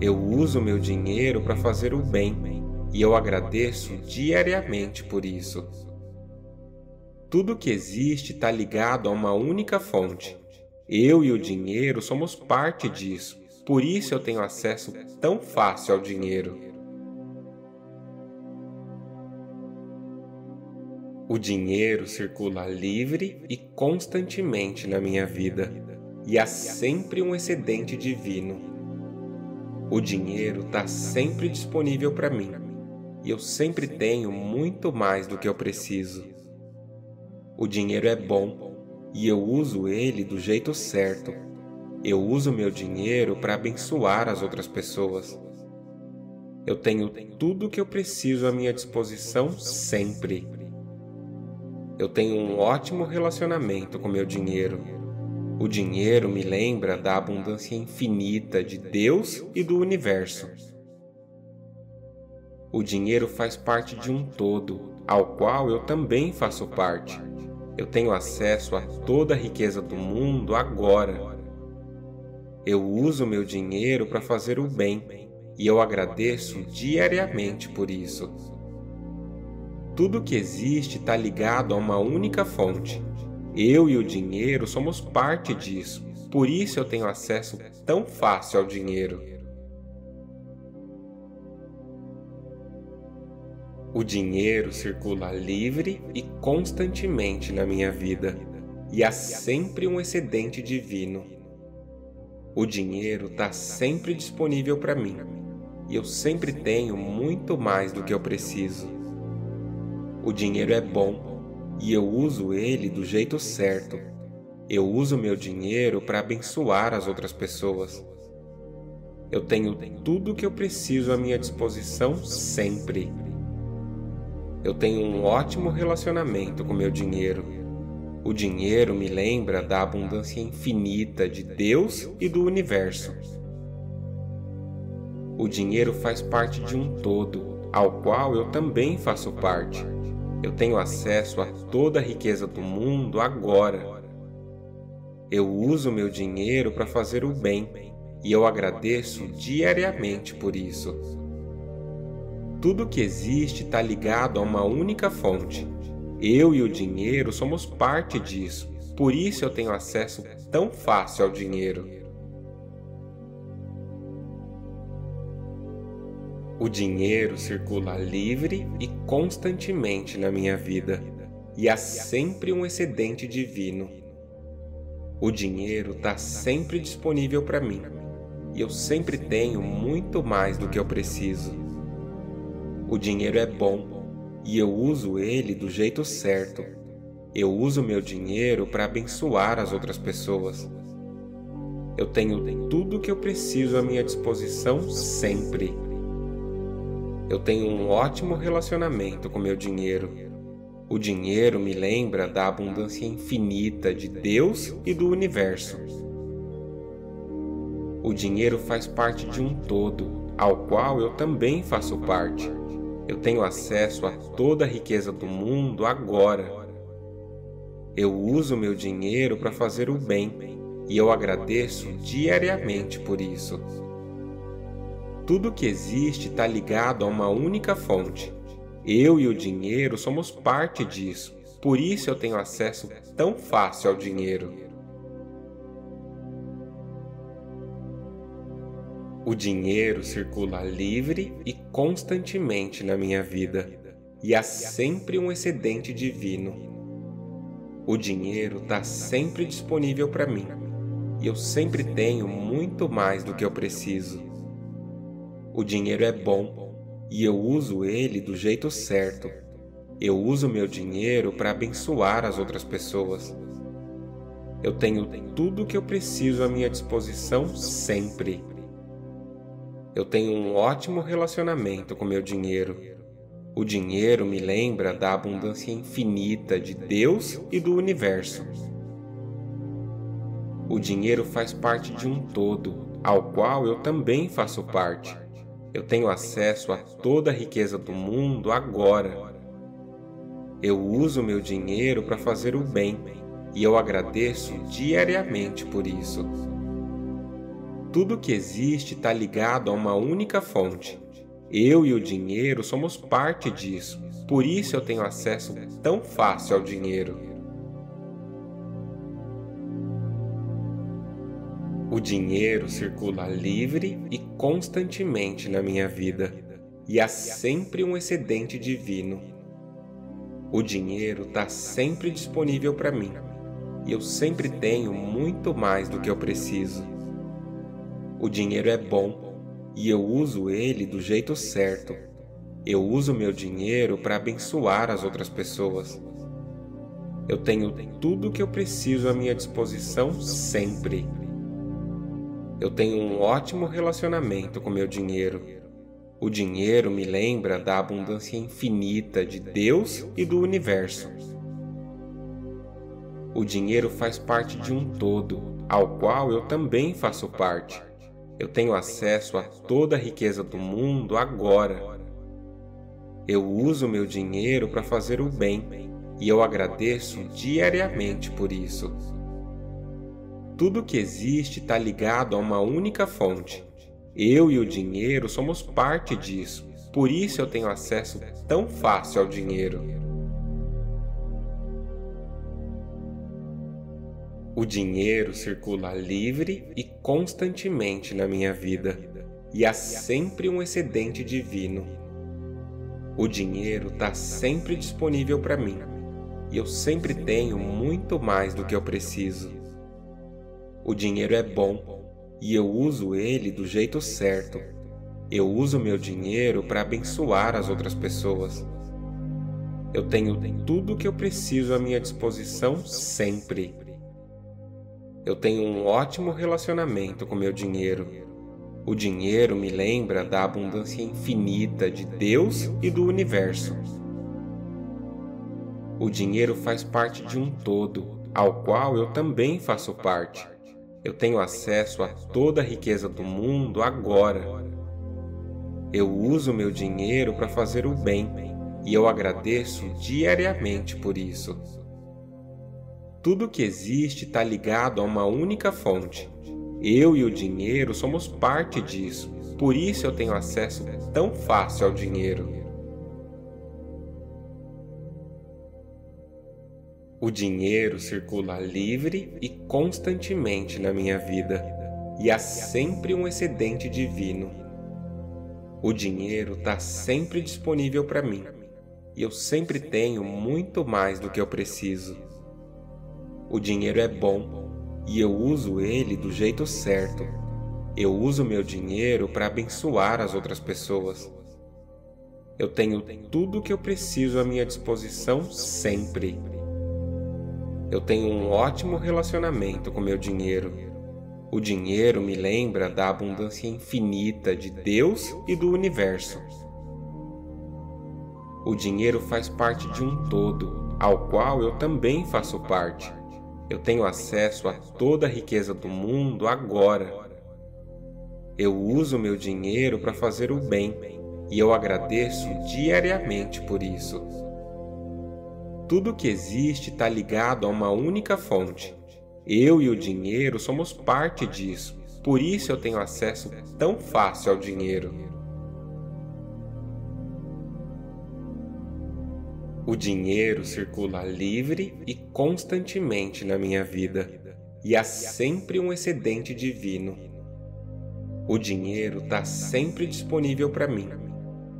[SPEAKER 1] Eu uso meu dinheiro para fazer o bem e eu agradeço diariamente por isso. Tudo que existe está ligado a uma única fonte. Eu e o dinheiro somos parte disso, por isso eu tenho acesso tão fácil ao dinheiro. O dinheiro circula livre e constantemente na minha vida, e há sempre um excedente divino. O dinheiro está sempre disponível para mim, e eu sempre tenho muito mais do que eu preciso. O dinheiro é bom e eu uso ele do jeito certo. Eu uso meu dinheiro para abençoar as outras pessoas. Eu tenho tudo o que eu preciso à minha disposição sempre. Eu tenho um ótimo relacionamento com meu dinheiro. O dinheiro me lembra da abundância infinita de Deus e do universo. O dinheiro faz parte de um todo, ao qual eu também faço parte. Eu tenho acesso a toda a riqueza do mundo agora. Eu uso meu dinheiro para fazer o bem e eu agradeço diariamente por isso. Tudo que existe está ligado a uma única fonte. Eu e o dinheiro somos parte disso, por isso eu tenho acesso tão fácil ao dinheiro. O dinheiro circula livre e constantemente na minha vida, e há sempre um excedente divino. O dinheiro está sempre disponível para mim, e eu sempre tenho muito mais do que eu preciso. O dinheiro é bom e eu uso ele do jeito certo. Eu uso meu dinheiro para abençoar as outras pessoas. Eu tenho tudo o que eu preciso à minha disposição sempre. Eu tenho um ótimo relacionamento com meu dinheiro. O dinheiro me lembra da abundância infinita de Deus e do universo. O dinheiro faz parte de um todo, ao qual eu também faço parte. Eu tenho acesso a toda a riqueza do mundo agora. Eu uso meu dinheiro para fazer o bem e eu agradeço diariamente por isso. Tudo que existe está ligado a uma única fonte. Eu e o dinheiro somos parte disso, por isso eu tenho acesso tão fácil ao dinheiro. O dinheiro circula livre e constantemente na minha vida, e há sempre um excedente divino. O dinheiro está sempre disponível para mim, e eu sempre tenho muito mais do que eu preciso. O dinheiro é bom e eu uso ele do jeito certo. Eu uso meu dinheiro para abençoar as outras pessoas. Eu tenho tudo o que eu preciso à minha disposição sempre. Eu tenho um ótimo relacionamento com meu dinheiro. O dinheiro me lembra da abundância infinita de Deus e do universo. O dinheiro faz parte de um todo, ao qual eu também faço parte. Eu tenho acesso a toda a riqueza do mundo agora. Eu uso meu dinheiro para fazer o bem e eu agradeço diariamente por isso. Tudo que existe está ligado a uma única fonte. Eu e o dinheiro somos parte disso, por isso eu tenho acesso tão fácil ao dinheiro.
[SPEAKER 2] O dinheiro
[SPEAKER 1] circula livre e constantemente na minha vida, e há sempre um excedente divino. O dinheiro está sempre disponível para mim, e eu sempre tenho muito mais do que eu preciso. O dinheiro é bom e eu uso ele do jeito certo. Eu uso meu dinheiro para abençoar as outras pessoas. Eu tenho tudo o que eu preciso à minha disposição sempre. Eu tenho um ótimo relacionamento com meu dinheiro. O dinheiro me lembra da abundância infinita de Deus e do universo. O dinheiro faz parte de um todo, ao qual eu também faço parte. Eu tenho acesso a toda a riqueza do mundo agora. Eu uso meu dinheiro para fazer o bem e eu agradeço diariamente por isso. Tudo que existe está ligado a uma única fonte. Eu e o dinheiro somos parte disso, por isso eu tenho acesso tão fácil ao dinheiro. O dinheiro circula livre e constantemente na minha vida, e há sempre um excedente divino. O dinheiro está sempre disponível para mim, e eu sempre tenho muito mais do que eu preciso. O dinheiro é bom e eu uso ele do jeito certo. Eu uso meu dinheiro para abençoar as outras pessoas. Eu tenho tudo o que eu preciso à minha disposição sempre. Eu tenho um ótimo relacionamento com meu dinheiro. O dinheiro me lembra da abundância infinita de Deus e do universo. O dinheiro faz parte de um todo, ao qual eu também faço parte. Eu tenho acesso a toda a riqueza do mundo agora. Eu uso meu dinheiro para fazer o bem e eu agradeço diariamente por isso. Tudo que existe está ligado a uma única fonte. Eu e o dinheiro somos parte disso, por isso eu tenho acesso tão fácil ao dinheiro. O dinheiro circula livre e constantemente na minha vida, e há sempre um excedente divino. O dinheiro está sempre disponível para mim, e eu sempre tenho muito mais do que eu preciso. O dinheiro é bom e eu uso ele do jeito certo. Eu uso meu dinheiro para abençoar as outras pessoas. Eu tenho tudo o que eu preciso à minha disposição sempre. Eu tenho um ótimo relacionamento com meu dinheiro. O dinheiro me lembra da abundância infinita de Deus e do universo. O dinheiro faz parte de um todo, ao qual eu também faço parte. Eu tenho acesso a toda a riqueza do mundo agora. Eu uso meu dinheiro para fazer o bem e eu agradeço diariamente por isso. Tudo que existe está ligado a uma única fonte. Eu e o dinheiro somos parte disso, por isso eu tenho acesso tão fácil ao dinheiro. O dinheiro circula livre e constantemente na minha vida, e há sempre um excedente divino. O dinheiro está sempre disponível para mim, e eu sempre tenho muito mais do que eu preciso. O dinheiro é bom e eu uso ele do jeito certo. Eu uso meu dinheiro para abençoar as outras pessoas. Eu tenho tudo o que eu preciso à minha disposição sempre. Eu tenho um ótimo relacionamento com meu dinheiro. O dinheiro me lembra da abundância infinita de Deus e do universo. O dinheiro faz parte de um todo, ao qual eu também faço parte. Eu tenho acesso a toda a riqueza do mundo agora. Eu uso meu dinheiro para fazer o bem e eu agradeço diariamente por isso. Tudo que existe está ligado a uma única fonte. Eu e o dinheiro somos parte disso, por isso eu tenho acesso tão fácil ao dinheiro. O dinheiro circula livre e constantemente na minha vida, e há sempre um excedente divino. O dinheiro está sempre disponível para mim,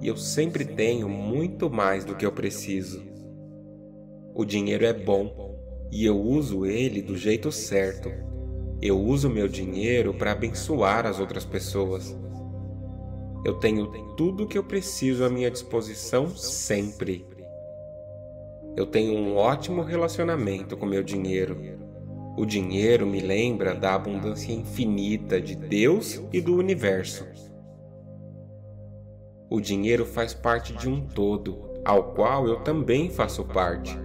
[SPEAKER 1] e eu sempre tenho muito mais do que eu preciso. O dinheiro é bom e eu uso ele do jeito certo. Eu uso meu dinheiro para abençoar as outras pessoas. Eu tenho tudo o que eu preciso à minha disposição sempre. Eu tenho um ótimo relacionamento com meu dinheiro. O dinheiro me lembra da abundância infinita de Deus e do universo. O dinheiro faz parte de um todo, ao qual eu também faço parte.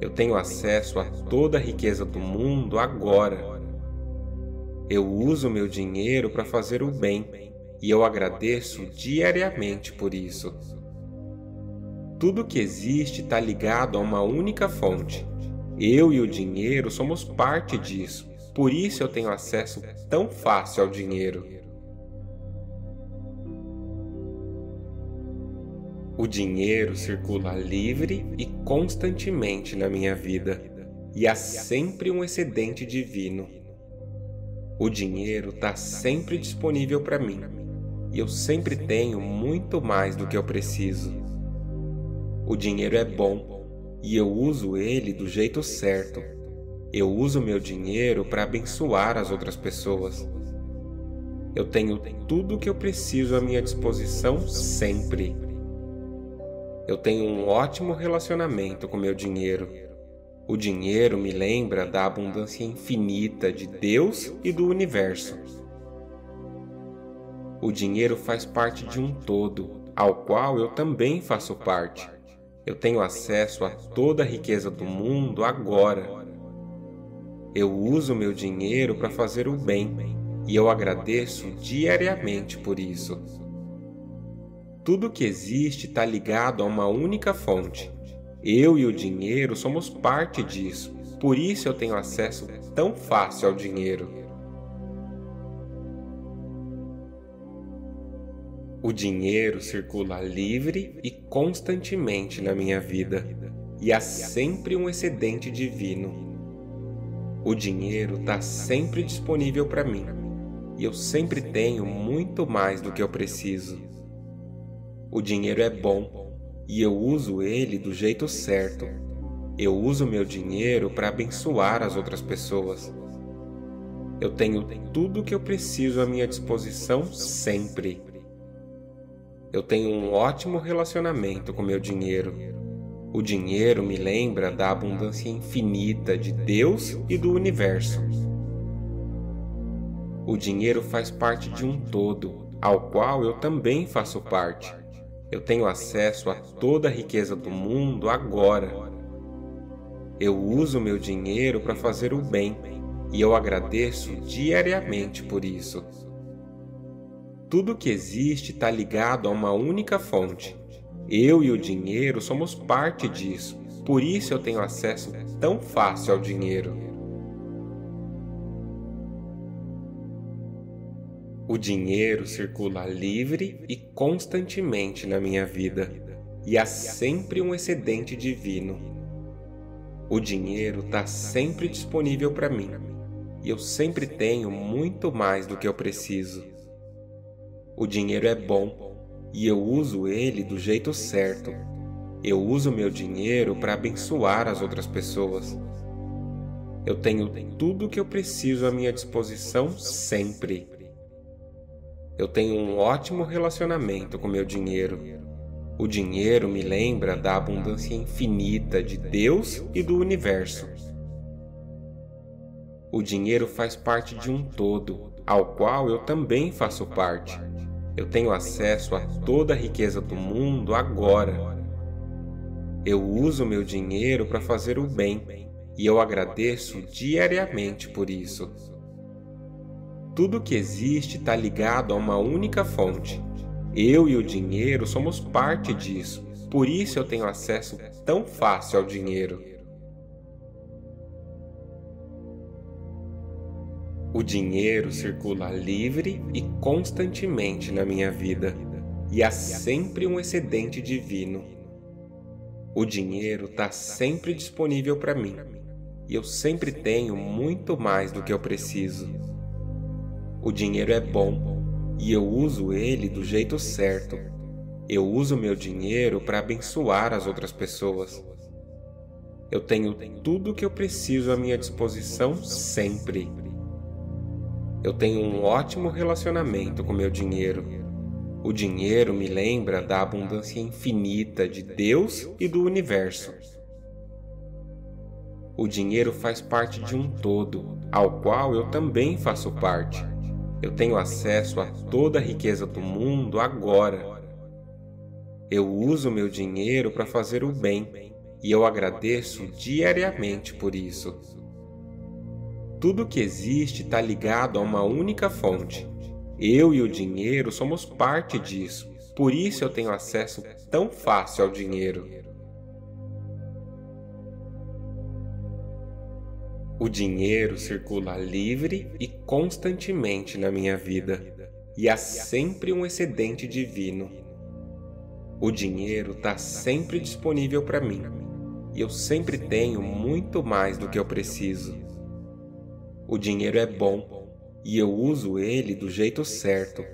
[SPEAKER 1] Eu tenho acesso a toda a riqueza do mundo agora. Eu uso meu dinheiro para fazer o bem e eu agradeço diariamente por isso. Tudo que existe está ligado a uma única fonte. Eu e o dinheiro somos parte disso, por isso eu tenho acesso tão fácil ao dinheiro. O dinheiro circula livre e constantemente na minha vida, e há sempre um excedente divino. O dinheiro está sempre disponível para mim, e eu sempre tenho muito mais do que eu preciso. O dinheiro é bom, e eu uso ele do jeito certo. Eu uso meu dinheiro para abençoar as outras pessoas. Eu tenho tudo o que eu preciso à minha disposição sempre eu tenho um ótimo relacionamento com meu dinheiro. O dinheiro me lembra da abundância infinita de Deus e do universo. O dinheiro faz parte de um todo, ao qual eu também faço parte. Eu tenho acesso a toda a riqueza do mundo agora. Eu uso meu dinheiro para fazer o bem e eu agradeço diariamente por isso. Tudo que existe está ligado a uma única fonte. Eu e o dinheiro somos parte disso, por isso eu tenho acesso tão fácil ao dinheiro. O dinheiro circula livre e constantemente na minha vida, e há sempre um excedente divino. O dinheiro está sempre disponível para mim, e eu sempre tenho muito mais do que eu preciso. O dinheiro é bom e eu uso ele do jeito certo. Eu uso meu dinheiro para abençoar as outras pessoas. Eu tenho tudo o que eu preciso à minha disposição sempre. Eu tenho um ótimo relacionamento com meu dinheiro. O dinheiro me lembra da abundância infinita de Deus e do universo. O dinheiro faz parte de um todo, ao qual eu também faço parte. Eu tenho acesso a toda a riqueza do mundo agora. Eu uso meu dinheiro para fazer o bem e eu agradeço diariamente por isso. Tudo que existe está ligado a uma única fonte. Eu e o dinheiro somos parte disso, por isso eu tenho acesso tão fácil ao dinheiro. O dinheiro circula livre e constantemente na minha vida, e há sempre um excedente divino. O dinheiro está sempre disponível para mim, e eu sempre tenho muito mais do que eu preciso. O dinheiro é bom, e eu uso ele do jeito certo. Eu uso meu dinheiro para abençoar as outras pessoas. Eu tenho tudo o que eu preciso à minha disposição sempre eu tenho um ótimo relacionamento com meu dinheiro. O dinheiro me lembra da abundância infinita de Deus e do universo. O dinheiro faz parte de um todo, ao qual eu também faço parte. Eu tenho acesso a toda a riqueza do mundo agora. Eu uso meu dinheiro para fazer o bem e eu agradeço diariamente por isso. Tudo que existe está ligado a uma única fonte. Eu e o dinheiro somos parte disso, por isso eu tenho acesso tão fácil ao dinheiro. O dinheiro circula livre e constantemente na minha vida, e há sempre um excedente divino. O dinheiro está sempre disponível para mim, e eu sempre tenho muito mais do que eu preciso. O dinheiro é bom e eu uso ele do jeito certo. Eu uso meu dinheiro para abençoar as outras pessoas. Eu tenho tudo o que eu preciso à minha disposição sempre. Eu tenho um ótimo relacionamento com meu dinheiro. O dinheiro me lembra da abundância infinita de Deus e do universo. O dinheiro faz parte de um todo, ao qual eu também faço parte. Eu tenho acesso a toda a riqueza do mundo agora. Eu uso meu dinheiro para fazer o bem e eu agradeço diariamente por isso. Tudo que existe está ligado a uma única fonte. Eu e o dinheiro somos parte disso, por isso eu tenho acesso tão fácil ao dinheiro. O dinheiro circula livre e constantemente na minha vida, e há sempre um excedente divino. O dinheiro está sempre disponível para mim, e eu sempre tenho muito mais do que eu preciso. O dinheiro é bom, e eu uso ele do jeito certo.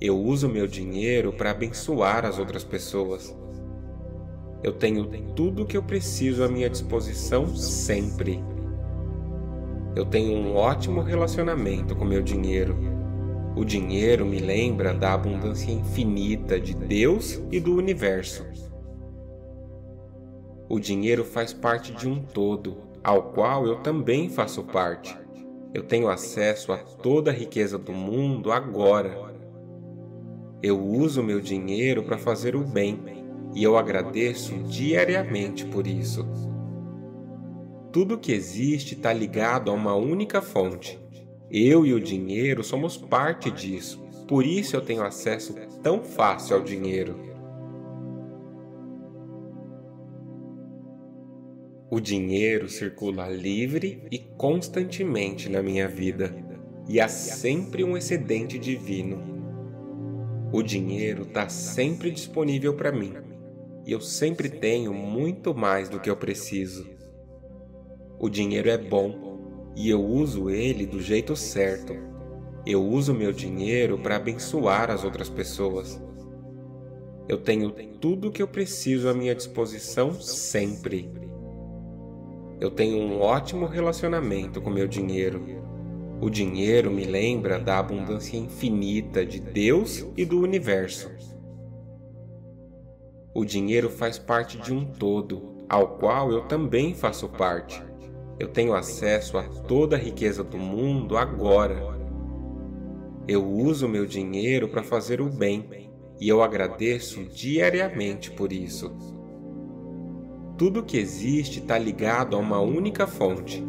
[SPEAKER 1] Eu uso meu dinheiro para abençoar as outras pessoas. Eu tenho tudo o que eu preciso à minha disposição sempre. Eu tenho um ótimo relacionamento com meu dinheiro. O dinheiro me lembra da abundância infinita de Deus e do universo. O dinheiro faz parte de um todo, ao qual eu também faço parte. Eu tenho acesso a toda a riqueza do mundo agora. Eu uso meu dinheiro para fazer o bem e eu agradeço diariamente por isso. Tudo que existe está ligado a uma única fonte. Eu e o dinheiro somos parte disso, por isso eu tenho acesso tão fácil ao dinheiro. O dinheiro circula livre e constantemente na minha vida, e há sempre um excedente divino. O dinheiro está sempre disponível para mim, e eu sempre tenho muito mais do que eu preciso. O dinheiro é bom e eu uso ele do jeito certo. Eu uso meu dinheiro para abençoar as outras pessoas. Eu tenho tudo o que eu preciso à minha disposição sempre. Eu tenho um ótimo relacionamento com meu dinheiro. O dinheiro me lembra da abundância infinita de Deus e do universo. O dinheiro faz parte de um todo, ao qual eu também faço parte. Eu tenho acesso a toda a riqueza do mundo agora. Eu uso meu dinheiro para fazer o bem e eu agradeço diariamente por isso. Tudo que existe está ligado a uma única fonte.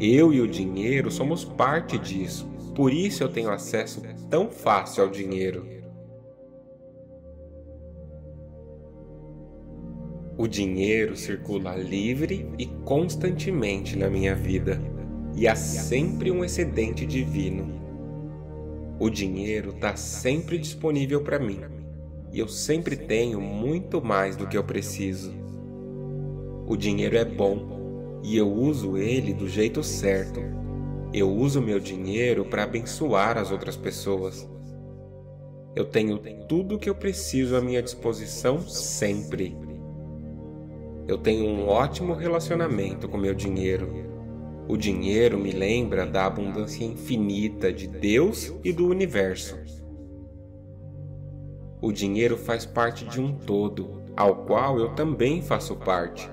[SPEAKER 1] Eu e o dinheiro somos parte disso, por isso eu tenho acesso tão fácil ao dinheiro. O dinheiro circula livre e constantemente na minha vida, e há sempre um excedente divino. O dinheiro está sempre disponível para mim, e eu sempre tenho muito mais do que eu preciso. O dinheiro é bom, e eu uso ele do jeito certo. Eu uso meu dinheiro para abençoar as outras pessoas. Eu tenho tudo o que eu preciso à minha disposição sempre eu tenho um ótimo relacionamento com meu dinheiro. O dinheiro me lembra da abundância infinita de Deus e do universo. O dinheiro faz parte de um todo, ao qual eu também faço parte.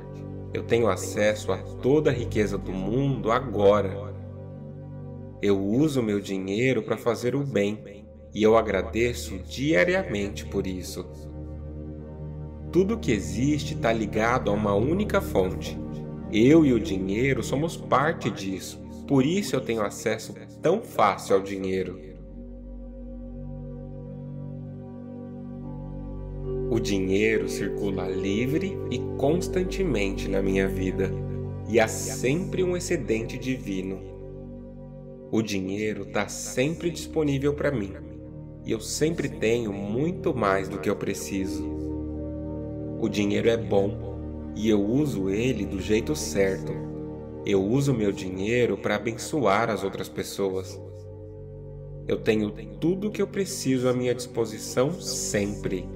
[SPEAKER 1] Eu tenho acesso a toda a riqueza do mundo agora. Eu uso meu dinheiro para fazer o bem e eu agradeço diariamente por isso. Tudo que existe está ligado a uma única fonte. Eu e o dinheiro somos parte disso, por isso eu tenho acesso tão fácil ao dinheiro. O dinheiro circula livre e constantemente na minha vida, e há sempre um excedente divino. O dinheiro está sempre disponível para mim, e eu sempre tenho muito mais do que eu preciso. O dinheiro é bom e eu uso ele do jeito certo. Eu uso meu dinheiro para abençoar as outras pessoas. Eu tenho tudo o que eu preciso à minha disposição sempre.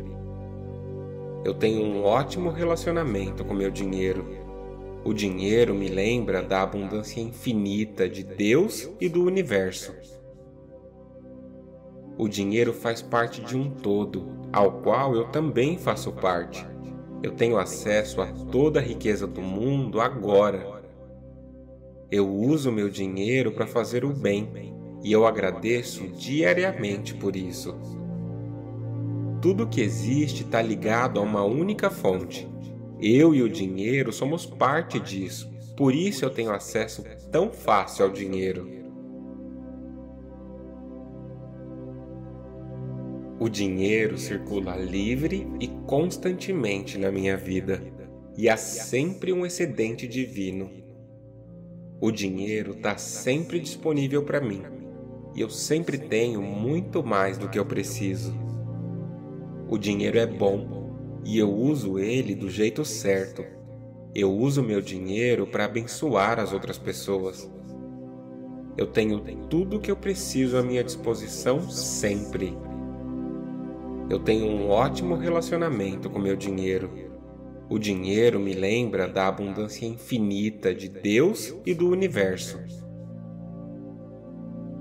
[SPEAKER 1] Eu tenho um ótimo relacionamento com meu dinheiro. O dinheiro me lembra da abundância infinita de Deus e do universo. O dinheiro faz parte de um todo, ao qual eu também faço parte. Eu tenho acesso a toda a riqueza do mundo agora. Eu uso meu dinheiro para fazer o bem e eu agradeço diariamente por isso. Tudo que existe está ligado a uma única fonte. Eu e o dinheiro somos parte disso, por isso eu tenho acesso tão fácil ao dinheiro.
[SPEAKER 2] O dinheiro
[SPEAKER 1] circula livre e constantemente na minha vida, e há sempre um excedente divino. O dinheiro está sempre disponível para mim, e eu sempre tenho muito mais do que eu preciso. O dinheiro é bom, e eu uso ele do jeito certo. Eu uso meu dinheiro para abençoar as outras pessoas. Eu tenho tudo o que eu preciso à minha disposição sempre. Eu tenho um ótimo relacionamento com meu dinheiro. O dinheiro me lembra da abundância infinita de Deus e do universo.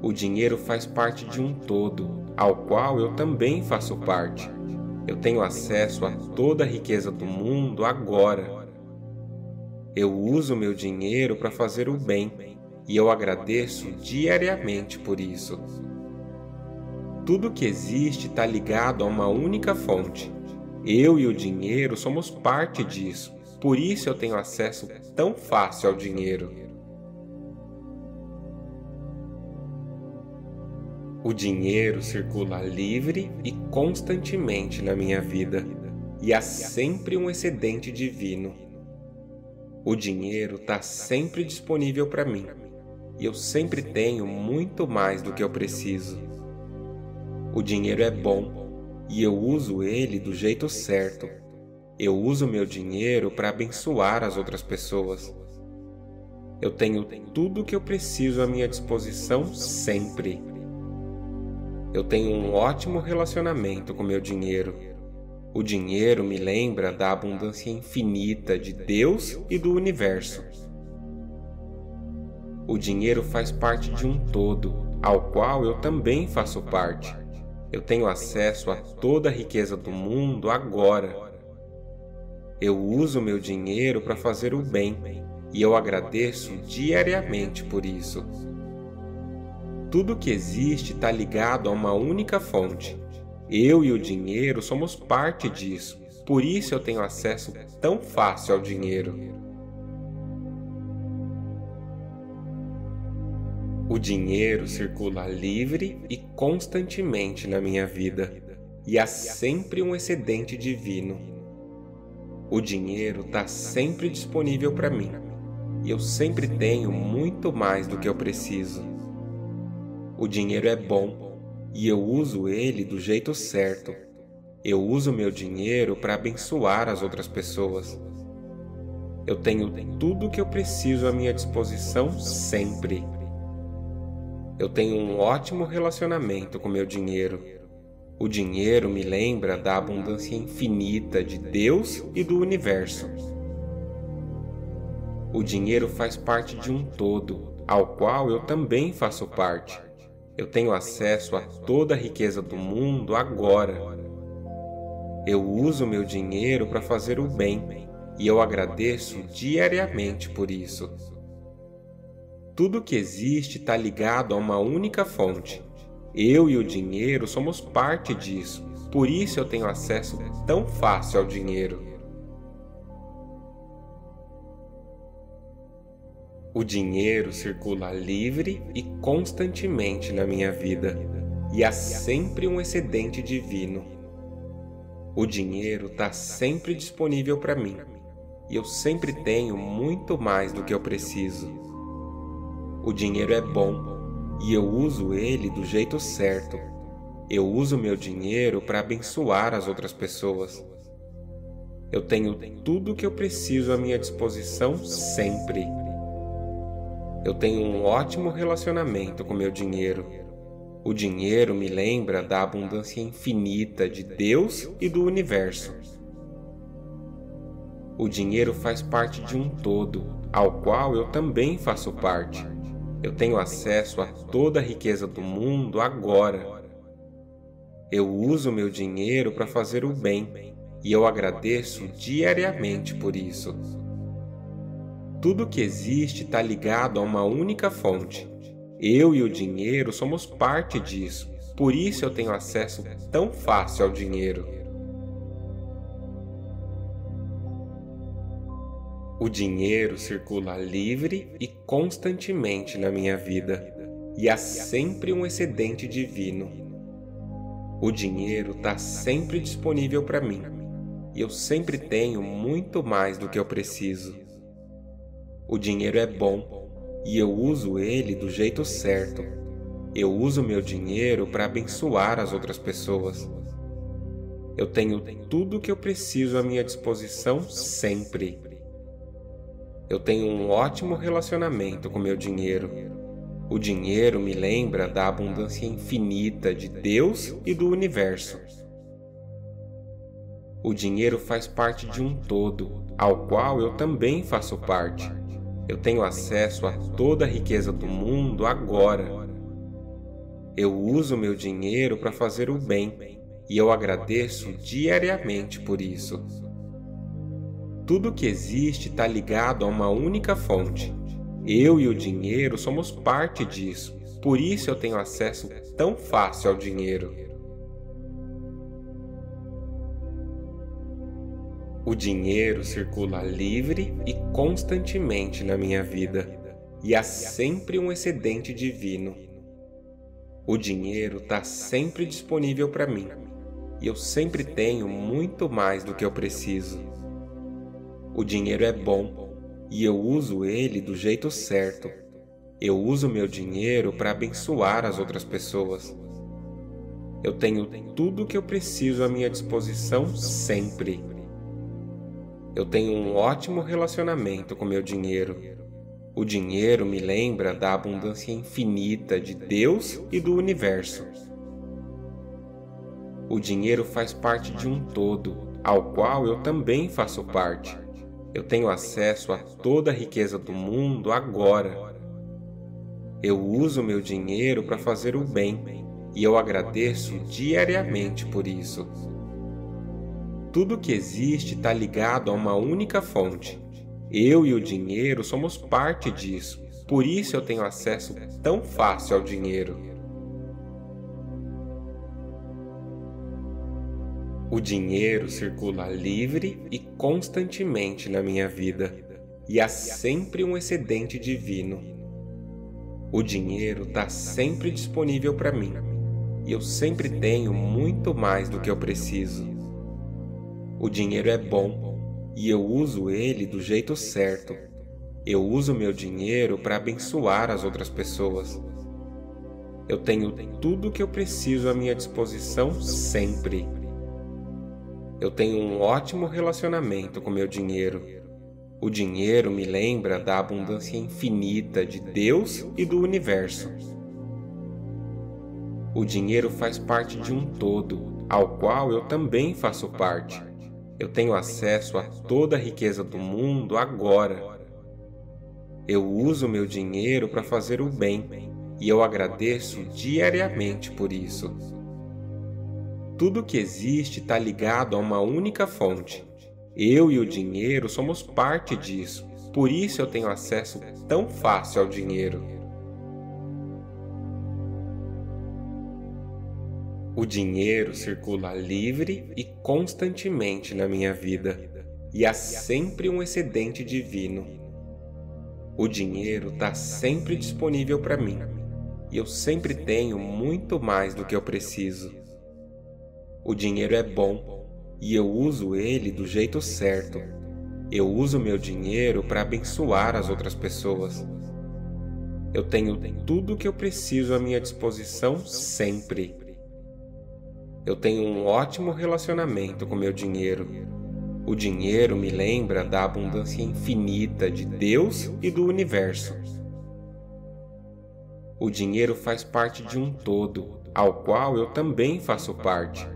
[SPEAKER 1] O dinheiro faz parte de um todo, ao qual eu também faço parte. Eu tenho acesso a toda a riqueza do mundo agora. Eu uso meu dinheiro para fazer o bem e eu agradeço diariamente por isso. Tudo que existe está ligado a uma única fonte. Eu e o dinheiro somos parte disso, por isso eu tenho acesso tão fácil ao dinheiro. O dinheiro circula livre e constantemente na minha vida, e há sempre um excedente divino. O dinheiro está sempre disponível para mim, e eu sempre tenho muito mais do que eu preciso. O dinheiro é bom e eu uso ele do jeito certo. Eu uso meu dinheiro para abençoar as outras pessoas. Eu tenho tudo o que eu preciso à minha disposição sempre. Eu tenho um ótimo relacionamento com meu dinheiro. O dinheiro me lembra da abundância infinita de Deus e do universo. O dinheiro faz parte de um todo, ao qual eu também faço parte. Eu tenho acesso a toda a riqueza do mundo agora. Eu uso meu dinheiro para fazer o bem e eu agradeço diariamente por isso. Tudo que existe está ligado a uma única fonte. Eu e o dinheiro somos parte disso, por isso eu tenho acesso tão fácil ao dinheiro. O dinheiro circula livre e constantemente na minha vida, e há sempre um excedente divino. O dinheiro está sempre disponível para mim, e eu sempre tenho muito mais do que eu preciso. O dinheiro é bom e eu uso ele do jeito certo. Eu uso meu dinheiro para abençoar as outras pessoas. Eu tenho tudo o que eu preciso à minha disposição sempre eu tenho um ótimo relacionamento com meu dinheiro. O dinheiro me lembra da abundância infinita de Deus e do universo. O dinheiro faz parte de um todo, ao qual eu também faço parte. Eu tenho acesso a toda a riqueza do mundo agora. Eu uso meu dinheiro para fazer o bem e eu agradeço diariamente por isso. Tudo que existe está ligado a uma única fonte. Eu e o dinheiro somos parte disso, por isso eu tenho acesso tão fácil ao dinheiro. O dinheiro circula livre e constantemente na minha vida, e há sempre um excedente divino. O dinheiro está sempre disponível para mim, e eu sempre tenho muito mais do que eu preciso. O dinheiro é bom e eu uso ele do jeito certo. Eu uso meu dinheiro para abençoar as outras pessoas. Eu tenho tudo o que eu preciso à minha disposição sempre. Eu tenho um ótimo relacionamento com meu dinheiro. O dinheiro me lembra da abundância infinita de Deus e do universo. O dinheiro faz parte de um todo, ao qual eu também faço parte. Eu tenho acesso a toda a riqueza do mundo agora. Eu uso meu dinheiro para fazer o bem e eu agradeço diariamente por isso. Tudo que existe está ligado a uma única fonte. Eu e o dinheiro somos parte disso, por isso eu tenho acesso tão fácil ao dinheiro. O dinheiro circula livre e constantemente na minha vida, e há sempre um excedente divino. O dinheiro está sempre disponível para mim, e eu sempre tenho muito mais do que eu preciso. O dinheiro é bom e eu uso ele do jeito certo. Eu uso meu dinheiro para abençoar as outras pessoas. Eu tenho tudo o que eu preciso à minha disposição sempre eu tenho um ótimo relacionamento com meu dinheiro. O dinheiro me lembra da abundância infinita de Deus e do universo. O dinheiro faz parte de um todo, ao qual eu também faço parte. Eu tenho acesso a toda a riqueza do mundo agora. Eu uso meu dinheiro para fazer o bem e eu agradeço diariamente por isso. Tudo que existe está ligado a uma única fonte. Eu e o dinheiro somos parte disso, por isso eu tenho acesso tão fácil ao dinheiro. O dinheiro circula livre e constantemente na minha vida, e há sempre um excedente divino. O dinheiro está sempre disponível para mim, e eu sempre tenho muito mais do que eu preciso. O dinheiro é bom e eu uso ele do jeito certo. Eu uso meu dinheiro para abençoar as outras pessoas. Eu tenho tudo o que eu preciso à minha disposição sempre. Eu tenho um ótimo relacionamento com meu dinheiro. O dinheiro me lembra da abundância infinita de Deus e do universo. O dinheiro faz parte de um todo, ao qual eu também faço parte. Eu tenho acesso a toda a riqueza do mundo agora. Eu uso meu dinheiro para fazer o bem e eu agradeço diariamente por isso. Tudo que existe está ligado a uma única fonte. Eu e o dinheiro somos parte disso, por isso eu tenho acesso tão fácil ao dinheiro. O dinheiro circula livre e constantemente na minha vida, e há sempre um excedente divino. O dinheiro está sempre disponível para mim, e eu sempre tenho muito mais do que eu preciso. O dinheiro é bom, e eu uso ele do jeito certo. Eu uso meu dinheiro para abençoar as outras pessoas. Eu tenho tudo o que eu preciso à minha disposição sempre eu tenho um ótimo relacionamento com meu dinheiro. O dinheiro me lembra da abundância infinita de Deus e do universo. O dinheiro faz parte de um todo, ao qual eu também faço parte. Eu tenho acesso a toda a riqueza do mundo agora. Eu uso meu dinheiro para fazer o bem e eu agradeço diariamente por isso. Tudo que existe está ligado a uma única fonte. Eu e o dinheiro somos parte disso, por isso eu tenho acesso tão fácil ao dinheiro. O dinheiro circula livre e constantemente na minha vida, e há sempre um excedente divino. O dinheiro está sempre disponível para mim, e eu sempre tenho muito mais do que eu preciso. O dinheiro é bom e eu uso ele do jeito certo. Eu uso meu dinheiro para abençoar as outras pessoas. Eu tenho tudo o que eu preciso à minha disposição sempre. Eu tenho um ótimo relacionamento com meu dinheiro. O dinheiro me lembra da abundância infinita de Deus e do universo. O dinheiro faz parte de um todo, ao qual eu também faço parte.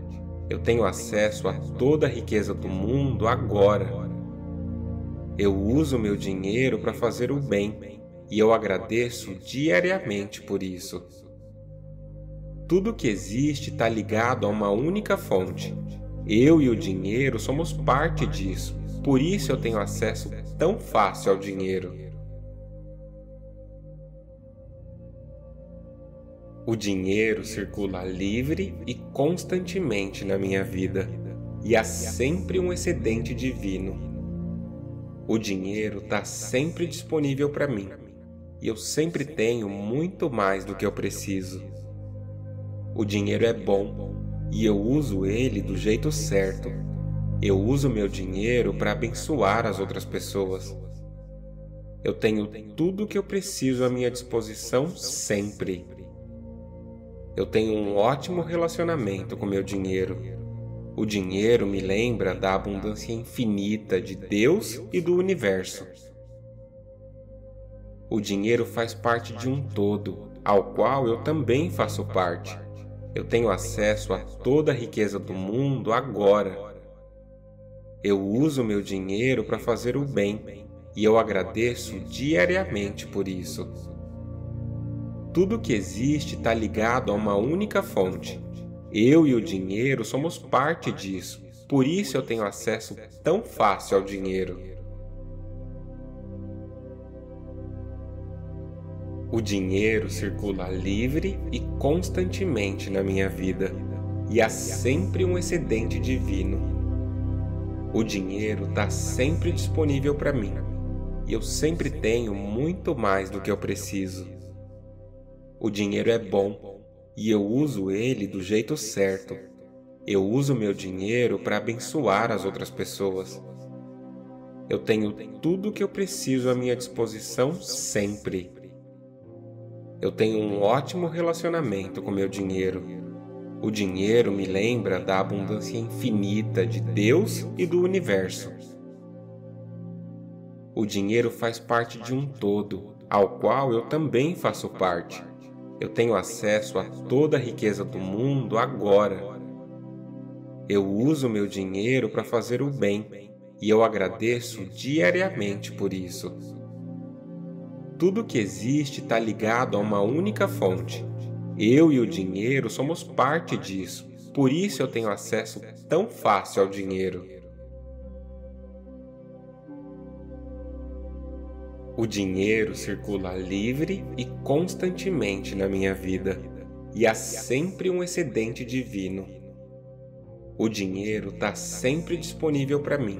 [SPEAKER 1] Eu tenho acesso a toda a riqueza do mundo agora. Eu uso meu dinheiro para fazer o bem e eu agradeço diariamente por isso. Tudo que existe está ligado a uma única fonte. Eu e o dinheiro somos parte disso, por isso eu tenho acesso tão fácil ao dinheiro. O dinheiro circula livre e constantemente na minha vida, e há sempre um excedente divino. O dinheiro está sempre disponível para mim, e eu sempre tenho muito mais do que eu preciso. O dinheiro é bom e eu uso ele do jeito certo. Eu uso meu dinheiro para abençoar as outras pessoas. Eu tenho tudo o que eu preciso à minha disposição sempre. Eu tenho um ótimo relacionamento com meu dinheiro. O dinheiro me lembra da abundância infinita de Deus e do universo. O dinheiro faz parte de um todo, ao qual eu também faço parte. Eu tenho acesso a toda a riqueza do mundo agora. Eu uso meu dinheiro para fazer o bem e eu agradeço diariamente por isso. Tudo que existe está ligado a uma única fonte. Eu e o dinheiro somos parte disso, por isso eu tenho acesso tão fácil ao dinheiro. O dinheiro circula livre e constantemente na minha vida, e há sempre um excedente divino. O dinheiro está sempre disponível para mim, e eu sempre tenho muito mais do que eu preciso. O dinheiro é bom e eu uso ele do jeito certo. Eu uso meu dinheiro para abençoar as outras pessoas. Eu tenho tudo o que eu preciso à minha disposição sempre. Eu tenho um ótimo relacionamento com meu dinheiro. O dinheiro me lembra da abundância infinita de Deus e do universo. O dinheiro faz parte de um todo, ao qual eu também faço parte. Eu tenho acesso a toda a riqueza do mundo agora. Eu uso meu dinheiro para fazer o bem e eu agradeço diariamente por isso. Tudo que existe está ligado a uma única fonte. Eu e o dinheiro somos parte disso, por isso eu tenho acesso tão fácil ao dinheiro. O dinheiro circula livre e constantemente na minha vida, e há sempre um excedente divino. O dinheiro está sempre disponível para mim,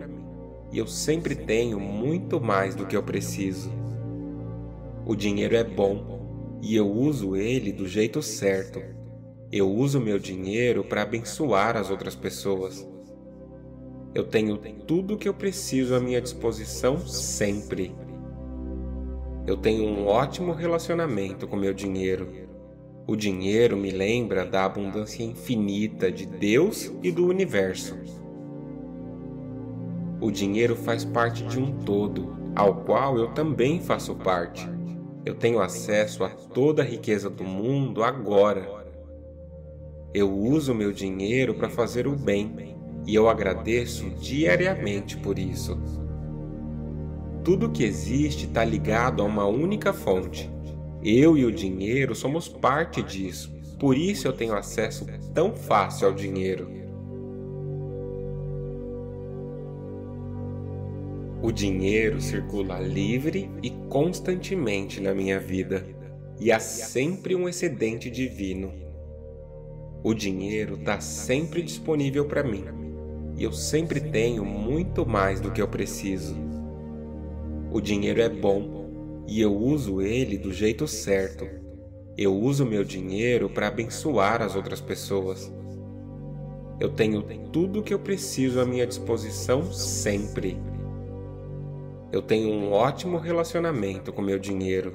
[SPEAKER 1] e eu sempre tenho muito mais do que eu preciso. O dinheiro é bom e eu uso ele do jeito certo. Eu uso meu dinheiro para abençoar as outras pessoas. Eu tenho tudo o que eu preciso à minha disposição sempre. Eu tenho um ótimo relacionamento com meu dinheiro. O dinheiro me lembra da abundância infinita de Deus e do universo. O dinheiro faz parte de um todo, ao qual eu também faço parte. Eu tenho acesso a toda a riqueza do mundo agora. Eu uso meu dinheiro para fazer o bem e eu agradeço diariamente por isso. Tudo que existe está ligado a uma única fonte. Eu e o dinheiro somos parte disso, por isso eu tenho acesso tão fácil ao dinheiro. O dinheiro circula livre e constantemente na minha vida, e há sempre um excedente divino. O dinheiro está sempre disponível para mim, e eu sempre tenho muito mais do que eu preciso. O dinheiro é bom e eu uso ele do jeito certo. Eu uso meu dinheiro para abençoar as outras pessoas. Eu tenho tudo o que eu preciso à minha disposição sempre. Eu tenho um ótimo relacionamento com meu dinheiro.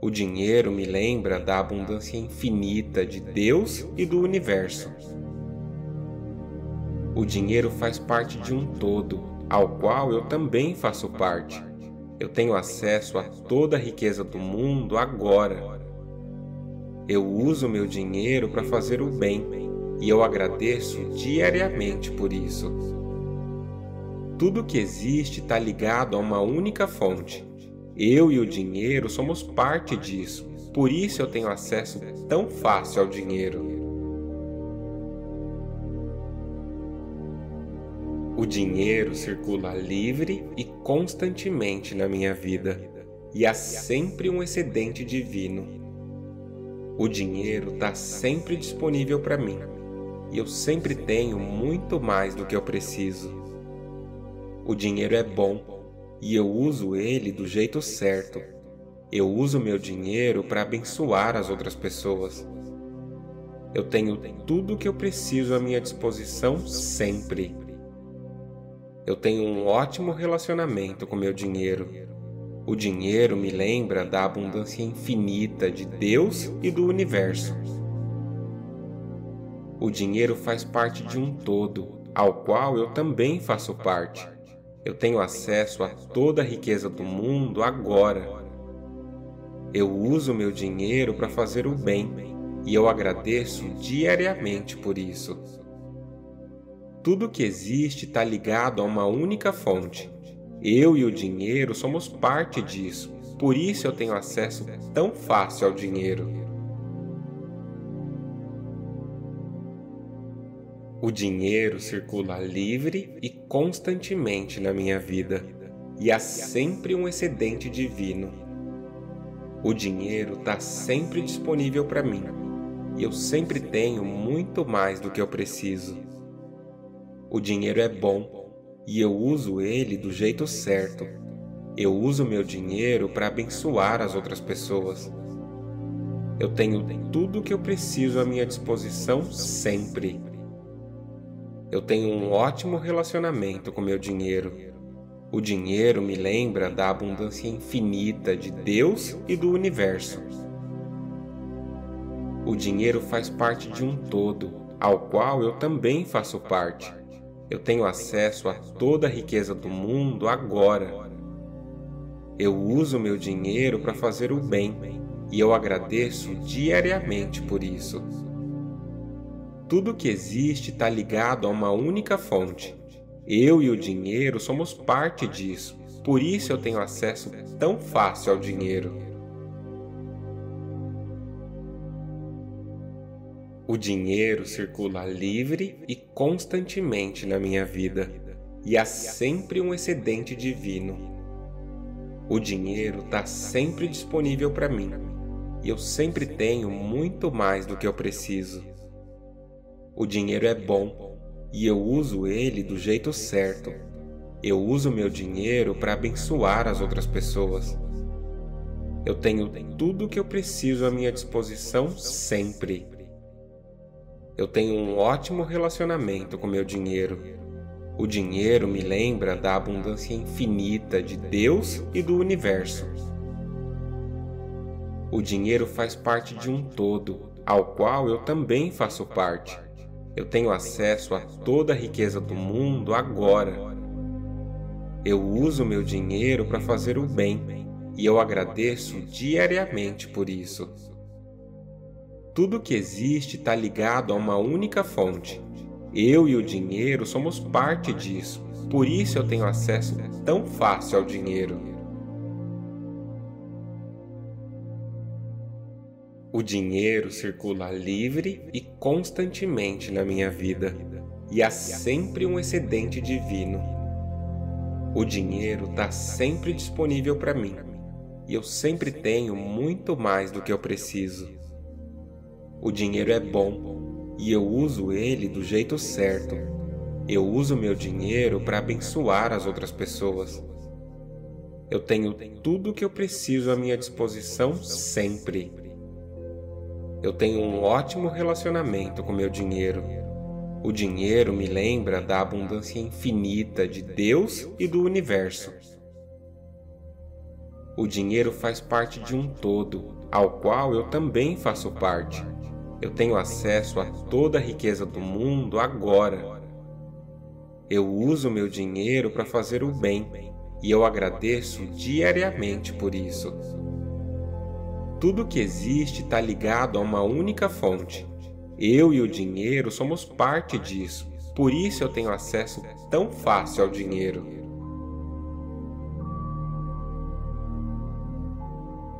[SPEAKER 1] O dinheiro me lembra da abundância infinita de Deus e do universo. O dinheiro faz parte de um todo, ao qual eu também faço parte. Eu tenho acesso a toda a riqueza do mundo agora. Eu uso meu dinheiro para fazer o bem e eu agradeço diariamente por isso. Tudo que existe está ligado a uma única fonte. Eu e o dinheiro somos parte disso, por isso eu tenho acesso tão fácil ao dinheiro. O dinheiro circula livre e constantemente na minha vida, e há sempre um excedente divino. O dinheiro está sempre disponível para mim, e eu sempre tenho muito mais do que eu preciso. O dinheiro é bom e eu uso ele do jeito certo. Eu uso meu dinheiro para abençoar as outras pessoas. Eu tenho tudo o que eu preciso à minha disposição sempre. Eu tenho um ótimo relacionamento com meu dinheiro. O dinheiro me lembra da abundância infinita de Deus e do universo. O dinheiro faz parte de um todo, ao qual eu também faço parte. Eu tenho acesso a toda a riqueza do mundo agora. Eu uso meu dinheiro para fazer o bem e eu agradeço diariamente por isso. Tudo que existe está ligado a uma única fonte. Eu e o dinheiro somos parte disso, por isso eu tenho acesso tão fácil ao dinheiro. O dinheiro circula livre e constantemente na minha vida, e há sempre um excedente divino. O dinheiro está sempre disponível para mim, e eu sempre tenho muito mais do que eu preciso. O dinheiro é bom e eu uso ele do jeito certo. Eu uso meu dinheiro para abençoar as outras pessoas. Eu tenho tudo o que eu preciso à minha disposição sempre. Eu tenho um ótimo relacionamento com meu dinheiro. O dinheiro me lembra da abundância infinita de Deus e do universo. O dinheiro faz parte de um todo, ao qual eu também faço parte. Eu tenho acesso a toda a riqueza do mundo agora. Eu uso meu dinheiro para fazer o bem e eu agradeço diariamente por isso. Tudo que existe está ligado a uma única fonte. Eu e o dinheiro somos parte disso, por isso eu tenho acesso tão fácil ao dinheiro. O dinheiro circula livre e constantemente na minha vida, e há sempre um excedente divino. O dinheiro está sempre disponível para mim, e eu sempre tenho muito mais do que eu preciso. O dinheiro é bom, e eu uso ele do jeito certo. Eu uso meu dinheiro para abençoar as outras pessoas. Eu tenho tudo o que eu preciso à minha disposição sempre. Eu tenho um ótimo relacionamento com meu dinheiro. O dinheiro me lembra da abundância infinita de Deus e do universo. O dinheiro faz parte de um todo, ao qual eu também faço parte. Eu tenho acesso a toda a riqueza do mundo agora. Eu uso meu dinheiro para fazer o bem e eu agradeço diariamente por isso. Tudo que existe está ligado a uma única fonte. Eu e o dinheiro somos parte disso, por isso eu tenho acesso tão fácil ao dinheiro. O dinheiro circula livre e constantemente na minha vida, e há sempre um excedente divino. O dinheiro está sempre disponível para mim, e eu sempre tenho muito mais do que eu preciso. O dinheiro é bom e eu uso ele do jeito certo. Eu uso meu dinheiro para abençoar as outras pessoas. Eu tenho tudo o que eu preciso à minha disposição sempre. Eu tenho um ótimo relacionamento com meu dinheiro. O dinheiro me lembra da abundância infinita de Deus e do universo. O dinheiro faz parte de um todo ao qual eu também faço parte. Eu tenho acesso a toda a riqueza do mundo agora. Eu uso meu dinheiro para fazer o bem e eu agradeço diariamente por isso. Tudo que existe está ligado a uma única fonte. Eu e o dinheiro somos parte disso, por isso eu tenho acesso tão fácil ao dinheiro.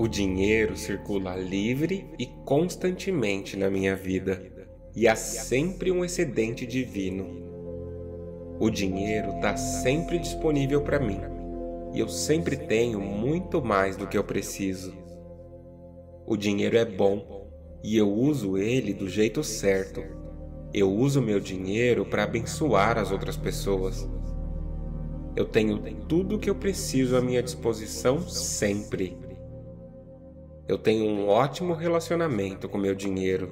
[SPEAKER 1] O dinheiro circula livre e constantemente na minha vida, e há sempre um excedente divino. O dinheiro está sempre disponível para mim, e eu sempre tenho muito mais do que eu preciso. O dinheiro é bom, e eu uso ele do jeito certo. Eu uso meu dinheiro para abençoar as outras pessoas. Eu tenho tudo o que eu preciso à minha disposição sempre eu tenho um ótimo relacionamento com meu dinheiro.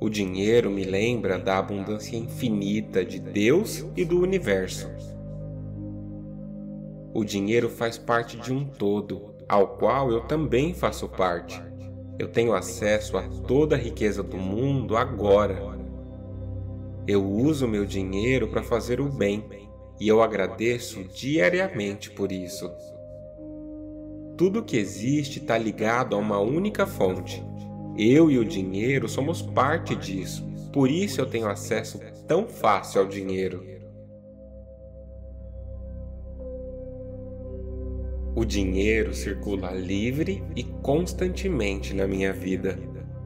[SPEAKER 1] O dinheiro me lembra da abundância infinita de Deus e do universo. O dinheiro faz parte de um todo, ao qual eu também faço parte. Eu tenho acesso a toda a riqueza do mundo agora. Eu uso meu dinheiro para fazer o bem e eu agradeço diariamente por isso. Tudo que existe está ligado a uma única fonte. Eu e o dinheiro somos parte disso, por isso eu tenho acesso tão fácil ao dinheiro. O dinheiro circula livre e constantemente na minha vida,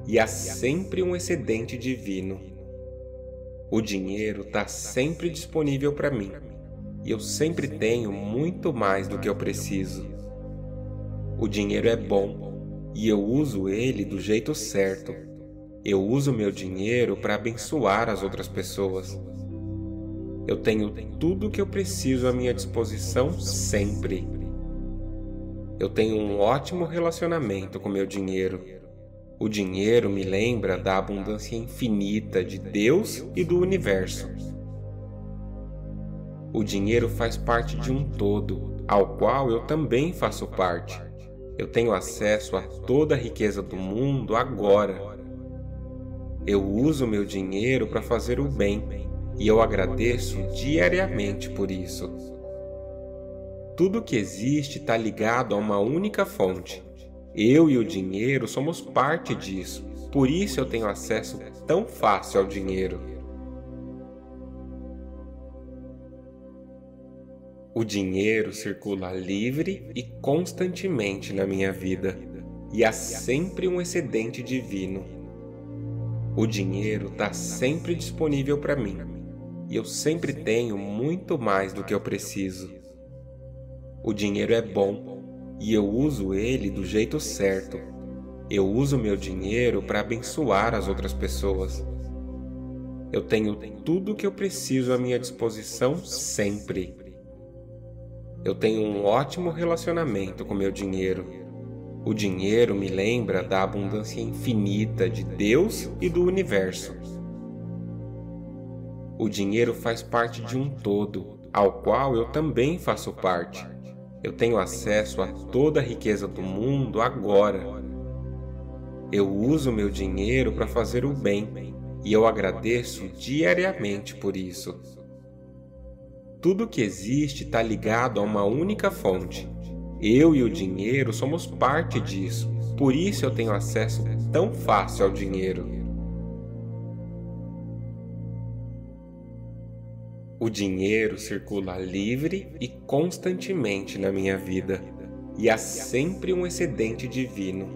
[SPEAKER 1] e há sempre um excedente divino. O dinheiro está sempre disponível para mim, e eu sempre tenho muito mais do que eu preciso. O dinheiro é bom e eu uso ele do jeito certo. Eu uso meu dinheiro para abençoar as outras pessoas. Eu tenho tudo o que eu preciso à minha disposição sempre. Eu tenho um ótimo relacionamento com meu dinheiro. O dinheiro me lembra da abundância infinita de Deus e do universo. O dinheiro faz parte de um todo, ao qual eu também faço parte. Eu tenho acesso a toda a riqueza do mundo agora. Eu uso meu dinheiro para fazer o bem e eu agradeço diariamente por isso. Tudo que existe está ligado a uma única fonte. Eu e o dinheiro somos parte disso, por isso eu tenho acesso tão fácil ao dinheiro. O dinheiro circula livre e constantemente na minha vida, e há sempre um excedente divino. O dinheiro está sempre disponível para mim, e eu sempre tenho muito mais do que eu preciso. O dinheiro é bom e eu uso ele do jeito certo. Eu uso meu dinheiro para abençoar as outras pessoas. Eu tenho tudo o que eu preciso à minha disposição sempre. Eu tenho um ótimo relacionamento com meu dinheiro. O dinheiro me lembra da abundância infinita de Deus e do universo. O dinheiro faz parte de um todo, ao qual eu também faço parte. Eu tenho acesso a toda a riqueza do mundo agora. Eu uso meu dinheiro para fazer o bem e eu agradeço diariamente por isso. Tudo que existe está ligado a uma única fonte. Eu e o dinheiro somos parte disso, por isso eu tenho acesso tão fácil ao dinheiro. O dinheiro circula livre e constantemente na minha vida, e há sempre um excedente divino.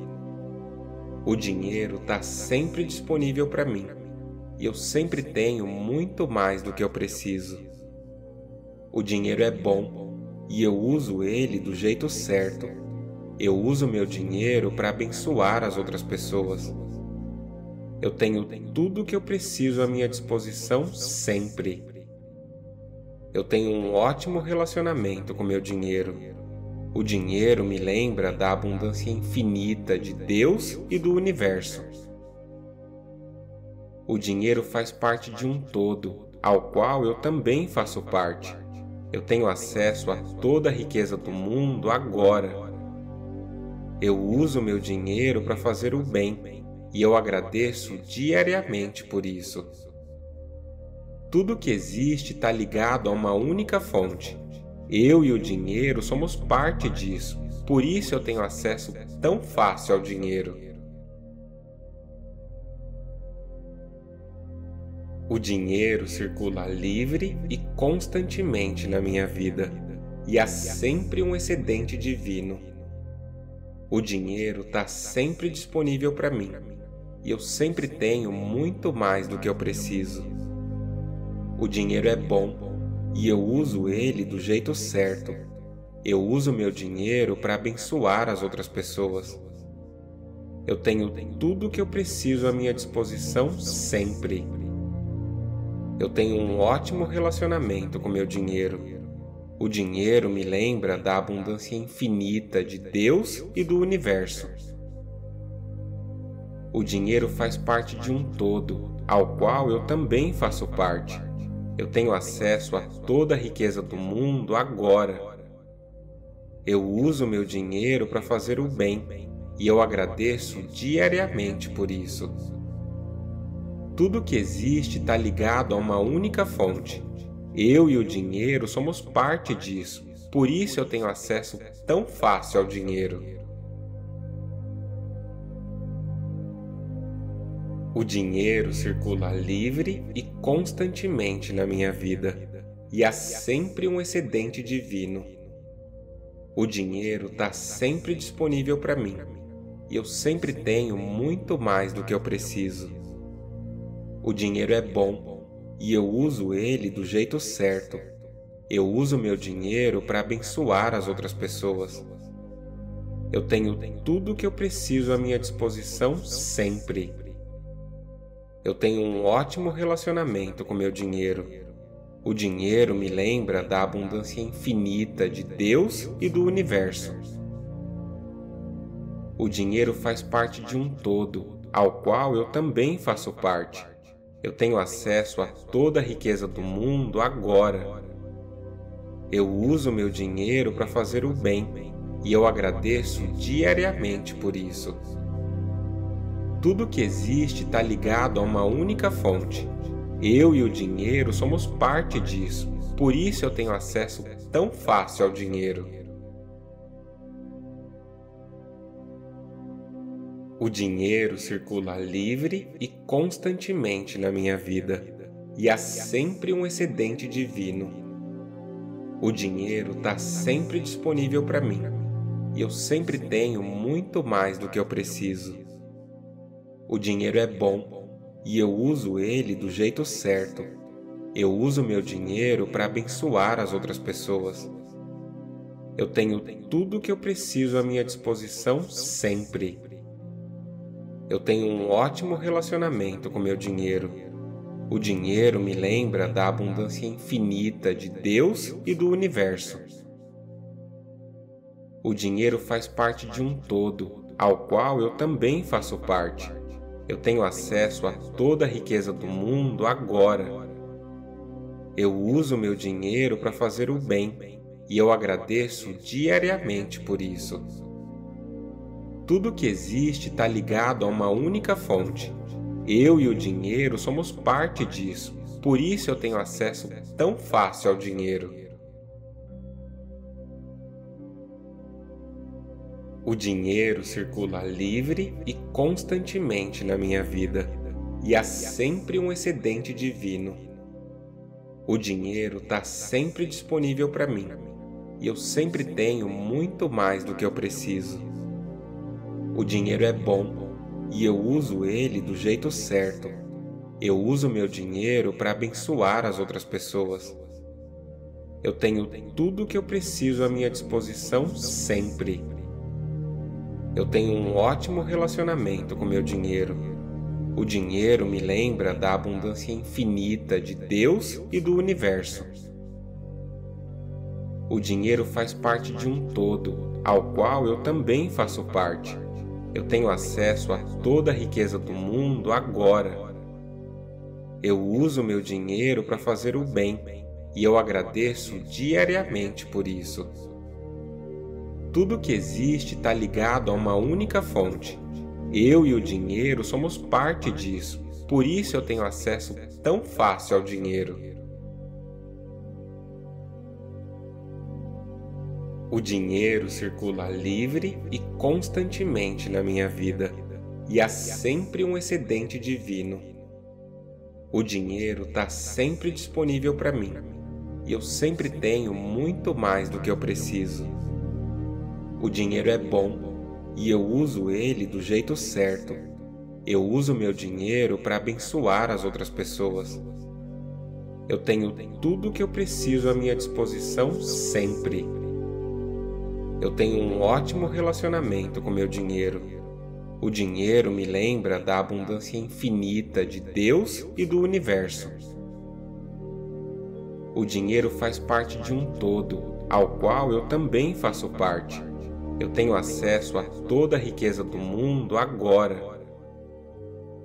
[SPEAKER 1] O dinheiro está sempre disponível para mim, e eu sempre tenho muito mais do que eu preciso. O dinheiro é bom e eu uso ele do jeito certo. Eu uso meu dinheiro para abençoar as outras pessoas. Eu tenho tudo o que eu preciso à minha disposição sempre. Eu tenho um ótimo relacionamento com meu dinheiro. O dinheiro me lembra da abundância infinita de Deus e do universo. O dinheiro faz parte de um todo, ao qual eu também faço parte. Eu tenho acesso a toda a riqueza do mundo agora. Eu uso meu dinheiro para fazer o bem e eu agradeço diariamente por isso. Tudo que existe está ligado a uma única fonte. Eu e o dinheiro somos parte disso, por isso eu tenho acesso tão fácil ao dinheiro. O dinheiro circula livre e constantemente na minha vida, e há sempre um excedente divino. O dinheiro está sempre disponível para mim, e eu sempre tenho muito mais do que eu preciso. O dinheiro é bom, e eu uso ele do jeito certo. Eu uso meu dinheiro para abençoar as outras pessoas. Eu tenho tudo o que eu preciso à minha disposição sempre. Eu tenho um ótimo relacionamento com meu dinheiro. O dinheiro me lembra da abundância infinita de Deus e do universo. O dinheiro faz parte de um todo, ao qual eu também faço parte. Eu tenho acesso a toda a riqueza do mundo agora. Eu uso meu dinheiro para fazer o bem e eu agradeço diariamente por isso. Tudo que existe está ligado a uma única fonte. Eu e o dinheiro somos parte disso, por isso eu tenho acesso tão fácil ao dinheiro. O dinheiro circula livre e constantemente na minha vida, e há sempre um excedente divino. O dinheiro está sempre disponível para mim, e eu sempre tenho muito mais do que eu preciso. O dinheiro é bom e eu uso ele do jeito certo. Eu uso meu dinheiro para abençoar as outras pessoas. Eu tenho tudo o que eu preciso à minha disposição sempre. Eu tenho um ótimo relacionamento com meu dinheiro. O dinheiro me lembra da abundância infinita de Deus e do universo. O dinheiro faz parte de um todo, ao qual eu também faço parte. Eu tenho acesso a toda a riqueza do mundo agora. Eu uso meu dinheiro para fazer o bem e eu agradeço diariamente por isso. Tudo que existe está ligado a uma única fonte. Eu e o dinheiro somos parte disso, por isso eu tenho acesso tão fácil ao dinheiro. O dinheiro circula livre e constantemente na minha vida, e há sempre um excedente divino. O dinheiro está sempre disponível para mim, e eu sempre tenho muito mais do que eu preciso. O dinheiro é bom, e eu uso ele do jeito certo. Eu uso meu dinheiro para abençoar as outras pessoas. Eu tenho tudo o que eu preciso à minha disposição sempre eu tenho um ótimo relacionamento com meu dinheiro. O dinheiro me lembra da abundância infinita de Deus e do universo. O dinheiro faz parte de um todo, ao qual eu também faço parte. Eu tenho acesso a toda a riqueza do mundo agora. Eu uso meu dinheiro para fazer o bem e eu agradeço diariamente por isso. Tudo que existe está ligado a uma única fonte. Eu e o dinheiro somos parte disso, por isso eu tenho acesso tão fácil ao dinheiro. O dinheiro circula livre e constantemente na minha vida, e há sempre um excedente divino. O dinheiro está sempre disponível para mim, e eu sempre tenho muito mais do que eu preciso. O dinheiro é bom e eu uso ele do jeito certo. Eu uso meu dinheiro para abençoar as outras pessoas. Eu tenho tudo o que eu preciso à minha disposição sempre. Eu tenho um ótimo relacionamento com meu dinheiro. O dinheiro me lembra da abundância infinita de Deus e do universo. O dinheiro faz parte de um todo, ao qual eu também faço parte. Eu tenho acesso a toda a riqueza do mundo agora. Eu uso meu dinheiro para fazer o bem e eu agradeço diariamente por isso. Tudo que existe está ligado a uma única fonte. Eu e o dinheiro somos parte disso, por isso eu tenho acesso tão fácil ao dinheiro. O dinheiro circula livre e constantemente na minha vida, e há sempre um excedente divino. O dinheiro está sempre disponível para mim, e eu sempre tenho muito mais do que eu preciso. O dinheiro é bom e eu uso ele do jeito certo. Eu uso meu dinheiro para abençoar as outras pessoas. Eu tenho tudo o que eu preciso à minha disposição sempre. Eu tenho um ótimo relacionamento com meu dinheiro. O dinheiro me lembra da abundância infinita de Deus e do universo. O dinheiro faz parte de um todo, ao qual eu também faço parte. Eu tenho acesso a toda a riqueza do mundo agora.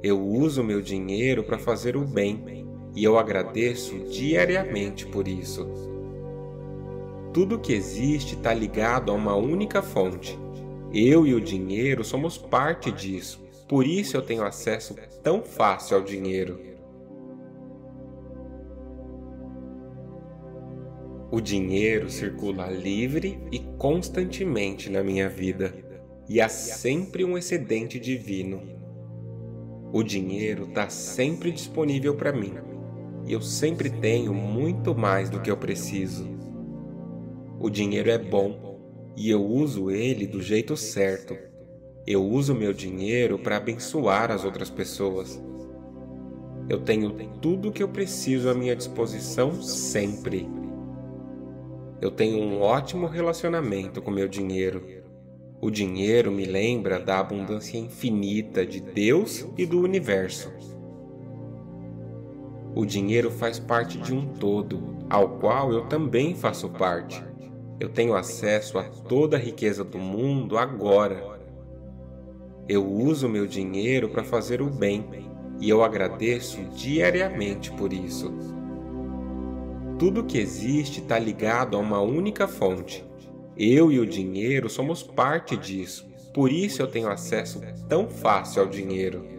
[SPEAKER 1] Eu uso meu dinheiro para fazer o bem e eu agradeço diariamente por isso. Tudo que existe está ligado a uma única fonte. Eu e o dinheiro somos parte disso, por isso eu tenho acesso tão fácil ao dinheiro. O dinheiro circula livre e constantemente na minha vida, e há sempre um excedente divino. O dinheiro está sempre disponível para mim, e eu sempre tenho muito mais do que eu preciso. O dinheiro é bom e eu uso ele do jeito certo. Eu uso meu dinheiro para abençoar as outras pessoas. Eu tenho tudo o que eu preciso à minha disposição sempre. Eu tenho um ótimo relacionamento com meu dinheiro. O dinheiro me lembra da abundância infinita de Deus e do universo. O dinheiro faz parte de um todo, ao qual eu também faço parte. Eu tenho acesso a toda a riqueza do mundo agora. Eu uso meu dinheiro para fazer o bem e eu agradeço diariamente por isso. Tudo que existe está ligado a uma única fonte. Eu e o dinheiro somos parte disso, por isso eu tenho acesso tão fácil ao dinheiro.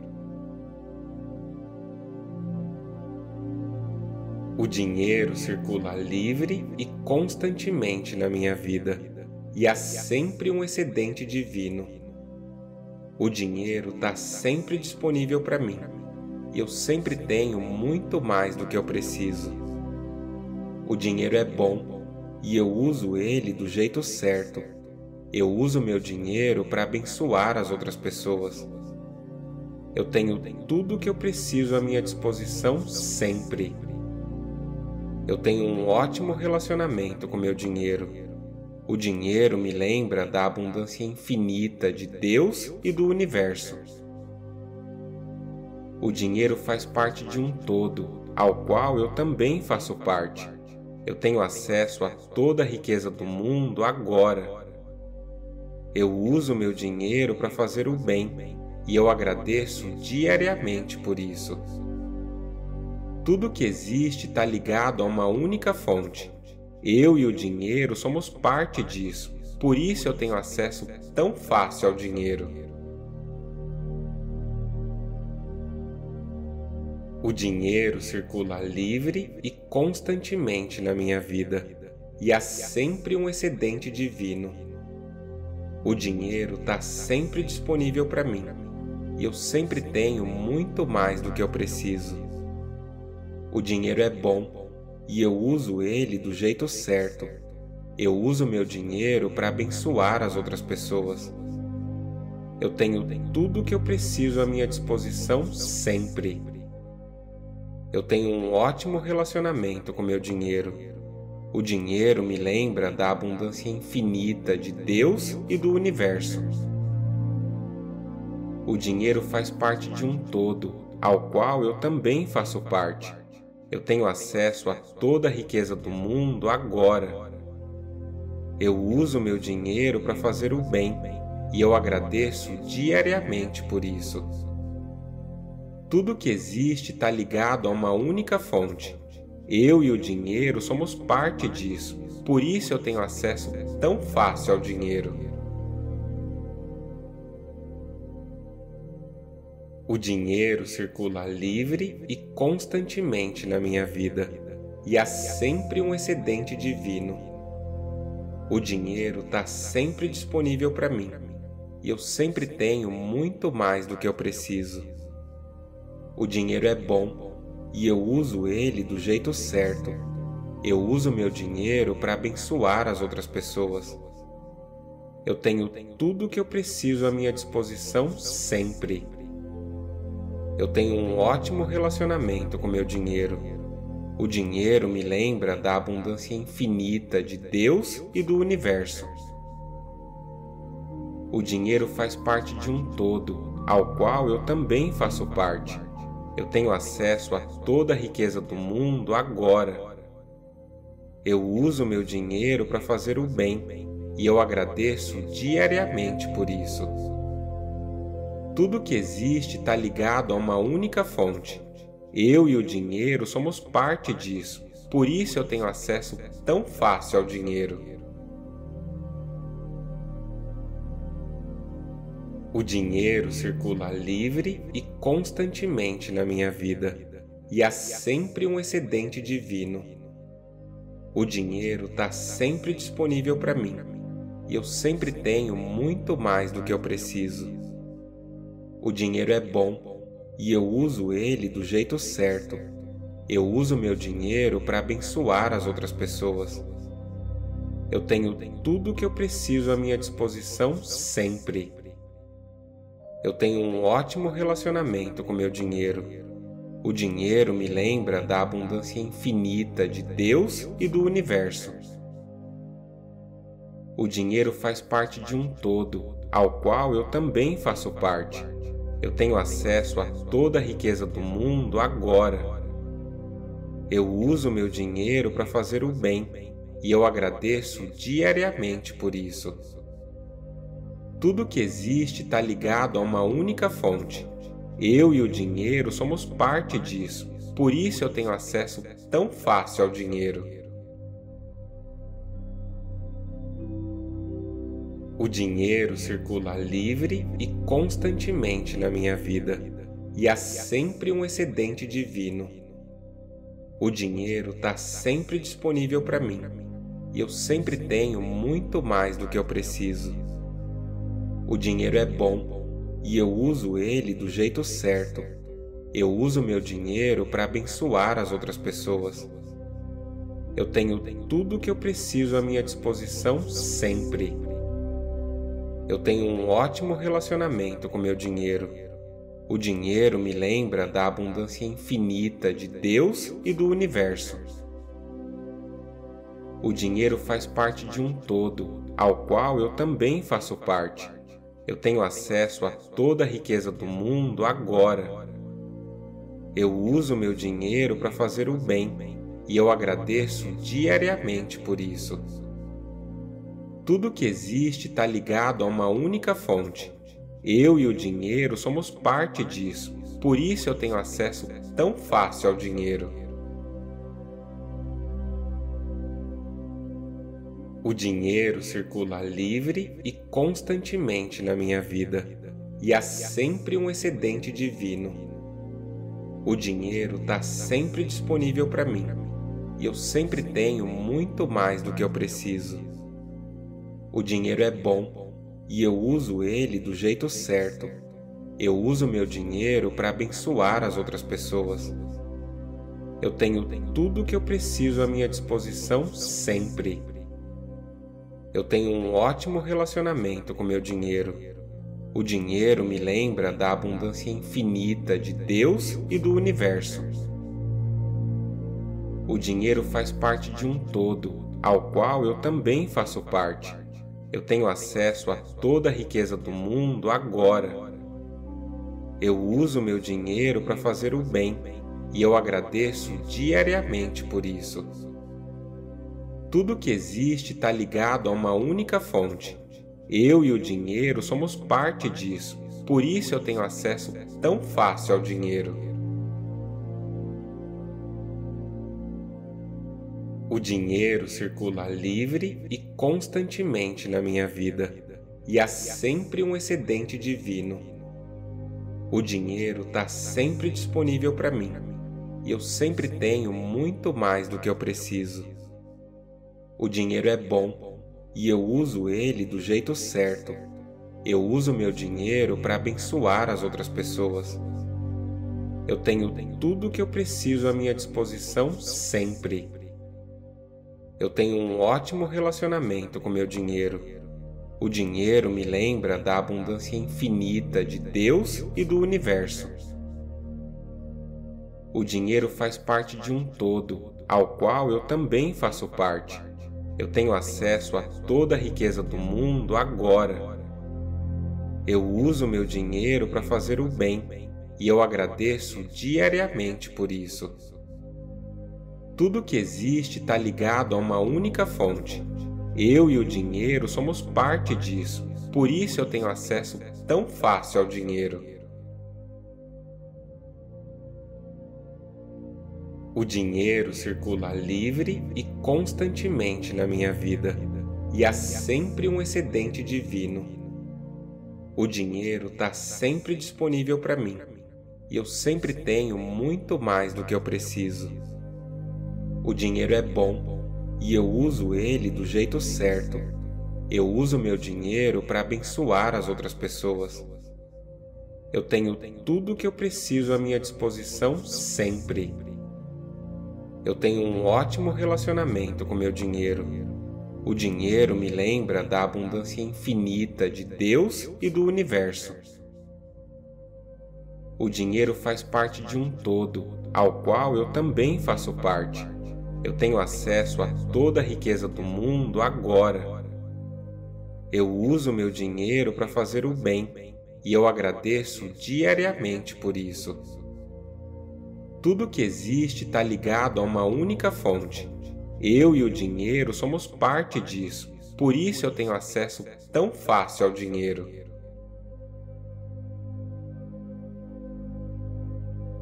[SPEAKER 1] O dinheiro circula livre e constantemente na minha vida, e há sempre um excedente divino. O dinheiro está sempre disponível para mim, e eu sempre tenho muito mais do que eu preciso. O dinheiro é bom e eu uso ele do jeito certo. Eu uso meu dinheiro para abençoar as outras pessoas. Eu tenho tudo o que eu preciso à minha disposição sempre. Eu tenho um ótimo relacionamento com meu dinheiro. O dinheiro me lembra da abundância infinita de Deus e do universo. O dinheiro faz parte de um todo, ao qual eu também faço parte. Eu tenho acesso a toda a riqueza do mundo agora. Eu uso meu dinheiro para fazer o bem e eu agradeço diariamente por isso. Tudo que existe está ligado a uma única fonte. Eu e o dinheiro somos parte disso, por isso eu tenho acesso tão fácil ao dinheiro. O dinheiro circula livre e constantemente na minha vida, e há sempre um excedente divino. O dinheiro está sempre disponível para mim, e eu sempre tenho muito mais do que eu preciso. O dinheiro é bom e eu uso ele do jeito certo. Eu uso meu dinheiro para abençoar as outras pessoas. Eu tenho tudo o que eu preciso à minha disposição sempre. Eu tenho um ótimo relacionamento com meu dinheiro. O dinheiro me lembra da abundância infinita de Deus e do universo. O dinheiro faz parte de um todo, ao qual eu também faço parte. Eu tenho acesso a toda a riqueza do mundo agora. Eu uso meu dinheiro para fazer o bem e eu agradeço diariamente por isso. Tudo que existe está ligado a uma única fonte. Eu e o dinheiro somos parte disso, por isso eu tenho acesso tão fácil ao dinheiro. O dinheiro circula livre e constantemente na minha vida, e há sempre um excedente divino. O dinheiro está sempre disponível para mim, e eu sempre tenho muito mais do que eu preciso. O dinheiro é bom e eu uso ele do jeito certo. Eu uso meu dinheiro para abençoar as outras pessoas. Eu tenho tudo o que eu preciso à minha disposição sempre. Eu tenho um ótimo relacionamento com meu dinheiro. O dinheiro me lembra da abundância infinita de Deus e do universo. O dinheiro faz parte de um todo, ao qual eu também faço parte. Eu tenho acesso a toda a riqueza do mundo agora. Eu uso meu dinheiro para fazer o bem e eu agradeço diariamente por isso. Tudo que existe está ligado a uma única fonte. Eu e o dinheiro somos parte disso, por isso eu tenho acesso tão fácil ao dinheiro. O dinheiro circula livre e constantemente na minha vida, e há sempre um excedente divino. O dinheiro está sempre disponível para mim, e eu sempre tenho muito mais do que eu preciso. O dinheiro é bom e eu uso ele do jeito certo. Eu uso meu dinheiro para abençoar as outras pessoas. Eu tenho tudo o que eu preciso à minha disposição sempre. Eu tenho um ótimo relacionamento com meu dinheiro. O dinheiro me lembra da abundância infinita de Deus e do universo. O dinheiro faz parte de um todo, ao qual eu também faço parte. Eu tenho acesso a toda a riqueza do mundo agora. Eu uso meu dinheiro para fazer o bem e eu agradeço diariamente por isso. Tudo que existe está ligado a uma única fonte. Eu e o dinheiro somos parte disso, por isso eu tenho acesso tão fácil ao dinheiro. O dinheiro circula livre e constantemente na minha vida, e há sempre um excedente divino. O dinheiro está sempre disponível para mim, e eu sempre tenho muito mais do que eu preciso. O dinheiro é bom, e eu uso ele do jeito certo. Eu uso meu dinheiro para abençoar as outras pessoas. Eu tenho tudo o que eu preciso à minha disposição sempre eu tenho um ótimo relacionamento com meu dinheiro. O dinheiro me lembra da abundância infinita de Deus e do universo. O dinheiro faz parte de um todo, ao qual eu também faço parte. Eu tenho acesso a toda a riqueza do mundo agora. Eu uso meu dinheiro para fazer o bem e eu agradeço diariamente por isso. Tudo que existe está ligado a uma única fonte. Eu e o dinheiro somos parte disso, por isso eu tenho acesso tão fácil ao dinheiro. O dinheiro circula livre e constantemente na minha vida, e há sempre um excedente divino. O dinheiro está sempre disponível para mim, e eu sempre tenho muito mais do que eu preciso. O dinheiro é bom e eu uso ele do jeito certo. Eu uso meu dinheiro para abençoar as outras pessoas. Eu tenho tudo o que eu preciso à minha disposição sempre. Eu tenho um ótimo relacionamento com meu dinheiro. O dinheiro me lembra da abundância infinita de Deus e do universo. O dinheiro faz parte de um todo, ao qual eu também faço parte. Eu tenho acesso a toda a riqueza do mundo agora. Eu uso meu dinheiro para fazer o bem e eu agradeço diariamente por isso. Tudo que existe está ligado a uma única fonte. Eu e o dinheiro somos parte disso, por isso eu tenho acesso tão fácil ao dinheiro. O dinheiro circula livre e constantemente na minha vida, e há sempre um excedente divino. O dinheiro está sempre disponível para mim, e eu sempre tenho muito mais do que eu preciso. O dinheiro é bom e eu uso ele do jeito certo. Eu uso meu dinheiro para abençoar as outras pessoas. Eu tenho tudo o que eu preciso à minha disposição sempre eu tenho um ótimo relacionamento com meu dinheiro. O dinheiro me lembra da abundância infinita de Deus e do universo. O dinheiro faz parte de um todo, ao qual eu também faço parte. Eu tenho acesso a toda a riqueza do mundo agora. Eu uso meu dinheiro para fazer o bem e eu agradeço diariamente por isso. Tudo que existe está ligado a uma única fonte. Eu e o dinheiro somos parte disso, por isso eu tenho acesso tão fácil ao dinheiro. O dinheiro circula livre e constantemente na minha vida, e há sempre um excedente divino. O dinheiro está sempre disponível para mim, e eu sempre tenho muito mais do que eu preciso. O dinheiro é bom e eu uso ele do jeito certo. Eu uso meu dinheiro para abençoar as outras pessoas. Eu tenho tudo o que eu preciso à minha disposição sempre. Eu tenho um ótimo relacionamento com meu dinheiro. O dinheiro me lembra da abundância infinita de Deus e do universo. O dinheiro faz parte de um todo, ao qual eu também faço parte. Eu tenho acesso a toda a riqueza do mundo agora. Eu uso meu dinheiro para fazer o bem e eu agradeço diariamente por isso. Tudo que existe está ligado a uma única fonte. Eu e o dinheiro somos parte disso, por isso eu tenho acesso tão fácil
[SPEAKER 2] ao dinheiro.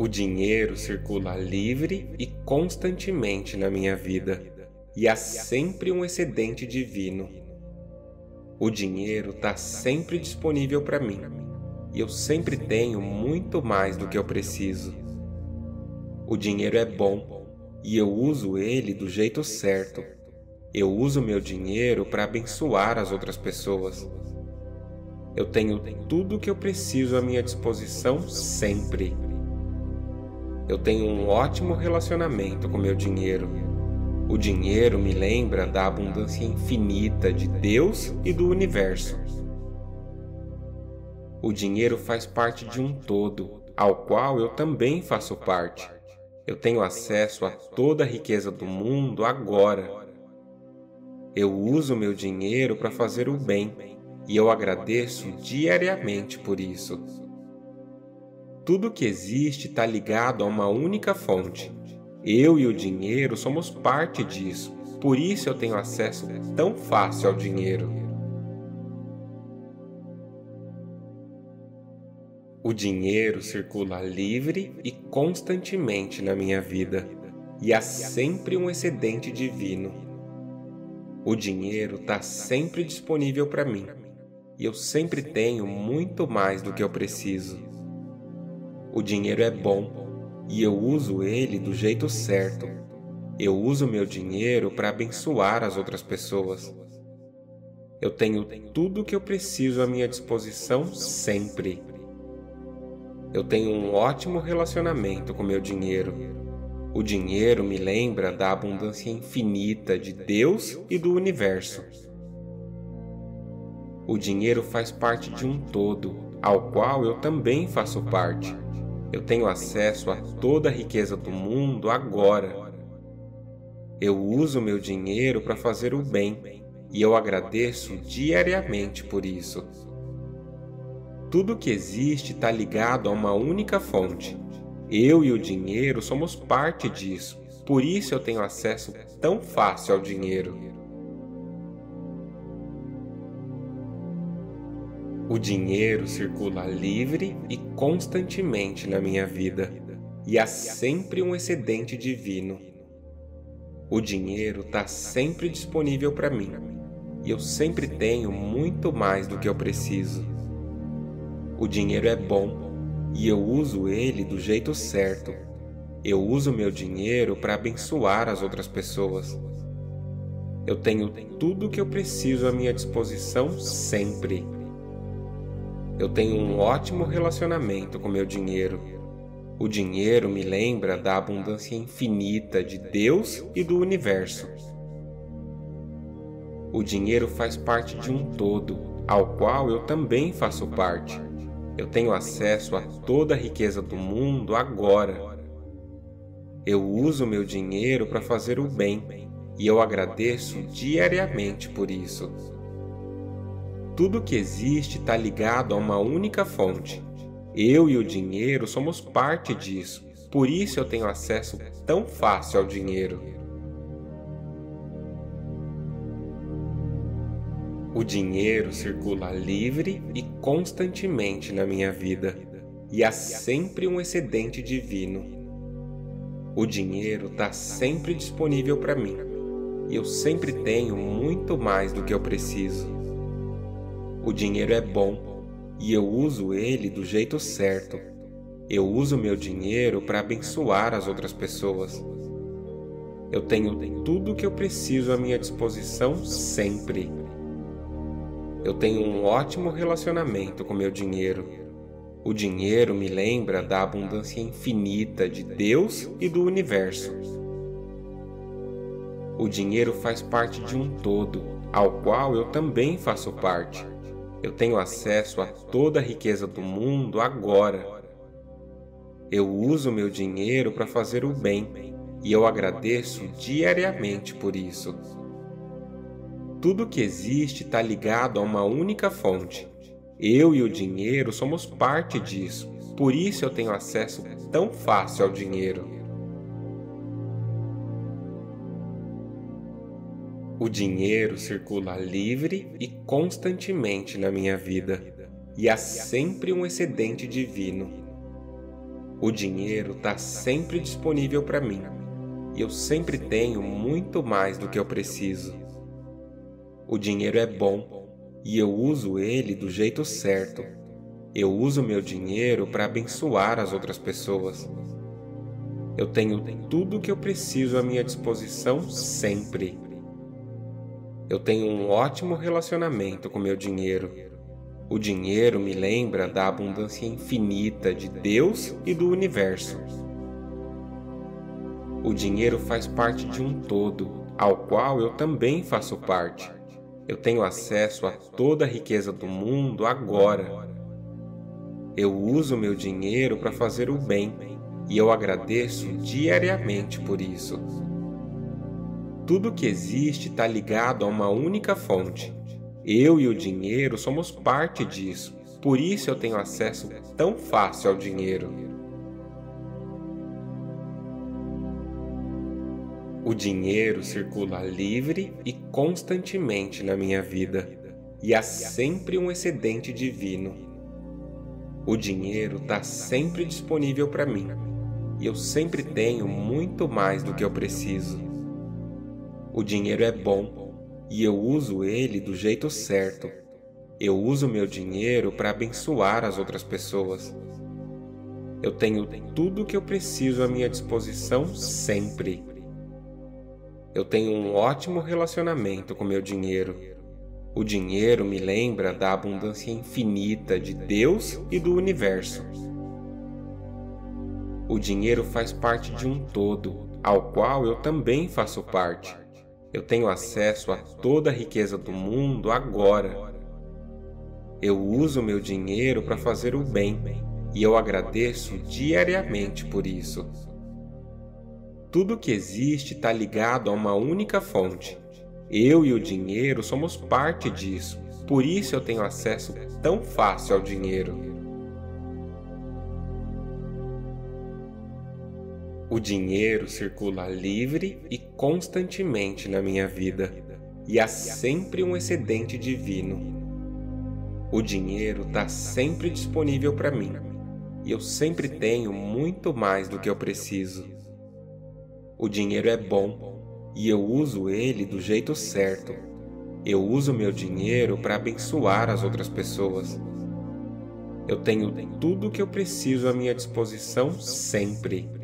[SPEAKER 2] O dinheiro
[SPEAKER 1] circula livre e constantemente na minha vida, e há sempre um excedente divino. O dinheiro está sempre disponível para mim, e eu sempre tenho muito mais do que eu preciso. O dinheiro é bom e eu uso ele do jeito certo. Eu uso meu dinheiro para abençoar as outras pessoas. Eu tenho tudo o que eu preciso à minha disposição sempre. Eu tenho um ótimo relacionamento com meu dinheiro. O dinheiro me lembra da abundância infinita de Deus e do universo. O dinheiro faz parte de um todo, ao qual eu também faço parte. Eu tenho acesso a toda a riqueza do mundo agora. Eu uso meu dinheiro para fazer o bem e eu agradeço diariamente por isso. Tudo que existe está ligado a uma única fonte. Eu e o dinheiro somos parte disso, por isso eu tenho acesso tão fácil ao dinheiro. O dinheiro circula livre e constantemente na minha vida, e há sempre um excedente divino. O dinheiro está sempre disponível para mim, e eu sempre tenho muito mais do que eu preciso. O dinheiro é bom e eu uso ele do jeito certo. Eu uso meu dinheiro para abençoar as outras pessoas. Eu tenho tudo o que eu preciso à minha disposição sempre. Eu tenho um ótimo relacionamento com meu dinheiro. O dinheiro me lembra da abundância infinita de Deus e do universo. O dinheiro faz parte de um todo, ao qual eu também faço parte. Eu tenho acesso a toda a riqueza do mundo agora. Eu uso meu dinheiro para fazer o bem e eu agradeço diariamente por isso. Tudo que existe está ligado a uma única fonte. Eu e o dinheiro somos parte disso, por isso eu tenho acesso tão fácil ao dinheiro. O dinheiro circula livre e constantemente na minha vida, e há sempre um excedente divino. O dinheiro está sempre disponível para mim, e eu sempre tenho muito mais do que eu preciso. O dinheiro é bom e eu uso ele do jeito certo. Eu uso meu dinheiro para abençoar as outras pessoas. Eu tenho tudo o que eu preciso à minha disposição sempre eu tenho um ótimo relacionamento com meu dinheiro. O dinheiro me lembra da abundância infinita de Deus e do universo. O dinheiro faz parte de um todo, ao qual eu também faço parte. Eu tenho acesso a toda a riqueza do mundo agora. Eu uso meu dinheiro para fazer o bem e eu agradeço diariamente por isso. Tudo que existe está ligado a uma única fonte. Eu e o dinheiro somos parte disso, por isso eu tenho acesso tão fácil ao dinheiro. O dinheiro circula livre e constantemente na minha vida, e há sempre um excedente divino. O dinheiro está sempre disponível para mim, e eu sempre tenho muito mais do que eu preciso. O dinheiro é bom e eu uso ele do jeito certo. Eu uso meu dinheiro para abençoar as outras pessoas. Eu tenho tudo o que eu preciso à minha disposição sempre. Eu tenho um ótimo relacionamento com meu dinheiro. O dinheiro me lembra da abundância infinita de Deus e do universo. O dinheiro faz parte de um todo, ao qual eu também faço parte. Eu tenho acesso a toda a riqueza do mundo agora. Eu uso meu dinheiro para fazer o bem e eu agradeço diariamente por isso. Tudo que existe está ligado a uma única fonte. Eu e o dinheiro somos parte disso, por isso eu tenho acesso tão fácil ao dinheiro. O dinheiro circula livre e constantemente na minha vida, e há sempre um excedente divino. O dinheiro está sempre disponível para mim, e eu sempre tenho muito mais do que eu preciso. O dinheiro é bom e eu uso ele do jeito certo. Eu uso meu dinheiro para abençoar as outras pessoas. Eu tenho tudo o que eu preciso à minha disposição sempre eu tenho um ótimo relacionamento com meu dinheiro. O dinheiro me lembra da abundância infinita de Deus e do universo. O dinheiro faz parte de um todo, ao qual eu também faço parte. Eu tenho acesso a toda a riqueza do mundo agora. Eu uso meu dinheiro para fazer o bem e eu agradeço diariamente por isso. Tudo que existe está ligado a uma única fonte. Eu e o dinheiro somos parte disso, por isso eu tenho acesso tão fácil ao dinheiro. O dinheiro circula livre e constantemente na minha vida, e há sempre um excedente divino. O dinheiro está sempre disponível para mim, e eu sempre tenho muito mais do que eu preciso. O dinheiro é bom e eu uso ele do jeito certo. Eu uso meu dinheiro para abençoar as outras pessoas. Eu tenho tudo o que eu preciso à minha disposição sempre. Eu tenho um ótimo relacionamento com meu dinheiro. O dinheiro me lembra da abundância infinita de Deus e do universo. O dinheiro faz parte de um todo, ao qual eu também faço parte. Eu tenho acesso a toda a riqueza do mundo agora. Eu uso meu dinheiro para fazer o bem e eu agradeço diariamente por isso. Tudo que existe está ligado a uma única fonte. Eu e o dinheiro somos parte disso, por isso eu tenho acesso tão fácil ao dinheiro. O dinheiro circula livre e constantemente na minha vida, e há sempre um excedente divino. O dinheiro está sempre disponível para mim, e eu sempre tenho muito mais do que eu preciso. O dinheiro é bom, e eu uso ele do jeito certo. Eu uso meu dinheiro para abençoar as outras pessoas. Eu tenho tudo o que eu preciso à minha disposição sempre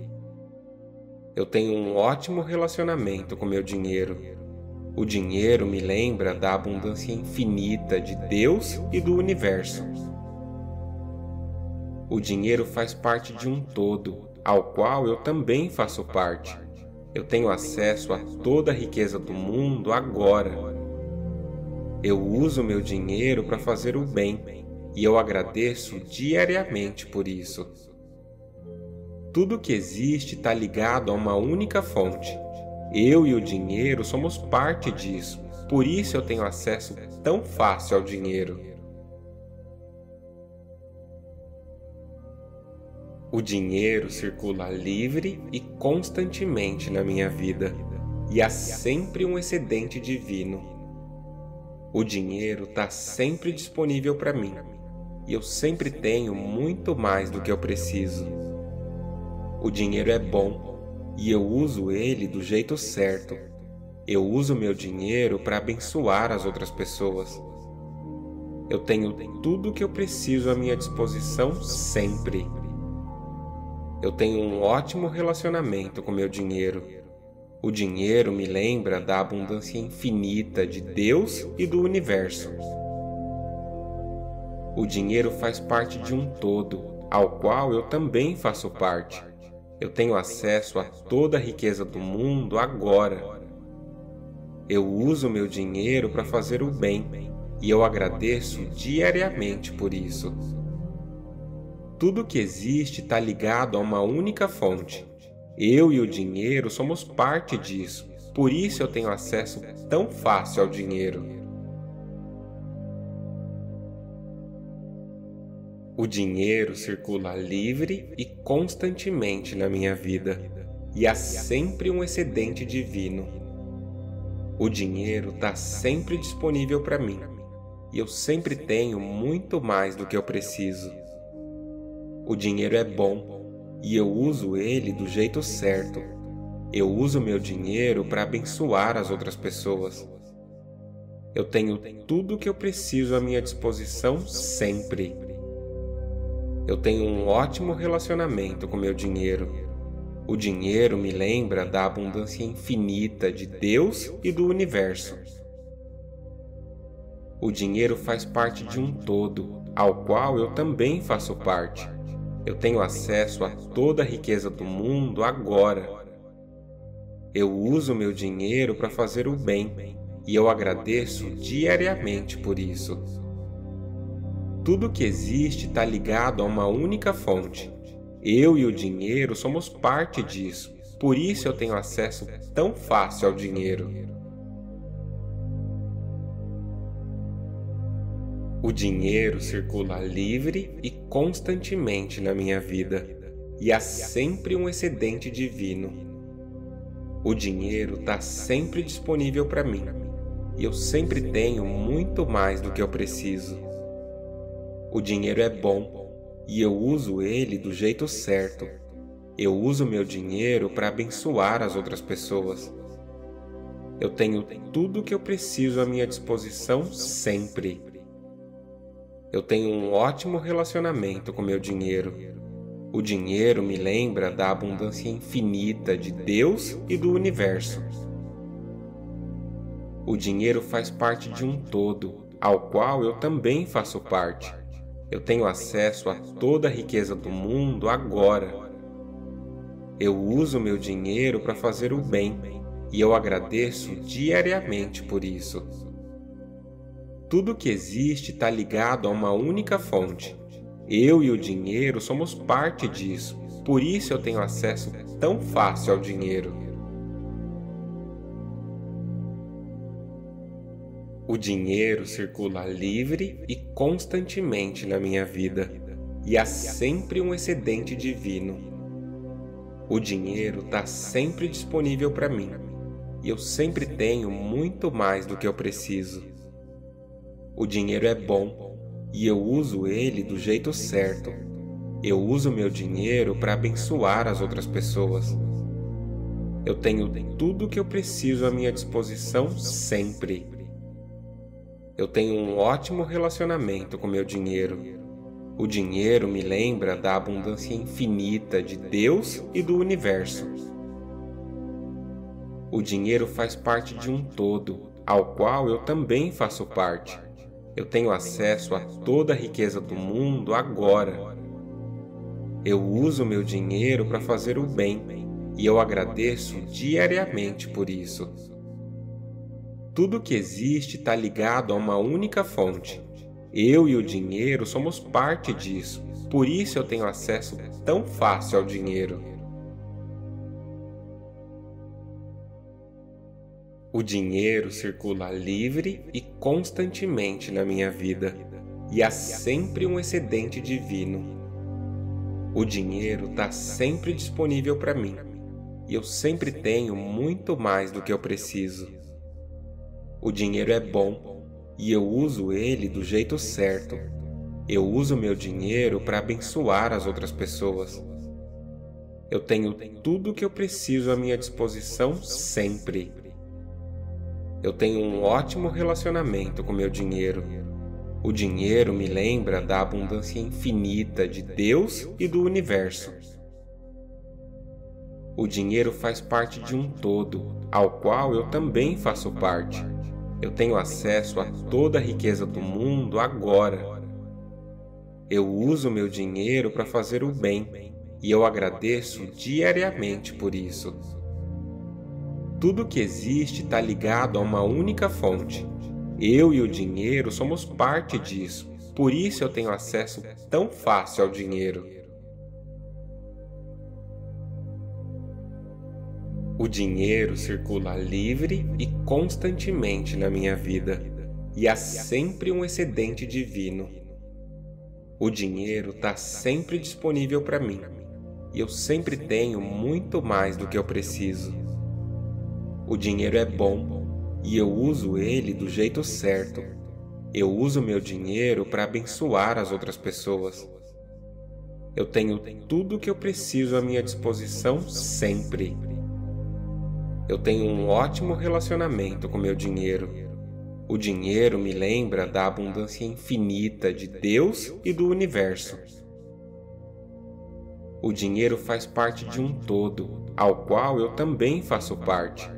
[SPEAKER 1] eu tenho um ótimo relacionamento com meu dinheiro. O dinheiro me lembra da abundância infinita de Deus e do universo. O dinheiro faz parte de um todo, ao qual eu também faço parte. Eu tenho acesso a toda a riqueza do mundo agora. Eu uso meu dinheiro para fazer o bem e eu agradeço diariamente por isso. Tudo que existe está ligado a uma única fonte. Eu e o dinheiro somos parte disso, por isso eu tenho acesso tão fácil ao dinheiro. O dinheiro circula livre e constantemente na minha vida, e há sempre um excedente divino. O dinheiro está sempre disponível para mim, e eu sempre tenho muito mais do que eu preciso. O dinheiro é bom e eu uso ele do jeito certo. Eu uso meu dinheiro para abençoar as outras pessoas. Eu tenho tudo o que eu preciso à minha disposição sempre. Eu tenho um ótimo relacionamento com meu dinheiro. O dinheiro me lembra da abundância infinita de Deus e do universo. O dinheiro faz parte de um todo, ao qual eu também faço parte. Eu tenho acesso a toda a riqueza do mundo agora. Eu uso meu dinheiro para fazer o bem e eu agradeço diariamente por isso. Tudo que existe está ligado a uma única fonte. Eu e o dinheiro somos parte disso, por isso eu tenho acesso tão fácil ao dinheiro. O dinheiro circula livre e constantemente na minha vida, e há sempre um excedente divino. O dinheiro está sempre disponível para mim, e eu sempre tenho muito mais do que eu preciso. O dinheiro é bom e eu uso ele do jeito certo. Eu uso meu dinheiro para abençoar as outras pessoas. Eu tenho tudo o que eu preciso à minha disposição sempre. Eu tenho um ótimo relacionamento com meu dinheiro. O dinheiro me lembra da abundância infinita de Deus e do universo. O dinheiro faz parte de um todo, ao qual eu também faço parte. Eu tenho acesso a toda a riqueza do mundo agora. Eu uso meu dinheiro para fazer o bem e eu agradeço diariamente por isso. Tudo que existe está ligado a uma única fonte. Eu e o dinheiro somos parte disso, por isso eu tenho acesso tão fácil ao dinheiro. O dinheiro circula livre e constantemente na minha vida, e há sempre um excedente divino. O dinheiro está sempre disponível para mim, e eu sempre tenho muito mais do que eu preciso. O dinheiro é bom e eu uso ele do jeito certo. Eu uso meu dinheiro para abençoar as outras pessoas. Eu tenho tudo o que eu preciso à minha disposição sempre. Eu tenho um ótimo relacionamento com meu dinheiro. O dinheiro me lembra da abundância infinita de Deus e do universo. O dinheiro faz parte de um todo, ao qual eu também faço parte. Eu tenho acesso a toda a riqueza do mundo agora. Eu uso meu dinheiro para fazer o bem e eu agradeço diariamente por isso. Tudo que existe está ligado a uma única fonte. Eu e o dinheiro somos parte disso, por isso eu tenho acesso tão fácil ao dinheiro. O dinheiro circula livre e constantemente na minha vida, e há sempre um excedente divino. O dinheiro está sempre disponível para mim, e eu sempre tenho muito mais do que eu preciso. O dinheiro é bom, e eu uso ele do jeito certo. Eu uso meu dinheiro para abençoar as outras pessoas. Eu tenho tudo o que eu preciso à minha disposição sempre eu tenho um ótimo relacionamento com meu dinheiro. O dinheiro me lembra da abundância infinita de Deus e do universo. O dinheiro faz parte de um todo, ao qual eu também faço parte. Eu tenho acesso a toda a riqueza do mundo agora. Eu uso meu dinheiro para fazer o bem e eu agradeço diariamente por isso. Tudo que existe está ligado a uma única fonte. Eu e o dinheiro somos parte disso, por isso eu tenho acesso tão fácil ao dinheiro. O dinheiro circula livre e constantemente na minha vida, e há sempre um excedente divino. O dinheiro está sempre disponível para mim, e eu sempre tenho muito mais do que eu preciso. O dinheiro é bom e eu uso ele do jeito certo. Eu uso meu dinheiro para abençoar as outras pessoas. Eu tenho tudo o que eu preciso à minha disposição sempre. Eu tenho um ótimo relacionamento com meu dinheiro. O dinheiro me lembra da abundância infinita de Deus e do universo. O dinheiro faz parte de um todo, ao qual eu também faço parte. Eu tenho acesso a toda a riqueza do mundo agora. Eu uso meu dinheiro para fazer o bem e eu agradeço diariamente por isso. Tudo que existe está ligado a uma única fonte. Eu e o dinheiro somos parte disso, por isso eu tenho acesso tão fácil ao dinheiro. O dinheiro circula livre e constantemente na minha vida, e há sempre um excedente divino. O dinheiro está sempre disponível para mim, e eu sempre tenho muito mais do que eu preciso. O dinheiro é bom e eu uso ele do jeito certo. Eu uso meu dinheiro para abençoar as outras pessoas. Eu tenho tudo o que eu preciso à minha disposição sempre. Eu tenho um ótimo relacionamento com meu dinheiro. O dinheiro me lembra da abundância infinita de Deus e do universo. O dinheiro faz parte de um todo, ao qual eu também faço parte.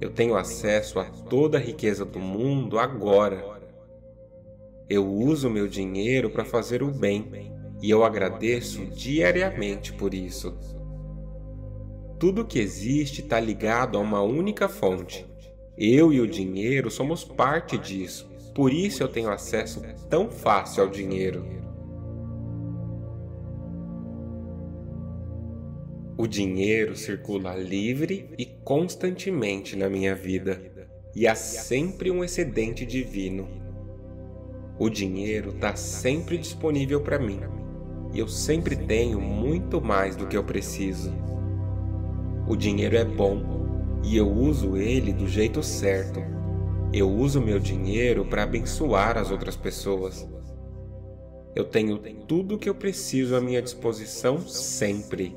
[SPEAKER 1] Eu tenho acesso a toda a riqueza do mundo agora. Eu uso meu dinheiro para fazer o bem e eu agradeço diariamente por isso. Tudo que existe está ligado a uma única fonte. Eu e o dinheiro somos parte disso, por isso eu tenho acesso tão fácil ao dinheiro. O dinheiro circula livre e constantemente na minha vida, e há sempre um excedente divino. O dinheiro está sempre disponível para mim, e eu sempre tenho muito mais do que eu preciso. O dinheiro é bom e eu uso ele do jeito certo. Eu uso meu dinheiro para abençoar as outras pessoas. Eu tenho tudo o que eu preciso à minha disposição sempre.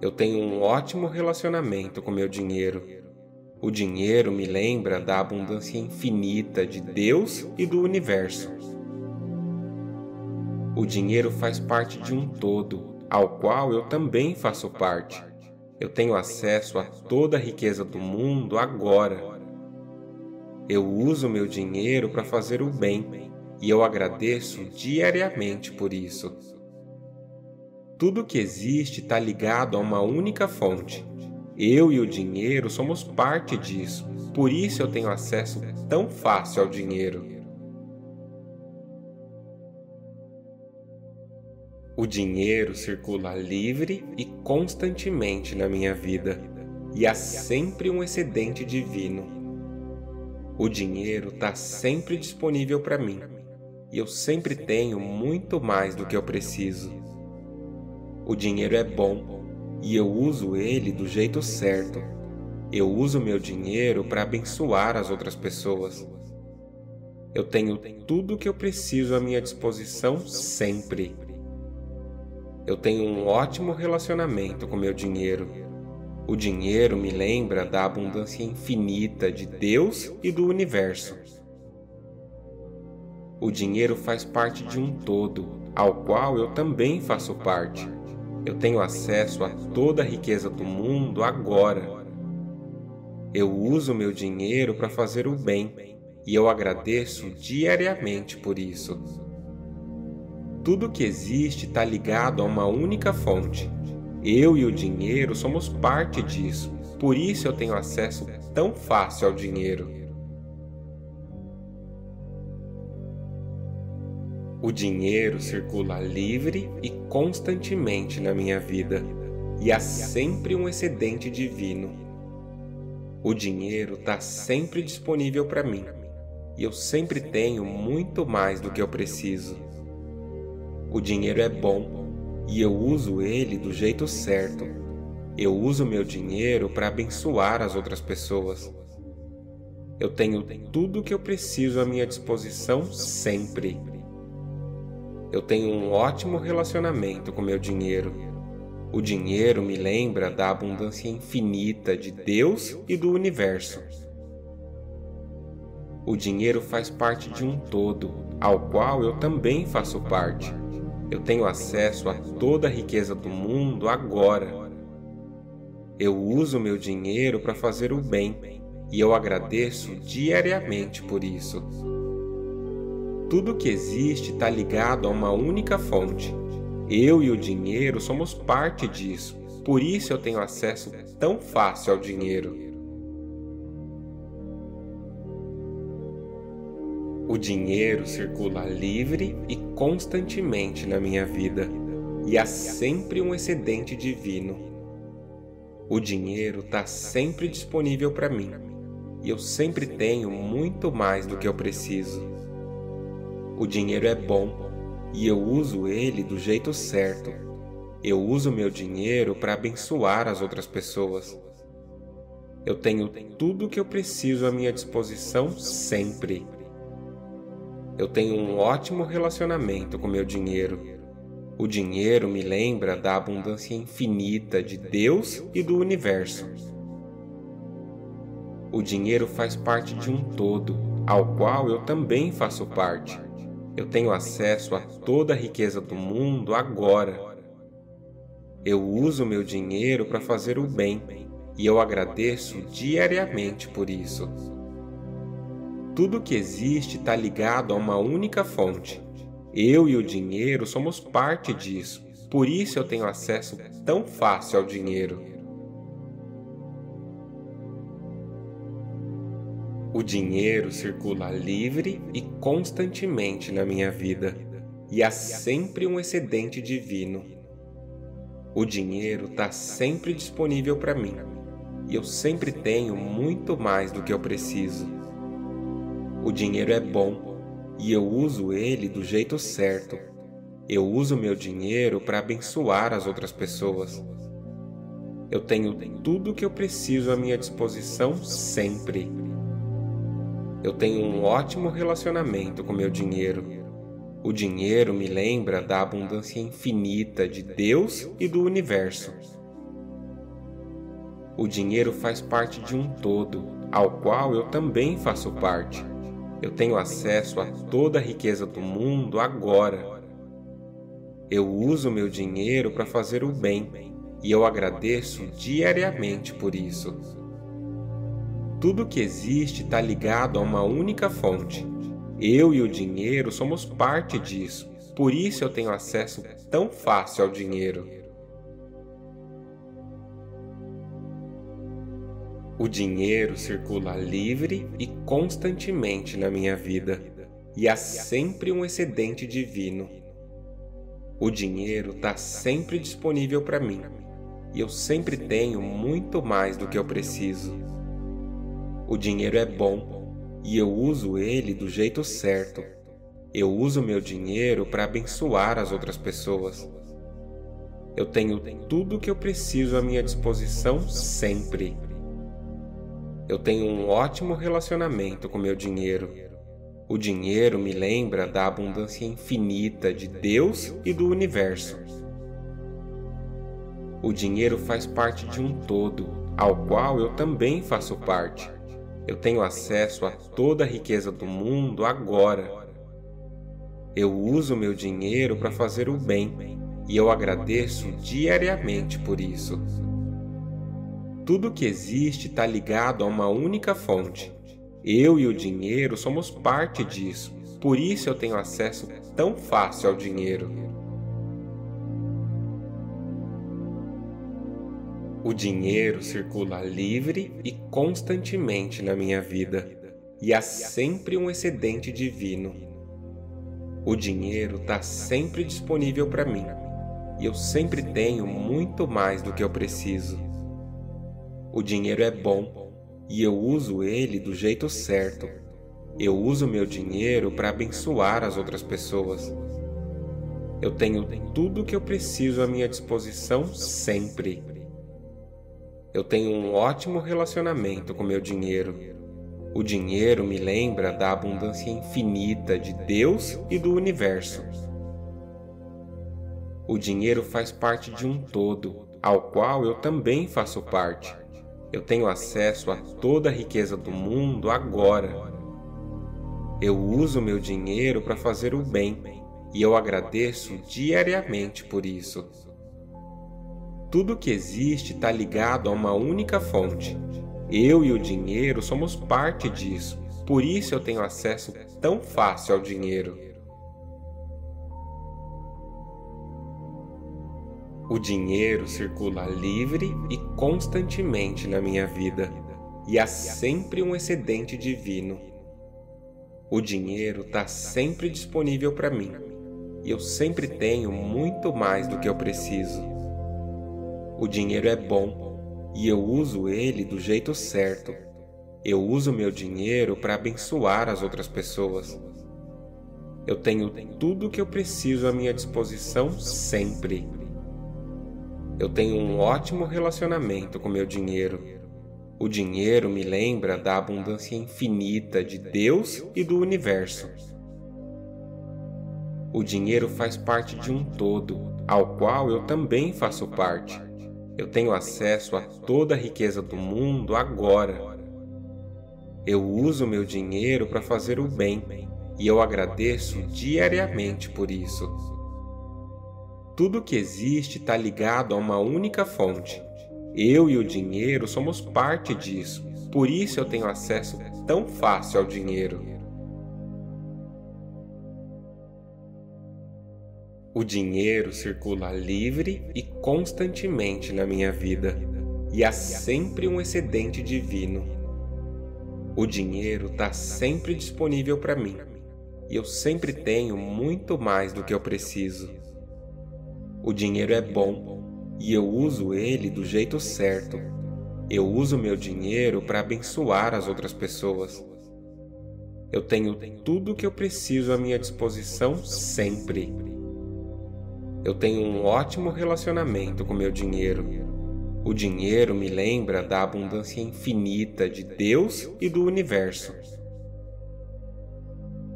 [SPEAKER 1] Eu tenho um ótimo relacionamento com meu dinheiro. O dinheiro me lembra da abundância infinita de Deus e do universo. O dinheiro faz parte de um todo, ao qual eu também faço parte. Eu tenho acesso a toda a riqueza do mundo agora. Eu uso meu dinheiro para fazer o bem e eu agradeço diariamente por isso. Tudo que existe está ligado a uma única fonte. Eu e o dinheiro somos parte disso, por isso eu tenho acesso tão fácil ao dinheiro. O dinheiro circula livre e constantemente na minha vida, e há sempre um excedente divino. O dinheiro está sempre disponível para mim, e eu sempre tenho muito mais do que eu preciso. O dinheiro é bom e eu uso ele do jeito certo. Eu uso meu dinheiro para abençoar as outras pessoas. Eu tenho tudo o que eu preciso à minha disposição sempre. Eu tenho um ótimo relacionamento com meu dinheiro. O dinheiro me lembra da abundância infinita de Deus e do universo. O dinheiro faz parte de um todo, ao qual eu também faço parte. Eu tenho acesso a toda a riqueza do mundo agora. Eu uso meu dinheiro para fazer o bem e eu agradeço diariamente por isso. Tudo que existe está ligado a uma única fonte. Eu e o dinheiro somos parte disso, por isso eu tenho acesso tão fácil ao dinheiro. O dinheiro circula livre e constantemente na minha vida, e há sempre um excedente divino. O dinheiro está sempre disponível para mim, e eu sempre tenho muito mais do que eu preciso. O dinheiro é bom e eu uso ele do jeito certo. Eu uso meu dinheiro para abençoar as outras pessoas. Eu tenho tudo o que eu preciso à minha disposição sempre. Eu tenho um ótimo relacionamento com meu dinheiro. O dinheiro me lembra da abundância infinita de Deus e do universo. O dinheiro faz parte de um todo, ao qual eu também faço parte. Eu tenho acesso a toda a riqueza do mundo agora. Eu uso meu dinheiro para fazer o bem e eu agradeço diariamente por isso. Tudo que existe está ligado a uma única fonte. Eu e o dinheiro somos parte disso, por isso eu tenho acesso tão fácil ao dinheiro. o dinheiro circula livre e constantemente na minha vida, e há sempre um excedente divino. O dinheiro está sempre disponível para mim, e eu sempre tenho muito mais do que eu preciso. O dinheiro é bom e eu uso ele do jeito certo. Eu uso meu dinheiro para abençoar as outras pessoas. Eu tenho tudo o que eu preciso à minha disposição sempre. Eu tenho um ótimo relacionamento com meu dinheiro. O dinheiro me lembra da abundância infinita de Deus e do universo. O dinheiro faz parte de um todo, ao qual eu também faço parte. Eu tenho acesso a toda a riqueza do mundo agora. Eu uso meu dinheiro para fazer o bem e eu agradeço diariamente por isso. Tudo que existe está ligado a uma única fonte. Eu e o dinheiro somos parte disso, por isso eu tenho acesso tão fácil ao dinheiro. O dinheiro circula livre e constantemente na minha vida, e há sempre um excedente divino. O dinheiro está sempre disponível para mim, e eu sempre tenho muito mais do que eu preciso. O dinheiro é bom e eu uso ele do jeito certo. Eu uso meu dinheiro para abençoar as outras pessoas. Eu tenho tudo o que eu preciso à minha disposição sempre. Eu tenho um ótimo relacionamento com meu dinheiro. O dinheiro me lembra da abundância infinita de Deus e do universo. O dinheiro faz parte de um todo, ao qual eu também faço parte. Eu tenho acesso a toda a riqueza do mundo agora. Eu uso meu dinheiro para fazer o bem e eu agradeço diariamente por isso. Tudo que existe está ligado a uma única fonte. Eu e o dinheiro somos parte disso, por isso eu tenho acesso tão fácil ao dinheiro. O dinheiro circula livre e constantemente na minha vida, e há sempre um excedente divino. O dinheiro está sempre disponível para mim, e eu sempre tenho muito mais do que eu preciso. O dinheiro é bom e eu uso ele do jeito certo. Eu uso meu dinheiro para abençoar as outras pessoas. Eu tenho tudo o que eu preciso à minha disposição sempre. Eu tenho um ótimo relacionamento com meu dinheiro. O dinheiro me lembra da abundância infinita de Deus e do universo. O dinheiro faz parte de um todo, ao qual eu também faço parte. Eu tenho acesso a toda a riqueza do mundo agora. Eu uso meu dinheiro para fazer o bem e eu agradeço diariamente por isso. Tudo que existe está ligado a uma única fonte. Eu e o dinheiro somos parte disso, por isso eu tenho acesso tão fácil ao dinheiro. O dinheiro circula livre e constantemente na minha vida, e há sempre um excedente divino. O dinheiro está sempre disponível para mim, e eu sempre tenho muito mais do que eu preciso. O dinheiro é bom e eu uso ele do jeito certo. Eu uso meu dinheiro para abençoar as outras pessoas. Eu tenho tudo o que eu preciso à minha disposição sempre. Eu tenho um ótimo relacionamento com meu dinheiro. O dinheiro me lembra da abundância infinita de Deus e do universo. O dinheiro faz parte de um todo, ao qual eu também faço parte. Eu tenho acesso a toda a riqueza do mundo agora. Eu uso meu dinheiro para fazer o bem e eu agradeço diariamente por isso. Tudo que existe está ligado a uma única fonte. Eu e o dinheiro somos parte disso, por isso eu tenho acesso tão fácil ao dinheiro. O dinheiro circula livre e constantemente na minha vida, e há sempre um excedente divino. O dinheiro está sempre disponível para mim, e eu sempre tenho muito mais do que eu preciso. O dinheiro é bom, e eu uso ele do jeito certo. Eu uso meu dinheiro para abençoar as outras pessoas. Eu tenho tudo o que eu preciso à minha disposição sempre. Eu tenho um ótimo relacionamento com meu dinheiro. O dinheiro me lembra da abundância infinita de Deus e do universo. O dinheiro faz parte de um todo, ao qual eu também faço parte. Eu tenho acesso a toda a riqueza do mundo agora. Eu uso meu dinheiro para fazer o bem e eu agradeço diariamente por isso. Tudo que existe está ligado a uma única fonte. Eu e o dinheiro somos parte disso, por isso eu tenho acesso tão fácil ao dinheiro. O dinheiro circula livre e constantemente na minha vida, e há sempre um excedente divino. O dinheiro está sempre disponível para mim, e eu sempre tenho muito mais do que eu preciso. O dinheiro é bom e eu uso ele do jeito certo. Eu uso meu dinheiro para abençoar as outras pessoas. Eu tenho tudo o que eu preciso à minha disposição sempre. Eu tenho um ótimo relacionamento com meu dinheiro. O dinheiro me lembra da abundância infinita de Deus e do universo.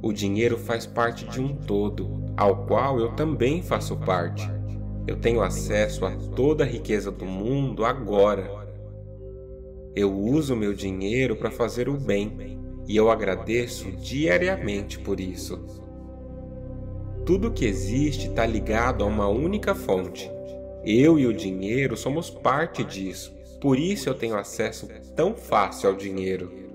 [SPEAKER 1] O dinheiro faz parte de um todo, ao qual eu também faço parte. Eu tenho acesso a toda a riqueza do mundo agora. Eu uso meu dinheiro para fazer o bem e eu agradeço diariamente por isso. Tudo que existe está ligado a uma única fonte. Eu e o dinheiro somos parte disso, por isso eu tenho acesso tão fácil ao dinheiro.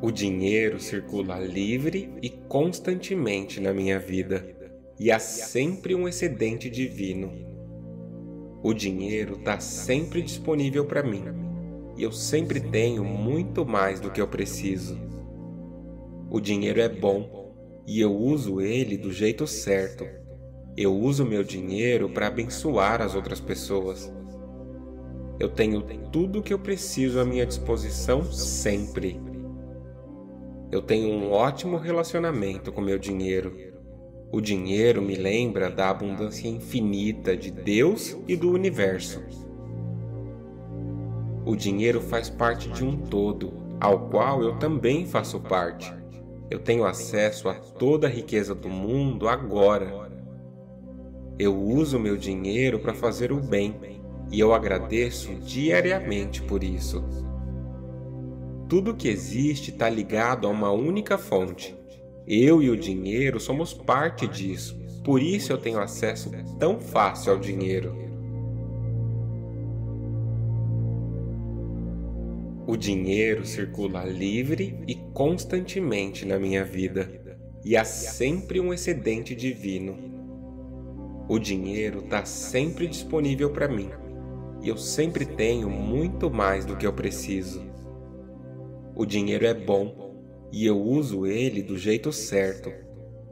[SPEAKER 1] O dinheiro circula livre e constantemente na minha vida, e há sempre um excedente divino. O dinheiro está sempre disponível para mim, e eu sempre tenho muito mais do que eu preciso. O dinheiro é bom, e eu uso ele do jeito certo. Eu uso meu dinheiro para abençoar as outras pessoas. Eu tenho tudo o que eu preciso à minha disposição sempre eu tenho um ótimo relacionamento com meu dinheiro. O dinheiro me lembra da abundância infinita de Deus e do universo. O dinheiro faz parte de um todo, ao qual eu também faço parte. Eu tenho acesso a toda a riqueza do mundo agora. Eu uso meu dinheiro para fazer o bem e eu agradeço diariamente por isso. Tudo que existe está ligado a uma única fonte. Eu e o dinheiro somos parte disso, por isso eu tenho acesso tão fácil ao dinheiro. O dinheiro circula livre e constantemente na minha vida, e há sempre um excedente divino. O dinheiro está sempre disponível para mim, e eu sempre tenho muito mais do que eu preciso. O dinheiro é bom e eu uso ele do jeito certo.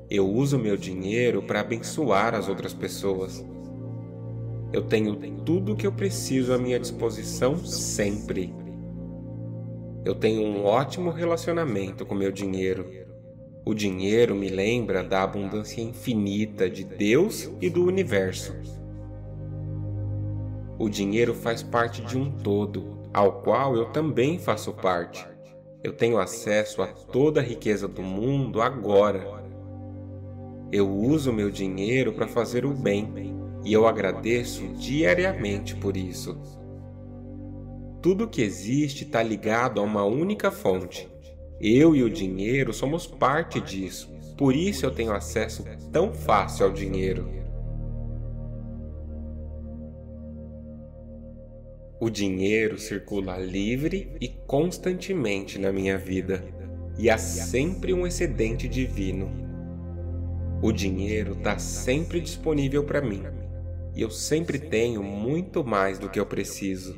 [SPEAKER 1] Eu uso meu dinheiro para abençoar as outras pessoas. Eu tenho tudo o que eu preciso à minha disposição sempre. Eu tenho um ótimo relacionamento com meu dinheiro. O dinheiro me lembra da abundância infinita de Deus e do universo. O dinheiro faz parte de um todo, ao qual eu também faço parte. Eu tenho acesso a toda a riqueza do mundo agora. Eu uso meu dinheiro para fazer o bem e eu agradeço diariamente por isso. Tudo que existe está ligado a uma única fonte. Eu e o dinheiro somos parte disso, por isso eu tenho acesso tão fácil ao dinheiro. O dinheiro circula livre e constantemente na minha vida, e há sempre um excedente divino. O dinheiro está sempre disponível para mim, e eu sempre tenho muito mais do que eu preciso.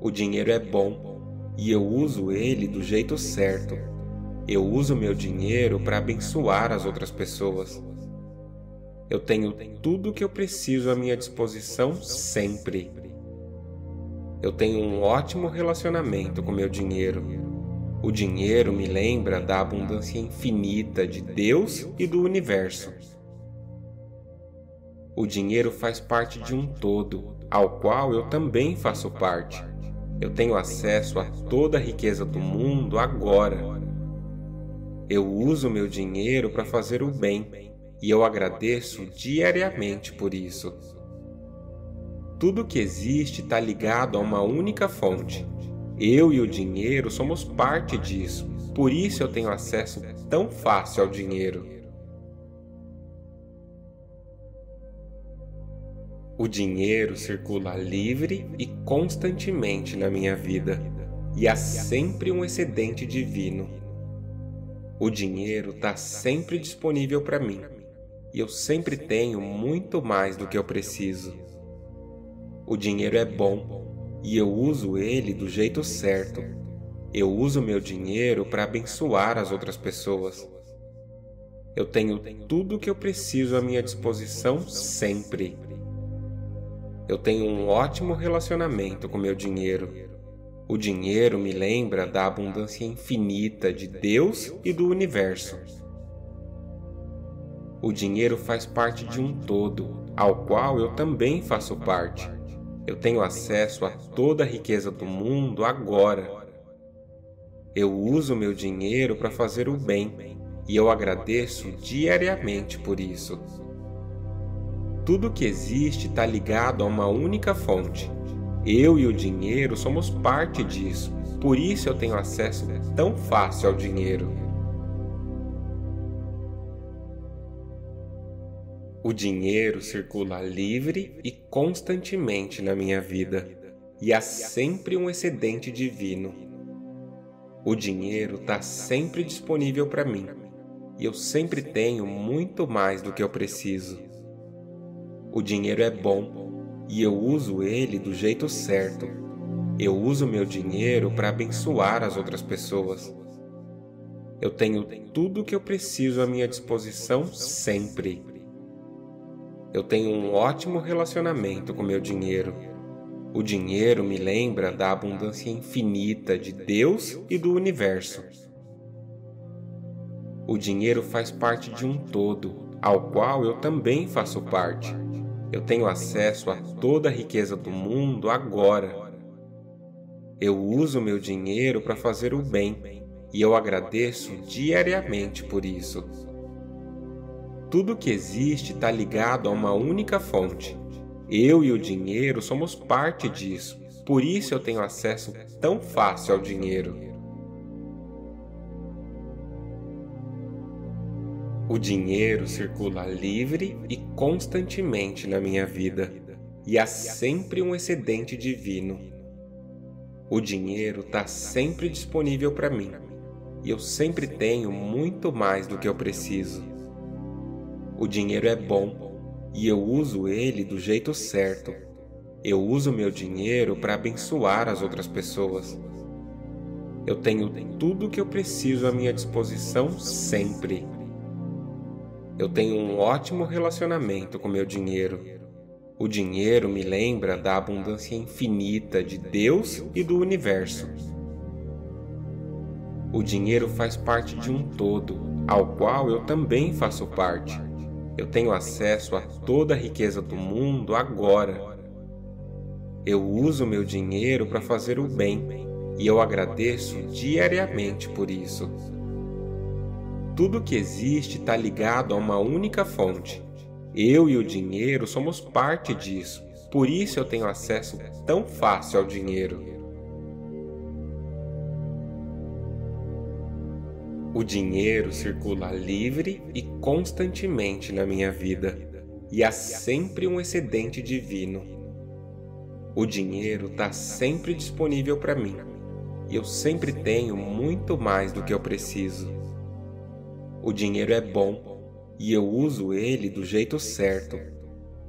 [SPEAKER 1] O dinheiro é bom e eu uso ele do jeito certo. Eu uso meu dinheiro para abençoar as outras pessoas. Eu tenho tudo o que eu preciso à minha disposição sempre. Eu tenho um ótimo relacionamento com meu dinheiro. O dinheiro me lembra da abundância infinita de Deus e do universo. O dinheiro faz parte de um todo, ao qual eu também faço parte. Eu tenho acesso a toda a riqueza do mundo agora. Eu uso meu dinheiro para fazer o bem e eu agradeço diariamente por isso. Tudo que existe está ligado a uma única fonte. Eu e o dinheiro somos parte disso, por isso eu tenho acesso tão fácil ao dinheiro. O dinheiro circula livre e constantemente na minha vida, e há sempre um excedente divino. O dinheiro está sempre disponível para mim, e eu sempre tenho muito mais do que eu preciso. O dinheiro é bom e eu uso ele do jeito certo. Eu uso meu dinheiro para abençoar as outras pessoas. Eu tenho tudo o que eu preciso à minha disposição sempre. Eu tenho um ótimo relacionamento com meu dinheiro. O dinheiro me lembra da abundância infinita de Deus e do universo. O dinheiro faz parte de um todo, ao qual eu também faço parte. Eu tenho acesso a toda a riqueza do mundo agora. Eu uso meu dinheiro para fazer o bem e eu agradeço diariamente por isso. Tudo que existe está ligado a uma única fonte. Eu e o dinheiro somos parte disso, por isso eu tenho acesso tão fácil ao dinheiro. O dinheiro circula livre e constantemente na minha vida, e há sempre um excedente divino. O dinheiro está sempre disponível para mim, e eu sempre tenho muito mais do que eu preciso. O dinheiro é bom e eu uso ele do jeito certo. Eu uso meu dinheiro para abençoar as outras pessoas. Eu tenho tudo o que eu preciso à minha disposição sempre. Eu tenho um ótimo relacionamento com meu dinheiro. O dinheiro me lembra da abundância infinita de Deus e do universo. O dinheiro faz parte de um todo, ao qual eu também faço parte. Eu tenho acesso a toda a riqueza do mundo agora. Eu uso meu dinheiro para fazer o bem e eu agradeço diariamente por isso. Tudo que existe está ligado a uma única fonte. Eu e o dinheiro somos parte disso, por isso eu tenho acesso tão fácil ao dinheiro. O dinheiro circula livre e constantemente na minha vida, e há sempre um excedente divino. O dinheiro está sempre disponível para mim, e eu sempre tenho muito mais do que eu preciso. O dinheiro é bom e eu uso ele do jeito certo. Eu uso meu dinheiro para abençoar as outras pessoas. Eu tenho tudo o que eu preciso à minha disposição sempre. Eu tenho um ótimo relacionamento com meu dinheiro. O dinheiro me lembra da abundância infinita de Deus e do universo. O dinheiro faz parte de um todo, ao qual eu também faço parte. Eu tenho acesso a toda a riqueza do mundo agora. Eu uso meu dinheiro para fazer o bem e eu agradeço diariamente por isso. Tudo que existe está ligado a uma única fonte. Eu e o dinheiro somos parte disso, por isso eu tenho acesso tão fácil ao dinheiro. O dinheiro circula livre e constantemente na minha vida, e há sempre um excedente divino. O dinheiro está sempre disponível para mim, e eu sempre tenho muito mais do que eu preciso. O dinheiro é bom e eu uso ele do jeito certo.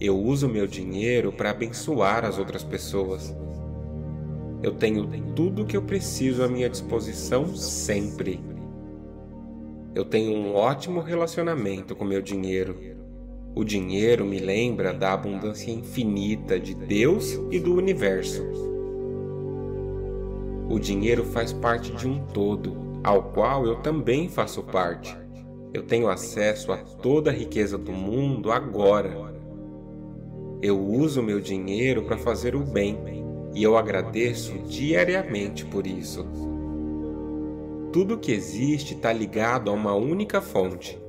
[SPEAKER 1] Eu uso meu dinheiro para abençoar as outras pessoas. Eu tenho tudo o que eu preciso à minha disposição sempre eu tenho um ótimo relacionamento com meu dinheiro. O dinheiro me lembra da abundância infinita de Deus e do universo. O dinheiro faz parte de um todo, ao qual eu também faço parte. Eu tenho acesso a toda a riqueza do mundo agora. Eu uso meu dinheiro para fazer o bem e eu agradeço diariamente por isso. Tudo que existe está ligado a uma única fonte.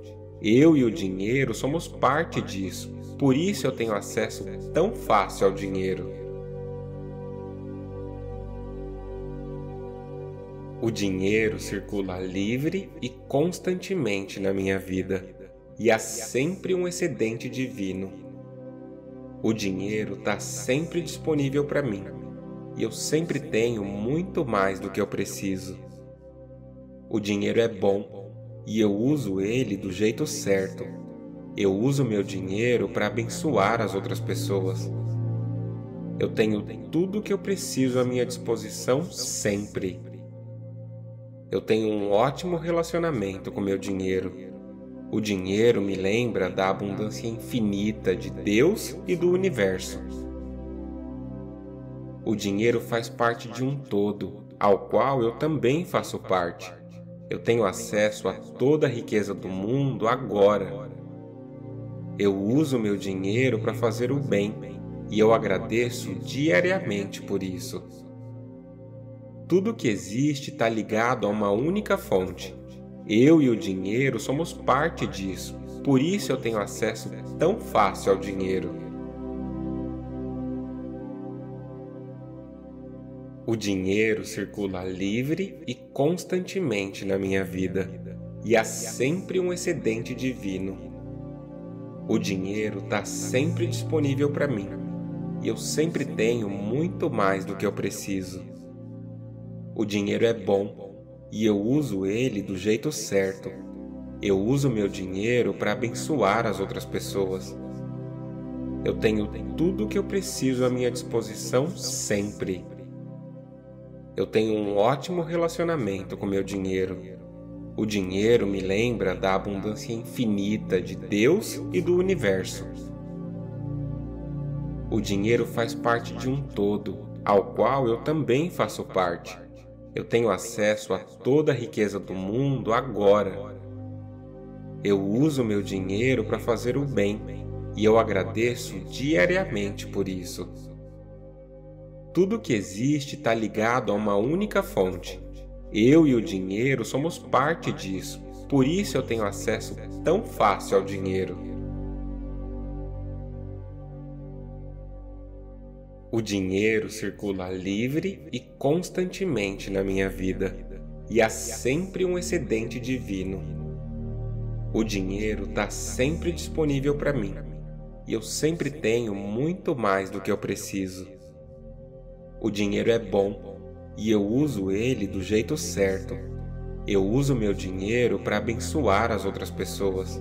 [SPEAKER 1] Eu e o dinheiro somos parte disso, por isso eu tenho acesso tão fácil ao dinheiro. O dinheiro circula livre e constantemente na minha vida, e há sempre um excedente divino. O dinheiro está sempre disponível para mim, e eu sempre tenho muito mais do que eu preciso. O dinheiro é bom e eu uso ele do jeito certo. Eu uso meu dinheiro para abençoar as outras pessoas. Eu tenho tudo o que eu preciso à minha disposição sempre. Eu tenho um ótimo relacionamento com meu dinheiro. O dinheiro me lembra da abundância infinita de Deus e do universo. O dinheiro faz parte de um todo, ao qual eu também faço parte. Eu tenho acesso a toda a riqueza do mundo agora. Eu uso meu dinheiro para fazer o bem e eu agradeço diariamente por isso. Tudo que existe está ligado a uma única fonte. Eu e o dinheiro somos parte disso, por isso eu tenho acesso tão fácil ao dinheiro. O dinheiro circula livre e constantemente na minha vida, e há sempre um excedente divino. O dinheiro está sempre disponível para mim, e eu sempre tenho muito mais do que eu preciso. O dinheiro é bom e eu uso ele do jeito certo. Eu uso meu dinheiro para abençoar as outras pessoas. Eu tenho tudo o que eu preciso à minha disposição sempre eu tenho um ótimo relacionamento com meu dinheiro. O dinheiro me lembra da abundância infinita de Deus e do universo. O dinheiro faz parte de um todo, ao qual eu também faço parte. Eu tenho acesso a toda a riqueza do mundo agora. Eu uso meu dinheiro para fazer o bem e eu agradeço diariamente por isso. Tudo que existe está ligado a uma única fonte. Eu e o dinheiro somos parte disso, por isso eu tenho acesso tão fácil ao dinheiro. O dinheiro circula livre e constantemente na minha vida, e há sempre um excedente divino. O dinheiro está sempre disponível para mim, e eu sempre tenho muito mais do que eu preciso. O dinheiro é bom e eu uso ele do jeito certo. Eu uso meu dinheiro para abençoar as outras pessoas.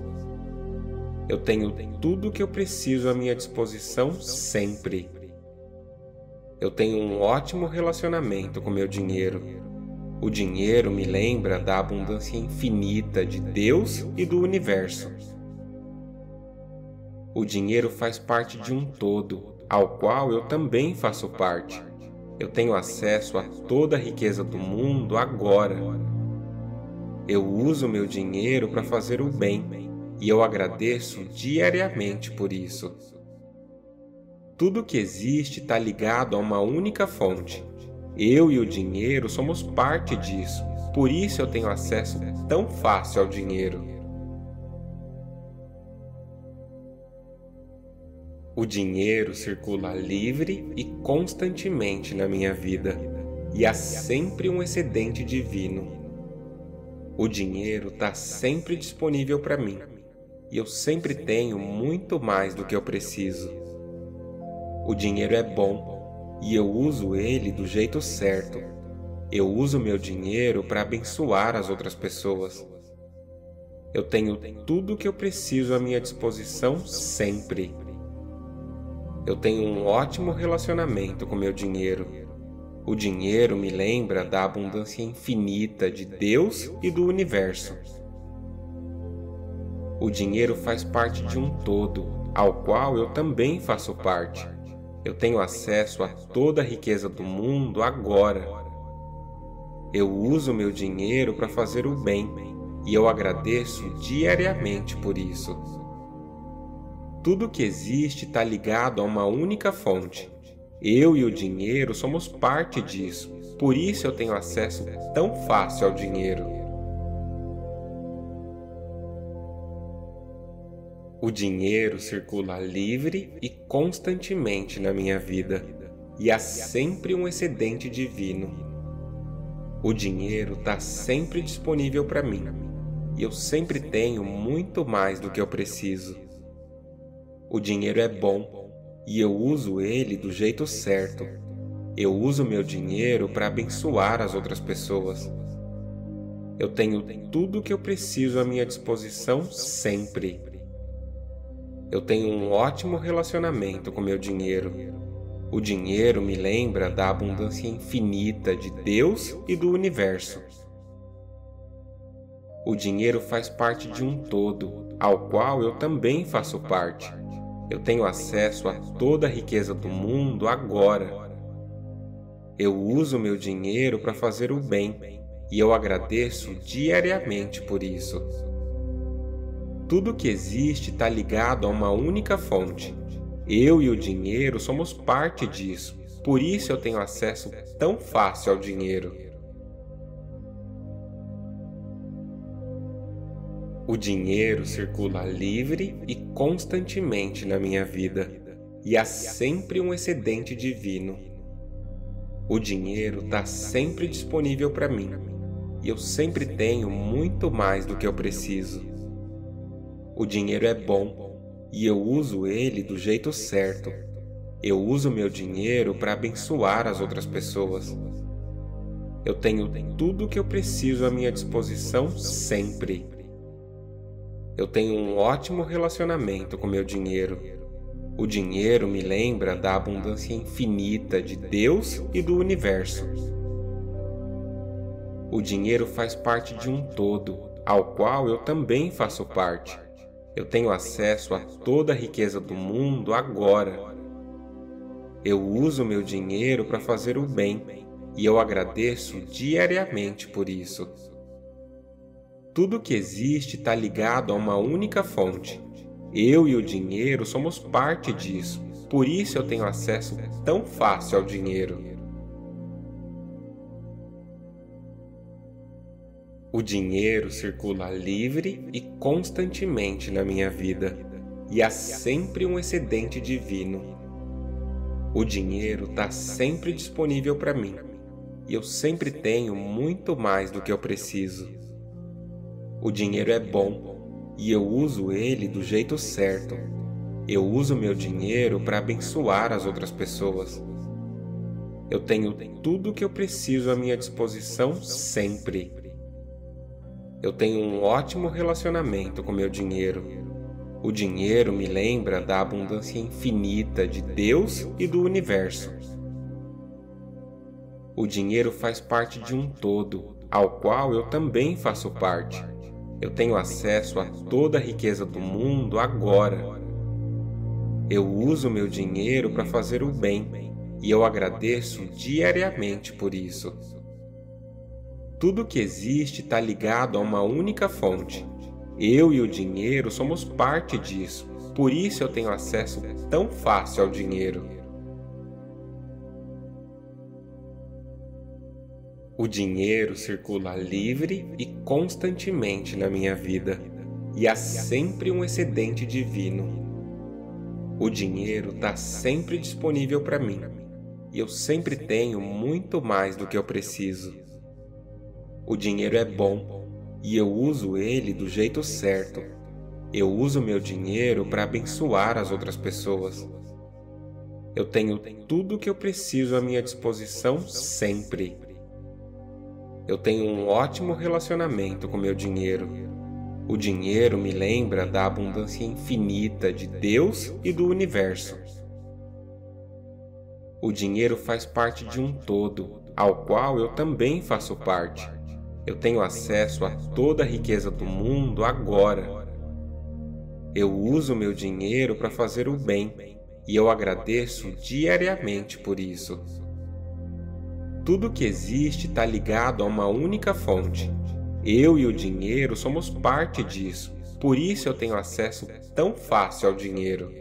[SPEAKER 1] Eu tenho tudo o que eu preciso à minha disposição sempre. Eu tenho um ótimo relacionamento com meu dinheiro. O dinheiro me lembra da abundância infinita de Deus e do universo. O dinheiro faz parte de um todo, ao qual eu também faço parte. Eu tenho acesso a toda a riqueza do mundo agora. Eu uso meu dinheiro para fazer o bem e eu agradeço diariamente por isso. Tudo que existe está ligado a uma única fonte. Eu e o dinheiro somos parte disso, por isso eu tenho acesso tão fácil ao dinheiro. O dinheiro circula livre e constantemente na minha vida, e há sempre um excedente divino. O dinheiro está sempre disponível para mim, e eu sempre tenho muito mais do que eu preciso. O dinheiro é bom e eu uso ele do jeito certo. Eu uso meu dinheiro para abençoar as outras pessoas. Eu tenho tudo o que eu preciso à minha disposição sempre. Eu tenho um ótimo relacionamento com meu dinheiro. O dinheiro me lembra da abundância infinita de Deus e do universo. O dinheiro faz parte de um todo, ao qual eu também faço parte. Eu tenho acesso a toda a riqueza do mundo agora. Eu uso meu dinheiro para fazer o bem e eu agradeço diariamente por isso. Tudo que existe está ligado a uma única fonte. Eu e o dinheiro somos parte disso, por isso eu tenho acesso tão fácil ao dinheiro. O dinheiro circula livre e constantemente na minha vida, e há sempre um excedente divino. O dinheiro está sempre disponível para mim, e eu sempre tenho muito mais do que eu preciso. O dinheiro é bom e eu uso ele do jeito certo. Eu uso meu dinheiro para abençoar as outras pessoas. Eu tenho tudo o que eu preciso à minha disposição sempre. Eu tenho um ótimo relacionamento com meu dinheiro. O dinheiro me lembra da abundância infinita de Deus e do universo. O dinheiro faz parte de um todo, ao qual eu também faço parte. Eu tenho acesso a toda a riqueza do mundo agora. Eu uso meu dinheiro para fazer o bem e eu agradeço diariamente por isso. Tudo que existe está ligado a uma única fonte. Eu e o dinheiro somos parte disso, por isso eu tenho acesso tão fácil ao dinheiro.
[SPEAKER 2] O dinheiro
[SPEAKER 1] circula livre e constantemente na minha vida, e há sempre um excedente divino. O dinheiro está sempre disponível para mim, e eu sempre tenho muito mais do que eu preciso. O dinheiro é bom e eu uso ele do jeito certo. Eu uso meu dinheiro para abençoar as outras pessoas. Eu tenho tudo o que eu preciso à minha disposição sempre eu tenho um ótimo relacionamento com meu dinheiro. O dinheiro me lembra da abundância infinita de Deus e do universo. O dinheiro faz parte de um todo, ao qual eu também faço parte. Eu tenho acesso a toda a riqueza do mundo agora. Eu uso meu dinheiro para fazer o bem e eu agradeço diariamente por isso. Tudo que existe está ligado a uma única fonte. Eu e o dinheiro somos parte disso, por isso eu tenho acesso tão fácil ao dinheiro. O dinheiro circula livre e constantemente na minha vida, e há sempre um excedente divino. O dinheiro está sempre disponível para mim, e eu sempre tenho muito mais do que eu preciso. O dinheiro é bom e eu uso ele do jeito certo. Eu uso meu dinheiro para abençoar as outras pessoas. Eu tenho tudo o que eu preciso à minha disposição sempre. Eu tenho um ótimo relacionamento com meu dinheiro. O dinheiro me lembra da abundância infinita de Deus e do universo. O dinheiro faz parte de um todo, ao qual eu também faço parte. Eu tenho acesso a toda a riqueza do mundo agora. Eu uso meu dinheiro para fazer o bem e eu agradeço diariamente por isso. Tudo que existe está ligado a uma única fonte. Eu e o dinheiro somos parte disso, por isso eu tenho acesso tão fácil ao dinheiro. O dinheiro circula livre e constantemente na minha vida, e há sempre um excedente divino. O dinheiro está sempre disponível para mim, e eu sempre tenho muito mais do que eu preciso. O dinheiro é bom e eu uso ele do jeito certo. Eu uso meu dinheiro para abençoar as outras pessoas. Eu tenho tudo o que eu preciso à minha disposição sempre. Eu tenho um ótimo relacionamento com meu dinheiro. O dinheiro me lembra da abundância infinita de Deus e do universo. O dinheiro faz parte de um todo, ao qual eu também faço parte. Eu tenho acesso a toda a riqueza do mundo agora. Eu uso meu dinheiro para fazer o bem e eu agradeço diariamente por isso. Tudo que existe está ligado a uma única fonte. Eu e o dinheiro somos parte disso, por isso eu tenho acesso tão fácil ao dinheiro.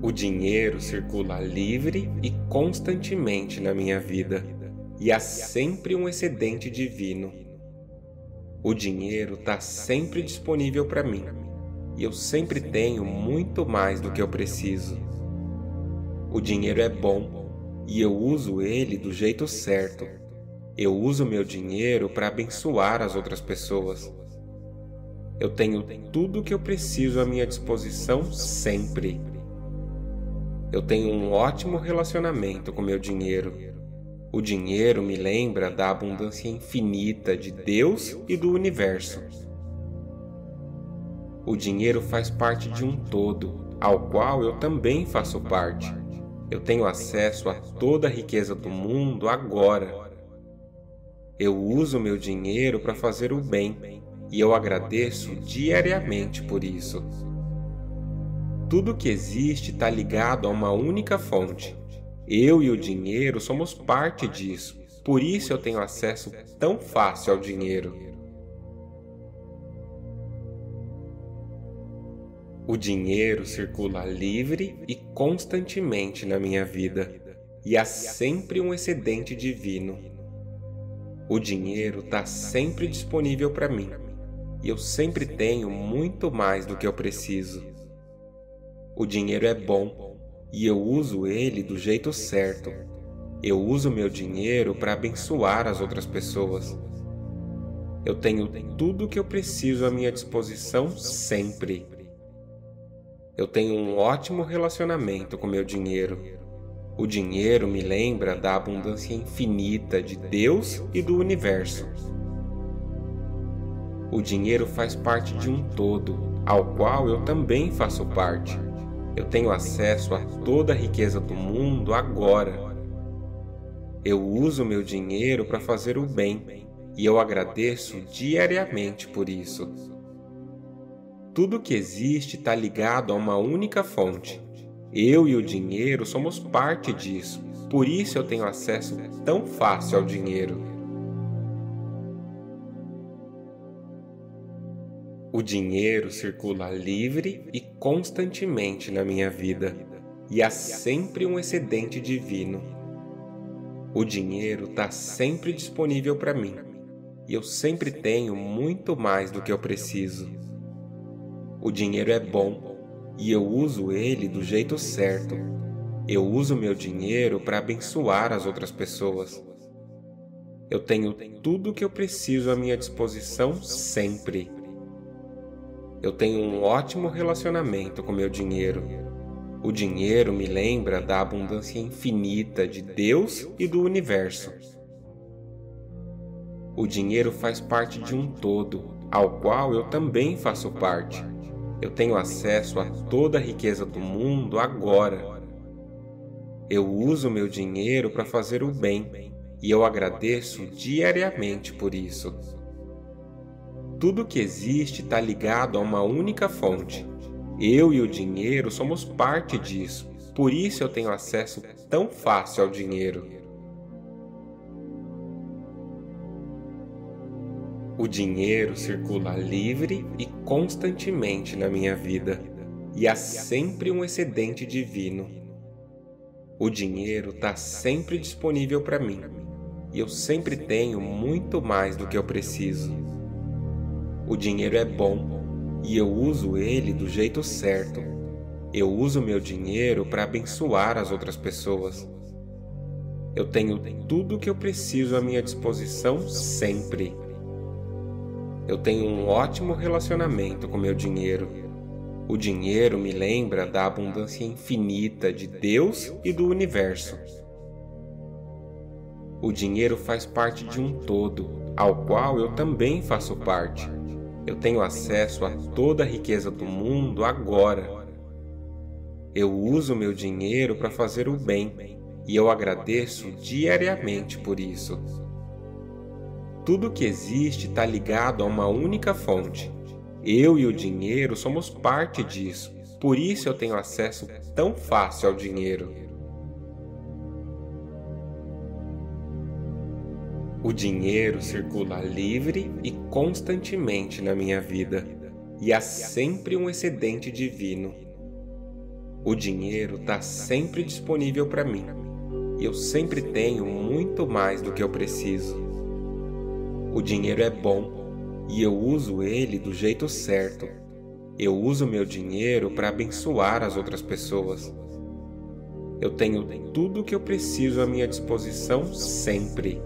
[SPEAKER 1] O dinheiro circula livre e constantemente na minha vida, e há sempre um excedente divino. O dinheiro está sempre disponível para mim, e eu sempre tenho muito mais do que eu preciso. O dinheiro é bom e eu uso ele do jeito certo. Eu uso meu dinheiro para abençoar as outras pessoas. Eu tenho tudo o que eu preciso à minha disposição sempre. Eu tenho um ótimo relacionamento com meu dinheiro. O dinheiro me lembra da abundância infinita de Deus e do universo. O dinheiro faz parte de um todo, ao qual eu também faço parte. Eu tenho acesso a toda a riqueza do mundo agora. Eu uso meu dinheiro para fazer o bem e eu agradeço diariamente por isso. Tudo que existe está ligado a uma única fonte. Eu e o dinheiro somos parte disso, por isso eu tenho acesso tão fácil ao dinheiro. O dinheiro circula livre e constantemente na minha vida, e há sempre um excedente divino. O dinheiro está sempre disponível para mim, e eu sempre tenho muito mais do que eu preciso. O dinheiro é bom e eu uso ele do jeito certo. Eu uso meu dinheiro para abençoar as outras pessoas. Eu tenho tudo o que eu preciso à minha disposição sempre. Eu tenho um ótimo relacionamento com meu dinheiro. O dinheiro me lembra da abundância infinita de Deus e do universo. O dinheiro faz parte de um todo, ao qual eu também faço parte. Eu tenho acesso a toda a riqueza do mundo agora. Eu uso meu dinheiro para fazer o bem e eu agradeço diariamente por isso. Tudo que existe está ligado a uma única fonte. Eu e o dinheiro somos parte disso, por isso eu tenho acesso tão fácil ao dinheiro. O dinheiro circula livre e constantemente na minha vida, e há sempre um excedente divino. O dinheiro está sempre disponível para mim, e eu sempre tenho muito mais do que eu preciso. O dinheiro é bom e eu uso ele do jeito certo. Eu uso meu dinheiro para abençoar as outras pessoas. Eu tenho tudo o que eu preciso à minha disposição sempre. Eu tenho um ótimo
[SPEAKER 3] relacionamento
[SPEAKER 1] com meu dinheiro. O dinheiro me lembra da abundância infinita de Deus e do universo. O dinheiro faz parte de um todo, ao qual eu também faço parte. Eu tenho acesso a toda a riqueza do mundo agora. Eu uso meu dinheiro para fazer o bem e eu agradeço diariamente por isso. Tudo que existe está ligado a uma única fonte. Eu e o dinheiro somos parte disso, por isso eu tenho acesso tão fácil ao dinheiro. O dinheiro circula livre e constantemente na minha vida, e há sempre um excedente divino. O dinheiro está sempre disponível para mim, e eu sempre tenho muito mais do que eu preciso. O dinheiro é bom e eu uso ele do jeito certo. Eu uso meu dinheiro para abençoar as outras pessoas. Eu tenho tudo o que eu preciso à minha disposição sempre. Eu tenho um ótimo relacionamento com meu dinheiro. O dinheiro me lembra da abundância infinita de Deus e do universo. O dinheiro faz parte de um todo, ao qual eu também faço parte. Eu tenho acesso a toda a riqueza do mundo agora. Eu uso meu dinheiro para fazer o bem e eu agradeço diariamente por isso. Tudo que existe está ligado a uma única fonte. Eu e o dinheiro somos parte disso, por isso eu tenho acesso tão fácil ao dinheiro. O dinheiro circula livre e constantemente na minha vida, e há sempre um excedente divino. O dinheiro está sempre disponível para mim, e eu sempre tenho muito mais do que eu preciso. O dinheiro é bom e eu uso ele do jeito certo. Eu uso meu dinheiro para abençoar as outras pessoas. Eu tenho tudo o que eu preciso à minha disposição sempre.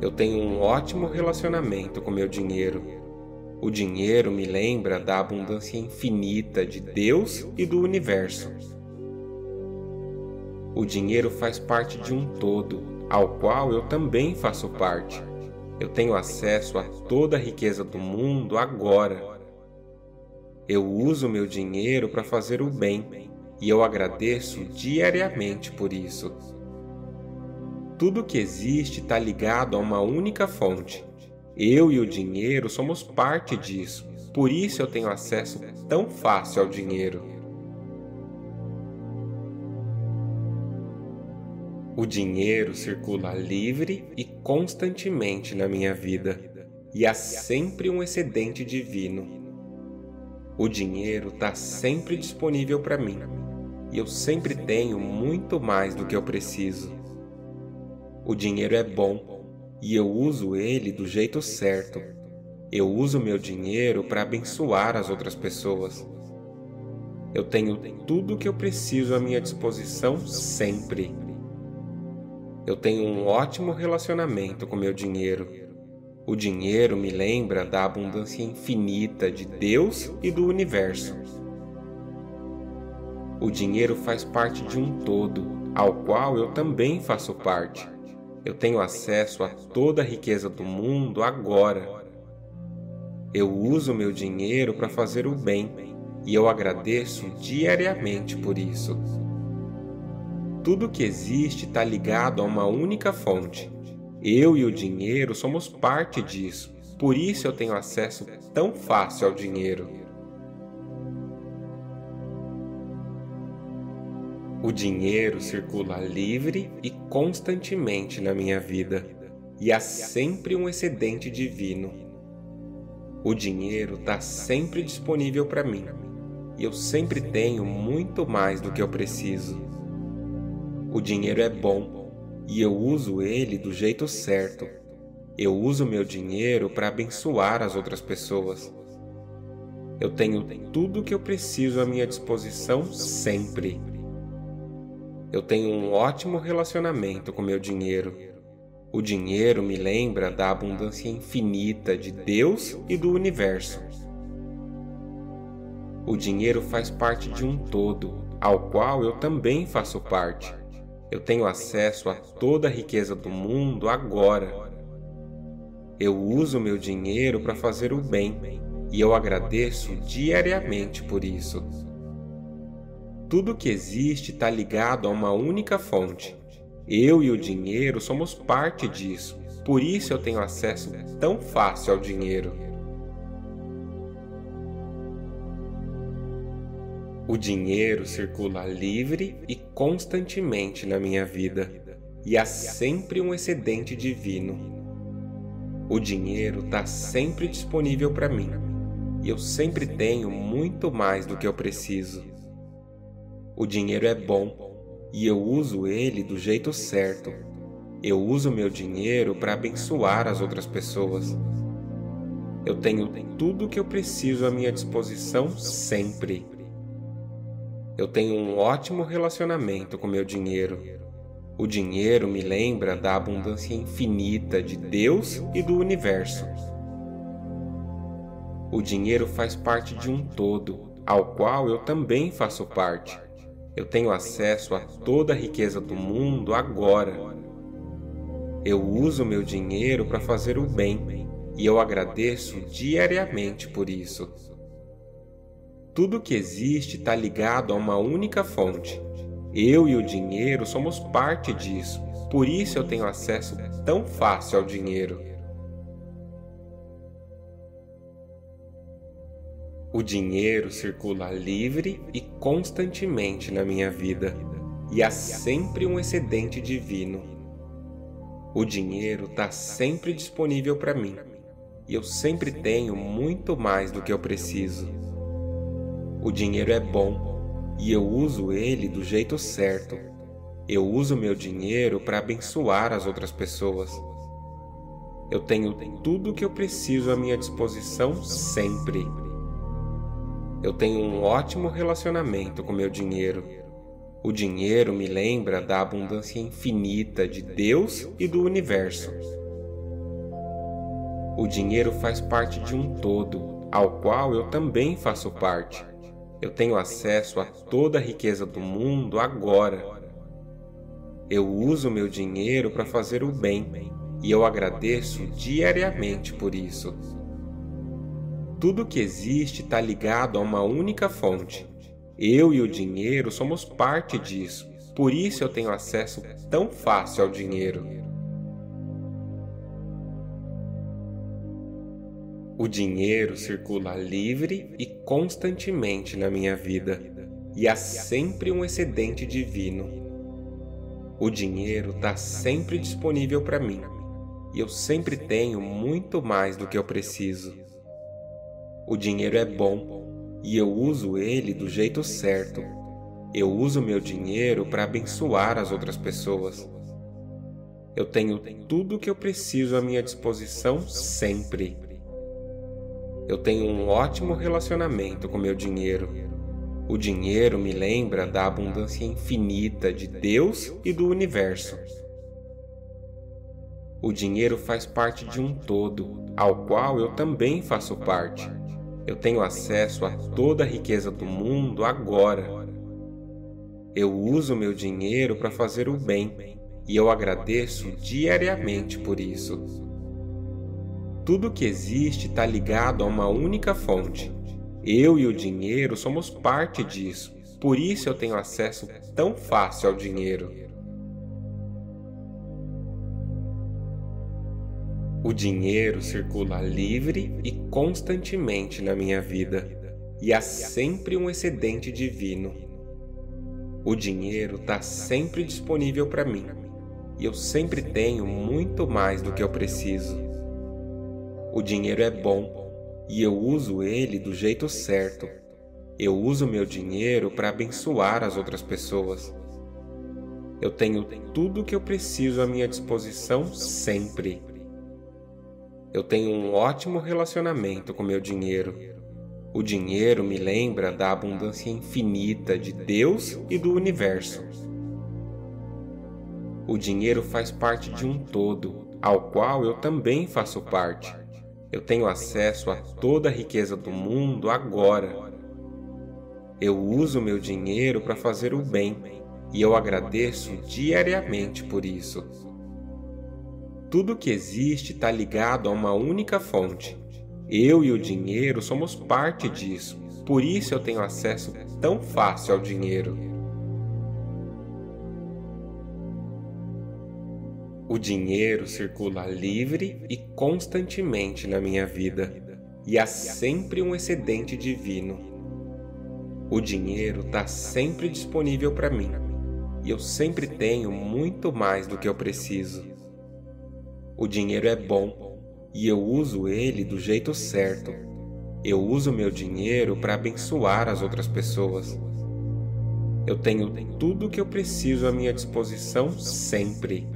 [SPEAKER 1] Eu tenho um ótimo relacionamento com meu dinheiro. O dinheiro me lembra da abundância infinita de Deus e do universo. O dinheiro faz parte de um todo, ao qual eu também faço parte. Eu tenho acesso a toda a riqueza do mundo agora. Eu uso meu dinheiro para fazer o bem e eu agradeço diariamente por isso. Tudo que existe está ligado a uma única fonte. Eu e o dinheiro somos parte disso, por isso eu tenho acesso tão fácil ao dinheiro. O dinheiro circula livre e constantemente na minha vida, e há sempre um excedente divino. O dinheiro está sempre disponível para mim, e eu sempre tenho muito mais do que eu preciso. O dinheiro é bom, e eu uso ele do jeito certo. Eu uso meu dinheiro para abençoar as outras pessoas. Eu tenho tudo o que eu preciso à minha disposição sempre. Eu tenho um ótimo relacionamento com meu dinheiro. O dinheiro me lembra da abundância infinita de Deus e do universo. O dinheiro faz parte de um todo, ao qual eu também faço parte. Eu tenho acesso a toda a riqueza do mundo agora. Eu uso meu dinheiro para fazer o bem e eu agradeço diariamente por isso. Tudo que existe está ligado a uma única fonte. Eu e o dinheiro somos parte disso, por isso eu tenho acesso tão fácil ao dinheiro. O dinheiro circula livre e constantemente na minha vida, e há sempre um excedente divino. O dinheiro está sempre disponível para mim, e eu sempre tenho muito mais do que eu preciso. O dinheiro é bom e eu uso ele do jeito certo. Eu uso meu dinheiro para abençoar as outras pessoas. Eu tenho tudo o que eu preciso à minha disposição sempre. Eu tenho um ótimo relacionamento com meu dinheiro. O dinheiro me lembra da abundância infinita de Deus e do universo. O dinheiro faz parte de um todo, ao qual eu também faço parte. Eu tenho acesso a toda a riqueza do mundo agora. Eu uso meu dinheiro para fazer o bem e eu agradeço diariamente por isso. Tudo que existe está ligado a uma única fonte. Eu e o dinheiro somos parte disso, por isso eu tenho acesso tão fácil ao dinheiro. O dinheiro circula livre e constantemente na minha vida, e há sempre um excedente divino. O dinheiro está sempre disponível para mim, e eu sempre tenho muito mais do que eu preciso. O dinheiro é bom, e eu uso ele do jeito certo. Eu uso meu dinheiro para abençoar as outras pessoas. Eu tenho tudo o que eu preciso à minha disposição sempre eu tenho um ótimo relacionamento com meu dinheiro. O dinheiro me lembra da abundância infinita de Deus e do universo. O dinheiro faz parte de um todo, ao qual eu também faço parte. Eu tenho acesso a toda a riqueza do mundo agora. Eu uso meu dinheiro para fazer o bem e eu agradeço diariamente por isso. Tudo que existe está ligado a uma única fonte. Eu e o dinheiro somos parte disso, por isso eu tenho acesso tão fácil ao dinheiro. O dinheiro circula livre e constantemente na minha vida, e há sempre um excedente divino. O dinheiro está sempre disponível para mim, e eu sempre tenho muito mais do que eu preciso. O dinheiro é bom e eu uso ele do jeito certo. Eu uso meu dinheiro para abençoar as outras pessoas. Eu tenho tudo o que eu preciso à minha disposição sempre. Eu tenho um ótimo relacionamento com meu dinheiro. O dinheiro me lembra da abundância infinita de Deus e do universo. O dinheiro faz parte de um todo, ao qual eu também faço parte. Eu tenho acesso a toda a riqueza do mundo agora. Eu uso meu dinheiro para fazer o bem e eu agradeço diariamente por isso. Tudo que existe está ligado a uma única fonte. Eu e o dinheiro somos parte disso, por isso eu tenho acesso tão fácil ao dinheiro. O dinheiro circula livre e constantemente na minha vida, e há sempre um excedente divino. O dinheiro está sempre disponível para mim, e eu sempre tenho muito mais do que eu preciso. O dinheiro é bom, e eu uso ele do jeito certo. Eu uso meu dinheiro para abençoar as outras pessoas. Eu tenho tudo o que eu preciso à minha disposição sempre eu tenho um ótimo relacionamento com meu dinheiro. O dinheiro me lembra da abundância infinita de Deus e do universo. O dinheiro faz parte de um todo, ao qual eu também faço parte. Eu tenho acesso a toda a riqueza do mundo agora. Eu uso meu dinheiro para fazer o bem e eu agradeço diariamente por isso. Tudo que existe está ligado a uma única fonte. Eu e o dinheiro somos parte disso, por isso eu tenho acesso tão fácil ao dinheiro. O dinheiro circula livre e constantemente na minha vida, e há sempre um excedente divino. O dinheiro está sempre disponível para mim, e eu sempre tenho muito mais do que eu preciso. O dinheiro é bom e eu uso ele do jeito certo. Eu uso meu dinheiro para abençoar as outras pessoas. Eu tenho tudo o que eu preciso à minha disposição sempre. Eu tenho um ótimo relacionamento com meu dinheiro. O dinheiro me lembra da abundância infinita de Deus e do universo. O dinheiro faz parte de um todo, ao qual eu também faço parte. Eu tenho acesso a toda a riqueza do mundo agora. Eu uso meu dinheiro para fazer o bem e eu agradeço diariamente por isso. Tudo que existe está ligado a uma única fonte. Eu e o dinheiro somos parte disso, por isso eu tenho acesso tão fácil ao dinheiro. O dinheiro circula livre e constantemente na minha vida, e há sempre um excedente divino. O dinheiro está sempre disponível para mim, e eu sempre tenho muito mais do que eu preciso. O dinheiro é bom, e eu uso ele do jeito certo. Eu uso meu dinheiro para abençoar as outras pessoas. Eu tenho tudo o que eu preciso à minha disposição sempre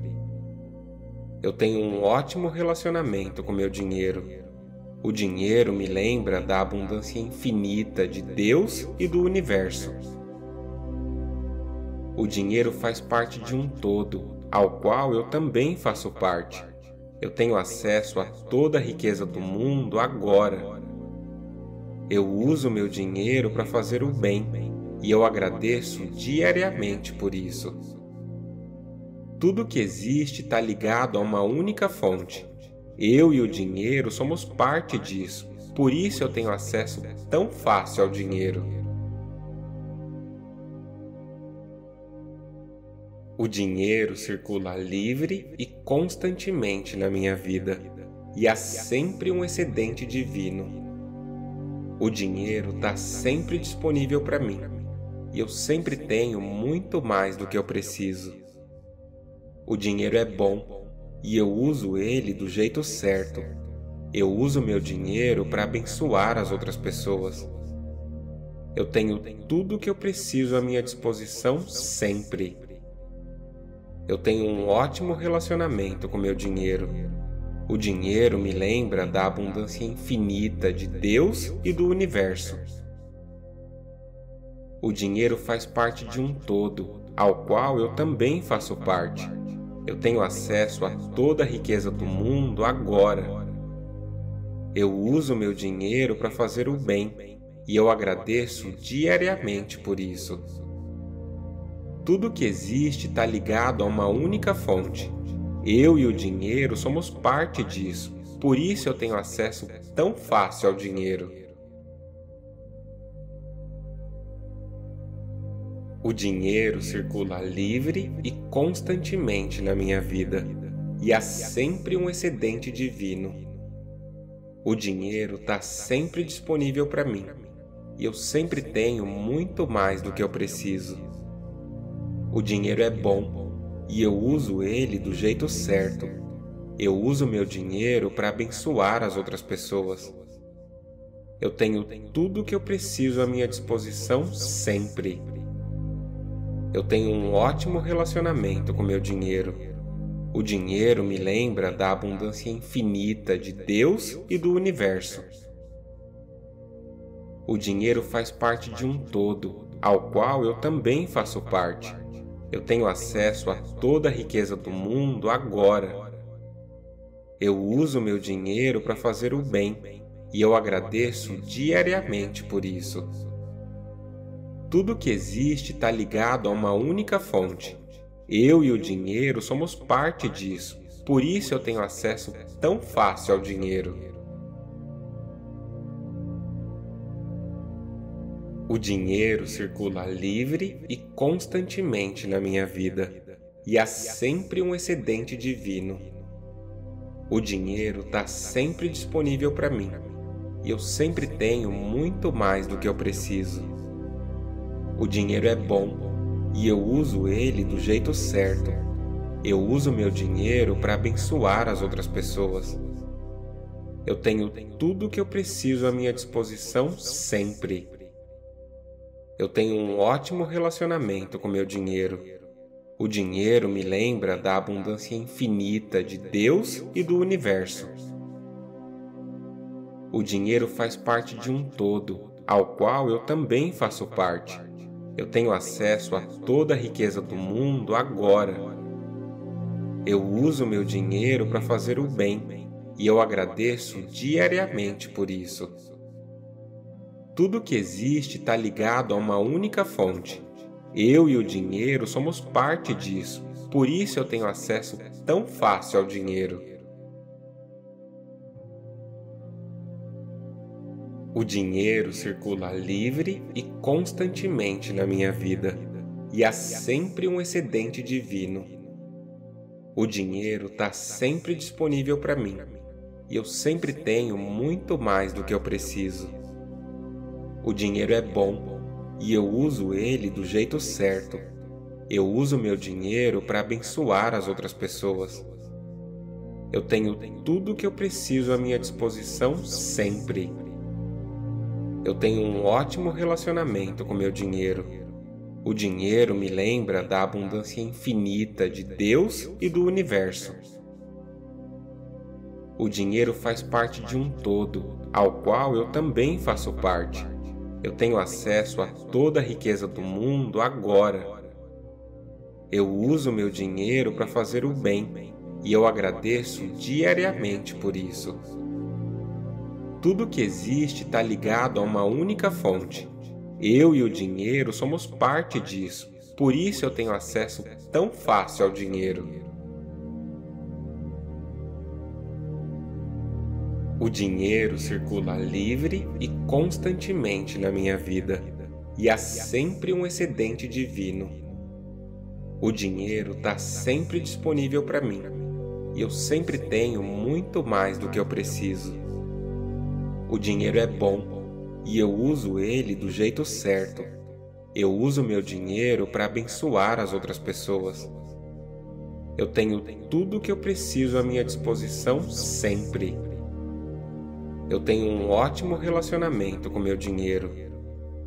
[SPEAKER 1] eu tenho um ótimo relacionamento com meu dinheiro. O dinheiro me lembra da abundância infinita de Deus e do universo. O dinheiro faz parte de um todo, ao qual eu também faço parte. Eu tenho acesso a toda a riqueza do mundo agora. Eu uso meu dinheiro para fazer o bem e eu agradeço diariamente por isso. Tudo que existe está ligado a uma única fonte. Eu e o dinheiro somos parte disso, por isso eu tenho acesso tão fácil ao dinheiro. O dinheiro circula livre e constantemente na minha vida, e há sempre um excedente divino. O dinheiro está sempre disponível para mim, e eu sempre tenho muito mais do que eu preciso. O dinheiro é bom e eu uso ele do jeito certo. Eu uso meu dinheiro para abençoar as outras pessoas. Eu tenho tudo o que eu preciso à minha disposição sempre. Eu tenho um ótimo relacionamento com meu dinheiro. O dinheiro me lembra da abundância infinita de Deus e do universo. O dinheiro faz parte de um todo, ao qual eu também faço parte. Eu tenho acesso a toda a riqueza do mundo agora. Eu uso meu dinheiro para fazer o bem e eu agradeço diariamente por isso. Tudo que existe está ligado a uma única fonte. Eu e o dinheiro somos parte disso, por isso eu tenho acesso tão fácil ao dinheiro. O dinheiro circula livre e constantemente na minha vida, e há sempre um excedente divino. O dinheiro está sempre disponível para mim, e eu sempre tenho muito mais do que eu preciso. O dinheiro é bom, e eu uso ele do jeito certo. Eu uso meu dinheiro para abençoar as outras pessoas. Eu tenho tudo o que eu preciso à minha disposição sempre eu tenho um ótimo relacionamento com meu dinheiro. O dinheiro me lembra da abundância infinita de Deus e do universo. O dinheiro faz parte de um todo, ao qual eu também faço parte. Eu tenho acesso a toda a riqueza do mundo agora. Eu uso meu dinheiro para fazer o bem e eu agradeço diariamente por isso. Tudo que existe está ligado a uma única fonte. Eu e o dinheiro somos parte disso, por isso eu tenho acesso tão fácil ao dinheiro.
[SPEAKER 2] O dinheiro
[SPEAKER 1] circula livre e constantemente na minha vida, e há sempre um excedente divino. O dinheiro está sempre disponível para mim, e eu sempre tenho muito mais do que eu preciso. O dinheiro é bom e eu uso ele do jeito certo. Eu uso meu dinheiro para abençoar as outras pessoas. Eu tenho tudo o que eu preciso à minha disposição sempre. Eu tenho um ótimo relacionamento com meu dinheiro. O dinheiro me lembra da abundância infinita de Deus e do universo. O dinheiro faz parte de um todo, ao qual eu também faço parte. Eu tenho acesso a toda a riqueza do mundo agora. Eu uso meu dinheiro para fazer o bem e eu agradeço diariamente por isso. Tudo que existe está ligado a uma única fonte. Eu e o dinheiro somos parte disso, por isso eu tenho acesso tão fácil ao dinheiro. O dinheiro circula livre e constantemente na minha vida, e há sempre um excedente divino. O dinheiro está sempre disponível para mim, e eu sempre tenho muito mais do que eu preciso. O dinheiro é bom e eu uso ele do jeito certo. Eu uso meu dinheiro para abençoar as outras pessoas. Eu tenho tudo o que eu preciso à minha disposição sempre. Eu tenho um ótimo relacionamento com meu dinheiro. O dinheiro me lembra da abundância infinita de Deus e do universo. O dinheiro faz parte de um todo, ao qual eu também faço parte. Eu tenho acesso a toda a riqueza do mundo agora. Eu uso meu dinheiro para fazer o bem e eu agradeço diariamente por isso. Tudo que existe está ligado a uma única fonte. Eu e o dinheiro somos parte disso, por isso eu tenho acesso tão fácil ao dinheiro. O dinheiro circula livre e constantemente na minha vida, e há sempre um excedente divino. O dinheiro está sempre disponível para mim, e eu sempre tenho muito mais do que eu preciso. O dinheiro é bom e eu uso ele do jeito certo. Eu uso meu dinheiro para abençoar as outras pessoas. Eu tenho tudo o que eu preciso à minha disposição sempre. Eu tenho um ótimo relacionamento com meu dinheiro.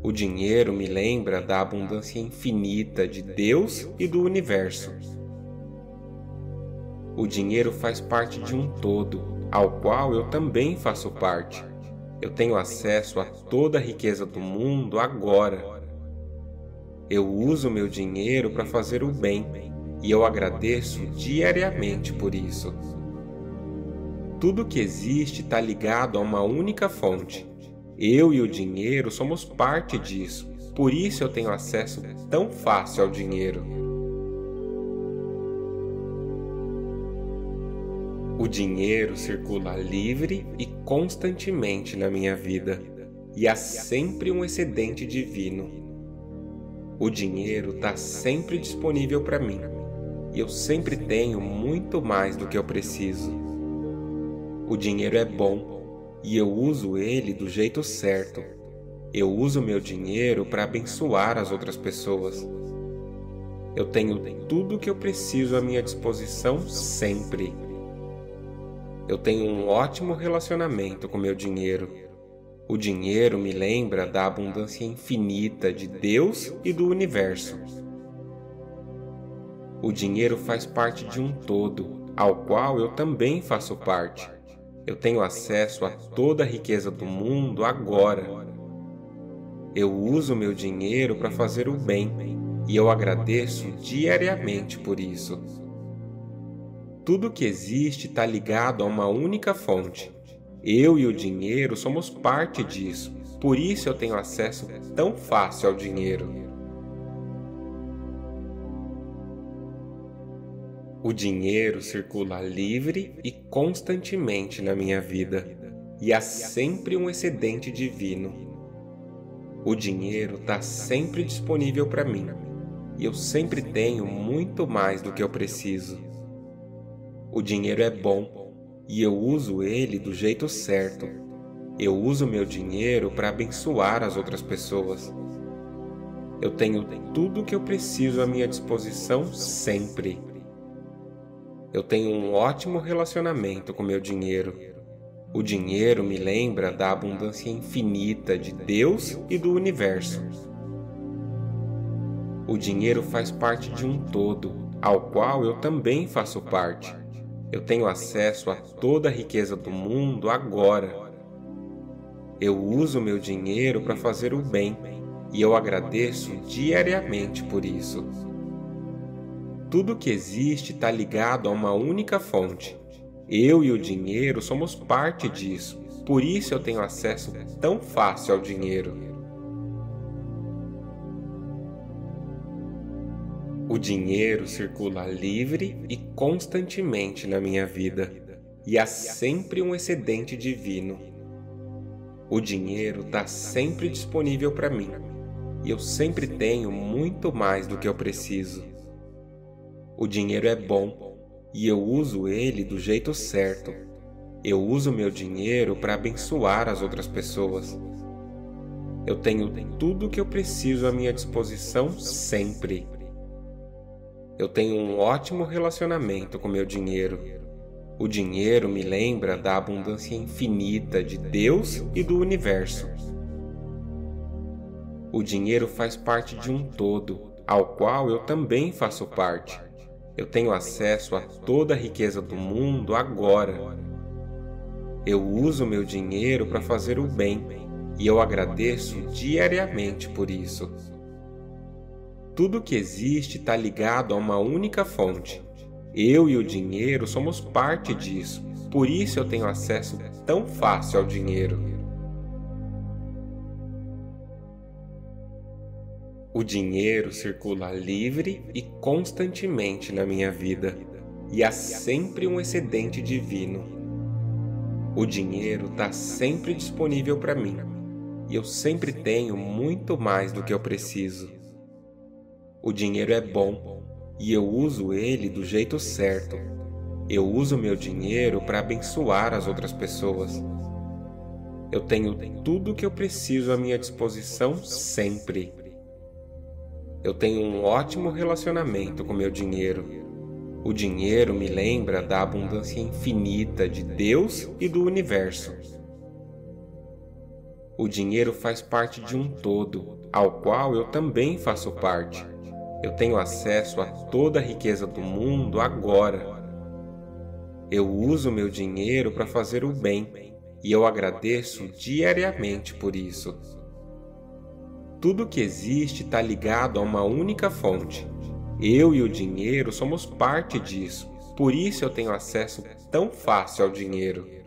[SPEAKER 1] O dinheiro me lembra da abundância infinita de Deus e do universo. O dinheiro faz parte de um todo, ao qual eu também faço parte. Eu tenho acesso a toda a riqueza do mundo agora. Eu uso meu dinheiro para fazer o bem e eu agradeço diariamente por isso. Tudo que existe está ligado a uma única fonte. Eu e o dinheiro somos parte disso, por isso eu tenho acesso tão fácil ao dinheiro. O dinheiro circula livre e constantemente na minha vida, e há sempre um excedente divino. O dinheiro está sempre disponível para mim, e eu sempre tenho muito mais do que eu preciso. O dinheiro é bom e eu uso ele do jeito certo. Eu uso meu dinheiro para abençoar as outras pessoas. Eu tenho tudo o que eu preciso à minha disposição sempre. Eu tenho um ótimo relacionamento com meu dinheiro. O dinheiro me lembra da abundância infinita de Deus e do universo. O dinheiro faz parte de um todo, ao qual eu também faço parte. Eu tenho acesso a toda a riqueza do mundo agora. Eu uso meu dinheiro para fazer o bem e eu agradeço diariamente por isso. Tudo que existe está ligado a uma única fonte. Eu e o dinheiro somos parte disso, por isso eu tenho acesso tão fácil ao dinheiro. O dinheiro circula livre e constantemente na minha vida, e há sempre um excedente divino. O dinheiro está sempre disponível para mim, e eu sempre tenho muito mais do que eu preciso. O dinheiro é bom e eu uso ele do jeito certo. Eu uso meu dinheiro para abençoar as outras pessoas. Eu tenho tudo o que eu preciso à minha disposição sempre. Eu tenho um ótimo relacionamento com meu dinheiro. O dinheiro me lembra da abundância infinita de Deus e do universo. O dinheiro faz parte de um todo, ao qual eu também faço parte. Eu tenho acesso a toda a riqueza do mundo agora. Eu uso meu dinheiro para fazer o bem e eu agradeço diariamente por isso. Tudo que existe está ligado a uma única fonte. Eu e o dinheiro somos parte disso, por isso eu tenho acesso tão fácil ao dinheiro. O dinheiro circula livre e constantemente na minha vida, e há sempre um excedente divino. O dinheiro está sempre disponível para mim, e eu sempre tenho muito mais do que eu preciso. O dinheiro é bom e eu uso ele do jeito certo. Eu uso meu dinheiro para abençoar as outras pessoas. Eu tenho tudo o que eu preciso à minha disposição sempre. Eu tenho um ótimo relacionamento com meu dinheiro. O dinheiro me lembra da abundância infinita de Deus e do universo. O dinheiro faz parte de um todo, ao qual eu também faço parte. Eu tenho acesso a toda a riqueza do mundo agora. Eu uso meu dinheiro para fazer o bem e eu agradeço diariamente por isso. Tudo que existe está ligado a uma única fonte. Eu e o dinheiro somos parte disso, por isso eu tenho acesso tão fácil ao dinheiro. O dinheiro circula livre e constantemente na minha vida, e há sempre um excedente divino. O dinheiro está sempre disponível para mim, e eu sempre tenho muito mais do que eu preciso. O dinheiro é bom e eu uso ele do jeito certo. Eu uso meu dinheiro para abençoar as outras pessoas. Eu tenho tudo o que eu preciso à minha disposição sempre. Eu tenho um ótimo relacionamento com meu dinheiro. O dinheiro me lembra da abundância infinita de Deus e do universo. O dinheiro faz parte de um todo, ao qual eu também faço parte. Eu tenho acesso a toda a riqueza do mundo agora. Eu uso meu dinheiro para fazer o bem e eu agradeço diariamente por isso. Tudo que existe está ligado a uma única fonte. Eu e o dinheiro somos parte disso, por isso eu tenho acesso tão fácil ao dinheiro.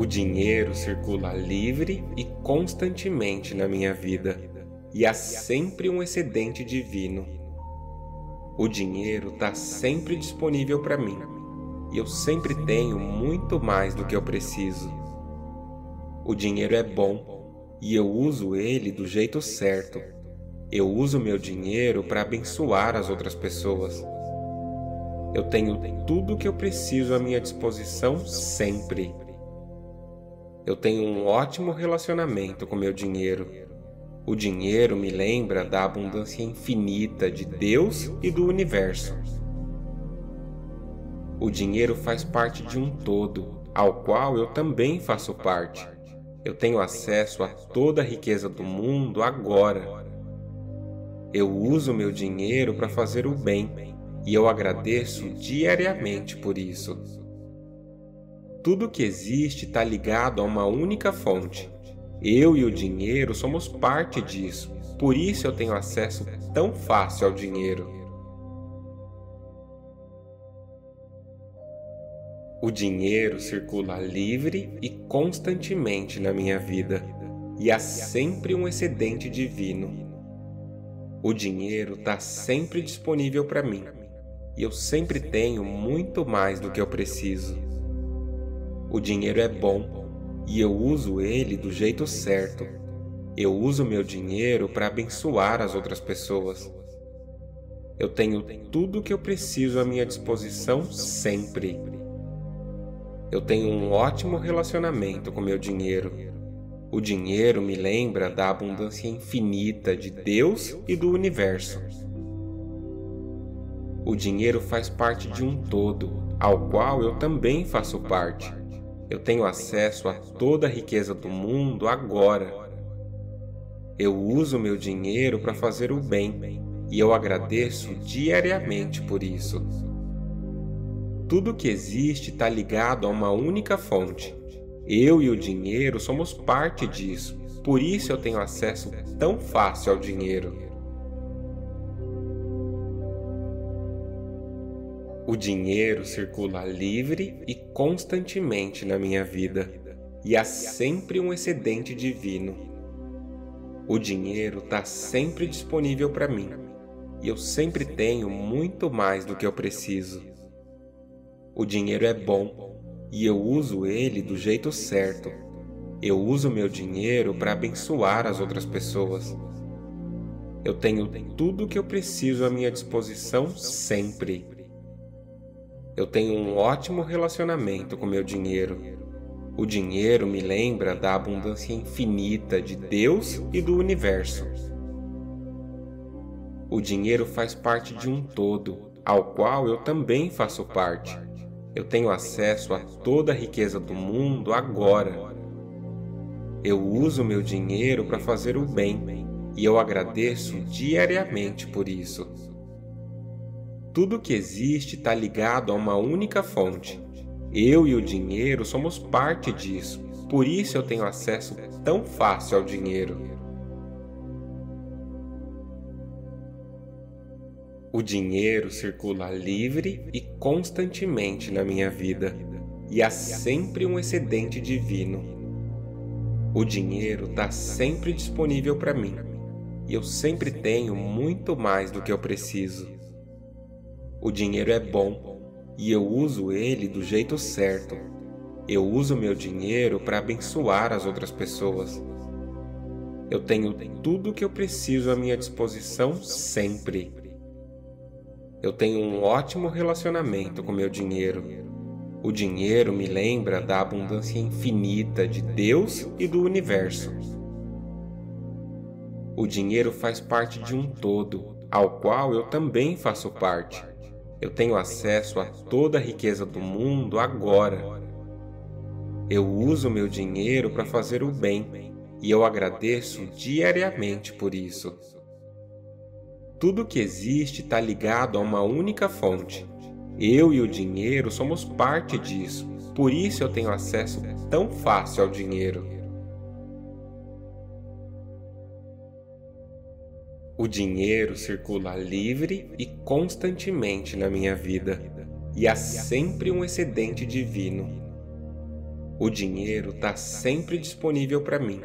[SPEAKER 1] O dinheiro circula livre e constantemente na minha vida, e há sempre um excedente divino. O dinheiro está sempre disponível para mim, e eu sempre tenho muito mais do que eu preciso. O dinheiro é bom e eu uso ele do jeito certo. Eu uso meu dinheiro para abençoar as outras pessoas. Eu tenho tudo o que eu preciso à minha disposição sempre. Eu tenho um ótimo relacionamento com meu dinheiro. O dinheiro me lembra da abundância infinita de Deus e do universo. O dinheiro faz parte de um todo, ao qual eu também faço parte. Eu tenho acesso a toda a riqueza do mundo agora. Eu uso meu dinheiro para fazer o bem e eu agradeço diariamente por isso. Tudo que existe está ligado a uma única fonte. Eu e o dinheiro somos parte disso, por isso eu tenho acesso tão fácil ao dinheiro. O dinheiro circula livre e constantemente na minha vida, e há sempre um excedente divino. O dinheiro está sempre disponível para mim, e eu sempre tenho muito mais do que eu preciso. O dinheiro é bom e eu uso ele do jeito certo. Eu uso meu dinheiro para abençoar as outras pessoas. Eu tenho tudo o que eu preciso à minha disposição sempre. Eu tenho um ótimo relacionamento com meu dinheiro. O dinheiro me lembra da abundância infinita de Deus e do universo. O dinheiro faz parte de um todo, ao qual eu também faço parte. Eu tenho acesso a toda a riqueza do mundo agora. Eu uso meu dinheiro para fazer o bem e eu agradeço diariamente por isso. Tudo que existe está ligado a uma única fonte. Eu e o dinheiro somos parte disso, por isso eu tenho acesso tão fácil ao dinheiro. O dinheiro circula livre e constantemente na minha vida, e há sempre um excedente divino. O dinheiro está sempre disponível para mim, e eu sempre tenho muito mais do que eu preciso. O dinheiro é bom e eu uso ele do jeito certo. Eu uso meu dinheiro para abençoar as outras pessoas. Eu tenho tudo o que eu preciso à minha disposição sempre. Eu tenho um ótimo relacionamento com meu dinheiro. O dinheiro me lembra da abundância infinita de Deus e do universo. O dinheiro faz parte de um todo, ao qual eu também faço parte. Eu tenho acesso a toda a riqueza do mundo agora. Eu uso meu dinheiro para fazer o bem e eu agradeço diariamente por isso. Tudo que existe está ligado a uma única fonte. Eu e o dinheiro somos parte disso, por isso eu tenho acesso tão fácil ao dinheiro. O dinheiro circula livre e constantemente na minha vida, e há sempre um excedente divino. O dinheiro está sempre disponível para mim, e eu sempre tenho muito mais do que eu preciso. O dinheiro é bom e eu uso ele do jeito certo. Eu uso meu dinheiro para abençoar as outras pessoas. Eu tenho tudo o que eu preciso à minha disposição sempre. Eu tenho um ótimo relacionamento com meu dinheiro. O dinheiro me lembra da abundância infinita de Deus e do universo. O dinheiro faz parte de um todo, ao qual eu também faço parte. Eu tenho acesso a toda a riqueza do mundo agora. Eu uso meu dinheiro para fazer o bem e eu agradeço diariamente por isso. Tudo que existe está ligado a uma única fonte. Eu e o dinheiro somos parte disso, por isso eu tenho acesso tão fácil ao dinheiro. O dinheiro circula livre e constantemente na minha vida, e há sempre um excedente divino. O dinheiro está sempre disponível para mim,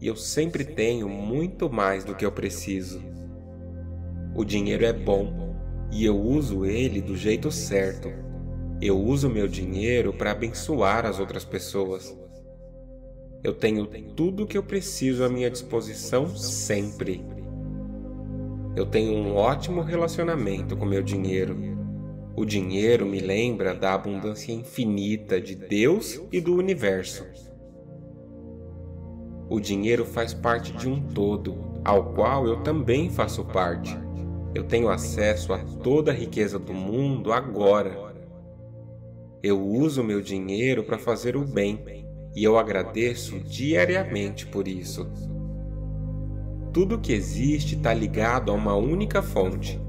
[SPEAKER 1] e eu sempre tenho muito mais do que eu preciso. O dinheiro é bom e eu uso ele do jeito certo. Eu uso meu dinheiro para abençoar as outras pessoas. Eu tenho tudo o que eu preciso à minha disposição sempre eu tenho um ótimo relacionamento com meu dinheiro. O dinheiro me lembra da abundância infinita de Deus e do universo. O dinheiro faz parte de um todo, ao qual eu também faço parte. Eu tenho acesso a toda a riqueza do mundo agora. Eu uso meu dinheiro para fazer o bem e eu agradeço diariamente por isso. Tudo que existe está ligado a uma única fonte.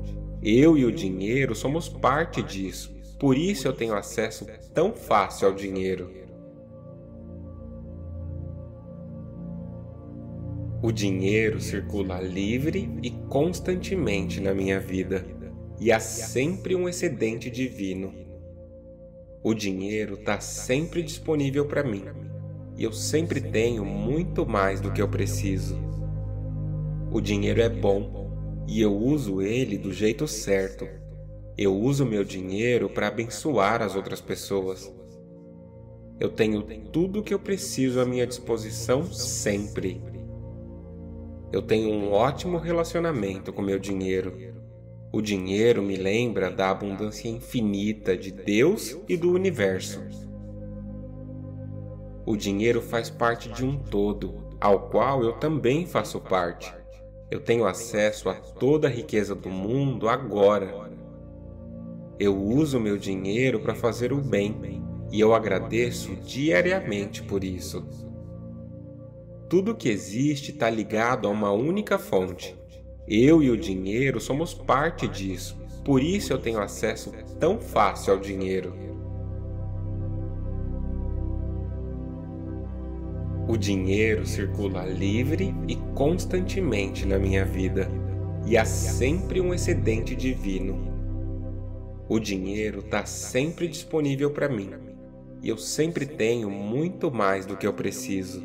[SPEAKER 1] Eu e o dinheiro somos parte disso, por isso eu tenho acesso tão fácil ao dinheiro. O dinheiro circula livre e constantemente na minha vida, e há sempre um excedente divino. O dinheiro está sempre disponível para mim, e eu sempre tenho muito mais do que eu preciso. O dinheiro é bom e eu uso ele do jeito certo. Eu uso meu dinheiro para abençoar as outras pessoas. Eu tenho tudo o que eu preciso à minha disposição sempre. Eu tenho um ótimo relacionamento com meu dinheiro. O dinheiro me lembra da abundância infinita de Deus e do universo. O dinheiro faz parte de um todo, ao qual eu também faço parte. Eu tenho acesso a toda a riqueza do mundo agora. Eu uso meu dinheiro para fazer o bem e eu agradeço diariamente por isso. Tudo que existe está ligado a uma única fonte. Eu e o dinheiro somos parte disso, por isso eu tenho acesso tão fácil ao dinheiro. O dinheiro circula livre e constantemente na minha vida, e há sempre um excedente divino. O dinheiro está sempre disponível para mim, e eu sempre tenho muito mais do que eu preciso.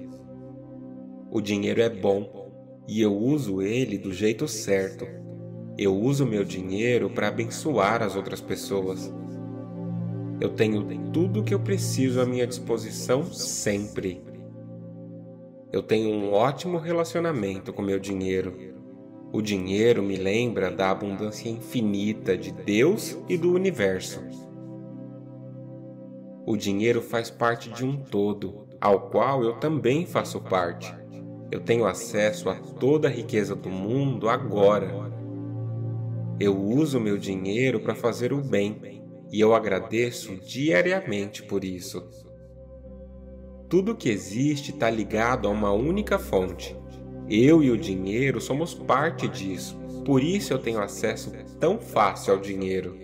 [SPEAKER 1] O dinheiro é bom e eu uso ele do jeito certo. Eu uso meu dinheiro para abençoar as outras pessoas. Eu tenho tudo o que eu preciso à minha disposição sempre. Eu tenho um ótimo relacionamento com meu dinheiro. O dinheiro me lembra da abundância infinita de Deus e do universo. O dinheiro faz parte de um todo, ao qual eu também faço parte. Eu tenho acesso a toda a riqueza do mundo agora. Eu uso meu dinheiro para fazer o bem e eu agradeço diariamente por isso. Tudo que existe está ligado a uma única fonte. Eu e o dinheiro somos parte disso, por isso eu tenho acesso tão fácil ao dinheiro.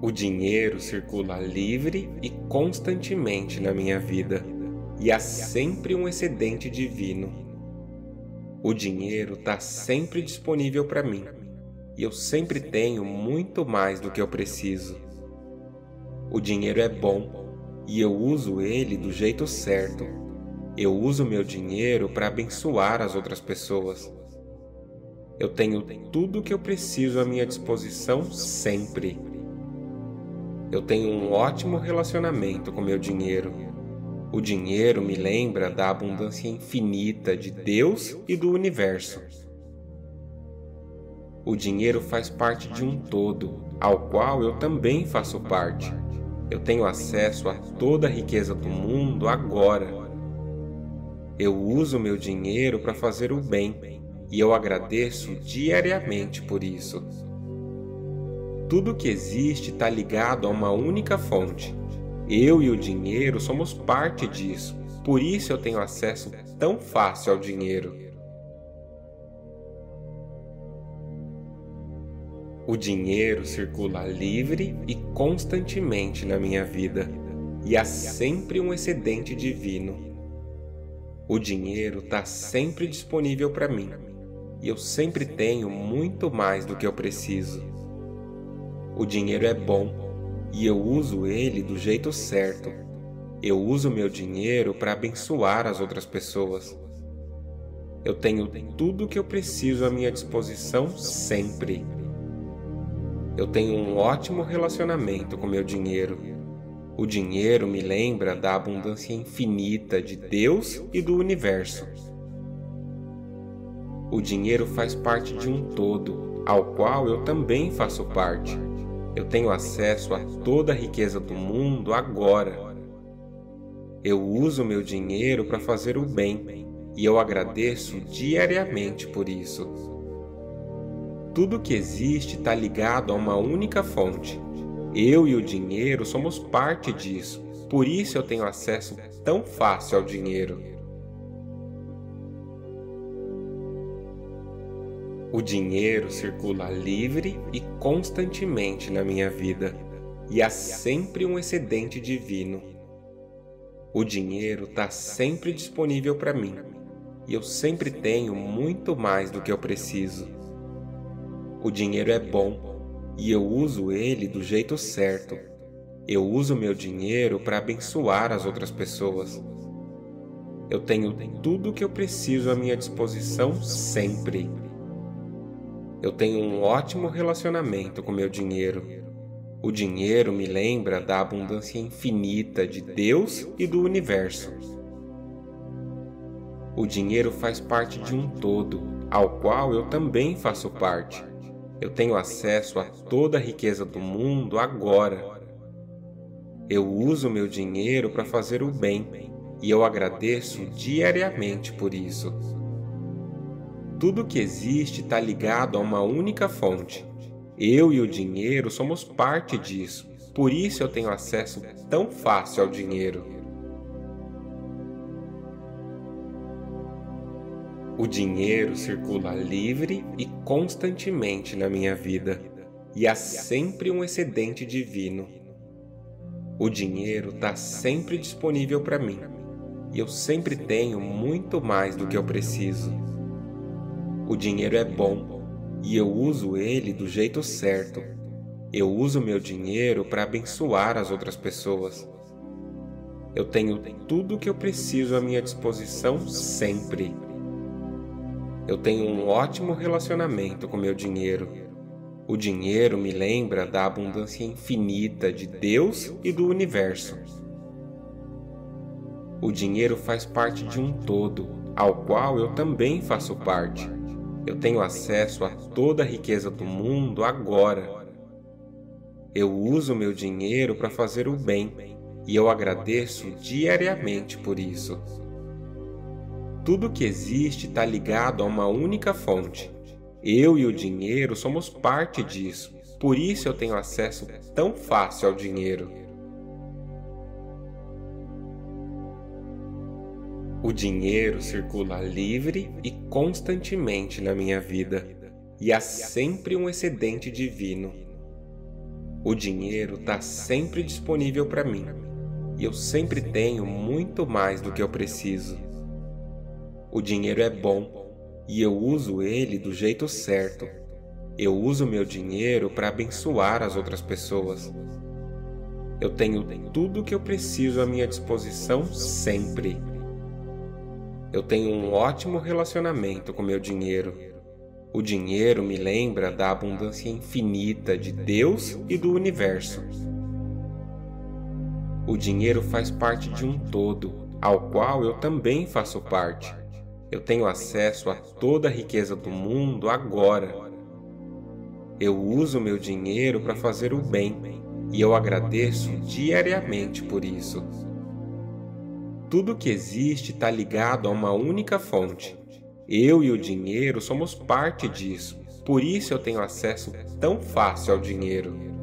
[SPEAKER 1] O dinheiro circula livre e constantemente na minha vida, e há sempre um excedente divino. O dinheiro está sempre disponível para mim, e eu sempre tenho muito mais do que eu preciso. O dinheiro é bom e eu uso ele do jeito certo. Eu uso meu dinheiro para abençoar as outras pessoas. Eu tenho tudo o que eu preciso à minha disposição sempre. Eu tenho um ótimo relacionamento com meu dinheiro. O dinheiro me lembra da abundância infinita de Deus e do universo. O dinheiro faz parte de um todo, ao qual eu também faço parte. Eu tenho acesso a toda a riqueza do mundo agora. Eu uso meu dinheiro para fazer o bem e eu agradeço diariamente por isso. Tudo que existe está ligado a uma única fonte. Eu e o dinheiro somos parte disso, por isso eu tenho acesso tão fácil ao dinheiro. O dinheiro circula livre e constantemente na minha vida, e há sempre um excedente divino. O dinheiro está sempre disponível para mim, e eu sempre tenho muito mais do que eu preciso. O dinheiro é bom e eu uso ele do jeito certo. Eu uso meu dinheiro para abençoar as outras pessoas. Eu tenho tudo o que eu preciso à minha disposição sempre. Eu tenho um ótimo relacionamento com meu dinheiro. O dinheiro me lembra da abundância infinita de Deus e do universo. O dinheiro faz parte de um todo, ao qual eu também faço parte. Eu tenho acesso a toda a riqueza do mundo agora. Eu uso meu dinheiro para fazer o bem e eu agradeço diariamente por isso. Tudo que existe está ligado a uma única fonte. Eu e o dinheiro somos parte disso, por isso eu tenho acesso tão fácil ao dinheiro. O dinheiro circula livre e constantemente na minha vida, e há sempre um excedente divino. O dinheiro está sempre disponível para mim, e eu sempre tenho muito mais do que eu preciso. O dinheiro é bom e eu uso ele do jeito certo. Eu uso meu dinheiro para abençoar as outras pessoas. Eu tenho tudo o que eu preciso à minha disposição sempre. Eu tenho um ótimo relacionamento com meu dinheiro. O dinheiro me lembra da abundância infinita de Deus e do universo. O dinheiro faz parte de um todo, ao qual eu também faço parte. Eu tenho acesso a toda a riqueza do mundo agora. Eu uso meu dinheiro para fazer o bem e eu agradeço diariamente por isso. Tudo que existe está ligado a uma única fonte. Eu e o dinheiro somos parte disso, por isso eu tenho acesso tão fácil ao dinheiro. O dinheiro circula livre e constantemente na minha vida, e há sempre um excedente divino. O dinheiro está sempre disponível para mim, e eu sempre tenho muito mais do que eu preciso. O dinheiro é bom, e eu uso ele do jeito certo. Eu uso meu dinheiro para abençoar as outras pessoas. Eu tenho tudo o que eu preciso à minha disposição sempre. Eu tenho um ótimo relacionamento com meu dinheiro. O dinheiro me lembra da abundância infinita de Deus e do universo. O dinheiro faz parte de um todo, ao qual eu também faço parte. Eu tenho acesso a toda a riqueza do mundo agora. Eu uso meu dinheiro para fazer o bem e eu agradeço diariamente por isso. Tudo que existe está ligado a uma única fonte. Eu e o dinheiro somos parte disso, por isso eu tenho acesso tão fácil ao dinheiro. O dinheiro circula livre e constantemente na minha vida, e há sempre um excedente divino. O dinheiro está sempre disponível para mim, e eu sempre tenho muito mais do que eu preciso. O dinheiro é bom e eu uso ele do jeito certo. Eu uso meu dinheiro para abençoar as outras pessoas. Eu tenho tudo o que eu preciso à minha disposição sempre. Eu tenho um ótimo relacionamento com meu dinheiro. O dinheiro me lembra da abundância infinita de Deus e do universo. O dinheiro faz parte de um todo, ao qual eu também faço parte. Eu tenho acesso a toda a riqueza do mundo agora. Eu uso meu dinheiro para fazer o bem e eu agradeço diariamente por isso. Tudo que existe está ligado a uma única fonte. Eu e o dinheiro somos parte disso, por isso eu tenho acesso tão fácil ao dinheiro.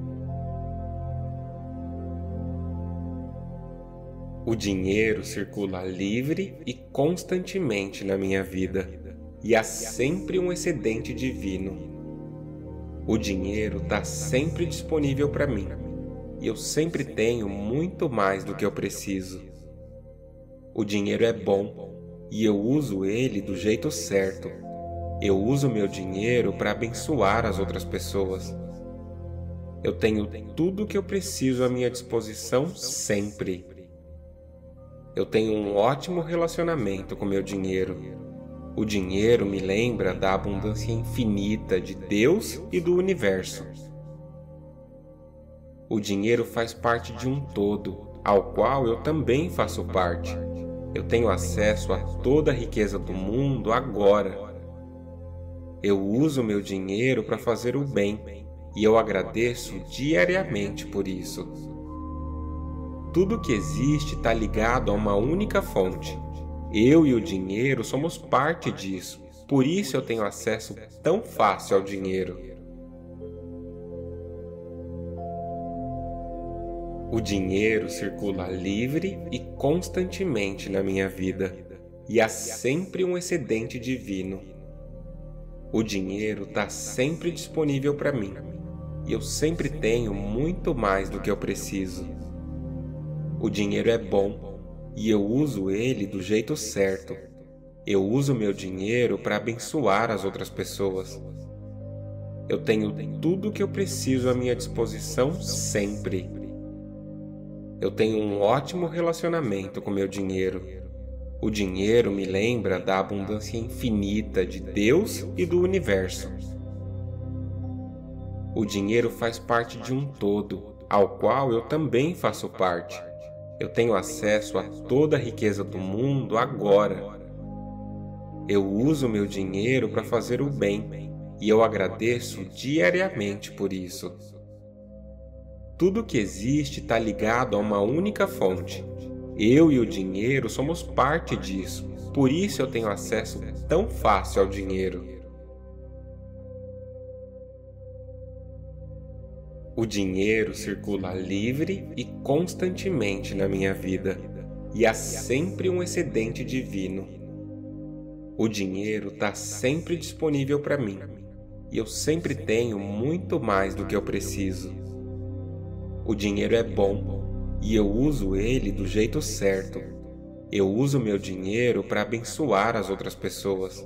[SPEAKER 1] O dinheiro circula livre e constantemente na minha vida, e há sempre um excedente divino. O dinheiro está sempre disponível para mim, e eu sempre tenho muito mais do que eu preciso. O dinheiro é bom, e eu uso ele do jeito certo. Eu uso meu dinheiro para abençoar as outras pessoas. Eu tenho tudo o que eu preciso à minha disposição sempre. Eu tenho um ótimo relacionamento com meu dinheiro. O dinheiro me lembra da abundância infinita de Deus e do universo. O dinheiro faz parte de um todo, ao qual eu também faço parte. Eu tenho acesso a toda a riqueza do mundo agora. Eu uso meu dinheiro para fazer o bem e eu agradeço diariamente por isso. Tudo que existe está ligado a uma única fonte. Eu e o dinheiro somos parte disso, por isso eu tenho acesso tão fácil ao dinheiro. O dinheiro circula livre e constantemente na minha vida, e há sempre um excedente divino. O dinheiro está sempre disponível para mim, e eu sempre tenho muito mais do que eu preciso. O dinheiro é bom e eu uso ele do jeito certo. Eu uso meu dinheiro para abençoar as outras pessoas. Eu tenho tudo o que eu preciso à minha disposição sempre. Eu tenho um ótimo relacionamento com meu dinheiro. O dinheiro me lembra da abundância infinita de Deus e do universo. O dinheiro faz parte de um todo, ao qual eu também faço parte. Eu tenho acesso a toda a riqueza do mundo agora. Eu uso meu dinheiro para fazer o bem e eu agradeço diariamente por isso. Tudo que existe está ligado a uma única fonte. Eu e o dinheiro somos parte disso, por isso eu tenho acesso tão fácil ao dinheiro. O dinheiro circula livre e constantemente na minha vida, e há sempre um excedente divino. O dinheiro está sempre disponível para mim, e eu sempre tenho muito mais do que eu preciso. O dinheiro é bom e eu uso ele do jeito certo. Eu uso meu dinheiro para abençoar as outras pessoas.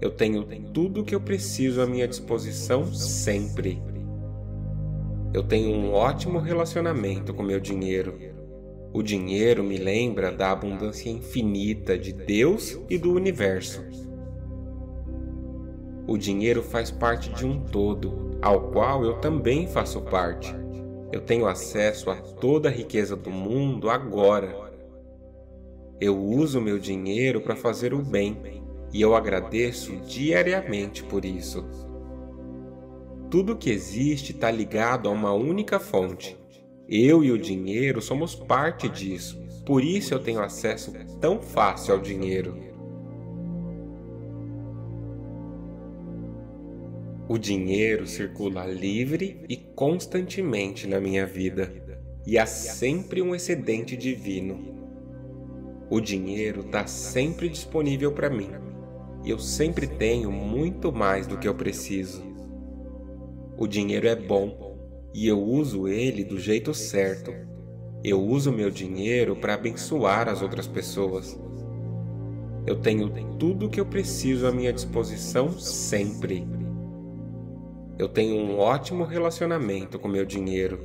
[SPEAKER 1] Eu tenho tudo o que eu preciso à minha disposição sempre. Eu tenho um ótimo relacionamento com meu dinheiro. O dinheiro me lembra da abundância infinita de Deus e do universo. O dinheiro faz parte de um todo, ao qual eu também faço parte. Eu tenho acesso a toda a riqueza do mundo agora. Eu uso meu dinheiro para fazer o bem e eu agradeço diariamente por isso. Tudo que existe está ligado a uma única fonte. Eu e o dinheiro somos parte disso, por isso eu tenho acesso tão fácil ao dinheiro. O dinheiro circula livre e constantemente na minha vida, e há sempre um excedente divino. O dinheiro está sempre disponível para mim, e eu sempre tenho muito mais do que eu preciso. O dinheiro é bom e eu uso ele do jeito certo. Eu uso meu dinheiro para abençoar as outras pessoas. Eu tenho tudo o que eu preciso à minha disposição sempre. Eu tenho um ótimo relacionamento com meu dinheiro.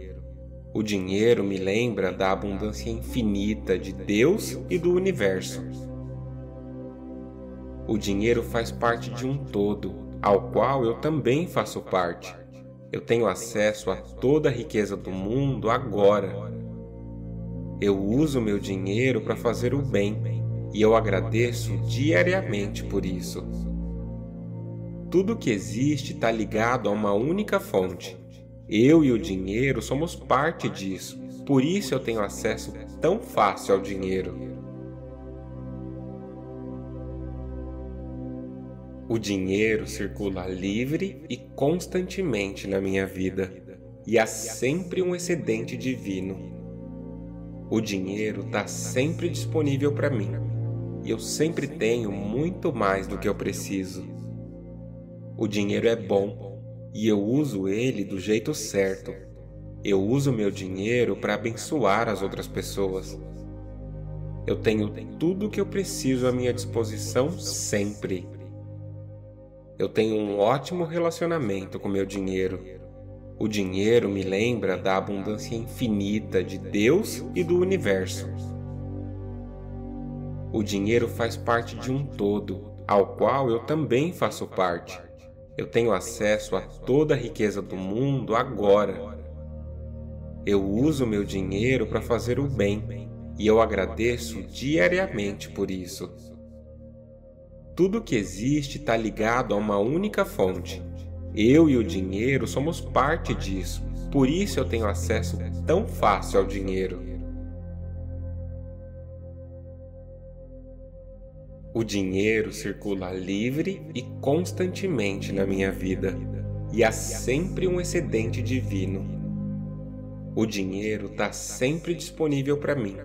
[SPEAKER 1] O dinheiro me lembra da abundância infinita de Deus e do universo. O dinheiro faz parte de um todo, ao qual eu também faço parte. Eu tenho acesso a toda a riqueza do mundo agora. Eu uso meu dinheiro para fazer o bem e eu agradeço diariamente por isso. Tudo que existe está ligado a uma única fonte. Eu e o dinheiro somos parte disso, por isso eu tenho acesso tão fácil ao dinheiro. O dinheiro circula livre e constantemente na minha vida, e há sempre um excedente divino. O dinheiro está sempre disponível para mim, e eu sempre tenho muito mais do que eu preciso. O dinheiro é bom, e eu uso ele do jeito certo. Eu uso meu dinheiro para abençoar as outras pessoas. Eu tenho tudo o que eu preciso à minha disposição sempre eu tenho um ótimo relacionamento com meu dinheiro. O dinheiro me lembra da abundância infinita de Deus e do universo. O dinheiro faz parte de um todo, ao qual eu também faço parte. Eu tenho acesso a toda a riqueza do mundo agora. Eu uso meu dinheiro para fazer o bem e eu agradeço diariamente por isso. Tudo que existe está ligado a uma única fonte. Eu e o dinheiro somos parte disso, por isso eu tenho acesso tão fácil ao dinheiro. O dinheiro circula livre e constantemente na minha vida, e há sempre um excedente divino. O dinheiro está sempre disponível para mim,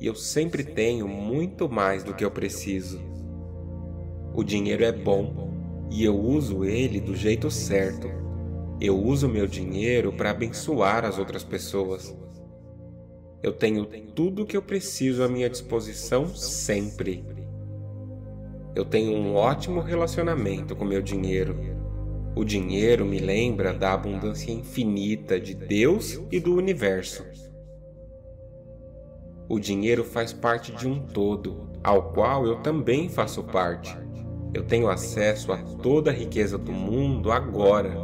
[SPEAKER 1] e eu sempre tenho muito mais do que eu preciso. O dinheiro é bom e eu uso ele do jeito certo. Eu uso meu dinheiro para abençoar as outras pessoas. Eu tenho tudo o que eu preciso à minha disposição sempre. Eu tenho um ótimo relacionamento com meu dinheiro. O dinheiro me lembra da abundância infinita de Deus e do universo. O dinheiro faz parte de um todo, ao qual eu também faço parte. Eu tenho acesso a toda a riqueza do mundo agora.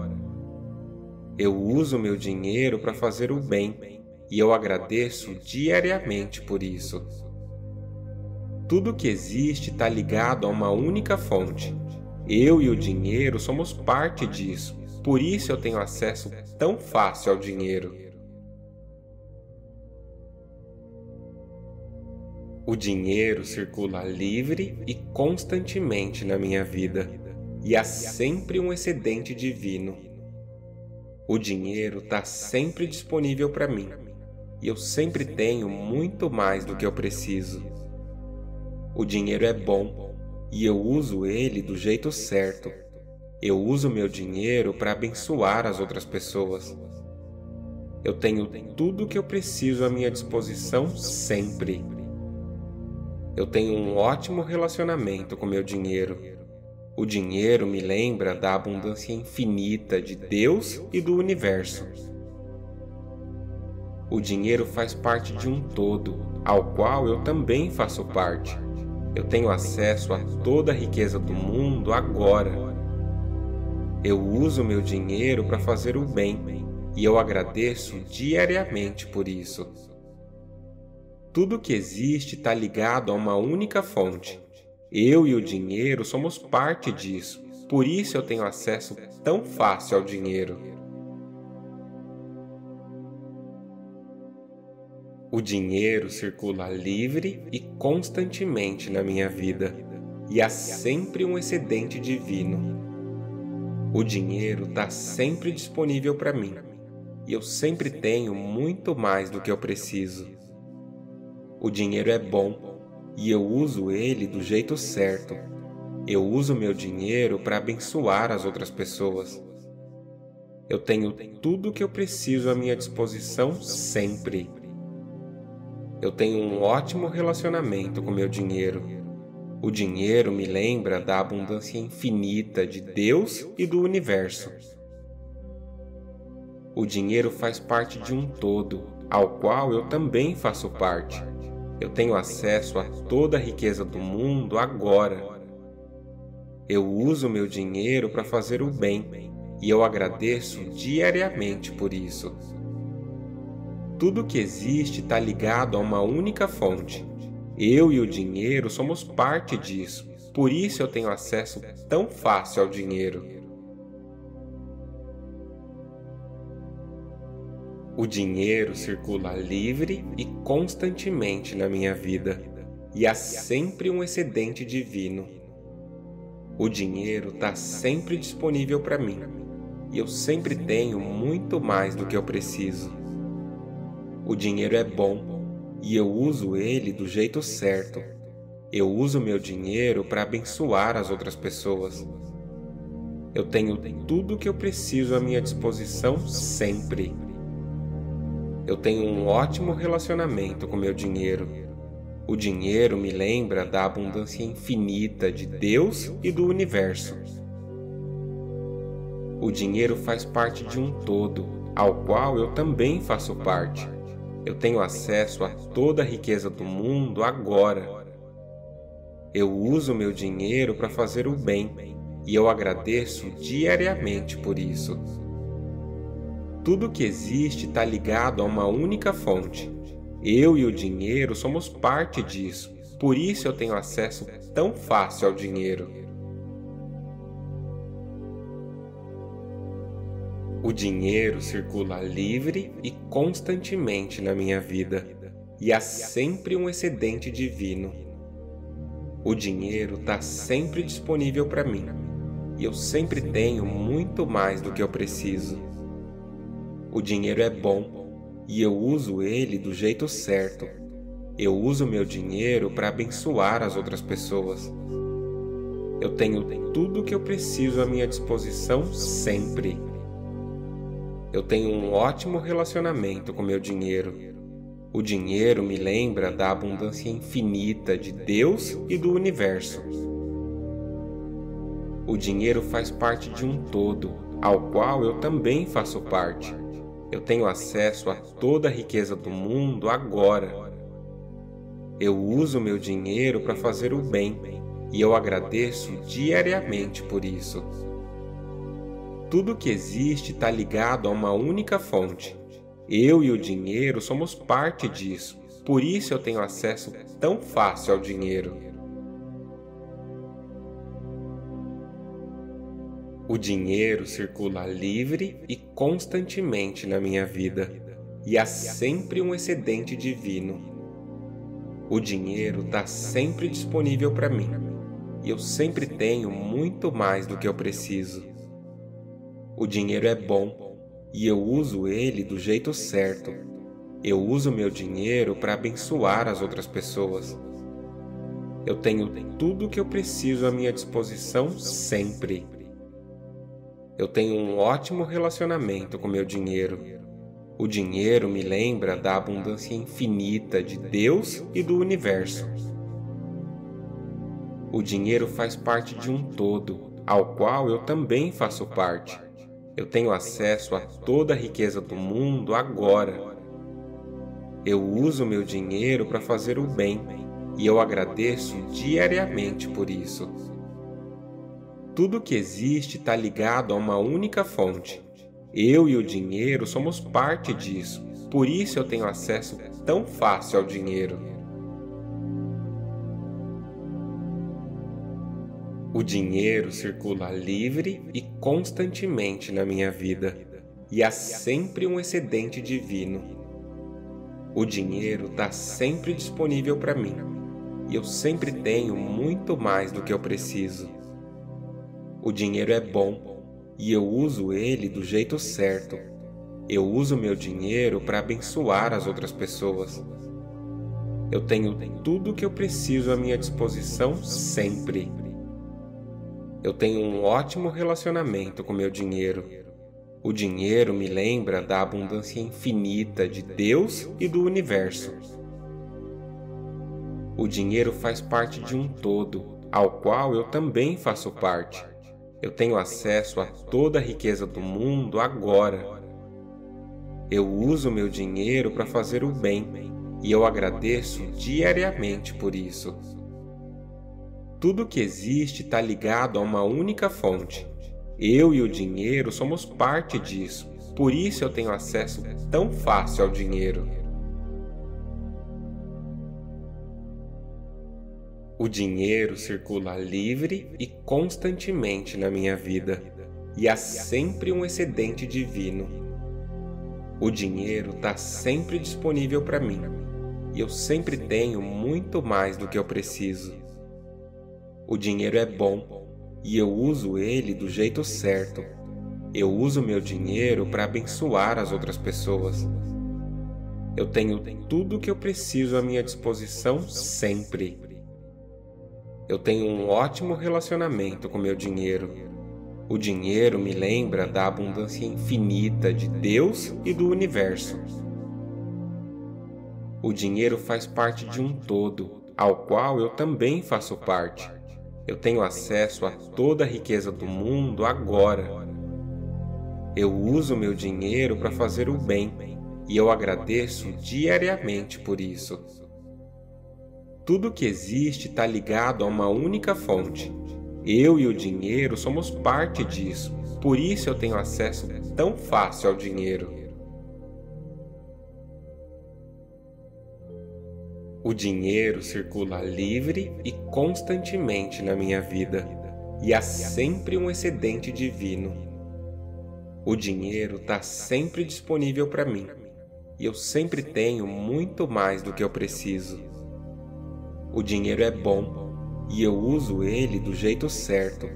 [SPEAKER 1] Eu uso meu dinheiro para fazer o bem e eu agradeço diariamente por isso. Tudo que existe está ligado a uma única fonte. Eu e o dinheiro somos parte disso, por isso eu tenho acesso tão fácil ao dinheiro. O dinheiro circula livre e constantemente na minha vida, e há sempre um excedente divino. O dinheiro está sempre disponível para mim, e eu sempre tenho muito mais do que eu preciso. O dinheiro é bom, e eu uso ele do jeito certo. Eu uso meu dinheiro para abençoar as outras pessoas. Eu tenho tudo o que eu preciso à minha disposição sempre. Eu tenho um ótimo relacionamento com meu dinheiro. O dinheiro me lembra da abundância infinita de Deus e do universo. O dinheiro faz parte de um todo, ao qual eu também faço parte. Eu tenho acesso a toda a riqueza do mundo agora. Eu uso meu dinheiro para fazer o bem e eu agradeço diariamente por isso. Tudo que existe está ligado a uma única fonte. Eu e o dinheiro somos parte disso, por isso eu tenho acesso tão fácil ao dinheiro. O dinheiro circula livre e constantemente na minha vida, e há sempre um excedente divino. O dinheiro está sempre disponível para mim, e eu sempre tenho muito mais do que eu preciso. O dinheiro é bom e eu uso ele do jeito certo. Eu uso meu dinheiro para abençoar as outras pessoas. Eu tenho tudo o que eu preciso à minha disposição sempre. Eu tenho um ótimo relacionamento com meu dinheiro. O dinheiro me lembra da abundância infinita de Deus e do universo. O dinheiro faz parte de um todo, ao qual eu também faço parte. Eu tenho acesso a toda a riqueza do mundo agora. Eu uso meu dinheiro para fazer o bem e eu agradeço diariamente por isso. Tudo que existe está ligado a uma única fonte. Eu e o dinheiro somos parte disso, por isso eu tenho acesso tão fácil ao dinheiro. O dinheiro circula livre e constantemente na minha vida, e há sempre um excedente divino. O dinheiro está sempre disponível para mim, e eu sempre tenho muito mais do que eu preciso. O dinheiro é bom e eu uso ele do jeito certo. Eu uso meu dinheiro para abençoar as outras pessoas. Eu tenho tudo o que eu preciso à minha disposição sempre. Eu tenho um ótimo relacionamento com meu dinheiro. O dinheiro me lembra da abundância infinita de Deus e do universo. O dinheiro faz parte de um todo, ao qual eu também faço parte. Eu tenho acesso a toda a riqueza do mundo agora. Eu uso meu dinheiro para fazer o bem e eu agradeço diariamente por isso. Tudo que existe está ligado a uma única fonte. Eu e o dinheiro somos parte disso, por isso eu tenho acesso tão fácil ao dinheiro. O dinheiro circula livre e constantemente na minha vida, e há sempre um excedente divino. O dinheiro está sempre disponível para mim, e eu sempre tenho muito mais do que eu preciso. O dinheiro é bom e eu uso ele do jeito certo. Eu uso meu dinheiro para abençoar as outras pessoas. Eu tenho tudo o que eu preciso à minha disposição sempre. Eu tenho um ótimo relacionamento com meu dinheiro. O dinheiro me lembra da abundância infinita de Deus e do universo. O dinheiro faz parte de um todo, ao qual eu também faço parte. Eu tenho acesso a toda a riqueza do mundo agora. Eu uso meu dinheiro para fazer o bem e eu agradeço diariamente por isso. Tudo que existe está ligado a uma única fonte. Eu e o dinheiro somos parte disso, por isso eu tenho acesso tão fácil ao dinheiro. O dinheiro circula livre e constantemente na minha vida, e há sempre um excedente divino. O dinheiro está sempre disponível para mim, e eu sempre tenho muito mais do que eu preciso. O dinheiro é bom, e eu uso ele do jeito certo. Eu uso meu dinheiro para abençoar as outras pessoas. Eu tenho tudo o que eu preciso à minha disposição sempre. Eu tenho um ótimo relacionamento com meu dinheiro. O dinheiro me lembra da abundância infinita de Deus e do universo. O dinheiro faz parte de um todo, ao qual eu também faço parte. Eu tenho acesso a toda a riqueza do mundo agora. Eu uso meu dinheiro para fazer o bem e eu agradeço diariamente por isso. Tudo que existe está ligado a uma única fonte. Eu e o dinheiro somos parte disso, por isso eu tenho acesso tão fácil ao dinheiro. O dinheiro circula livre e constantemente na minha vida, e há sempre um excedente divino. O dinheiro está sempre disponível para mim, e eu sempre tenho muito mais do que eu preciso. O dinheiro é bom e eu uso ele do jeito certo. Eu uso meu dinheiro para abençoar as outras pessoas. Eu tenho tudo o que eu preciso à minha disposição sempre. Eu tenho um ótimo relacionamento com meu dinheiro. O dinheiro me lembra da abundância infinita de Deus e do universo. O dinheiro faz parte de um todo, ao qual eu também faço parte. Eu tenho acesso a toda a riqueza do mundo agora. Eu uso meu dinheiro para fazer o bem e eu agradeço diariamente por isso. Tudo que existe está ligado a uma única fonte. Eu e o dinheiro somos parte disso, por isso eu tenho acesso tão fácil ao dinheiro. O dinheiro circula livre e constantemente na minha vida, e há sempre um excedente divino. O dinheiro está sempre disponível para mim, e eu sempre tenho muito mais do que eu preciso. O dinheiro é bom e eu uso ele do jeito certo. Eu uso meu dinheiro para abençoar as outras pessoas. Eu tenho tudo o que eu preciso à minha disposição sempre. Eu tenho um ótimo relacionamento com meu dinheiro. O dinheiro me lembra da abundância infinita de Deus e do universo. O dinheiro faz parte de um todo, ao qual eu também faço parte. Eu tenho acesso a toda a riqueza do mundo agora. Eu uso meu dinheiro para fazer o bem e eu agradeço diariamente por isso. Tudo que existe está ligado a uma única fonte. Eu e o dinheiro somos parte disso, por isso eu tenho acesso tão fácil ao dinheiro. O dinheiro circula livre e constantemente na minha vida, e há sempre um excedente divino. O dinheiro está sempre disponível para mim, e eu sempre tenho muito mais do que eu preciso. O dinheiro é bom e eu uso ele do jeito certo.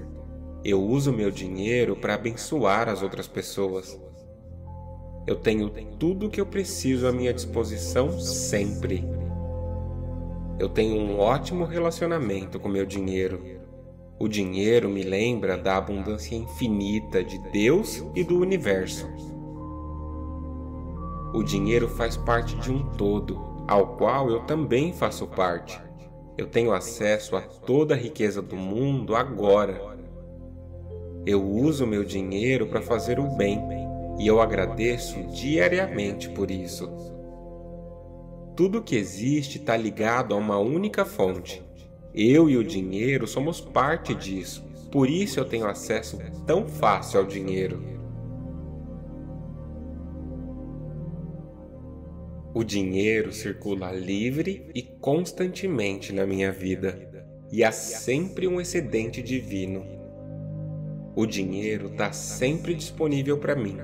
[SPEAKER 1] Eu uso meu dinheiro para abençoar as outras pessoas. Eu tenho tudo o que eu preciso à minha disposição sempre. Eu tenho um ótimo relacionamento com meu dinheiro. O dinheiro me lembra da abundância infinita de Deus e do universo. O dinheiro faz parte de um todo, ao qual eu também faço parte. Eu tenho acesso a toda a riqueza do mundo agora. Eu uso meu dinheiro para fazer o bem e eu agradeço diariamente por isso. Tudo que existe está ligado a uma única fonte. Eu e o dinheiro somos parte disso, por isso eu tenho acesso tão fácil ao dinheiro. O dinheiro circula livre e constantemente na minha vida, e há sempre um excedente divino. O dinheiro está sempre disponível para mim,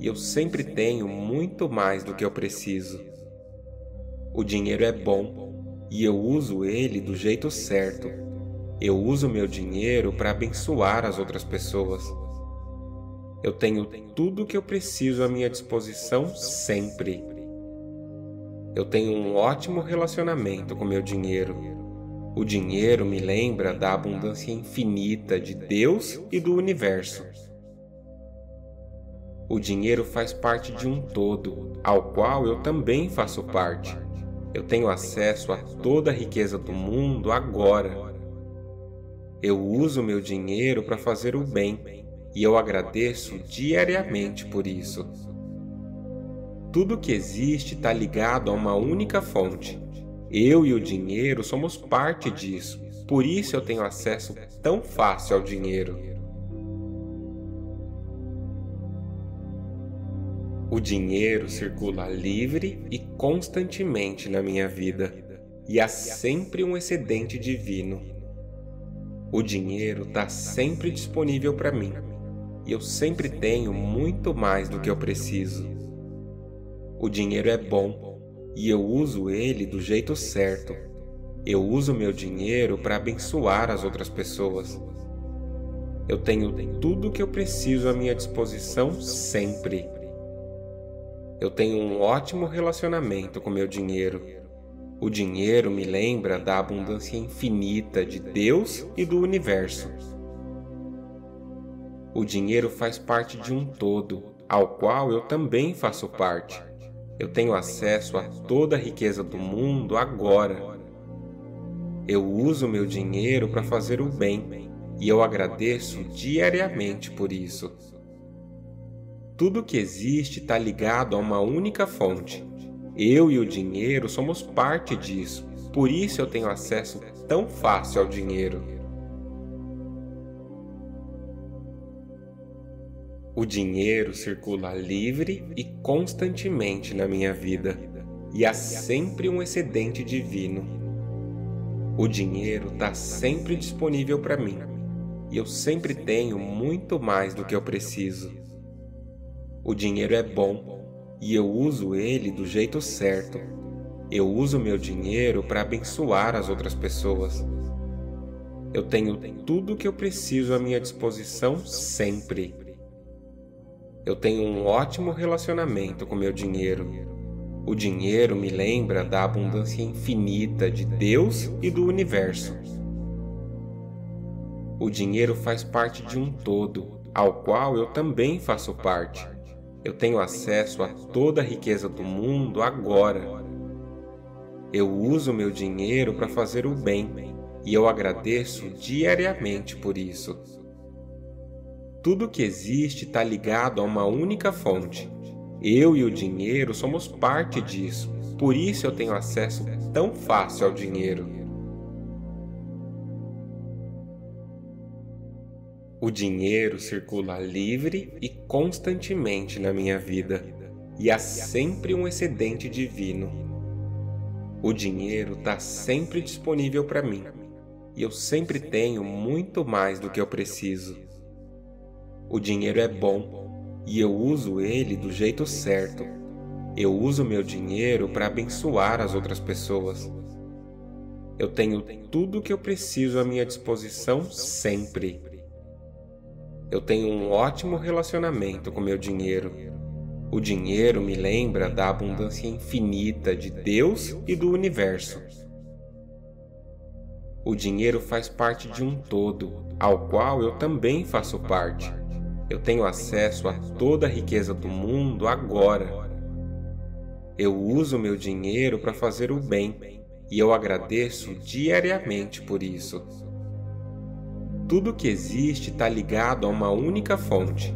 [SPEAKER 1] e eu sempre tenho muito mais do que eu preciso. O dinheiro é bom, e eu uso ele do jeito certo. Eu uso meu dinheiro para abençoar as outras pessoas. Eu tenho tudo o que eu preciso à minha disposição sempre eu tenho um ótimo relacionamento com meu dinheiro. O dinheiro me lembra da abundância infinita de Deus e do universo. O dinheiro faz parte de um todo, ao qual eu também faço parte. Eu tenho acesso a toda a riqueza do mundo agora. Eu uso meu dinheiro para fazer o bem e eu agradeço diariamente por isso. Tudo que existe está ligado a uma única fonte. Eu e o dinheiro somos parte disso, por isso eu tenho acesso tão fácil ao dinheiro. O dinheiro circula livre e constantemente na minha vida, e há sempre um excedente divino. O dinheiro está sempre disponível para mim, e eu sempre tenho muito mais do que eu preciso. O dinheiro é bom e eu uso ele do jeito certo. Eu uso meu dinheiro para abençoar as outras pessoas. Eu tenho tudo o que eu preciso à minha disposição sempre. Eu tenho um ótimo relacionamento com meu dinheiro. O dinheiro me lembra da abundância infinita de Deus e do universo. O dinheiro faz parte de um todo, ao qual eu também faço parte. Eu tenho acesso a toda a riqueza do mundo agora. Eu uso meu dinheiro para fazer o bem e eu agradeço diariamente por isso. Tudo que existe está ligado a uma única fonte. Eu e o dinheiro somos parte disso, por isso eu tenho acesso tão fácil ao dinheiro. O dinheiro circula livre e constantemente na minha vida, e há sempre um excedente divino. O dinheiro está sempre disponível para mim, e eu sempre tenho muito mais do que eu preciso. O dinheiro é bom e eu uso ele do jeito certo. Eu uso meu dinheiro para abençoar as outras pessoas. Eu tenho tudo o que eu preciso à minha disposição sempre. Eu tenho um ótimo relacionamento com meu dinheiro. O dinheiro me lembra da abundância infinita de Deus e do universo. O dinheiro faz parte de um todo, ao qual eu também faço parte. Eu tenho acesso a toda a riqueza do mundo agora. Eu uso meu dinheiro para fazer o bem e eu agradeço diariamente por isso. Tudo que existe está ligado a uma única fonte. Eu e o dinheiro somos parte disso, por isso eu tenho acesso tão fácil ao dinheiro. O dinheiro circula livre e constantemente na minha vida, e há sempre um excedente divino. O dinheiro está sempre disponível para mim, e eu sempre tenho muito mais do que eu preciso. O dinheiro é bom e eu uso ele do jeito certo. Eu uso meu dinheiro para abençoar as outras pessoas. Eu tenho tudo o que eu preciso à minha disposição sempre. Eu tenho um ótimo relacionamento com meu dinheiro. O dinheiro me lembra da abundância infinita de Deus e do universo. O dinheiro faz parte de um todo, ao qual eu também faço parte. Eu tenho acesso a toda a riqueza do mundo agora. Eu uso meu dinheiro para fazer o bem e eu agradeço diariamente por isso. Tudo que existe está ligado a uma única fonte.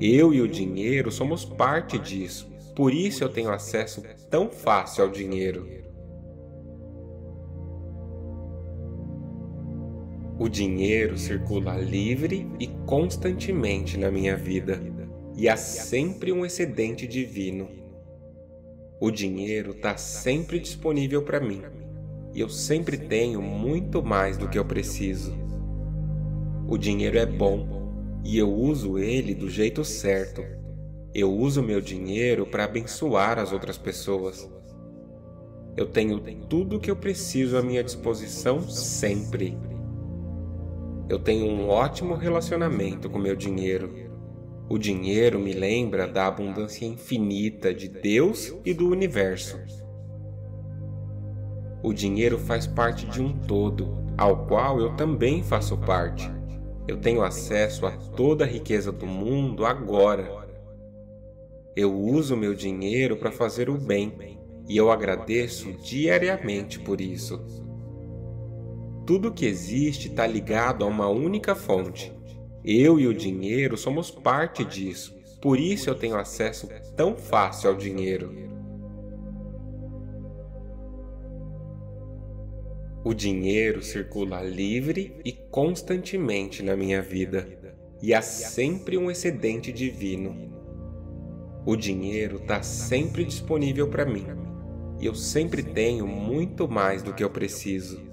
[SPEAKER 1] Eu e o dinheiro somos parte disso, por isso eu tenho acesso tão fácil ao dinheiro. O dinheiro circula livre e constantemente na minha vida, e há sempre um excedente divino. O dinheiro está sempre disponível para mim, e eu sempre tenho muito mais do que eu preciso. O dinheiro é bom e eu uso ele do jeito certo. Eu uso meu dinheiro para abençoar as outras pessoas. Eu tenho tudo o que eu preciso à minha disposição sempre. Eu tenho um ótimo relacionamento com meu dinheiro. O dinheiro me lembra da abundância infinita de Deus e do universo. O dinheiro faz parte de um todo, ao qual eu também faço parte. Eu tenho acesso a toda a riqueza do mundo agora. Eu uso meu dinheiro para fazer o bem e eu agradeço diariamente por isso. Tudo que existe está ligado a uma única fonte. Eu e o dinheiro somos parte disso, por isso eu tenho acesso tão fácil ao dinheiro. O dinheiro circula livre e constantemente na minha vida, e há sempre um excedente divino. O dinheiro está sempre disponível para mim, e eu sempre tenho muito mais do que eu preciso.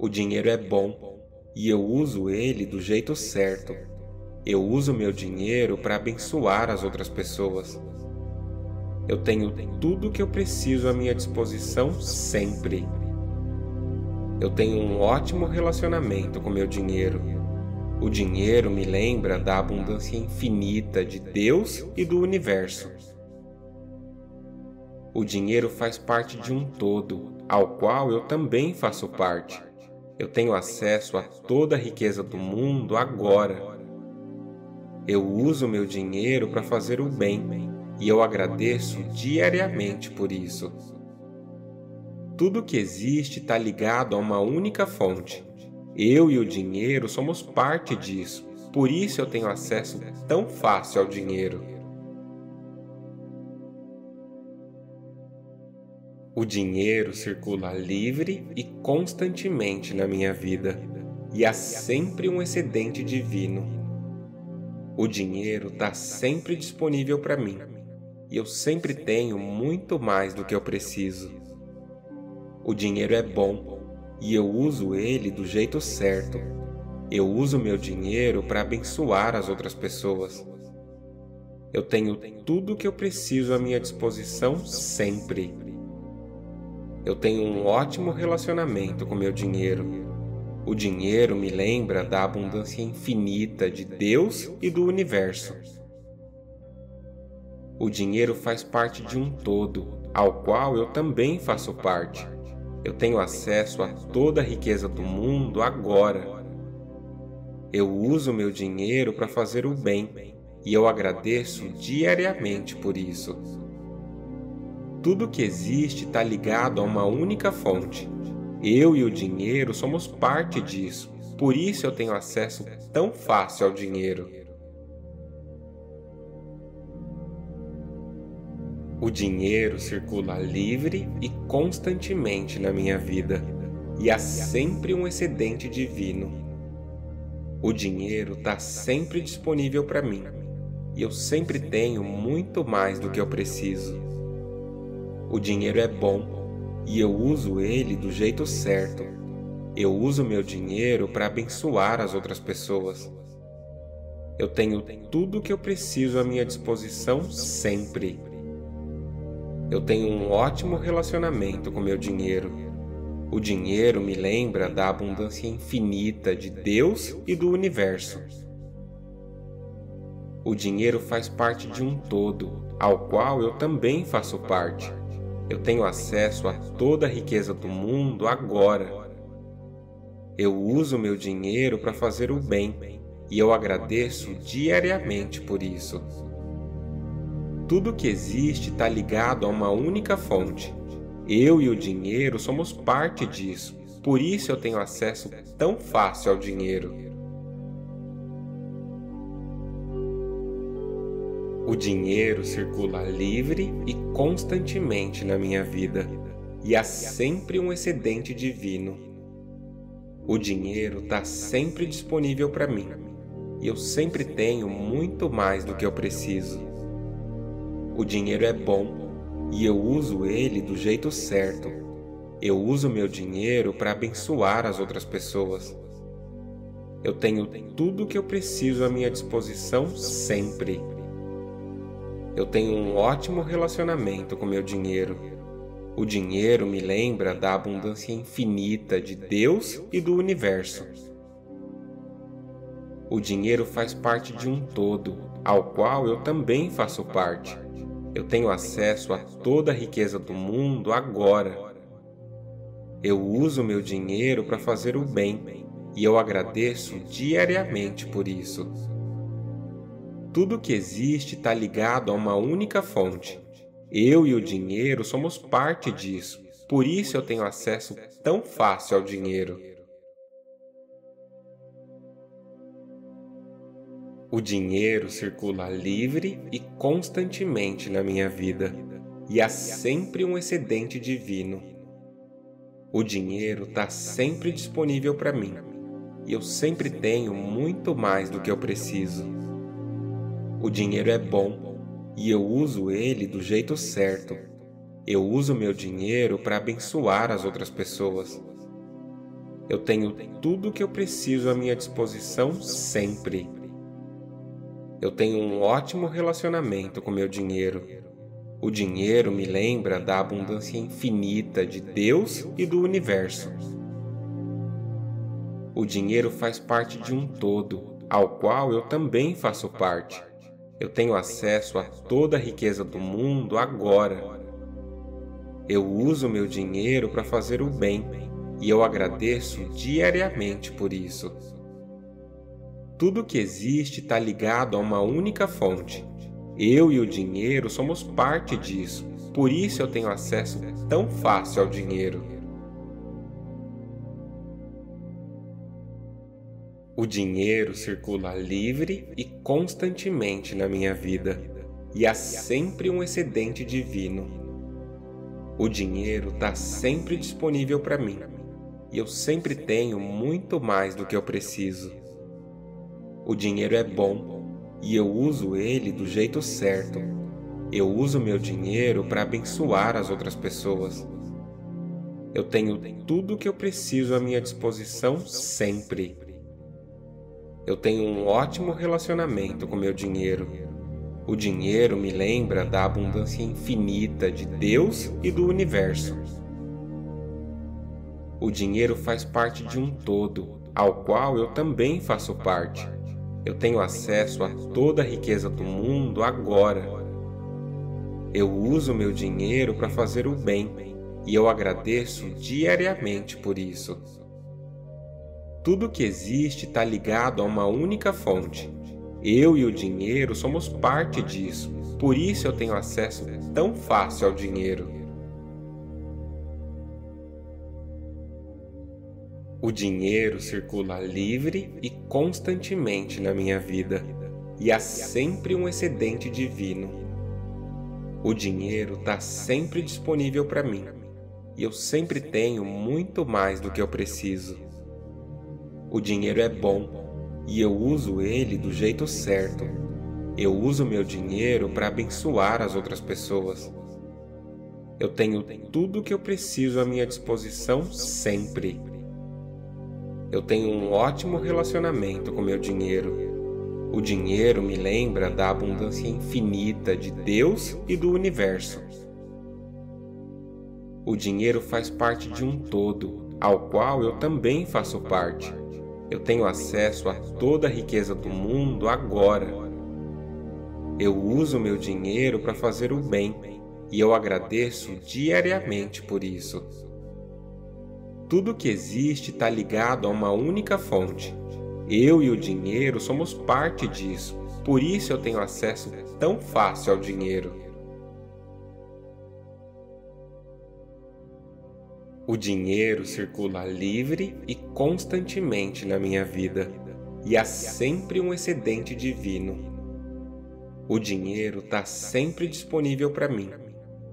[SPEAKER 1] O dinheiro é bom e eu uso ele do jeito certo. Eu uso meu dinheiro para abençoar as outras pessoas. Eu tenho tudo que eu preciso à minha disposição sempre. Eu tenho um ótimo relacionamento com meu dinheiro. O dinheiro me lembra da abundância infinita de Deus e do universo. O dinheiro faz parte de um todo, ao qual eu também faço parte. Eu tenho acesso a toda a riqueza do mundo agora. Eu uso meu dinheiro para fazer o bem e eu agradeço diariamente por isso. Tudo que existe está ligado a uma única fonte. Eu e o dinheiro somos parte disso, por isso eu tenho acesso tão fácil ao dinheiro. O dinheiro circula livre e constantemente na minha vida, e há sempre um excedente divino. O dinheiro está sempre disponível para mim, e eu sempre tenho muito mais do que eu preciso. O dinheiro é bom e eu uso ele do jeito certo. Eu uso meu dinheiro para abençoar as outras pessoas. Eu tenho tudo o que eu preciso à minha disposição sempre eu tenho um ótimo relacionamento com meu dinheiro. O dinheiro me lembra da abundância infinita de Deus e do universo. O dinheiro faz parte de um todo, ao qual eu também faço parte. Eu tenho acesso a toda a riqueza do mundo agora. Eu uso meu dinheiro para fazer o bem e eu agradeço diariamente por isso. Tudo que existe está ligado a uma única fonte. Eu e o dinheiro somos parte disso, por isso eu tenho acesso tão fácil ao dinheiro. O dinheiro circula livre e constantemente na minha vida, e há sempre um excedente divino. O dinheiro está sempre disponível para mim, e eu sempre tenho muito mais do que eu preciso. O dinheiro é bom e eu uso ele do jeito certo. Eu uso meu dinheiro para abençoar as outras pessoas. Eu tenho tudo o que eu preciso à minha disposição sempre. Eu tenho um ótimo relacionamento com meu dinheiro. O dinheiro me lembra da abundância infinita de Deus e do universo. O dinheiro faz parte de um todo, ao qual eu também faço parte. Eu tenho acesso a toda a riqueza do mundo agora. Eu uso meu dinheiro para fazer o bem e eu agradeço diariamente por isso. Tudo que existe está ligado a uma única fonte. Eu e o dinheiro somos parte disso, por isso eu tenho acesso tão fácil ao dinheiro. O dinheiro circula livre e constantemente na minha vida, e há sempre um excedente divino. O dinheiro está sempre disponível para mim, e eu sempre tenho muito mais do que eu preciso. O dinheiro é bom e eu uso ele do jeito certo. Eu uso meu dinheiro para abençoar as outras pessoas. Eu tenho tudo o que eu preciso à minha disposição sempre. Eu tenho um ótimo relacionamento com meu dinheiro. O dinheiro me lembra da abundância infinita de Deus e do universo. O dinheiro faz parte de um todo, ao qual eu também faço parte. Eu tenho acesso a toda a riqueza do mundo agora. Eu uso meu dinheiro para fazer o bem e eu agradeço diariamente por isso. Tudo que existe está ligado a uma única fonte. Eu e o dinheiro somos parte disso, por isso eu tenho acesso tão fácil ao dinheiro. O dinheiro circula livre e constantemente na minha vida, e há sempre um excedente divino. O dinheiro está sempre disponível para mim, e eu sempre tenho muito mais do que eu preciso. O dinheiro é bom e eu uso ele do jeito certo. Eu uso meu dinheiro para abençoar as outras pessoas. Eu tenho tudo o que eu preciso à minha disposição sempre. Eu tenho um ótimo relacionamento com meu dinheiro. O dinheiro me lembra da abundância infinita de Deus e do universo. O dinheiro faz parte de um todo, ao qual eu também faço parte. Eu tenho acesso a toda a riqueza do mundo agora. Eu uso meu dinheiro para fazer o bem e eu agradeço diariamente por isso. Tudo que existe está ligado a uma única fonte. Eu e o dinheiro somos parte disso, por isso eu tenho acesso tão fácil ao dinheiro. O dinheiro circula livre e constantemente na minha vida, e há sempre um excedente divino. O dinheiro está sempre disponível para mim, e eu sempre tenho muito mais do que eu preciso. O dinheiro é bom e eu uso ele do jeito certo. Eu uso meu dinheiro para abençoar as outras pessoas. Eu tenho tudo o que eu preciso à minha disposição sempre. Eu tenho um ótimo relacionamento com meu dinheiro. O dinheiro me lembra da abundância infinita de Deus e do universo. O dinheiro faz parte de um todo, ao qual eu também faço parte. Eu tenho acesso a toda a riqueza do mundo agora. Eu uso meu dinheiro para fazer o bem e eu agradeço diariamente por isso. Tudo que existe está ligado a uma única fonte. Eu e o dinheiro somos parte disso, por isso eu tenho acesso tão fácil ao dinheiro. O dinheiro circula livre e constantemente na minha vida, e há sempre um excedente divino. O dinheiro está sempre disponível para mim, e eu sempre tenho muito mais do que eu preciso. O dinheiro é bom e eu uso ele do jeito certo. Eu uso meu dinheiro para abençoar as outras pessoas. Eu tenho tudo o que eu preciso à minha disposição sempre. Eu tenho um ótimo relacionamento com meu dinheiro. O dinheiro me lembra da abundância infinita de Deus e do universo. O dinheiro faz parte de um todo, ao qual eu também faço parte. Eu tenho acesso a toda a riqueza do mundo agora. Eu uso meu dinheiro para fazer o bem e eu agradeço diariamente por isso. Tudo que existe está ligado a uma única fonte. Eu e o dinheiro somos parte disso, por isso eu tenho acesso tão fácil ao dinheiro. O dinheiro circula livre e constantemente na minha vida, e há sempre um excedente divino. O dinheiro está sempre disponível para mim,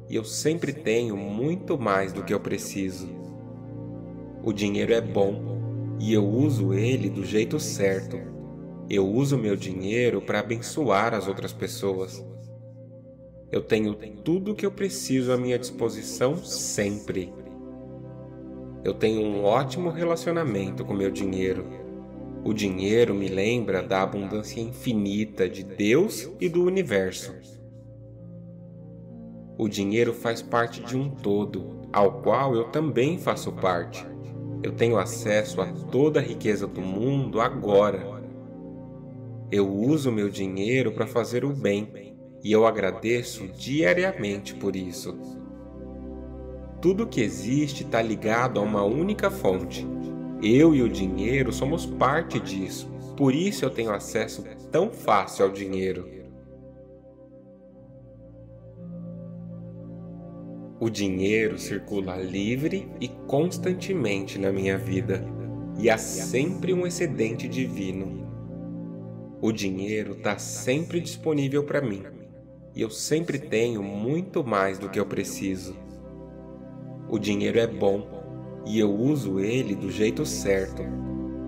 [SPEAKER 1] e eu sempre tenho muito mais do que eu preciso. O dinheiro é bom e eu uso ele do jeito certo. Eu uso meu dinheiro para abençoar as outras pessoas. Eu tenho tudo o que eu preciso à minha disposição sempre. Eu tenho um ótimo relacionamento com meu dinheiro. O dinheiro me lembra da abundância infinita de Deus e do universo. O dinheiro faz parte de um todo, ao qual eu também faço parte. Eu tenho acesso a toda a riqueza do mundo agora. Eu uso meu dinheiro para fazer o bem e eu agradeço diariamente por isso. Tudo que existe está ligado a uma única fonte. Eu e o dinheiro somos parte disso, por isso eu tenho acesso tão fácil ao dinheiro. O dinheiro circula livre e constantemente na minha vida, e há sempre um excedente divino. O dinheiro está sempre disponível para mim, e eu sempre tenho muito mais do que eu preciso. O dinheiro é bom e eu uso ele do jeito certo.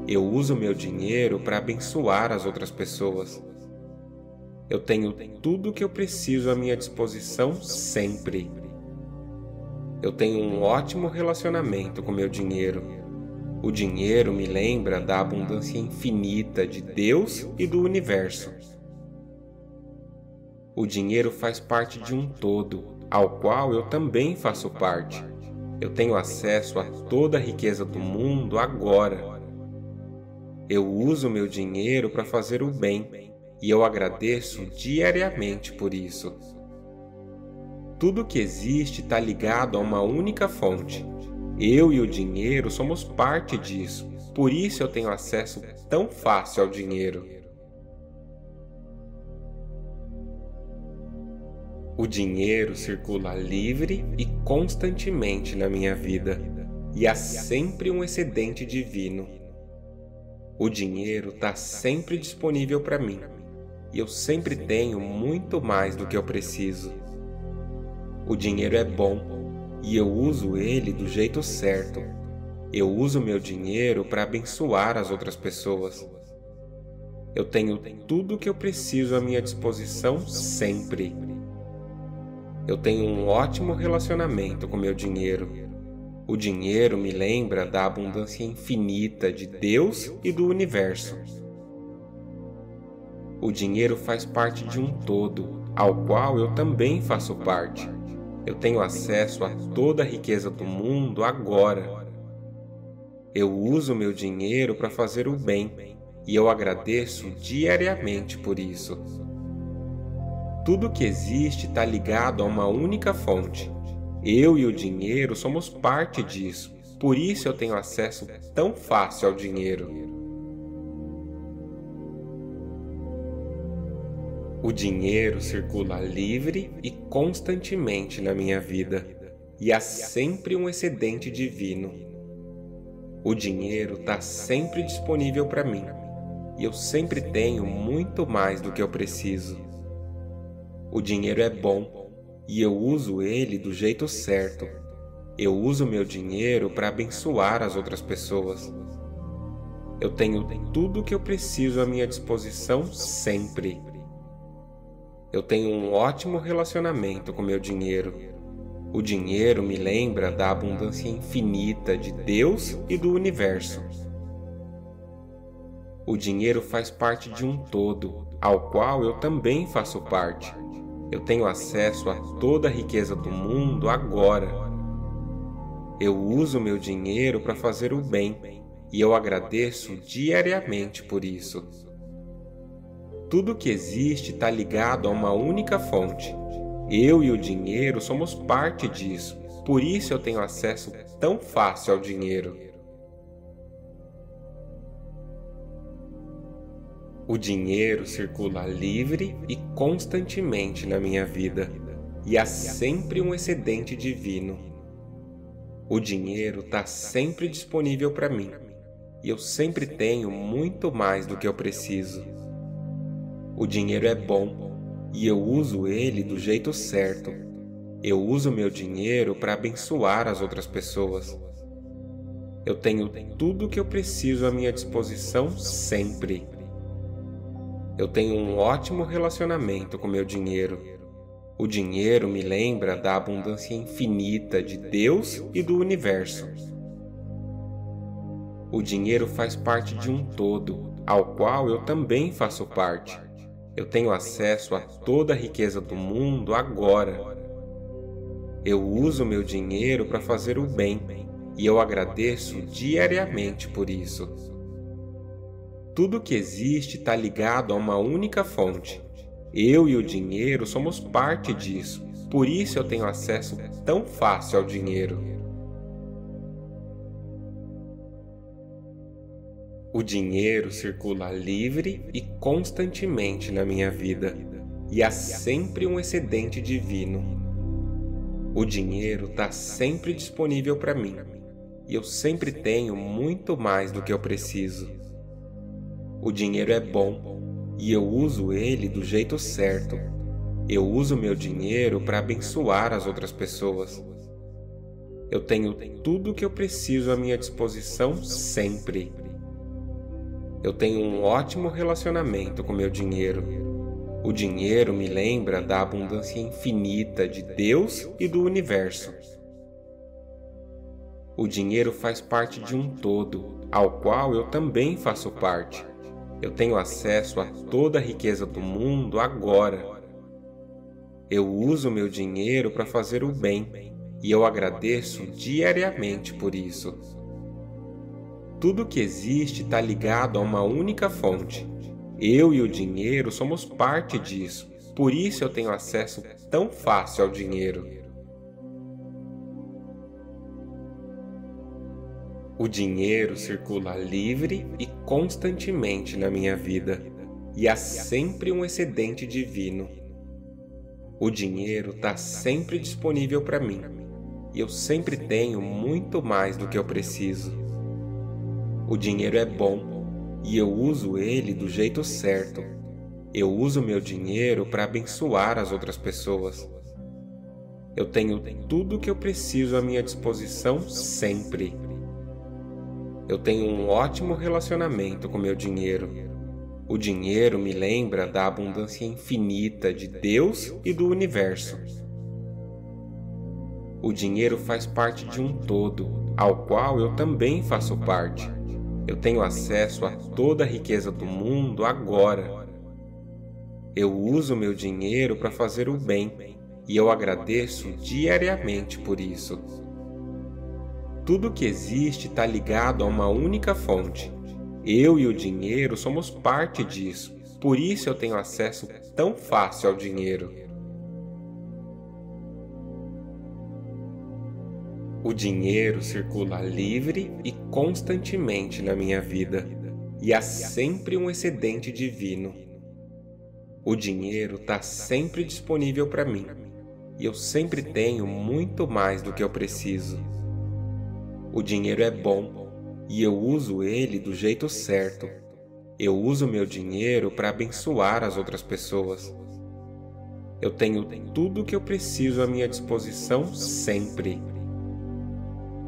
[SPEAKER 1] Eu uso meu dinheiro para abençoar as outras pessoas. Eu tenho tudo o que eu preciso à minha disposição sempre. Eu tenho um ótimo relacionamento com meu dinheiro. O dinheiro me lembra da abundância infinita de Deus e do universo. O dinheiro faz parte de um todo, ao qual eu também faço parte. Eu tenho acesso a toda a riqueza do mundo agora. Eu uso meu dinheiro para fazer o bem e eu agradeço diariamente por isso. Tudo que existe está ligado a uma única fonte. Eu e o dinheiro somos parte disso, por isso eu tenho acesso tão fácil ao dinheiro. O dinheiro circula livre e constantemente na minha vida, e há sempre um excedente divino. O dinheiro está sempre disponível para mim, e eu sempre tenho muito mais do que eu preciso. O dinheiro é bom e eu uso ele do jeito certo. Eu uso meu dinheiro para abençoar as outras pessoas. Eu tenho tudo o que eu preciso à minha disposição sempre. Eu tenho um ótimo relacionamento com meu dinheiro. O dinheiro me lembra da abundância infinita de Deus e do universo. O dinheiro faz parte de um todo, ao qual eu também faço parte. Eu tenho acesso a toda a riqueza do mundo agora. Eu uso meu dinheiro para fazer o bem e eu agradeço diariamente por isso. Tudo que existe está ligado a uma única fonte. Eu e o dinheiro somos parte disso, por isso eu tenho acesso tão fácil ao dinheiro. O dinheiro circula livre e constantemente na minha vida, e há sempre um excedente divino. O dinheiro está sempre disponível para mim, e eu sempre tenho muito mais do que eu preciso. O dinheiro é bom e eu uso ele do jeito certo. Eu uso meu dinheiro para abençoar as outras pessoas. Eu tenho tudo o que eu preciso à minha disposição sempre. Eu tenho um ótimo relacionamento com meu dinheiro. O dinheiro me lembra da abundância infinita de Deus e do universo. O dinheiro faz parte de um todo, ao qual eu também faço parte. Eu tenho acesso a toda a riqueza do mundo agora. Eu uso meu dinheiro para fazer o bem e eu agradeço diariamente por isso. Tudo que existe está ligado a uma única fonte. Eu e o dinheiro somos parte disso, por isso eu tenho acesso tão fácil ao dinheiro.
[SPEAKER 2] O dinheiro
[SPEAKER 1] circula livre e constantemente na minha vida, e há sempre um excedente divino. O dinheiro está sempre disponível para mim, e eu sempre tenho muito mais do que eu preciso. O dinheiro é bom e eu uso ele do jeito certo. Eu uso meu dinheiro para abençoar as outras pessoas. Eu tenho tudo o que eu preciso à minha disposição sempre. Eu tenho um ótimo relacionamento com meu dinheiro. O dinheiro me lembra da abundância infinita de Deus e do universo. O dinheiro faz parte de um todo, ao qual eu também faço parte. Eu tenho acesso a toda a riqueza do mundo agora. Eu uso meu dinheiro para fazer o bem e eu agradeço diariamente por isso. Tudo que existe está ligado a uma única fonte. Eu e o dinheiro somos parte disso, por isso eu tenho acesso tão fácil ao dinheiro. O dinheiro circula livre e constantemente na minha vida, e há sempre um excedente divino. O dinheiro está sempre disponível para mim, e eu sempre tenho muito mais do que eu preciso. O dinheiro é bom e eu uso ele do jeito certo. Eu uso meu dinheiro para abençoar as outras pessoas. Eu tenho tudo o que eu preciso à minha disposição sempre. Eu tenho um ótimo relacionamento com meu dinheiro. O dinheiro me lembra da abundância infinita de Deus e do universo. O dinheiro faz parte de um todo, ao qual eu também faço parte. Eu tenho acesso a toda a riqueza do mundo agora. Eu uso meu dinheiro para fazer o bem e eu agradeço diariamente por isso. Tudo que existe está ligado a uma única fonte. Eu e o dinheiro somos parte disso, por isso eu tenho acesso tão fácil ao dinheiro. O dinheiro circula livre e constantemente na minha vida, e há sempre um excedente divino. O dinheiro está sempre disponível para mim, e eu sempre tenho muito mais do que eu preciso. O dinheiro é bom, e eu uso ele do jeito certo. Eu uso meu dinheiro para abençoar as outras pessoas. Eu tenho tudo o que eu preciso à minha disposição sempre eu tenho um ótimo relacionamento com meu dinheiro. O dinheiro me lembra da abundância infinita de Deus e do universo. O dinheiro faz parte de um todo, ao qual eu também faço parte. Eu tenho acesso a toda a riqueza do mundo agora. Eu uso meu dinheiro para fazer o bem e eu agradeço diariamente por isso. Tudo que existe está ligado a uma única fonte. Eu e o dinheiro somos parte disso, por isso eu tenho acesso tão fácil ao dinheiro. O dinheiro circula livre e constantemente na minha vida, e há sempre um excedente divino. O dinheiro está sempre disponível para mim, e eu sempre tenho muito mais do que eu preciso. O dinheiro é bom e eu uso ele do jeito certo. Eu uso meu dinheiro para abençoar as outras pessoas. Eu tenho tudo o que eu preciso à minha disposição sempre.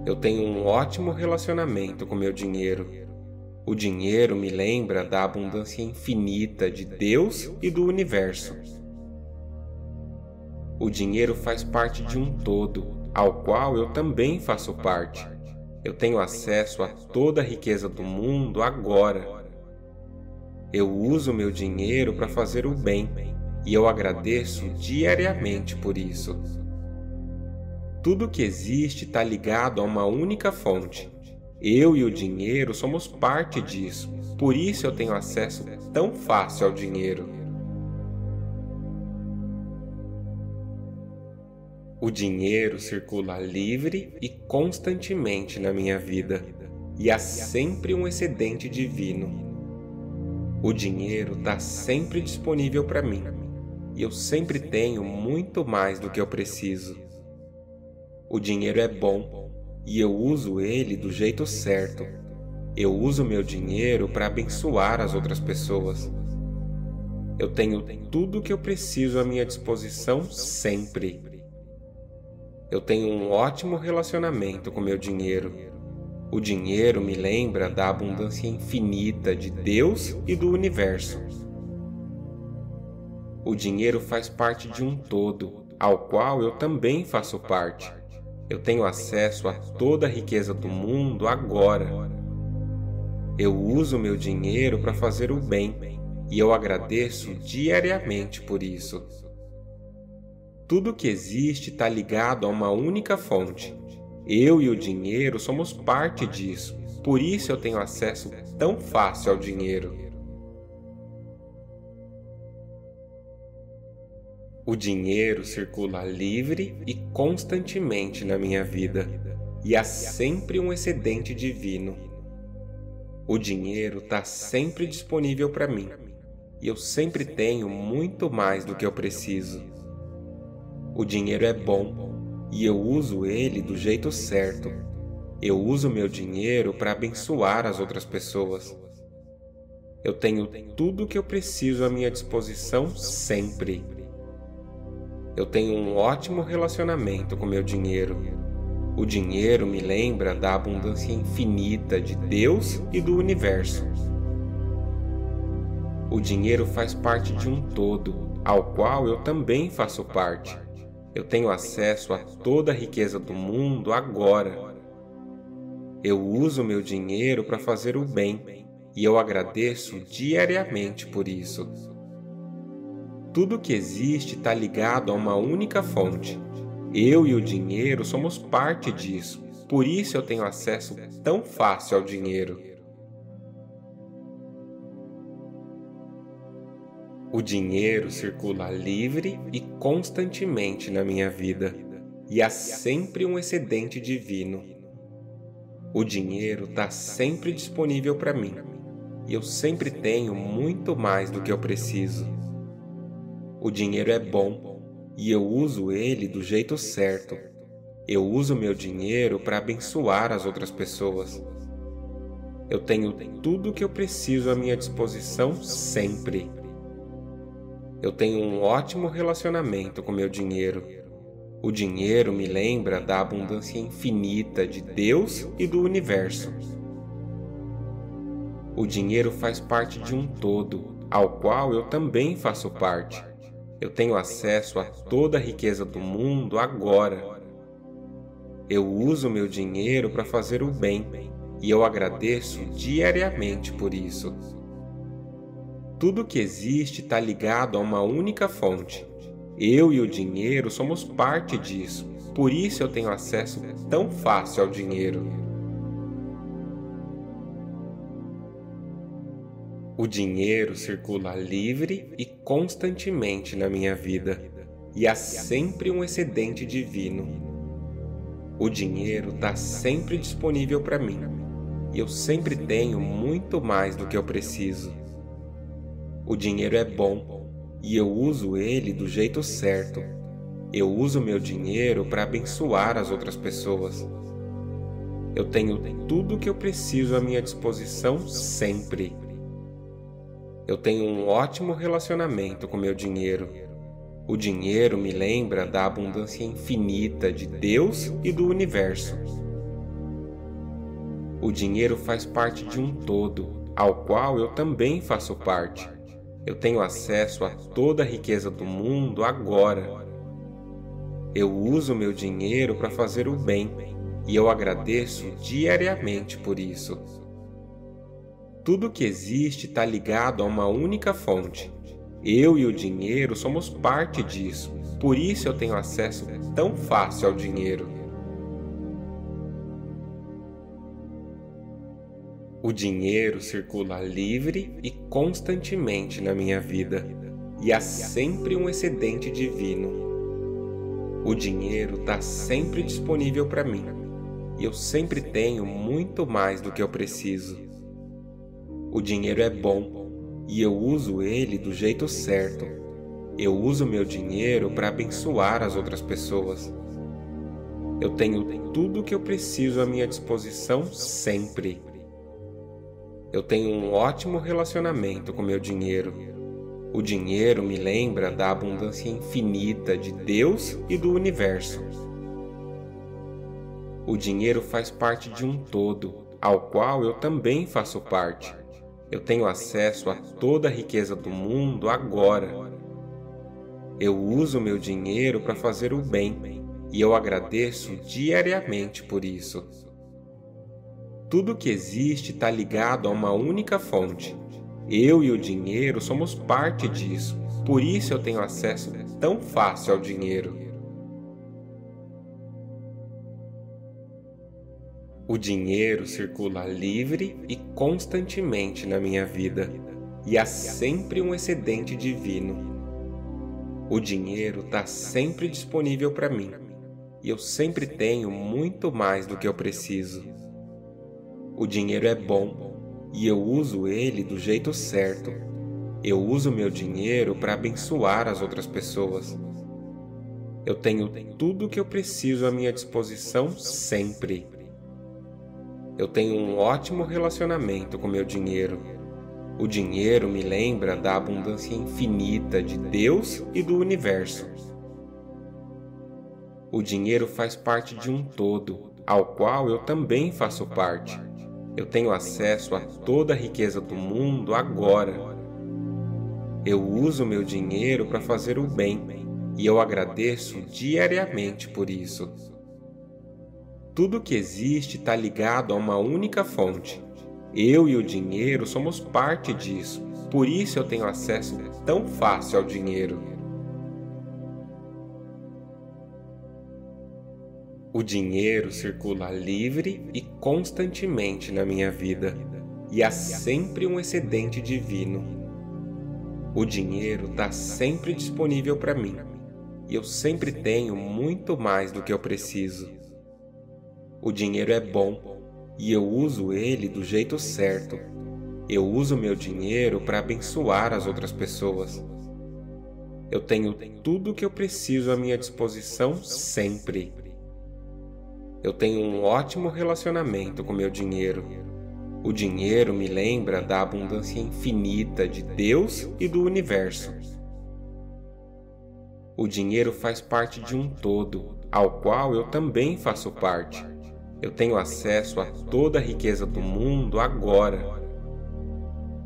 [SPEAKER 1] Eu tenho um ótimo relacionamento com meu dinheiro. O dinheiro me lembra da abundância infinita de Deus e do universo. O dinheiro faz parte de um todo, ao qual eu também faço parte. Eu tenho acesso a toda a riqueza do mundo agora. Eu uso meu dinheiro para fazer o bem e eu agradeço diariamente por isso. Tudo que existe está ligado a uma única fonte. Eu e o dinheiro somos parte disso, por isso eu tenho acesso tão fácil ao dinheiro. O dinheiro circula livre e constantemente na minha vida, e há sempre um excedente divino. O dinheiro está sempre disponível para mim, e eu sempre tenho muito mais do que eu preciso. O dinheiro é bom e eu uso ele do jeito certo. Eu uso meu dinheiro para abençoar as outras pessoas. Eu tenho tudo o que eu preciso à minha disposição sempre. Eu tenho um ótimo relacionamento com meu dinheiro. O dinheiro me lembra da abundância infinita de Deus e do universo. O dinheiro faz parte de um todo, ao qual eu também faço parte. Eu tenho acesso a toda a riqueza do mundo agora. Eu uso meu dinheiro para fazer o bem e eu agradeço diariamente por isso. Tudo que existe está ligado a uma única fonte. Eu e o dinheiro somos parte disso, por isso eu tenho acesso tão fácil ao dinheiro. O dinheiro circula livre e constantemente na minha vida, e há sempre um excedente divino. O dinheiro está sempre disponível para mim, e eu sempre tenho muito mais do que eu preciso. O dinheiro é bom e eu uso ele do jeito certo. Eu uso meu dinheiro para abençoar as outras pessoas. Eu tenho tudo o que eu preciso à minha disposição sempre. Eu tenho um ótimo relacionamento com meu dinheiro. O dinheiro me lembra da abundância infinita de Deus e do universo. O dinheiro faz parte de um todo, ao qual eu também faço parte. Eu tenho acesso a toda a riqueza do mundo agora. Eu uso meu dinheiro para fazer o bem e eu agradeço diariamente por isso. Tudo que existe está ligado a uma única fonte. Eu e o dinheiro somos parte disso, por isso eu tenho acesso tão fácil ao dinheiro. O dinheiro circula livre e constantemente na minha vida, e há sempre um excedente divino. O dinheiro está sempre disponível para mim, e eu sempre tenho muito mais do que eu preciso. O dinheiro é bom e eu uso ele do jeito certo. Eu uso meu dinheiro para abençoar as outras pessoas. Eu tenho tudo o que eu preciso à minha disposição sempre. Eu tenho um ótimo relacionamento com meu dinheiro. O dinheiro me lembra da abundância infinita de Deus e do universo. O dinheiro faz parte de um todo, ao qual eu também faço parte. Eu tenho acesso a toda a riqueza do mundo agora. Eu uso meu dinheiro para fazer o bem e eu agradeço diariamente por isso. Tudo que existe está ligado a uma única fonte. Eu e o dinheiro somos parte disso, por isso eu tenho acesso tão fácil ao dinheiro. O dinheiro circula livre e constantemente na minha vida, e há sempre um excedente divino. O dinheiro está sempre disponível para mim, e eu sempre tenho muito mais do que eu preciso. O dinheiro é bom e eu uso ele do jeito certo. Eu uso meu dinheiro para abençoar as outras pessoas. Eu tenho tudo o que eu preciso à minha disposição sempre. Eu tenho um ótimo relacionamento com meu dinheiro. O dinheiro me lembra da abundância infinita de Deus e do universo. O dinheiro faz parte de um todo, ao qual eu também faço parte. Eu tenho acesso a toda a riqueza do mundo agora. Eu uso meu dinheiro para fazer o bem e eu agradeço diariamente por isso. Tudo que existe está ligado a uma única fonte. Eu e o dinheiro somos parte disso, por isso eu tenho acesso tão fácil ao dinheiro. O dinheiro circula livre e constantemente na minha vida, e há sempre um excedente divino. O dinheiro está sempre disponível para mim, e eu sempre tenho muito mais do que eu preciso. O dinheiro é bom, e eu uso ele do jeito certo. Eu uso meu dinheiro para abençoar as outras pessoas. Eu tenho tudo o que eu preciso à minha disposição sempre. Eu tenho um ótimo relacionamento com meu dinheiro. O dinheiro me lembra da abundância infinita de Deus e do universo. O dinheiro faz parte de um todo, ao qual eu também faço parte. Eu tenho acesso a toda a riqueza do mundo agora. Eu uso meu dinheiro para fazer o bem e eu agradeço diariamente por isso. Tudo que existe está ligado a uma única fonte. Eu e o dinheiro somos parte disso, por isso eu tenho acesso tão fácil ao dinheiro. O dinheiro circula livre e constantemente na minha vida, e há sempre um excedente divino. O dinheiro está sempre disponível para mim, e eu sempre tenho muito mais do que eu preciso. O dinheiro é bom e eu uso ele do jeito certo. Eu uso meu dinheiro para abençoar as outras pessoas. Eu tenho tudo o que eu preciso à minha disposição sempre. Eu tenho um ótimo relacionamento com meu dinheiro. O dinheiro me lembra da abundância infinita de Deus e do universo. O dinheiro faz parte de um todo, ao qual eu também faço parte. Eu tenho acesso a toda a riqueza do mundo agora. Eu uso meu dinheiro para fazer o bem e eu agradeço diariamente por isso. Tudo que existe está ligado a uma única fonte. Eu e o dinheiro somos parte disso, por isso eu tenho acesso tão fácil ao dinheiro. O dinheiro circula livre e constantemente na minha vida, e há sempre um excedente divino. O dinheiro está tá sempre disponível para mim, e eu sempre tenho muito mais do que eu preciso. O dinheiro é, é bom e eu uso ele do jeito certo. Eu uso meu dinheiro para abençoar as outras pessoas. Eu tenho tudo o que eu preciso à minha disposição sempre. Eu tenho um ótimo relacionamento com meu dinheiro. O dinheiro me lembra da abundância infinita de Deus e do universo. O dinheiro faz parte de um todo, ao qual eu também faço parte. Eu tenho acesso a toda a riqueza do mundo agora.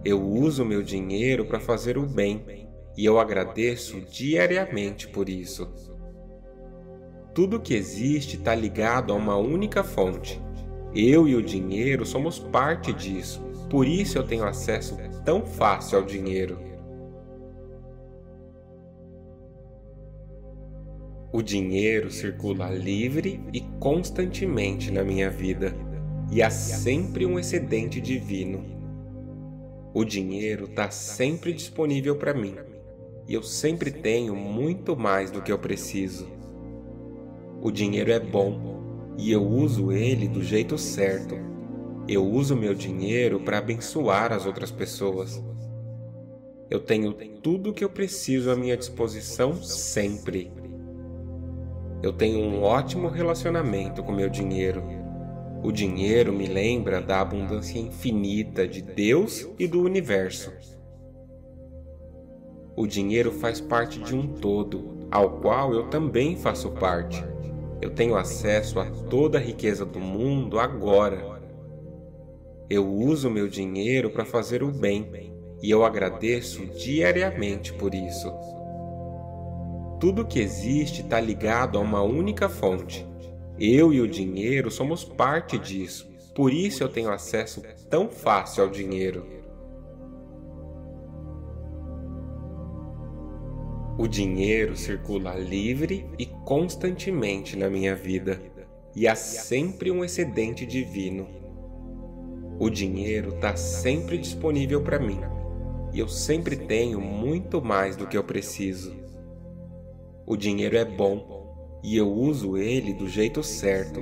[SPEAKER 1] Eu uso meu dinheiro para fazer o bem e eu agradeço diariamente por isso. Tudo que existe está ligado a uma única fonte. Eu e o dinheiro somos parte disso, por isso eu tenho acesso tão fácil ao dinheiro. O dinheiro circula livre e constantemente na minha vida, e há sempre um excedente divino. O dinheiro está sempre disponível para mim, e eu sempre tenho muito mais do que eu preciso. O dinheiro é bom e eu uso ele do jeito certo. Eu uso meu dinheiro para abençoar as outras pessoas. Eu tenho tudo o que eu preciso à minha disposição sempre. Eu tenho um ótimo relacionamento com meu dinheiro. O dinheiro me lembra da abundância infinita de Deus e do universo. O dinheiro faz parte de um todo, ao qual eu também faço parte. Eu tenho acesso a toda a riqueza do mundo agora. Eu uso meu dinheiro para fazer o bem e eu agradeço diariamente por isso. Tudo que existe está ligado a uma única fonte. Eu e o dinheiro somos parte disso, por isso eu tenho acesso tão fácil ao dinheiro. O dinheiro circula livre e constantemente na minha vida, e há sempre um excedente divino. O dinheiro está sempre disponível para mim, e eu sempre tenho muito mais do que eu preciso. O dinheiro é bom, e eu uso ele do jeito certo.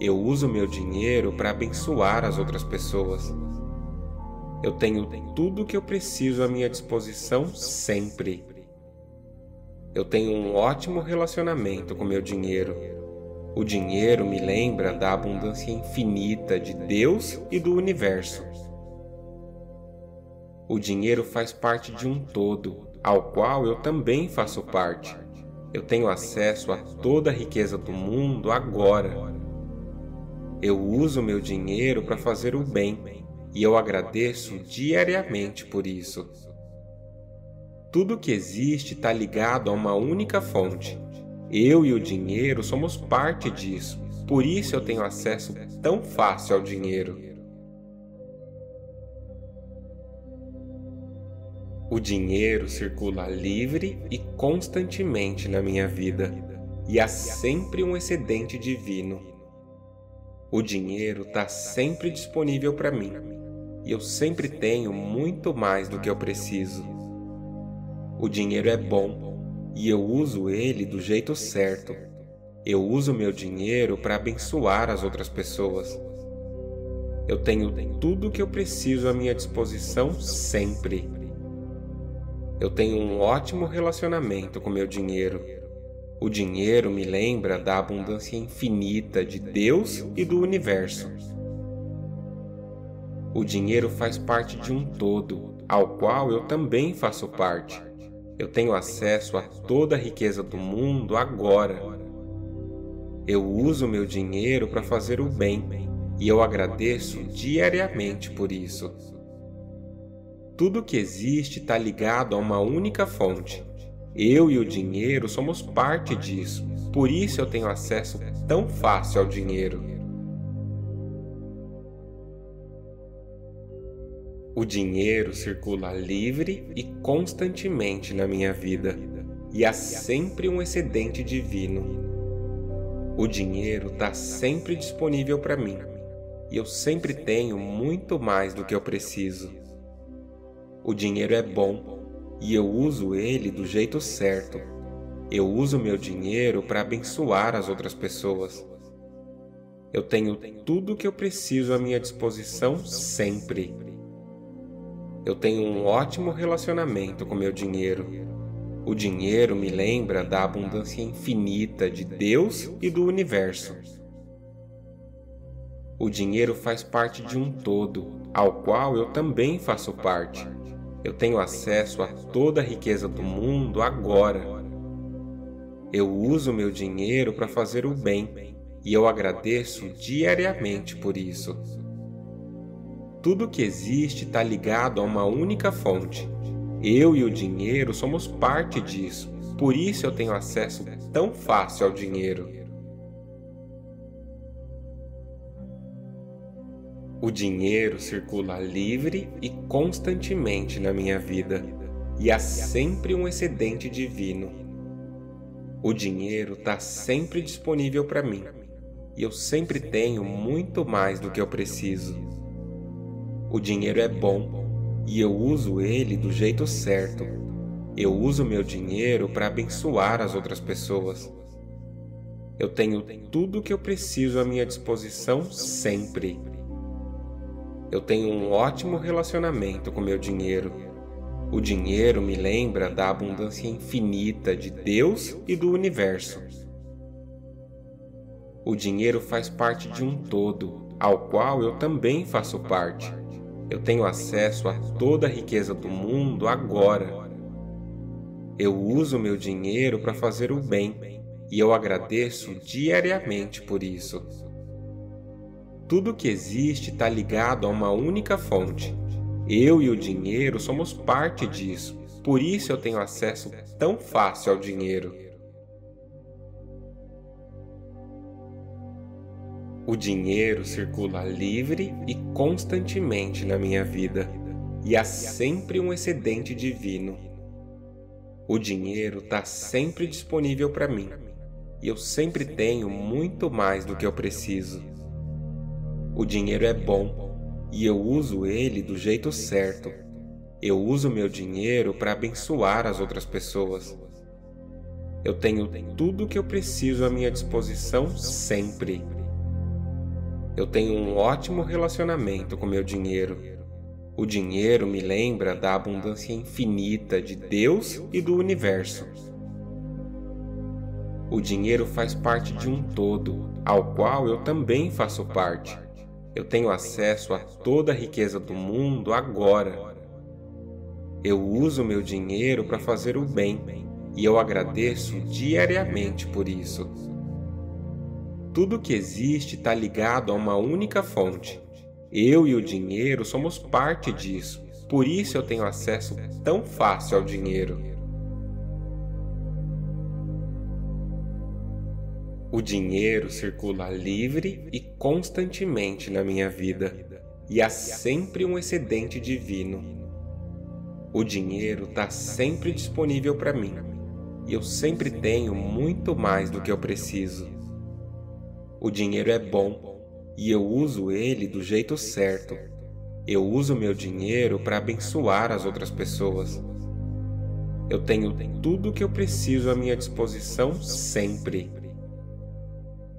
[SPEAKER 1] Eu uso meu dinheiro para abençoar as outras pessoas. Eu tenho tudo o que eu preciso à minha disposição sempre eu tenho um ótimo relacionamento com meu dinheiro. O dinheiro me lembra da abundância infinita de Deus e do universo. O dinheiro faz parte de um todo, ao qual eu também faço parte. Eu tenho acesso a toda a riqueza do mundo agora. Eu uso meu dinheiro para fazer o bem e eu agradeço diariamente por isso. Tudo que existe está ligado a uma única fonte. Eu e o dinheiro somos parte disso, por isso eu tenho acesso tão fácil ao dinheiro. O dinheiro circula livre e constantemente na minha vida, e há sempre um excedente divino. O dinheiro está sempre disponível para mim, e eu sempre tenho muito mais do que eu preciso. O dinheiro é bom e eu uso ele do jeito certo. Eu uso meu dinheiro para abençoar as outras pessoas. Eu tenho tudo o que eu preciso à minha disposição sempre. Eu tenho um ótimo relacionamento com meu dinheiro. O dinheiro me lembra da abundância infinita de Deus e do universo. O dinheiro faz parte de um todo, ao qual eu também faço parte. Eu tenho acesso a toda a riqueza do mundo agora. Eu uso meu dinheiro para fazer o bem e eu agradeço diariamente por isso. Tudo que existe está ligado a uma única fonte. Eu e o dinheiro somos parte disso, por isso eu tenho acesso tão fácil ao dinheiro. O dinheiro circula livre e constantemente na minha vida, e há sempre um excedente divino. O dinheiro está sempre disponível para mim, e eu sempre tenho muito mais do que eu preciso. O dinheiro é bom e eu uso ele do jeito certo. Eu uso meu dinheiro para abençoar as outras pessoas. Eu tenho tudo o que eu preciso à minha disposição sempre eu tenho um ótimo relacionamento com meu dinheiro. O dinheiro me lembra da abundância infinita de Deus e do universo. O dinheiro faz parte de um todo, ao qual eu também faço parte. Eu tenho acesso a toda a riqueza do mundo agora. Eu uso meu dinheiro para fazer o bem e eu agradeço diariamente por isso. Tudo que existe está ligado a uma única fonte. Eu e o dinheiro somos parte disso, por isso eu tenho acesso tão fácil ao dinheiro. O dinheiro circula livre e constantemente na minha vida, e há sempre um excedente divino. O dinheiro está sempre disponível para mim, e eu sempre tenho muito mais do que eu preciso. O dinheiro é bom e eu uso ele do jeito certo. Eu uso meu dinheiro para abençoar as outras pessoas. Eu tenho tudo o que eu preciso à minha disposição sempre. Eu tenho um ótimo relacionamento com meu dinheiro. O dinheiro me lembra da abundância infinita de Deus e do universo. O dinheiro faz parte de um todo, ao qual eu também faço parte. Eu tenho acesso a toda a riqueza do mundo agora. Eu uso meu dinheiro para fazer o bem e eu agradeço diariamente por isso. Tudo que existe está ligado a uma única fonte. Eu e o dinheiro somos parte disso, por isso eu tenho acesso tão fácil ao dinheiro. O dinheiro circula livre e constantemente na minha vida, e há sempre um excedente divino. O dinheiro está sempre disponível para mim, e eu sempre tenho muito mais do que eu preciso. O dinheiro é bom e eu uso ele do jeito certo. Eu uso meu dinheiro para abençoar as outras pessoas. Eu tenho tudo o que eu preciso à minha disposição sempre. Eu tenho um ótimo relacionamento com meu dinheiro. O dinheiro me lembra da abundância infinita de Deus e do universo. O dinheiro faz parte de um todo, ao qual eu também faço parte. Eu tenho acesso a toda a riqueza do mundo agora. Eu uso meu dinheiro para fazer o bem e eu agradeço diariamente por isso. Tudo que existe está ligado a uma única fonte. Eu e o dinheiro somos parte disso, por isso eu tenho acesso tão fácil ao dinheiro. O dinheiro circula livre e constantemente na minha vida, e há sempre um excedente divino. O dinheiro está sempre disponível para mim, e eu sempre tenho muito mais do que eu preciso. O dinheiro é bom e eu uso ele do jeito certo. Eu uso meu dinheiro para abençoar as outras pessoas. Eu tenho tudo o que eu preciso à minha disposição sempre.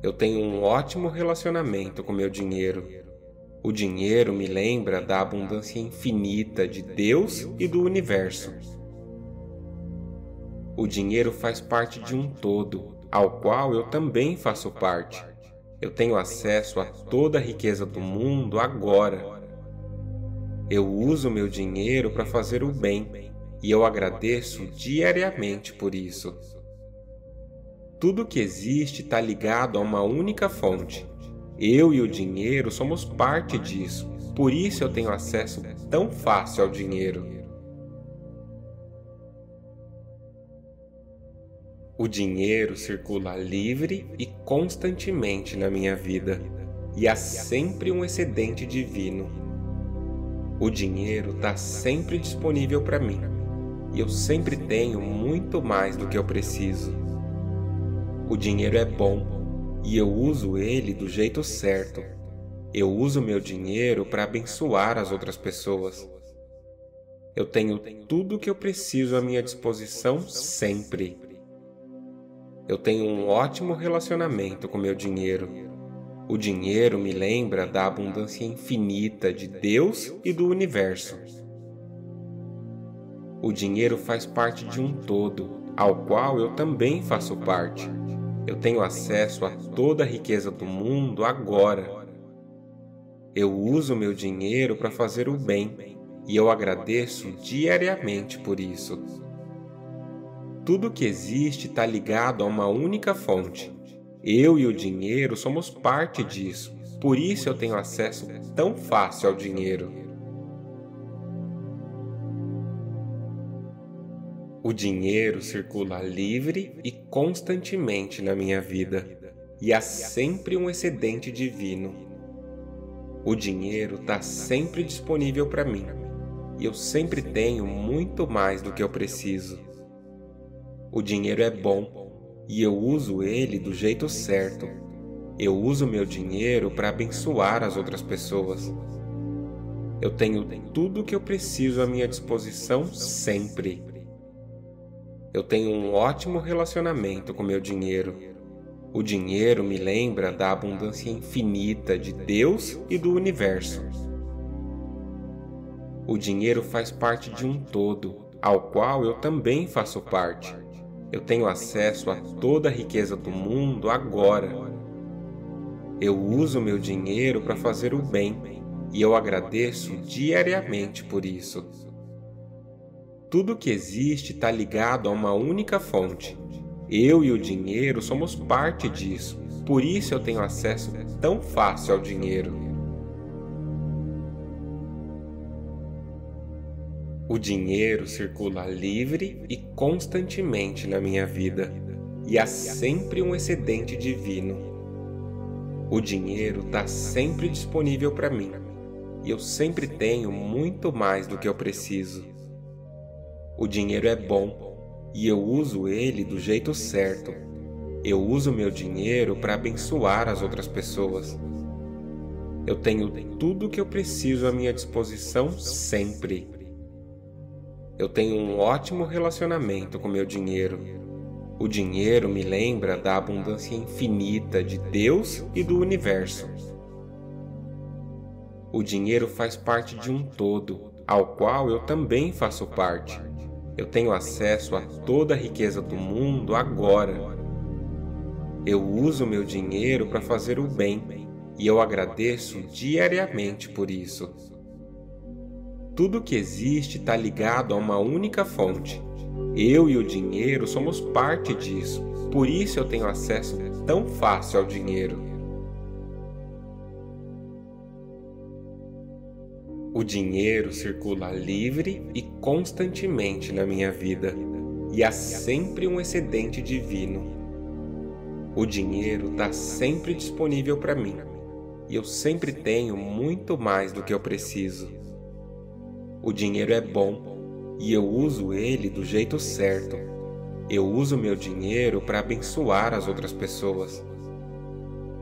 [SPEAKER 1] Eu tenho um ótimo relacionamento com meu dinheiro. O dinheiro me lembra da abundância infinita de Deus e do universo. O dinheiro faz parte de um todo, ao qual eu também faço parte. Eu tenho acesso a toda a riqueza do mundo agora. Eu uso meu dinheiro para fazer o bem e eu agradeço diariamente por isso. Tudo que existe está ligado a uma única fonte. Eu e o dinheiro somos parte disso, por isso eu tenho acesso tão fácil ao dinheiro. O dinheiro circula livre e constantemente na minha vida, e há sempre um excedente divino. O dinheiro está sempre disponível para mim, e eu sempre tenho muito mais do que eu preciso. O dinheiro é bom e eu uso ele do jeito certo. Eu uso meu dinheiro para abençoar as outras pessoas. Eu tenho tudo o que eu preciso à minha disposição sempre eu tenho um ótimo relacionamento com meu dinheiro. O dinheiro me lembra da abundância infinita de Deus e do universo. O dinheiro faz parte de um todo, ao qual eu também faço parte. Eu tenho acesso a toda a riqueza do mundo agora. Eu uso meu dinheiro para fazer o bem e eu agradeço diariamente por isso. Tudo que existe está ligado a uma única fonte. Eu e o dinheiro somos parte disso, por isso eu tenho acesso tão fácil ao dinheiro. O dinheiro circula livre e constantemente na minha vida, e há sempre um excedente divino. O dinheiro está sempre disponível para mim, e eu sempre tenho muito mais do que eu preciso. O dinheiro é bom e eu uso ele do jeito certo. Eu uso meu dinheiro para abençoar as outras pessoas. Eu tenho tudo o que eu preciso à minha disposição sempre. Eu tenho um ótimo relacionamento com meu dinheiro. O dinheiro me lembra da abundância infinita de Deus e do universo. O dinheiro faz parte de um todo, ao qual eu também faço parte. Eu tenho acesso a toda a riqueza do mundo agora. Eu uso meu dinheiro para fazer o bem e eu agradeço diariamente por isso. Tudo que existe está ligado a uma única fonte. Eu e o dinheiro somos parte disso, por isso eu tenho acesso tão fácil ao dinheiro. O dinheiro circula livre e constantemente na minha vida, e há sempre um excedente divino. O dinheiro está sempre disponível para mim, e eu sempre tenho muito mais do que eu preciso. O dinheiro é bom e eu uso ele do jeito certo. Eu uso meu dinheiro para abençoar as outras pessoas. Eu tenho tudo o que eu preciso à minha disposição sempre. Eu tenho um ótimo relacionamento com meu dinheiro. O dinheiro me lembra da abundância infinita de Deus e do universo. O dinheiro faz parte de um todo, ao qual eu também faço parte. Eu tenho acesso a toda a riqueza do mundo agora. Eu uso meu dinheiro para fazer o bem e eu agradeço diariamente por isso. Tudo que existe está ligado a uma única fonte. Eu e o dinheiro somos parte disso, por isso eu tenho acesso tão fácil ao dinheiro. O dinheiro circula livre e constantemente na minha vida, e há sempre um excedente divino. O dinheiro está sempre disponível para mim, e eu sempre tenho muito mais do que eu preciso. O dinheiro é bom e eu uso ele do jeito certo. Eu uso meu dinheiro para abençoar as outras pessoas.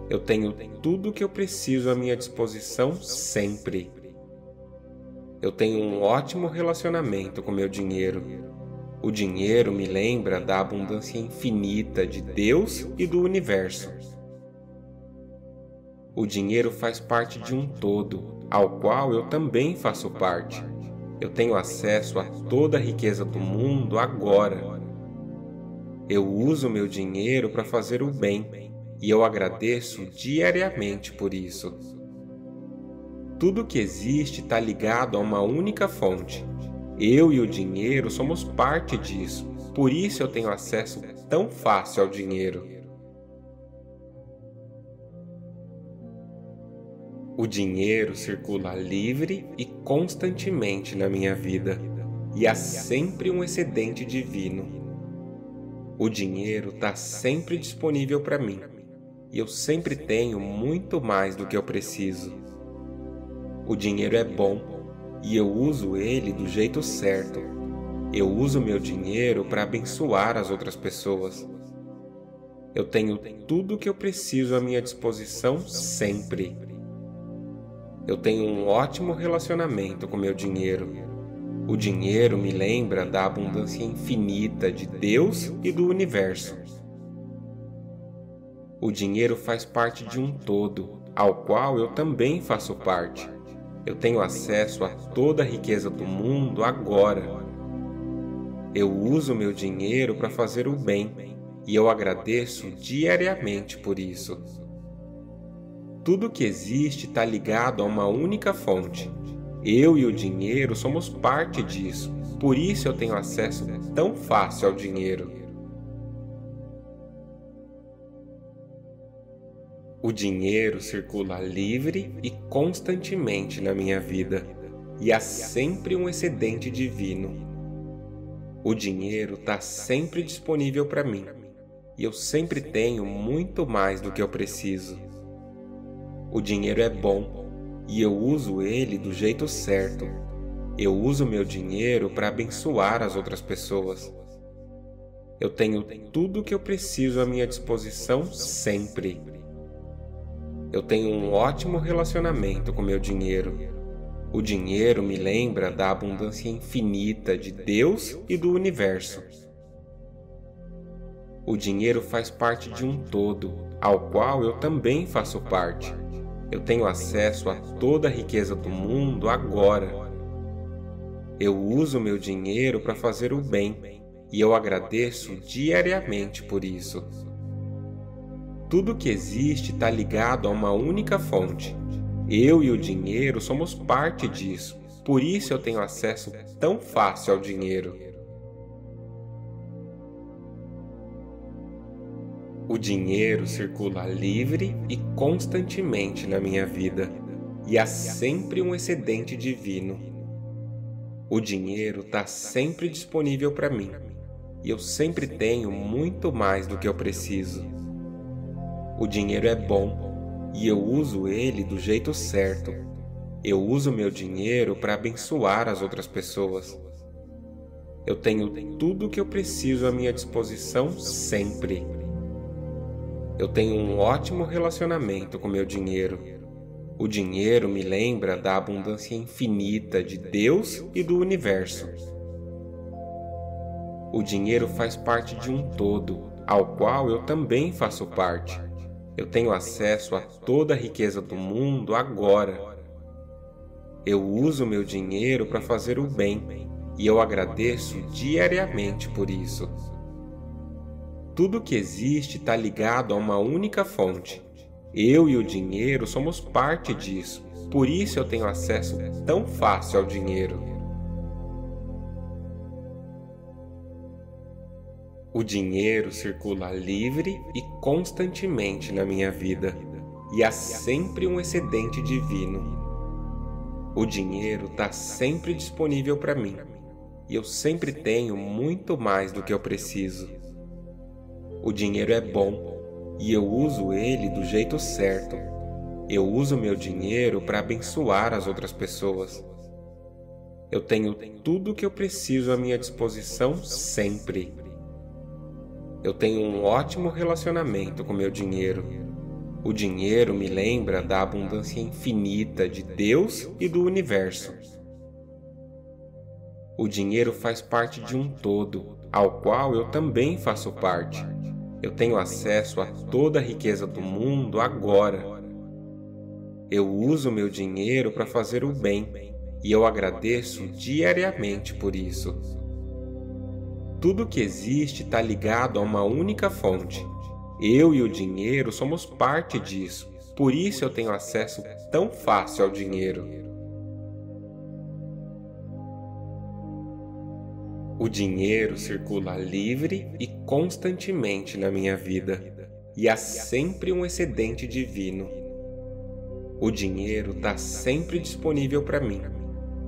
[SPEAKER 1] Eu tenho tudo o que eu preciso à minha disposição sempre. Eu tenho um ótimo relacionamento com meu dinheiro. O dinheiro me lembra da abundância infinita de Deus e do universo. O dinheiro faz parte de um todo, ao qual eu também faço parte. Eu tenho acesso a toda a riqueza do mundo agora. Eu uso meu dinheiro para fazer o bem e eu agradeço diariamente por isso. Tudo que existe está ligado a uma única fonte. Eu e o dinheiro somos parte disso, por isso eu tenho acesso tão fácil ao dinheiro. O dinheiro circula livre e constantemente na minha vida, e há sempre um excedente divino. O dinheiro está sempre disponível para mim, e eu sempre tenho muito mais do que eu preciso. O dinheiro é bom e eu uso ele do jeito certo. Eu uso meu dinheiro para abençoar as outras pessoas. Eu tenho tudo o que eu preciso à minha disposição sempre eu tenho um ótimo relacionamento com meu dinheiro. O dinheiro me lembra da abundância infinita de Deus e do universo. O dinheiro faz parte de um todo, ao qual eu também faço parte. Eu tenho acesso a toda a riqueza do mundo agora. Eu uso meu dinheiro para fazer o bem e eu agradeço diariamente por isso. Tudo que existe está ligado a uma única fonte. Eu e o dinheiro somos parte disso, por isso eu tenho acesso tão fácil ao dinheiro. O dinheiro circula livre e constantemente na minha vida, e há sempre um excedente divino. O dinheiro está sempre disponível para mim, e eu sempre tenho muito mais do que eu preciso. O dinheiro é bom e eu uso ele do jeito certo. Eu uso meu dinheiro para abençoar as outras pessoas. Eu tenho tudo o que eu preciso à minha disposição sempre. Eu tenho um ótimo relacionamento com meu dinheiro. O dinheiro me lembra da abundância infinita de Deus e do universo. O dinheiro faz parte de um todo, ao qual eu também faço parte. Eu tenho acesso a toda a riqueza do mundo agora. Eu uso meu dinheiro para fazer o bem e eu agradeço diariamente por isso. Tudo que existe está ligado a uma única fonte. Eu e o dinheiro somos parte disso, por isso eu tenho acesso tão fácil ao dinheiro. O dinheiro circula livre e constantemente na minha vida, e há sempre um excedente divino. O dinheiro está sempre disponível para mim, e eu sempre tenho muito mais do que eu preciso. O dinheiro é bom e eu uso ele do jeito certo. Eu uso meu dinheiro para abençoar as outras pessoas. Eu tenho tudo o que eu preciso à minha disposição sempre. Eu tenho um ótimo relacionamento com meu dinheiro. O dinheiro me lembra da abundância infinita de Deus e do universo. O dinheiro faz parte de um todo, ao qual eu também faço parte. Eu tenho acesso a toda a riqueza do mundo agora. Eu uso meu dinheiro para fazer o bem e eu agradeço diariamente por isso. Tudo que existe está ligado a uma única fonte. Eu e o dinheiro somos parte disso, por isso eu tenho acesso tão fácil ao dinheiro. O dinheiro circula livre e constantemente na minha vida, e há sempre um excedente divino. O dinheiro está sempre disponível para mim, e eu sempre tenho muito mais do que eu preciso. O dinheiro é bom e eu uso ele do jeito certo. Eu uso meu dinheiro para abençoar as outras pessoas. Eu tenho tudo o que eu preciso à minha disposição sempre. Eu tenho um ótimo relacionamento com meu dinheiro. O dinheiro me lembra da abundância infinita de Deus e do universo. O dinheiro faz parte de um todo ao qual eu também faço parte. Eu tenho acesso a toda a riqueza do mundo agora. Eu uso meu dinheiro para fazer o bem e eu agradeço diariamente por isso. Tudo que existe está ligado a uma única fonte. Eu e o dinheiro somos parte disso, por isso eu tenho acesso tão fácil ao dinheiro. O dinheiro circula livre e constantemente na minha vida, e há sempre um excedente divino. O dinheiro está sempre disponível para mim,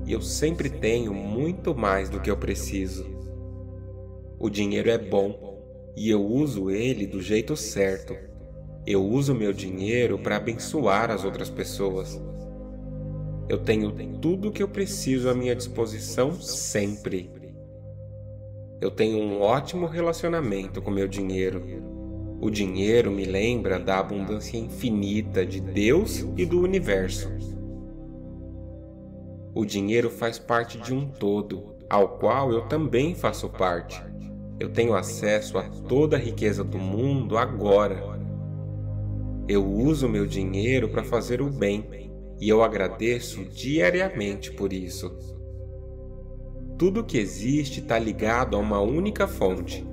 [SPEAKER 1] e eu sempre tenho muito mais do que eu preciso. O dinheiro é bom, e eu uso ele do jeito certo. Eu uso meu dinheiro para abençoar as outras pessoas. Eu tenho tudo o que eu preciso à minha disposição sempre eu tenho um ótimo relacionamento com meu dinheiro. O dinheiro me lembra da abundância infinita de Deus e do universo. O dinheiro faz parte de um todo, ao qual eu também faço parte. Eu tenho acesso a toda a riqueza do mundo agora. Eu uso meu dinheiro para fazer o bem e eu agradeço diariamente por isso. Tudo que existe está ligado a uma única fonte.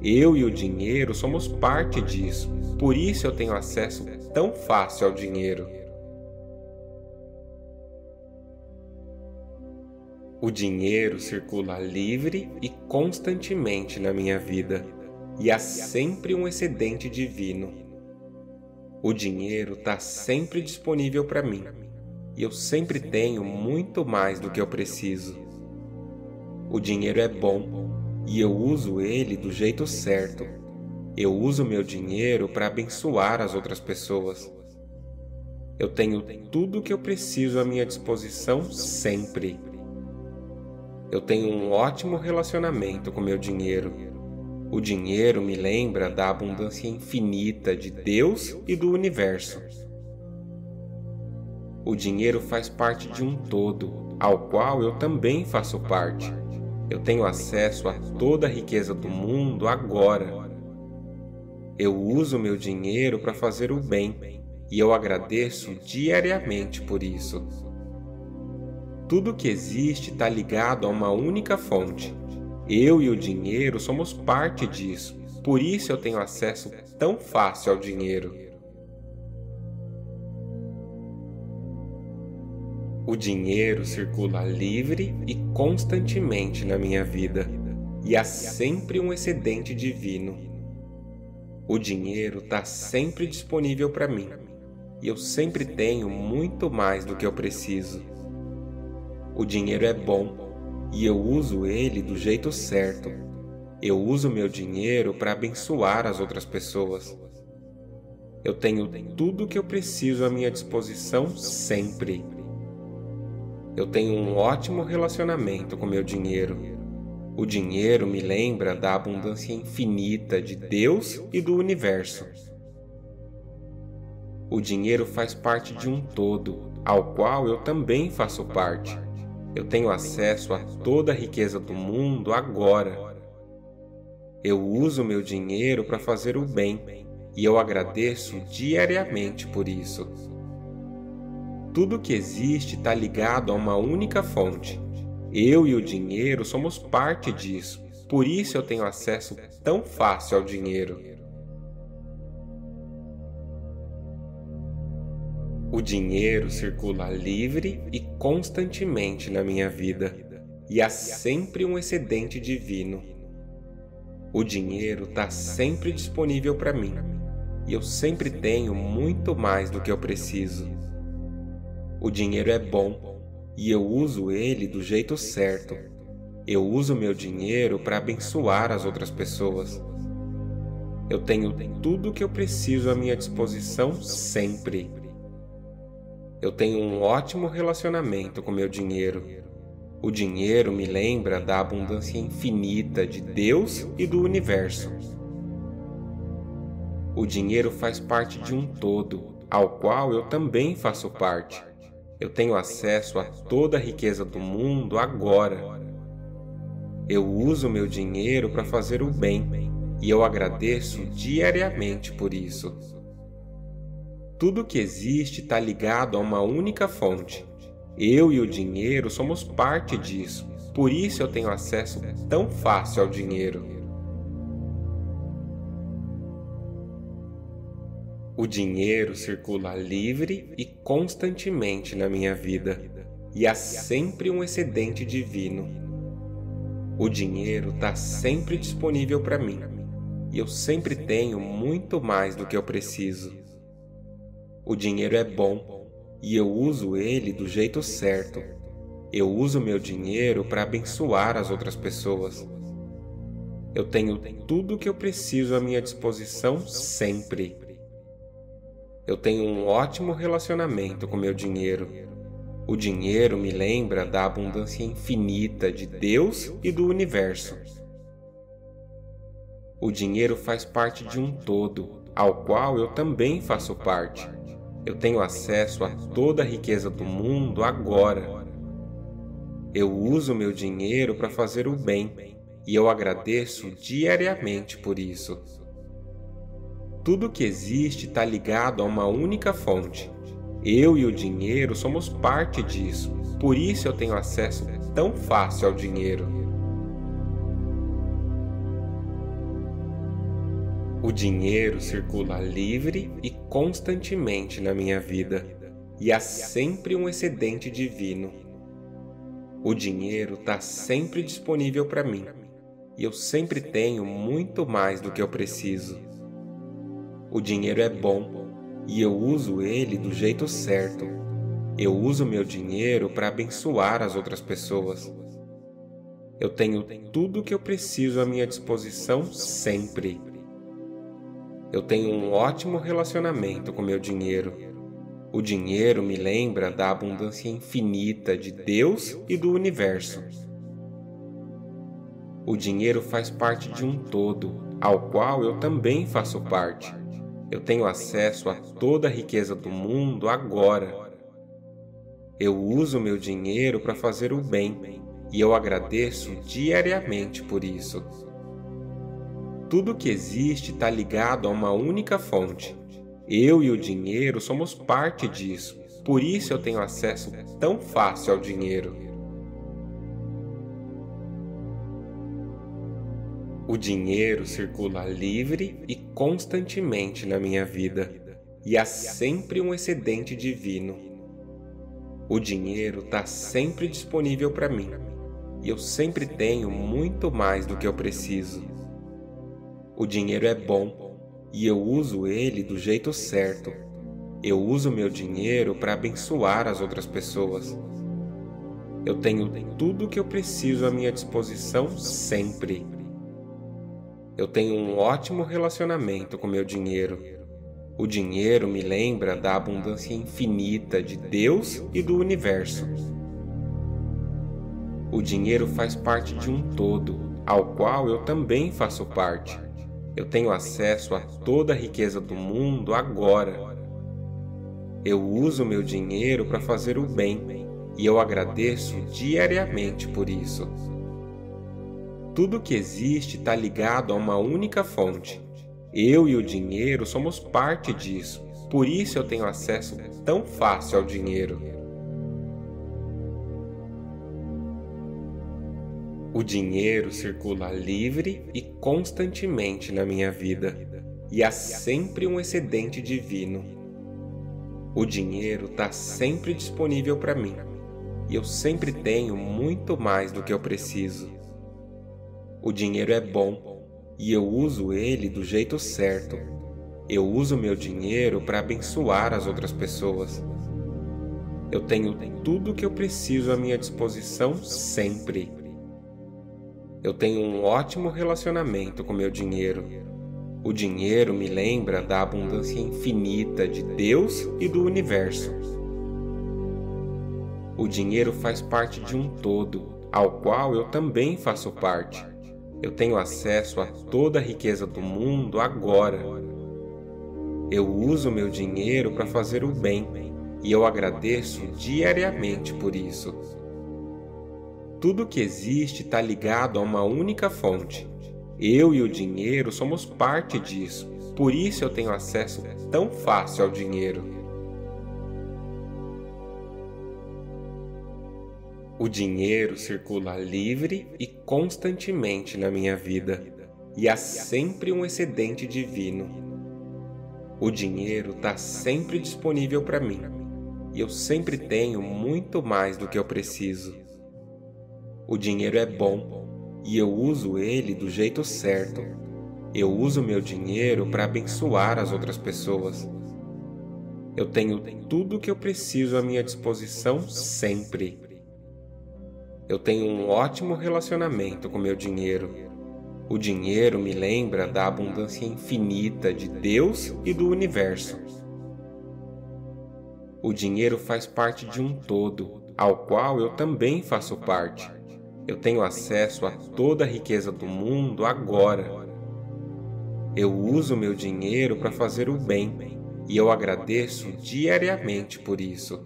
[SPEAKER 1] Eu e o dinheiro somos parte disso, por isso eu tenho acesso tão fácil ao dinheiro. O dinheiro circula livre e constantemente na minha vida, e há sempre um excedente divino. O dinheiro está sempre disponível para mim, e eu sempre tenho muito mais do que eu preciso. O dinheiro é bom e eu uso ele do jeito certo. Eu uso meu dinheiro para abençoar as outras pessoas. Eu tenho tudo o que eu preciso à minha disposição sempre. Eu tenho um ótimo relacionamento com meu dinheiro. O dinheiro me lembra da abundância infinita de Deus e do universo. O dinheiro faz parte de um todo, ao qual eu também faço parte. Eu tenho acesso a toda a riqueza do mundo agora. Eu uso meu dinheiro para fazer o bem e eu agradeço diariamente por isso. Tudo que existe está ligado a uma única fonte. Eu e o dinheiro somos parte disso, por isso eu tenho acesso tão fácil ao dinheiro. O dinheiro circula livre e constantemente na minha vida, e há sempre um excedente divino. O dinheiro está sempre disponível para mim, e eu sempre tenho muito mais do que eu preciso. O dinheiro é bom e eu uso ele do jeito certo. Eu uso meu dinheiro para abençoar as outras pessoas. Eu tenho tudo o que eu preciso à minha disposição sempre. Eu tenho um ótimo relacionamento com meu dinheiro. O dinheiro me lembra da abundância infinita de Deus e do universo. O dinheiro faz parte de um todo, ao qual eu também faço parte. Eu tenho acesso a toda a riqueza do mundo agora. Eu uso meu dinheiro para fazer o bem e eu agradeço diariamente por isso. Tudo que existe está ligado a uma única fonte. Eu e o dinheiro somos parte disso, por isso eu tenho acesso tão fácil ao dinheiro. O dinheiro circula livre e constantemente na minha vida, e há sempre um excedente divino. O dinheiro está sempre disponível para mim, e eu sempre tenho muito mais do que eu preciso. O dinheiro é bom e eu uso ele do jeito certo. Eu uso meu dinheiro para abençoar as outras pessoas. Eu tenho tudo o que eu preciso à minha disposição sempre. Eu tenho um ótimo relacionamento com meu dinheiro. O dinheiro me lembra da abundância infinita de Deus e do universo. O dinheiro faz parte de um todo, ao qual eu também faço parte. Eu tenho acesso a toda a riqueza do mundo agora. Eu uso meu dinheiro para fazer o bem e eu agradeço diariamente por isso. Tudo que existe está ligado a uma única fonte. Eu e o dinheiro somos parte disso, por isso eu tenho acesso tão fácil ao dinheiro. O dinheiro circula livre e constantemente na minha vida, e há sempre um excedente divino. O dinheiro está sempre disponível para mim, e eu sempre tenho muito mais do que eu preciso. O dinheiro é bom, e eu uso ele do jeito certo. Eu uso meu dinheiro para abençoar as outras pessoas. Eu tenho tudo o que eu preciso à minha disposição sempre. Eu tenho um ótimo relacionamento com meu dinheiro. O dinheiro me lembra da abundância infinita de Deus e do universo. O dinheiro faz parte de um todo, ao qual eu também faço parte. Eu tenho acesso a toda a riqueza do mundo agora. Eu uso meu dinheiro para fazer o bem e eu agradeço diariamente por isso. Tudo que existe está ligado a uma única fonte. Eu e o dinheiro somos parte disso, por isso eu tenho acesso tão fácil ao dinheiro. O dinheiro circula livre e constantemente na minha vida, e há sempre um excedente divino. O dinheiro está sempre disponível para mim, e eu sempre tenho muito mais do que eu preciso. O dinheiro é bom e eu uso ele do jeito certo. Eu uso meu dinheiro para abençoar as outras pessoas. Eu tenho tudo o que eu preciso à minha disposição sempre. Eu tenho um ótimo relacionamento com meu dinheiro. O dinheiro me lembra da abundância infinita de Deus e do universo. O dinheiro faz parte de um todo, ao qual eu também faço parte. Eu tenho acesso a toda a riqueza do mundo agora. Eu uso meu dinheiro para fazer o bem e eu agradeço diariamente por isso. Tudo que existe está ligado a uma única fonte. Eu e o dinheiro somos parte disso, por isso eu tenho acesso tão fácil ao dinheiro.
[SPEAKER 2] O dinheiro
[SPEAKER 1] circula livre e constantemente na minha vida, e há sempre um excedente divino. O dinheiro está sempre disponível para mim, e eu sempre tenho muito mais do que eu preciso. O dinheiro é bom e eu uso ele do jeito certo. Eu uso meu dinheiro para abençoar as outras pessoas. Eu tenho tudo o que eu preciso à minha disposição sempre eu tenho um ótimo relacionamento com meu dinheiro. O dinheiro me lembra da abundância infinita de Deus e do universo. O dinheiro faz parte de um todo, ao qual eu também faço parte. Eu tenho acesso a toda a riqueza do mundo agora. Eu uso meu dinheiro para fazer o bem e eu agradeço diariamente por isso. Tudo que existe está ligado a uma única fonte. Eu e o dinheiro somos parte disso, por isso eu tenho acesso tão fácil ao dinheiro. O dinheiro circula livre e constantemente na minha vida, e há sempre um excedente divino. O dinheiro está sempre disponível para mim, e eu sempre tenho muito mais do que eu preciso. O dinheiro é bom e eu uso ele do jeito certo. Eu uso meu dinheiro para abençoar as outras pessoas. Eu tenho tudo o que eu preciso à minha disposição sempre. Eu tenho um ótimo relacionamento com meu dinheiro. O dinheiro me lembra da abundância infinita de Deus e do universo. O dinheiro faz parte de um todo, ao qual eu também faço parte. Eu tenho acesso a toda a riqueza do mundo agora. Eu uso meu dinheiro para fazer o bem e eu agradeço diariamente por isso. Tudo que existe está ligado a uma única fonte. Eu e o dinheiro somos parte disso, por isso eu tenho acesso tão fácil ao dinheiro. O dinheiro circula livre e constantemente na minha vida, e há sempre um excedente divino. O dinheiro está sempre disponível para mim, e eu sempre tenho muito mais do que eu preciso. O dinheiro é bom e eu uso ele do jeito certo. Eu uso meu dinheiro para abençoar as outras pessoas. Eu tenho tudo o que eu preciso à minha disposição sempre. Eu tenho um ótimo relacionamento com meu dinheiro. O dinheiro me lembra da abundância infinita de Deus e do universo. O dinheiro faz parte de um todo, ao qual eu também faço parte. Eu tenho acesso a toda a riqueza do mundo agora. Eu uso meu dinheiro para fazer o bem e eu agradeço diariamente por isso.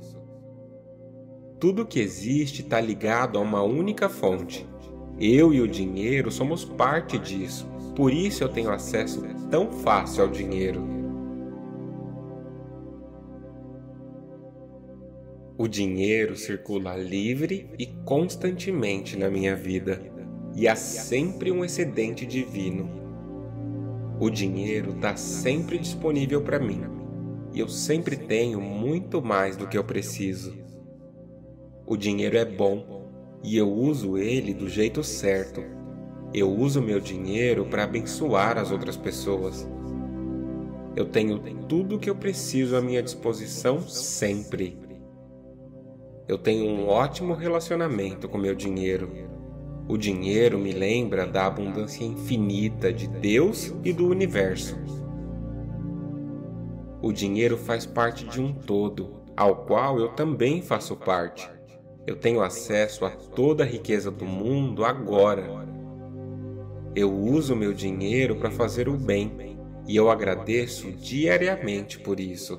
[SPEAKER 1] Tudo que existe está ligado a uma única fonte. Eu e o dinheiro somos parte disso, por isso eu tenho acesso tão fácil ao dinheiro. O dinheiro circula livre e constantemente na minha vida, e há sempre um excedente divino. O dinheiro está sempre disponível para mim, e eu sempre tenho muito mais do que eu preciso. O dinheiro é bom e eu uso ele do jeito certo. Eu uso meu dinheiro para abençoar as outras pessoas. Eu tenho tudo o que eu preciso à minha disposição sempre. Eu tenho um ótimo relacionamento com meu dinheiro. O dinheiro me lembra da abundância infinita de Deus e do universo. O dinheiro faz parte de um todo, ao qual eu também faço parte. Eu tenho acesso a toda a riqueza do mundo agora. Eu uso meu dinheiro para fazer o bem e eu agradeço diariamente por isso.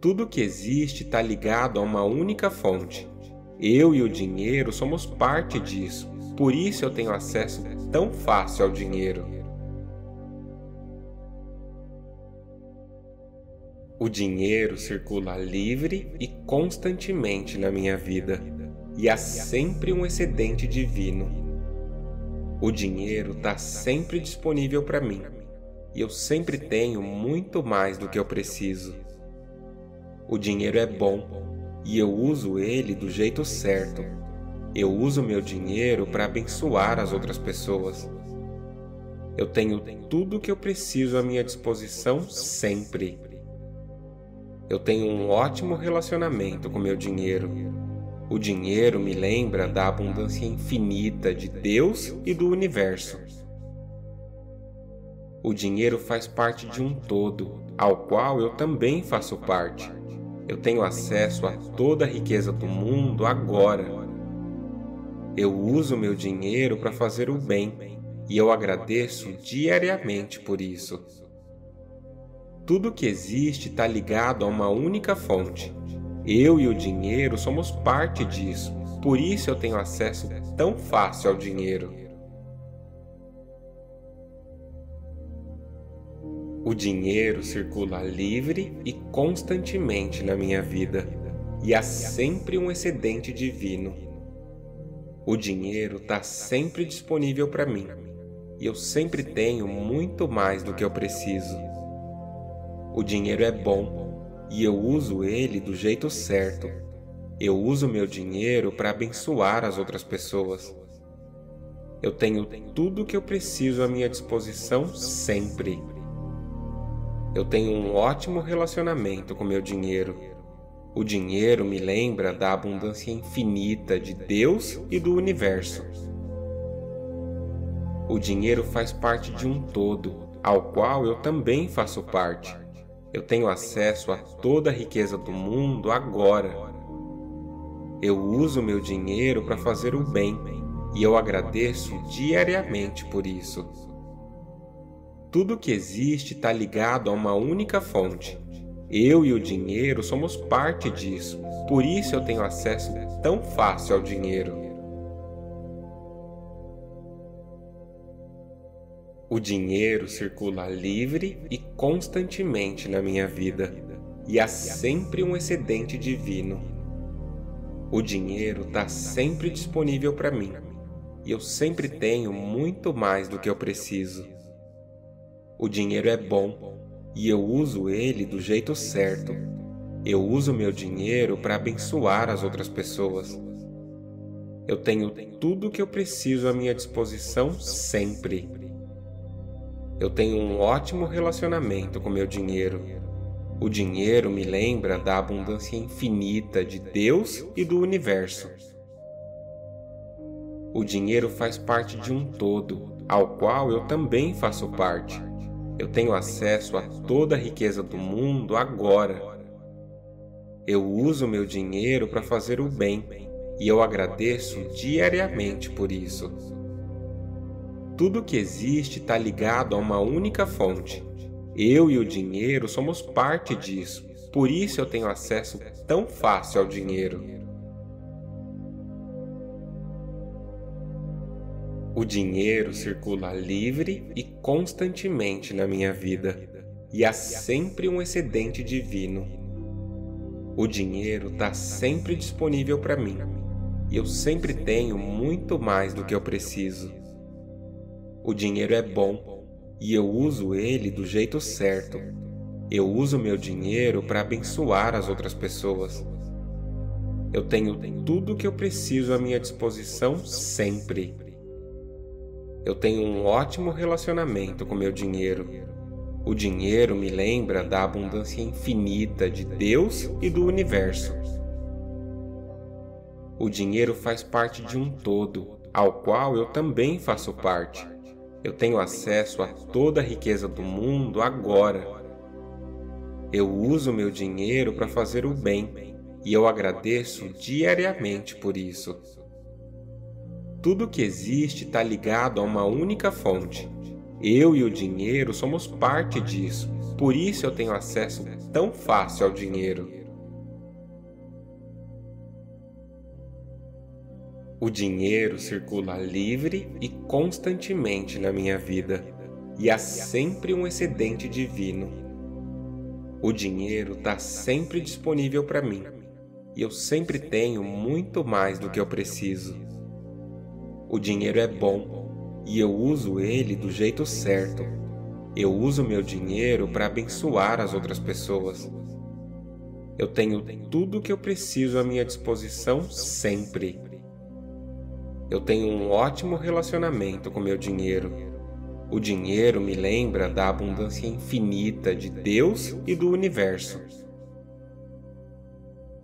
[SPEAKER 1] Tudo que existe está ligado a uma única fonte. Eu e o dinheiro somos parte disso, por isso eu tenho acesso tão fácil ao dinheiro. O dinheiro circula livre e constantemente na minha vida, e há sempre um excedente divino. O dinheiro está sempre disponível para mim, e eu sempre tenho muito mais do que eu preciso. O dinheiro é bom e eu uso ele do jeito certo. Eu uso meu dinheiro para abençoar as outras pessoas. Eu tenho tudo o que eu preciso à minha disposição sempre. Eu tenho um ótimo relacionamento com meu dinheiro. O dinheiro me lembra da abundância infinita de Deus e do universo. O dinheiro faz parte de um todo, ao qual eu também faço parte. Eu tenho acesso a toda a riqueza do mundo agora. Eu uso meu dinheiro para fazer o bem e eu agradeço diariamente por isso. Tudo que existe está ligado a uma única fonte. Eu e o dinheiro somos parte disso, por isso eu tenho acesso tão fácil ao dinheiro. O dinheiro circula livre e constantemente na minha vida, e há sempre um excedente divino. O dinheiro está sempre disponível para mim, e eu sempre tenho muito mais do que eu preciso. O dinheiro é bom e eu uso ele do jeito certo. Eu uso meu dinheiro para abençoar as outras pessoas. Eu tenho tudo o que eu preciso à minha disposição sempre. Eu tenho um ótimo relacionamento com meu dinheiro. O dinheiro me lembra da abundância infinita de Deus e do universo. O dinheiro faz parte de um todo, ao qual eu também faço parte. Eu tenho acesso a toda a riqueza do mundo agora. Eu uso meu dinheiro para fazer o bem e eu agradeço diariamente por isso. Tudo que existe está ligado a uma única fonte. Eu e o dinheiro somos parte disso, por isso eu tenho acesso tão fácil ao dinheiro. O dinheiro circula livre e constantemente na minha vida, e há sempre um excedente divino. O dinheiro está sempre disponível para mim, e eu sempre tenho muito mais do que eu preciso. O dinheiro é bom e eu uso ele do jeito certo. Eu uso meu dinheiro para abençoar as outras pessoas. Eu tenho tudo o que eu preciso à minha disposição sempre. Eu tenho um ótimo relacionamento com meu dinheiro. O dinheiro me lembra da abundância infinita de Deus e do universo. O dinheiro faz parte de um todo, ao qual eu também faço parte. Eu tenho acesso a toda a riqueza do mundo agora. Eu uso meu dinheiro para fazer o bem e eu agradeço diariamente por isso. Tudo que existe está ligado a uma única fonte. Eu e o dinheiro somos parte disso, por isso eu tenho acesso tão fácil ao dinheiro. O dinheiro circula livre e constantemente na minha vida, e há sempre um excedente divino. O dinheiro está sempre disponível para mim, e eu sempre tenho muito mais do que eu preciso. O dinheiro é bom e eu uso ele do jeito certo. Eu uso meu dinheiro para abençoar as outras pessoas. Eu tenho tudo o que eu preciso à minha disposição sempre. Eu tenho um ótimo relacionamento com meu dinheiro. O dinheiro me lembra da abundância infinita de Deus e do universo. O dinheiro faz parte de um todo, ao qual eu também faço parte. Eu tenho acesso a toda a riqueza do mundo agora. Eu uso meu dinheiro para fazer o bem e eu agradeço diariamente por isso. Tudo que existe está ligado a uma única fonte. Eu e o dinheiro somos parte disso, por isso eu tenho acesso tão fácil ao dinheiro. O dinheiro circula livre e constantemente na minha vida, e há sempre um excedente divino. O dinheiro está sempre disponível para mim, e eu sempre tenho muito mais do que eu preciso. O dinheiro é bom, e eu uso ele do jeito certo. Eu uso meu dinheiro para abençoar as outras pessoas. Eu tenho tudo o que eu preciso à minha disposição sempre eu tenho um ótimo relacionamento com meu dinheiro. O dinheiro me lembra da abundância infinita de Deus e do universo.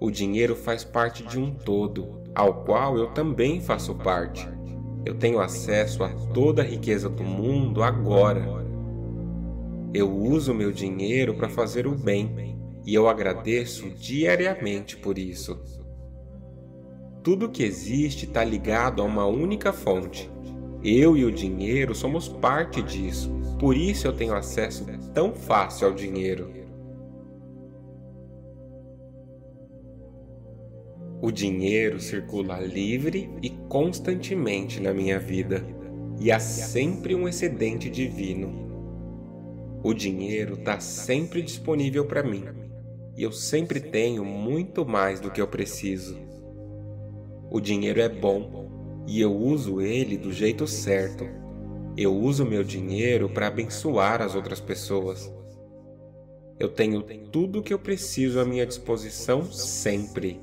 [SPEAKER 1] O dinheiro faz parte de um todo, ao qual eu também faço parte. Eu tenho acesso a toda a riqueza do mundo agora. Eu uso meu dinheiro para fazer o bem e eu agradeço diariamente por isso. Tudo que existe está ligado a uma única fonte. Eu e o dinheiro somos parte disso, por isso eu tenho acesso tão fácil ao dinheiro. O dinheiro circula livre e constantemente na minha vida, e há sempre um excedente divino. O dinheiro está sempre disponível para mim, e eu sempre tenho muito mais do que eu preciso. O dinheiro é bom e eu uso ele do jeito certo. Eu uso meu dinheiro para abençoar as outras pessoas. Eu tenho tudo o que eu preciso à minha disposição sempre.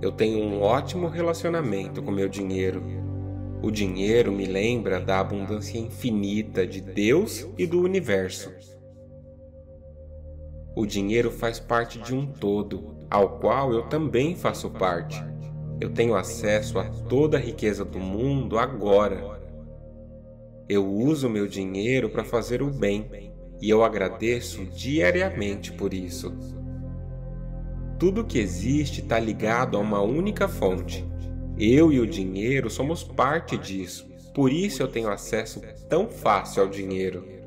[SPEAKER 1] Eu tenho um ótimo relacionamento com meu dinheiro. O dinheiro me lembra da abundância infinita de Deus e do universo. O dinheiro faz parte de um todo, ao qual eu também faço parte. Eu tenho acesso a toda a riqueza do mundo agora. Eu uso meu dinheiro para fazer o bem e eu agradeço diariamente por isso. Tudo que existe está ligado a uma única fonte. Eu e o dinheiro somos parte disso, por isso eu tenho acesso tão fácil ao dinheiro.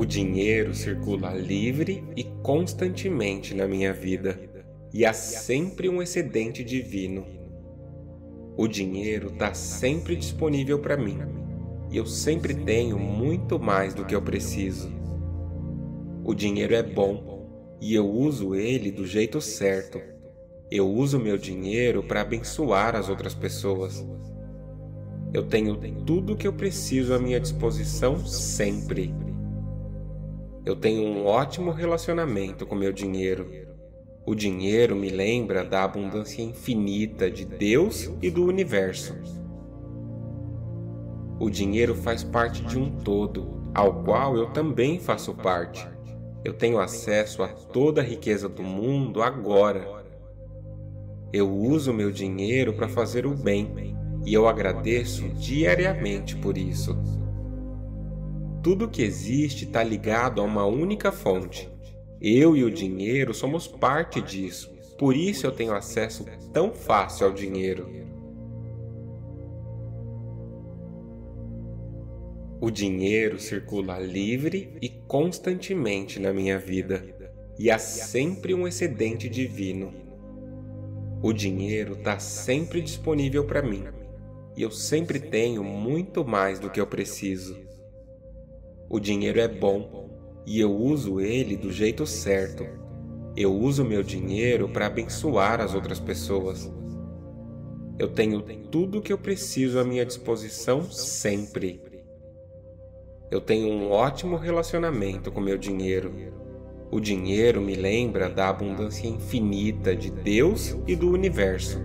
[SPEAKER 1] O dinheiro circula livre e constantemente na minha vida, e há sempre um excedente divino. O dinheiro está sempre disponível para mim, e eu sempre tenho muito mais do que eu preciso. O dinheiro é bom e eu uso ele do jeito certo. Eu uso meu dinheiro para abençoar as outras pessoas. Eu tenho tudo o que eu preciso à minha disposição sempre eu tenho um ótimo relacionamento com meu dinheiro. O dinheiro me lembra da abundância infinita de Deus e do universo. O dinheiro faz parte de um todo, ao qual eu também faço parte. Eu tenho acesso a toda a riqueza do mundo agora. Eu uso meu dinheiro para fazer o bem e eu agradeço diariamente por isso. Tudo que existe está ligado a uma única fonte. Eu e o dinheiro somos parte disso, por isso eu tenho acesso tão fácil ao dinheiro. O dinheiro circula livre e constantemente na minha vida, e há sempre um excedente divino. O dinheiro está sempre disponível para mim, e eu sempre tenho muito mais do que eu preciso. O dinheiro é bom e eu uso ele do jeito certo. Eu uso meu dinheiro para abençoar as outras pessoas. Eu tenho tudo o que eu preciso à minha disposição sempre. Eu tenho um ótimo relacionamento com meu dinheiro. O dinheiro me lembra da abundância infinita de Deus e do universo.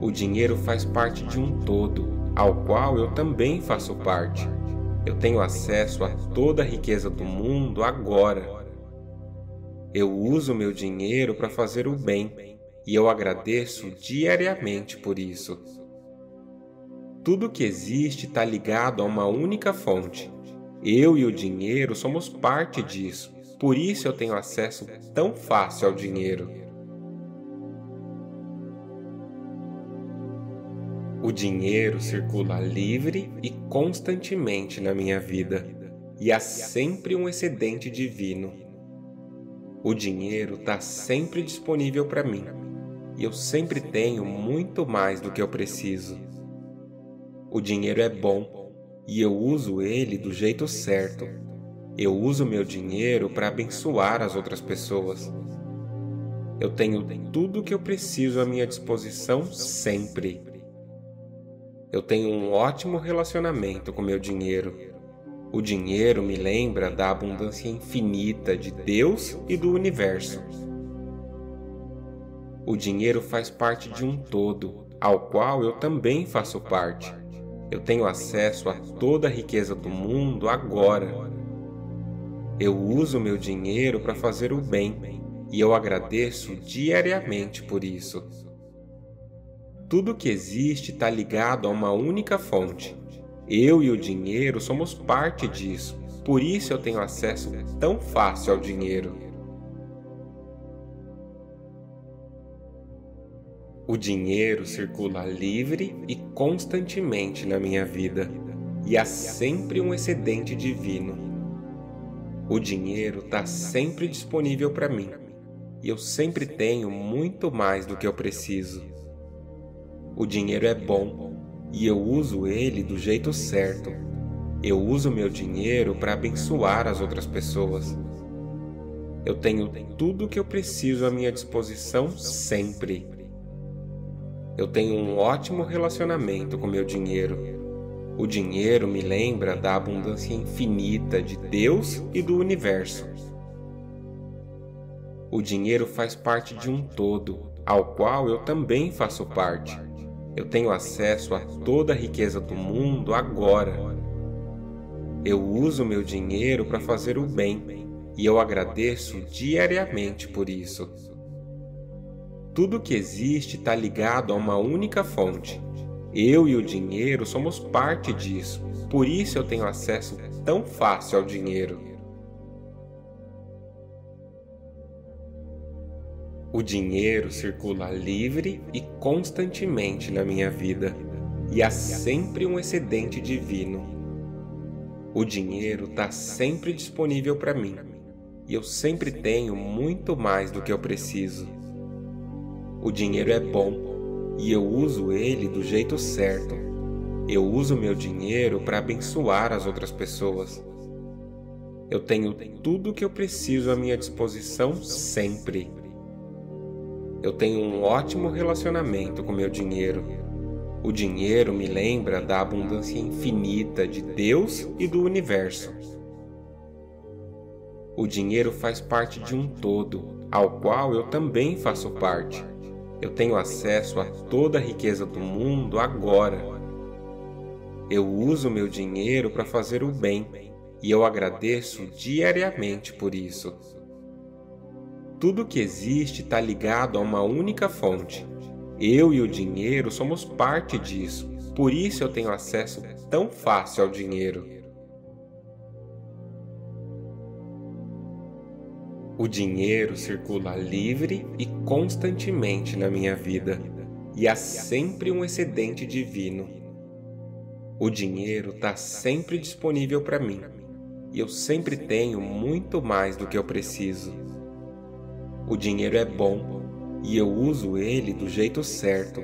[SPEAKER 1] O dinheiro faz parte de um todo, ao qual eu também faço parte. Eu tenho acesso a toda a riqueza do mundo agora. Eu uso meu dinheiro para fazer o bem e eu agradeço diariamente por isso. Tudo que existe está ligado a uma única fonte. Eu e o dinheiro somos parte disso, por isso eu tenho acesso tão fácil ao dinheiro. O dinheiro circula livre e constantemente na minha vida, e há sempre um excedente divino. O dinheiro está sempre disponível para mim, e eu sempre tenho muito mais do que eu preciso. O dinheiro é bom e eu uso ele do jeito certo. Eu uso meu dinheiro para abençoar as outras pessoas. Eu tenho tudo o que eu preciso à minha disposição sempre. Eu tenho um ótimo relacionamento com meu dinheiro. O dinheiro me lembra da abundância infinita de Deus e do universo. O dinheiro faz parte de um todo, ao qual eu também faço parte. Eu tenho acesso a toda a riqueza do mundo agora. Eu uso meu dinheiro para fazer o bem e eu agradeço diariamente por isso. Tudo que existe está ligado a uma única fonte. Eu e o dinheiro somos parte disso, por isso eu tenho acesso tão fácil ao dinheiro. O dinheiro circula livre e constantemente na minha vida, e há sempre um excedente divino. O dinheiro está sempre disponível para mim, e eu sempre tenho muito mais do que eu preciso. O dinheiro é bom e eu uso ele do jeito certo. Eu uso meu dinheiro para abençoar as outras pessoas. Eu tenho tudo o que eu preciso à minha disposição sempre. Eu tenho um ótimo relacionamento com meu dinheiro. O dinheiro me lembra da abundância infinita de Deus e do universo. O dinheiro faz parte de um todo, ao qual eu também faço parte. Eu tenho acesso a toda a riqueza do mundo agora. Eu uso meu dinheiro para fazer o bem e eu agradeço diariamente por isso. Tudo que existe está ligado a uma única fonte. Eu e o dinheiro somos parte disso, por isso eu tenho acesso tão fácil ao dinheiro. O dinheiro circula livre e constantemente na minha vida, e há sempre um excedente divino. O dinheiro está sempre disponível para mim, e eu sempre tenho muito mais do que eu preciso. O dinheiro é bom, e eu uso ele do jeito certo. Eu uso meu dinheiro para abençoar as outras pessoas. Eu tenho tudo o que eu preciso à minha disposição sempre eu tenho um ótimo relacionamento com meu dinheiro. O dinheiro me lembra da abundância infinita de Deus e do universo. O dinheiro faz parte de um todo, ao qual eu também faço parte. Eu tenho acesso a toda a riqueza do mundo agora. Eu uso meu dinheiro para fazer o bem e eu agradeço diariamente por isso. Tudo que existe está ligado a uma única fonte. Eu e o dinheiro somos parte disso, por isso eu tenho acesso tão fácil ao dinheiro. O dinheiro circula livre e constantemente na minha vida, e há sempre um excedente divino. O dinheiro está sempre disponível para mim, e eu sempre tenho muito mais do que eu preciso. O dinheiro é bom e eu uso ele do jeito certo.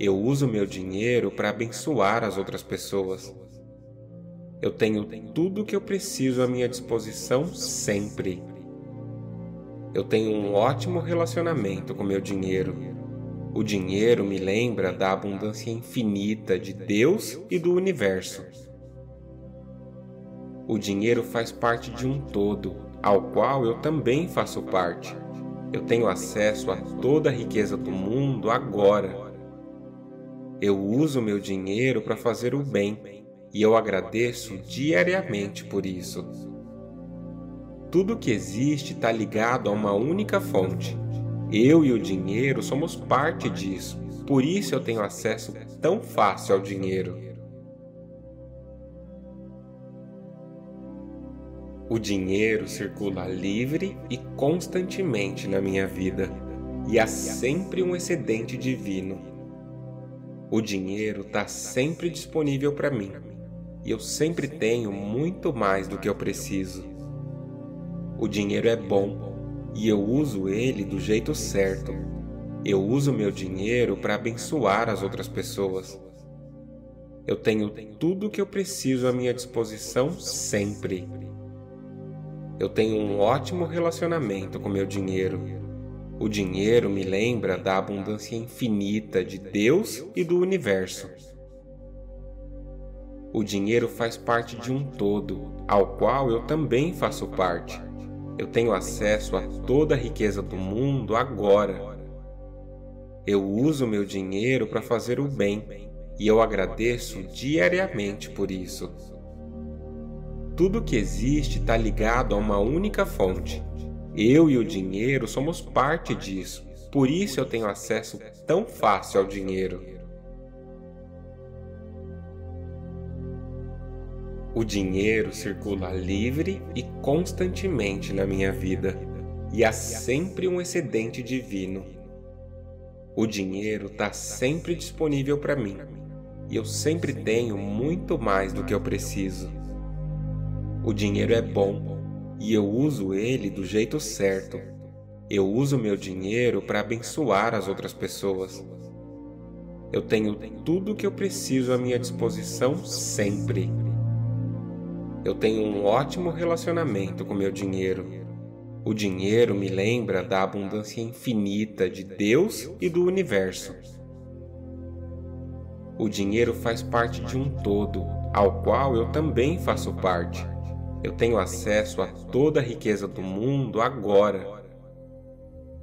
[SPEAKER 1] Eu uso meu dinheiro para abençoar as outras pessoas. Eu tenho tudo o que eu preciso à minha disposição sempre. Eu tenho um ótimo relacionamento com meu dinheiro. O dinheiro me lembra da abundância infinita de Deus e do universo. O dinheiro faz parte de um todo, ao qual eu também faço parte. Eu tenho acesso a toda a riqueza do mundo agora. Eu uso meu dinheiro para fazer o bem e eu agradeço diariamente por isso. Tudo que existe está ligado a uma única fonte. Eu e o dinheiro somos parte disso, por isso eu tenho acesso tão fácil ao dinheiro. O dinheiro circula livre e constantemente na minha vida, e há sempre um excedente divino. O dinheiro está sempre disponível para mim, e eu sempre tenho muito mais do que eu preciso. O dinheiro é bom e eu uso ele do jeito certo. Eu uso meu dinheiro para abençoar as outras pessoas. Eu tenho tudo o que eu preciso à minha disposição sempre eu tenho um ótimo relacionamento com meu dinheiro. O dinheiro me lembra da abundância infinita de Deus e do universo. O dinheiro faz parte de um todo, ao qual eu também faço parte. Eu tenho acesso a toda a riqueza do mundo agora. Eu uso meu dinheiro para fazer o bem e eu agradeço diariamente por isso. Tudo que existe está ligado a uma única fonte. Eu e o dinheiro somos parte disso, por isso eu tenho acesso tão fácil ao dinheiro.
[SPEAKER 2] O dinheiro
[SPEAKER 1] circula livre e constantemente na minha vida, e há sempre um excedente divino. O dinheiro está sempre disponível para mim, e eu sempre tenho muito mais do que eu preciso. O dinheiro é bom e eu uso ele do jeito certo. Eu uso meu dinheiro para abençoar as outras pessoas. Eu tenho tudo o que eu preciso à minha disposição sempre. Eu tenho um ótimo relacionamento com meu dinheiro. O dinheiro me lembra da abundância infinita de Deus e do universo. O dinheiro faz parte de um todo, ao qual eu também faço parte. Eu tenho acesso a toda a riqueza do mundo agora.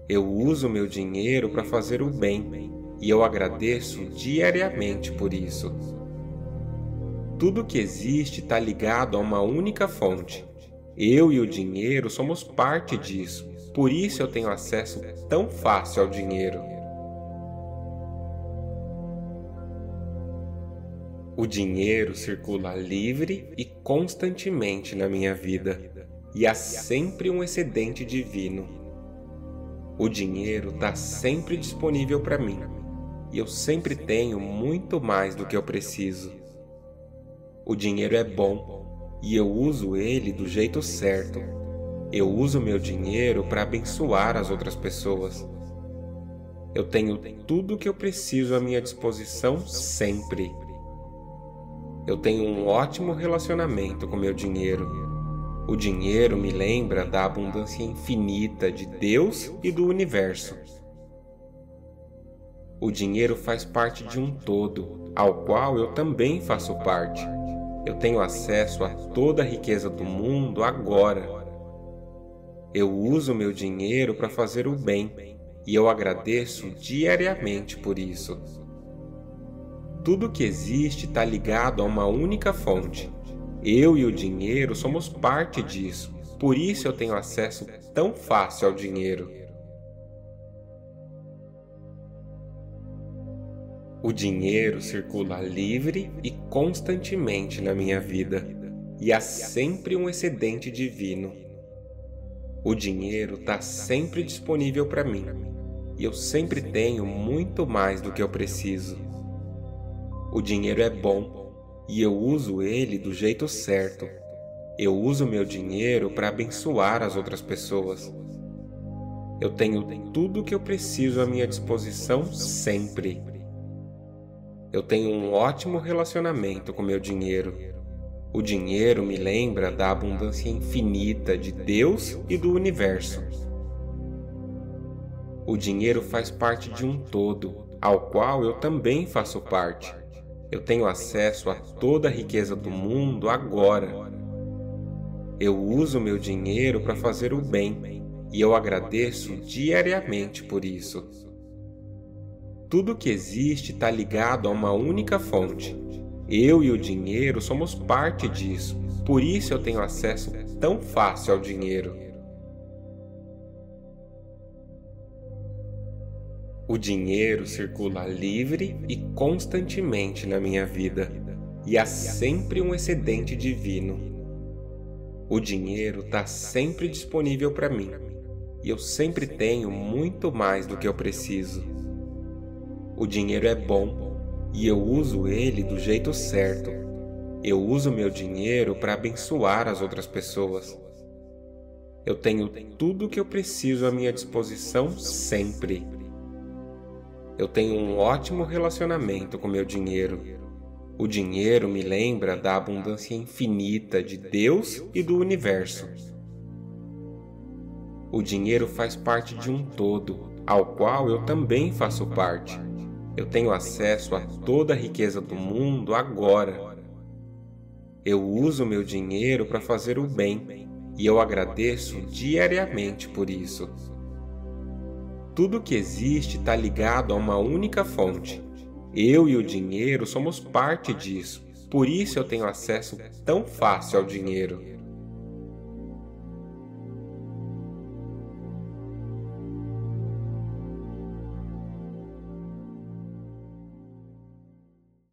[SPEAKER 1] Eu uso meu dinheiro para fazer o bem e eu agradeço diariamente por isso. Tudo que existe está ligado a uma única fonte. Eu e o dinheiro somos parte disso, por isso eu tenho acesso tão fácil ao dinheiro. O dinheiro circula livre e constantemente na minha vida, e há sempre um excedente divino. O dinheiro está sempre disponível para mim, e eu sempre tenho muito mais do que eu preciso. O dinheiro é bom e eu uso ele do jeito certo. Eu uso meu dinheiro para abençoar as outras pessoas. Eu tenho tudo o que eu preciso à minha disposição sempre eu tenho um ótimo relacionamento com meu dinheiro. O dinheiro me lembra da abundância infinita de Deus e do universo. O dinheiro faz parte de um todo, ao qual eu também faço parte. Eu tenho acesso a toda a riqueza do mundo agora. Eu uso meu dinheiro para fazer o bem e eu agradeço diariamente por isso. Tudo que existe está ligado a uma única fonte. Eu e o dinheiro somos parte disso, por isso eu tenho acesso tão fácil ao dinheiro. O dinheiro circula livre e constantemente na minha vida, e há sempre um excedente divino. O dinheiro está sempre disponível para mim, e eu sempre tenho muito mais do que eu preciso. O dinheiro é bom e eu uso ele do jeito certo. Eu uso meu dinheiro para abençoar as outras pessoas. Eu tenho tudo o que eu preciso à minha disposição sempre. Eu tenho um ótimo relacionamento com meu dinheiro. O dinheiro me lembra da abundância infinita de Deus e do universo. O dinheiro faz parte de um todo, ao qual eu também faço parte. Eu tenho acesso a toda a riqueza do mundo agora. Eu uso meu dinheiro para fazer o bem e eu agradeço diariamente por isso. Tudo que existe está ligado a uma única fonte. Eu e o dinheiro somos parte disso, por isso eu tenho acesso tão fácil ao dinheiro. O dinheiro circula livre e constantemente na minha vida, e há sempre um excedente divino. O dinheiro está sempre disponível para mim, e eu sempre tenho muito mais do que eu preciso. O dinheiro é bom e eu uso ele do jeito certo. Eu uso meu dinheiro para abençoar as outras pessoas. Eu tenho tudo o que eu preciso à minha disposição sempre. Eu tenho um ótimo relacionamento com meu dinheiro. O dinheiro me lembra da abundância infinita de Deus e do universo. O dinheiro faz parte de um todo, ao qual eu também faço parte. Eu tenho acesso a toda a riqueza do mundo agora. Eu uso meu dinheiro para fazer o bem e eu agradeço diariamente por isso. Tudo que existe está ligado a uma única fonte. Eu e o dinheiro somos parte disso, por isso eu tenho acesso tão fácil ao dinheiro.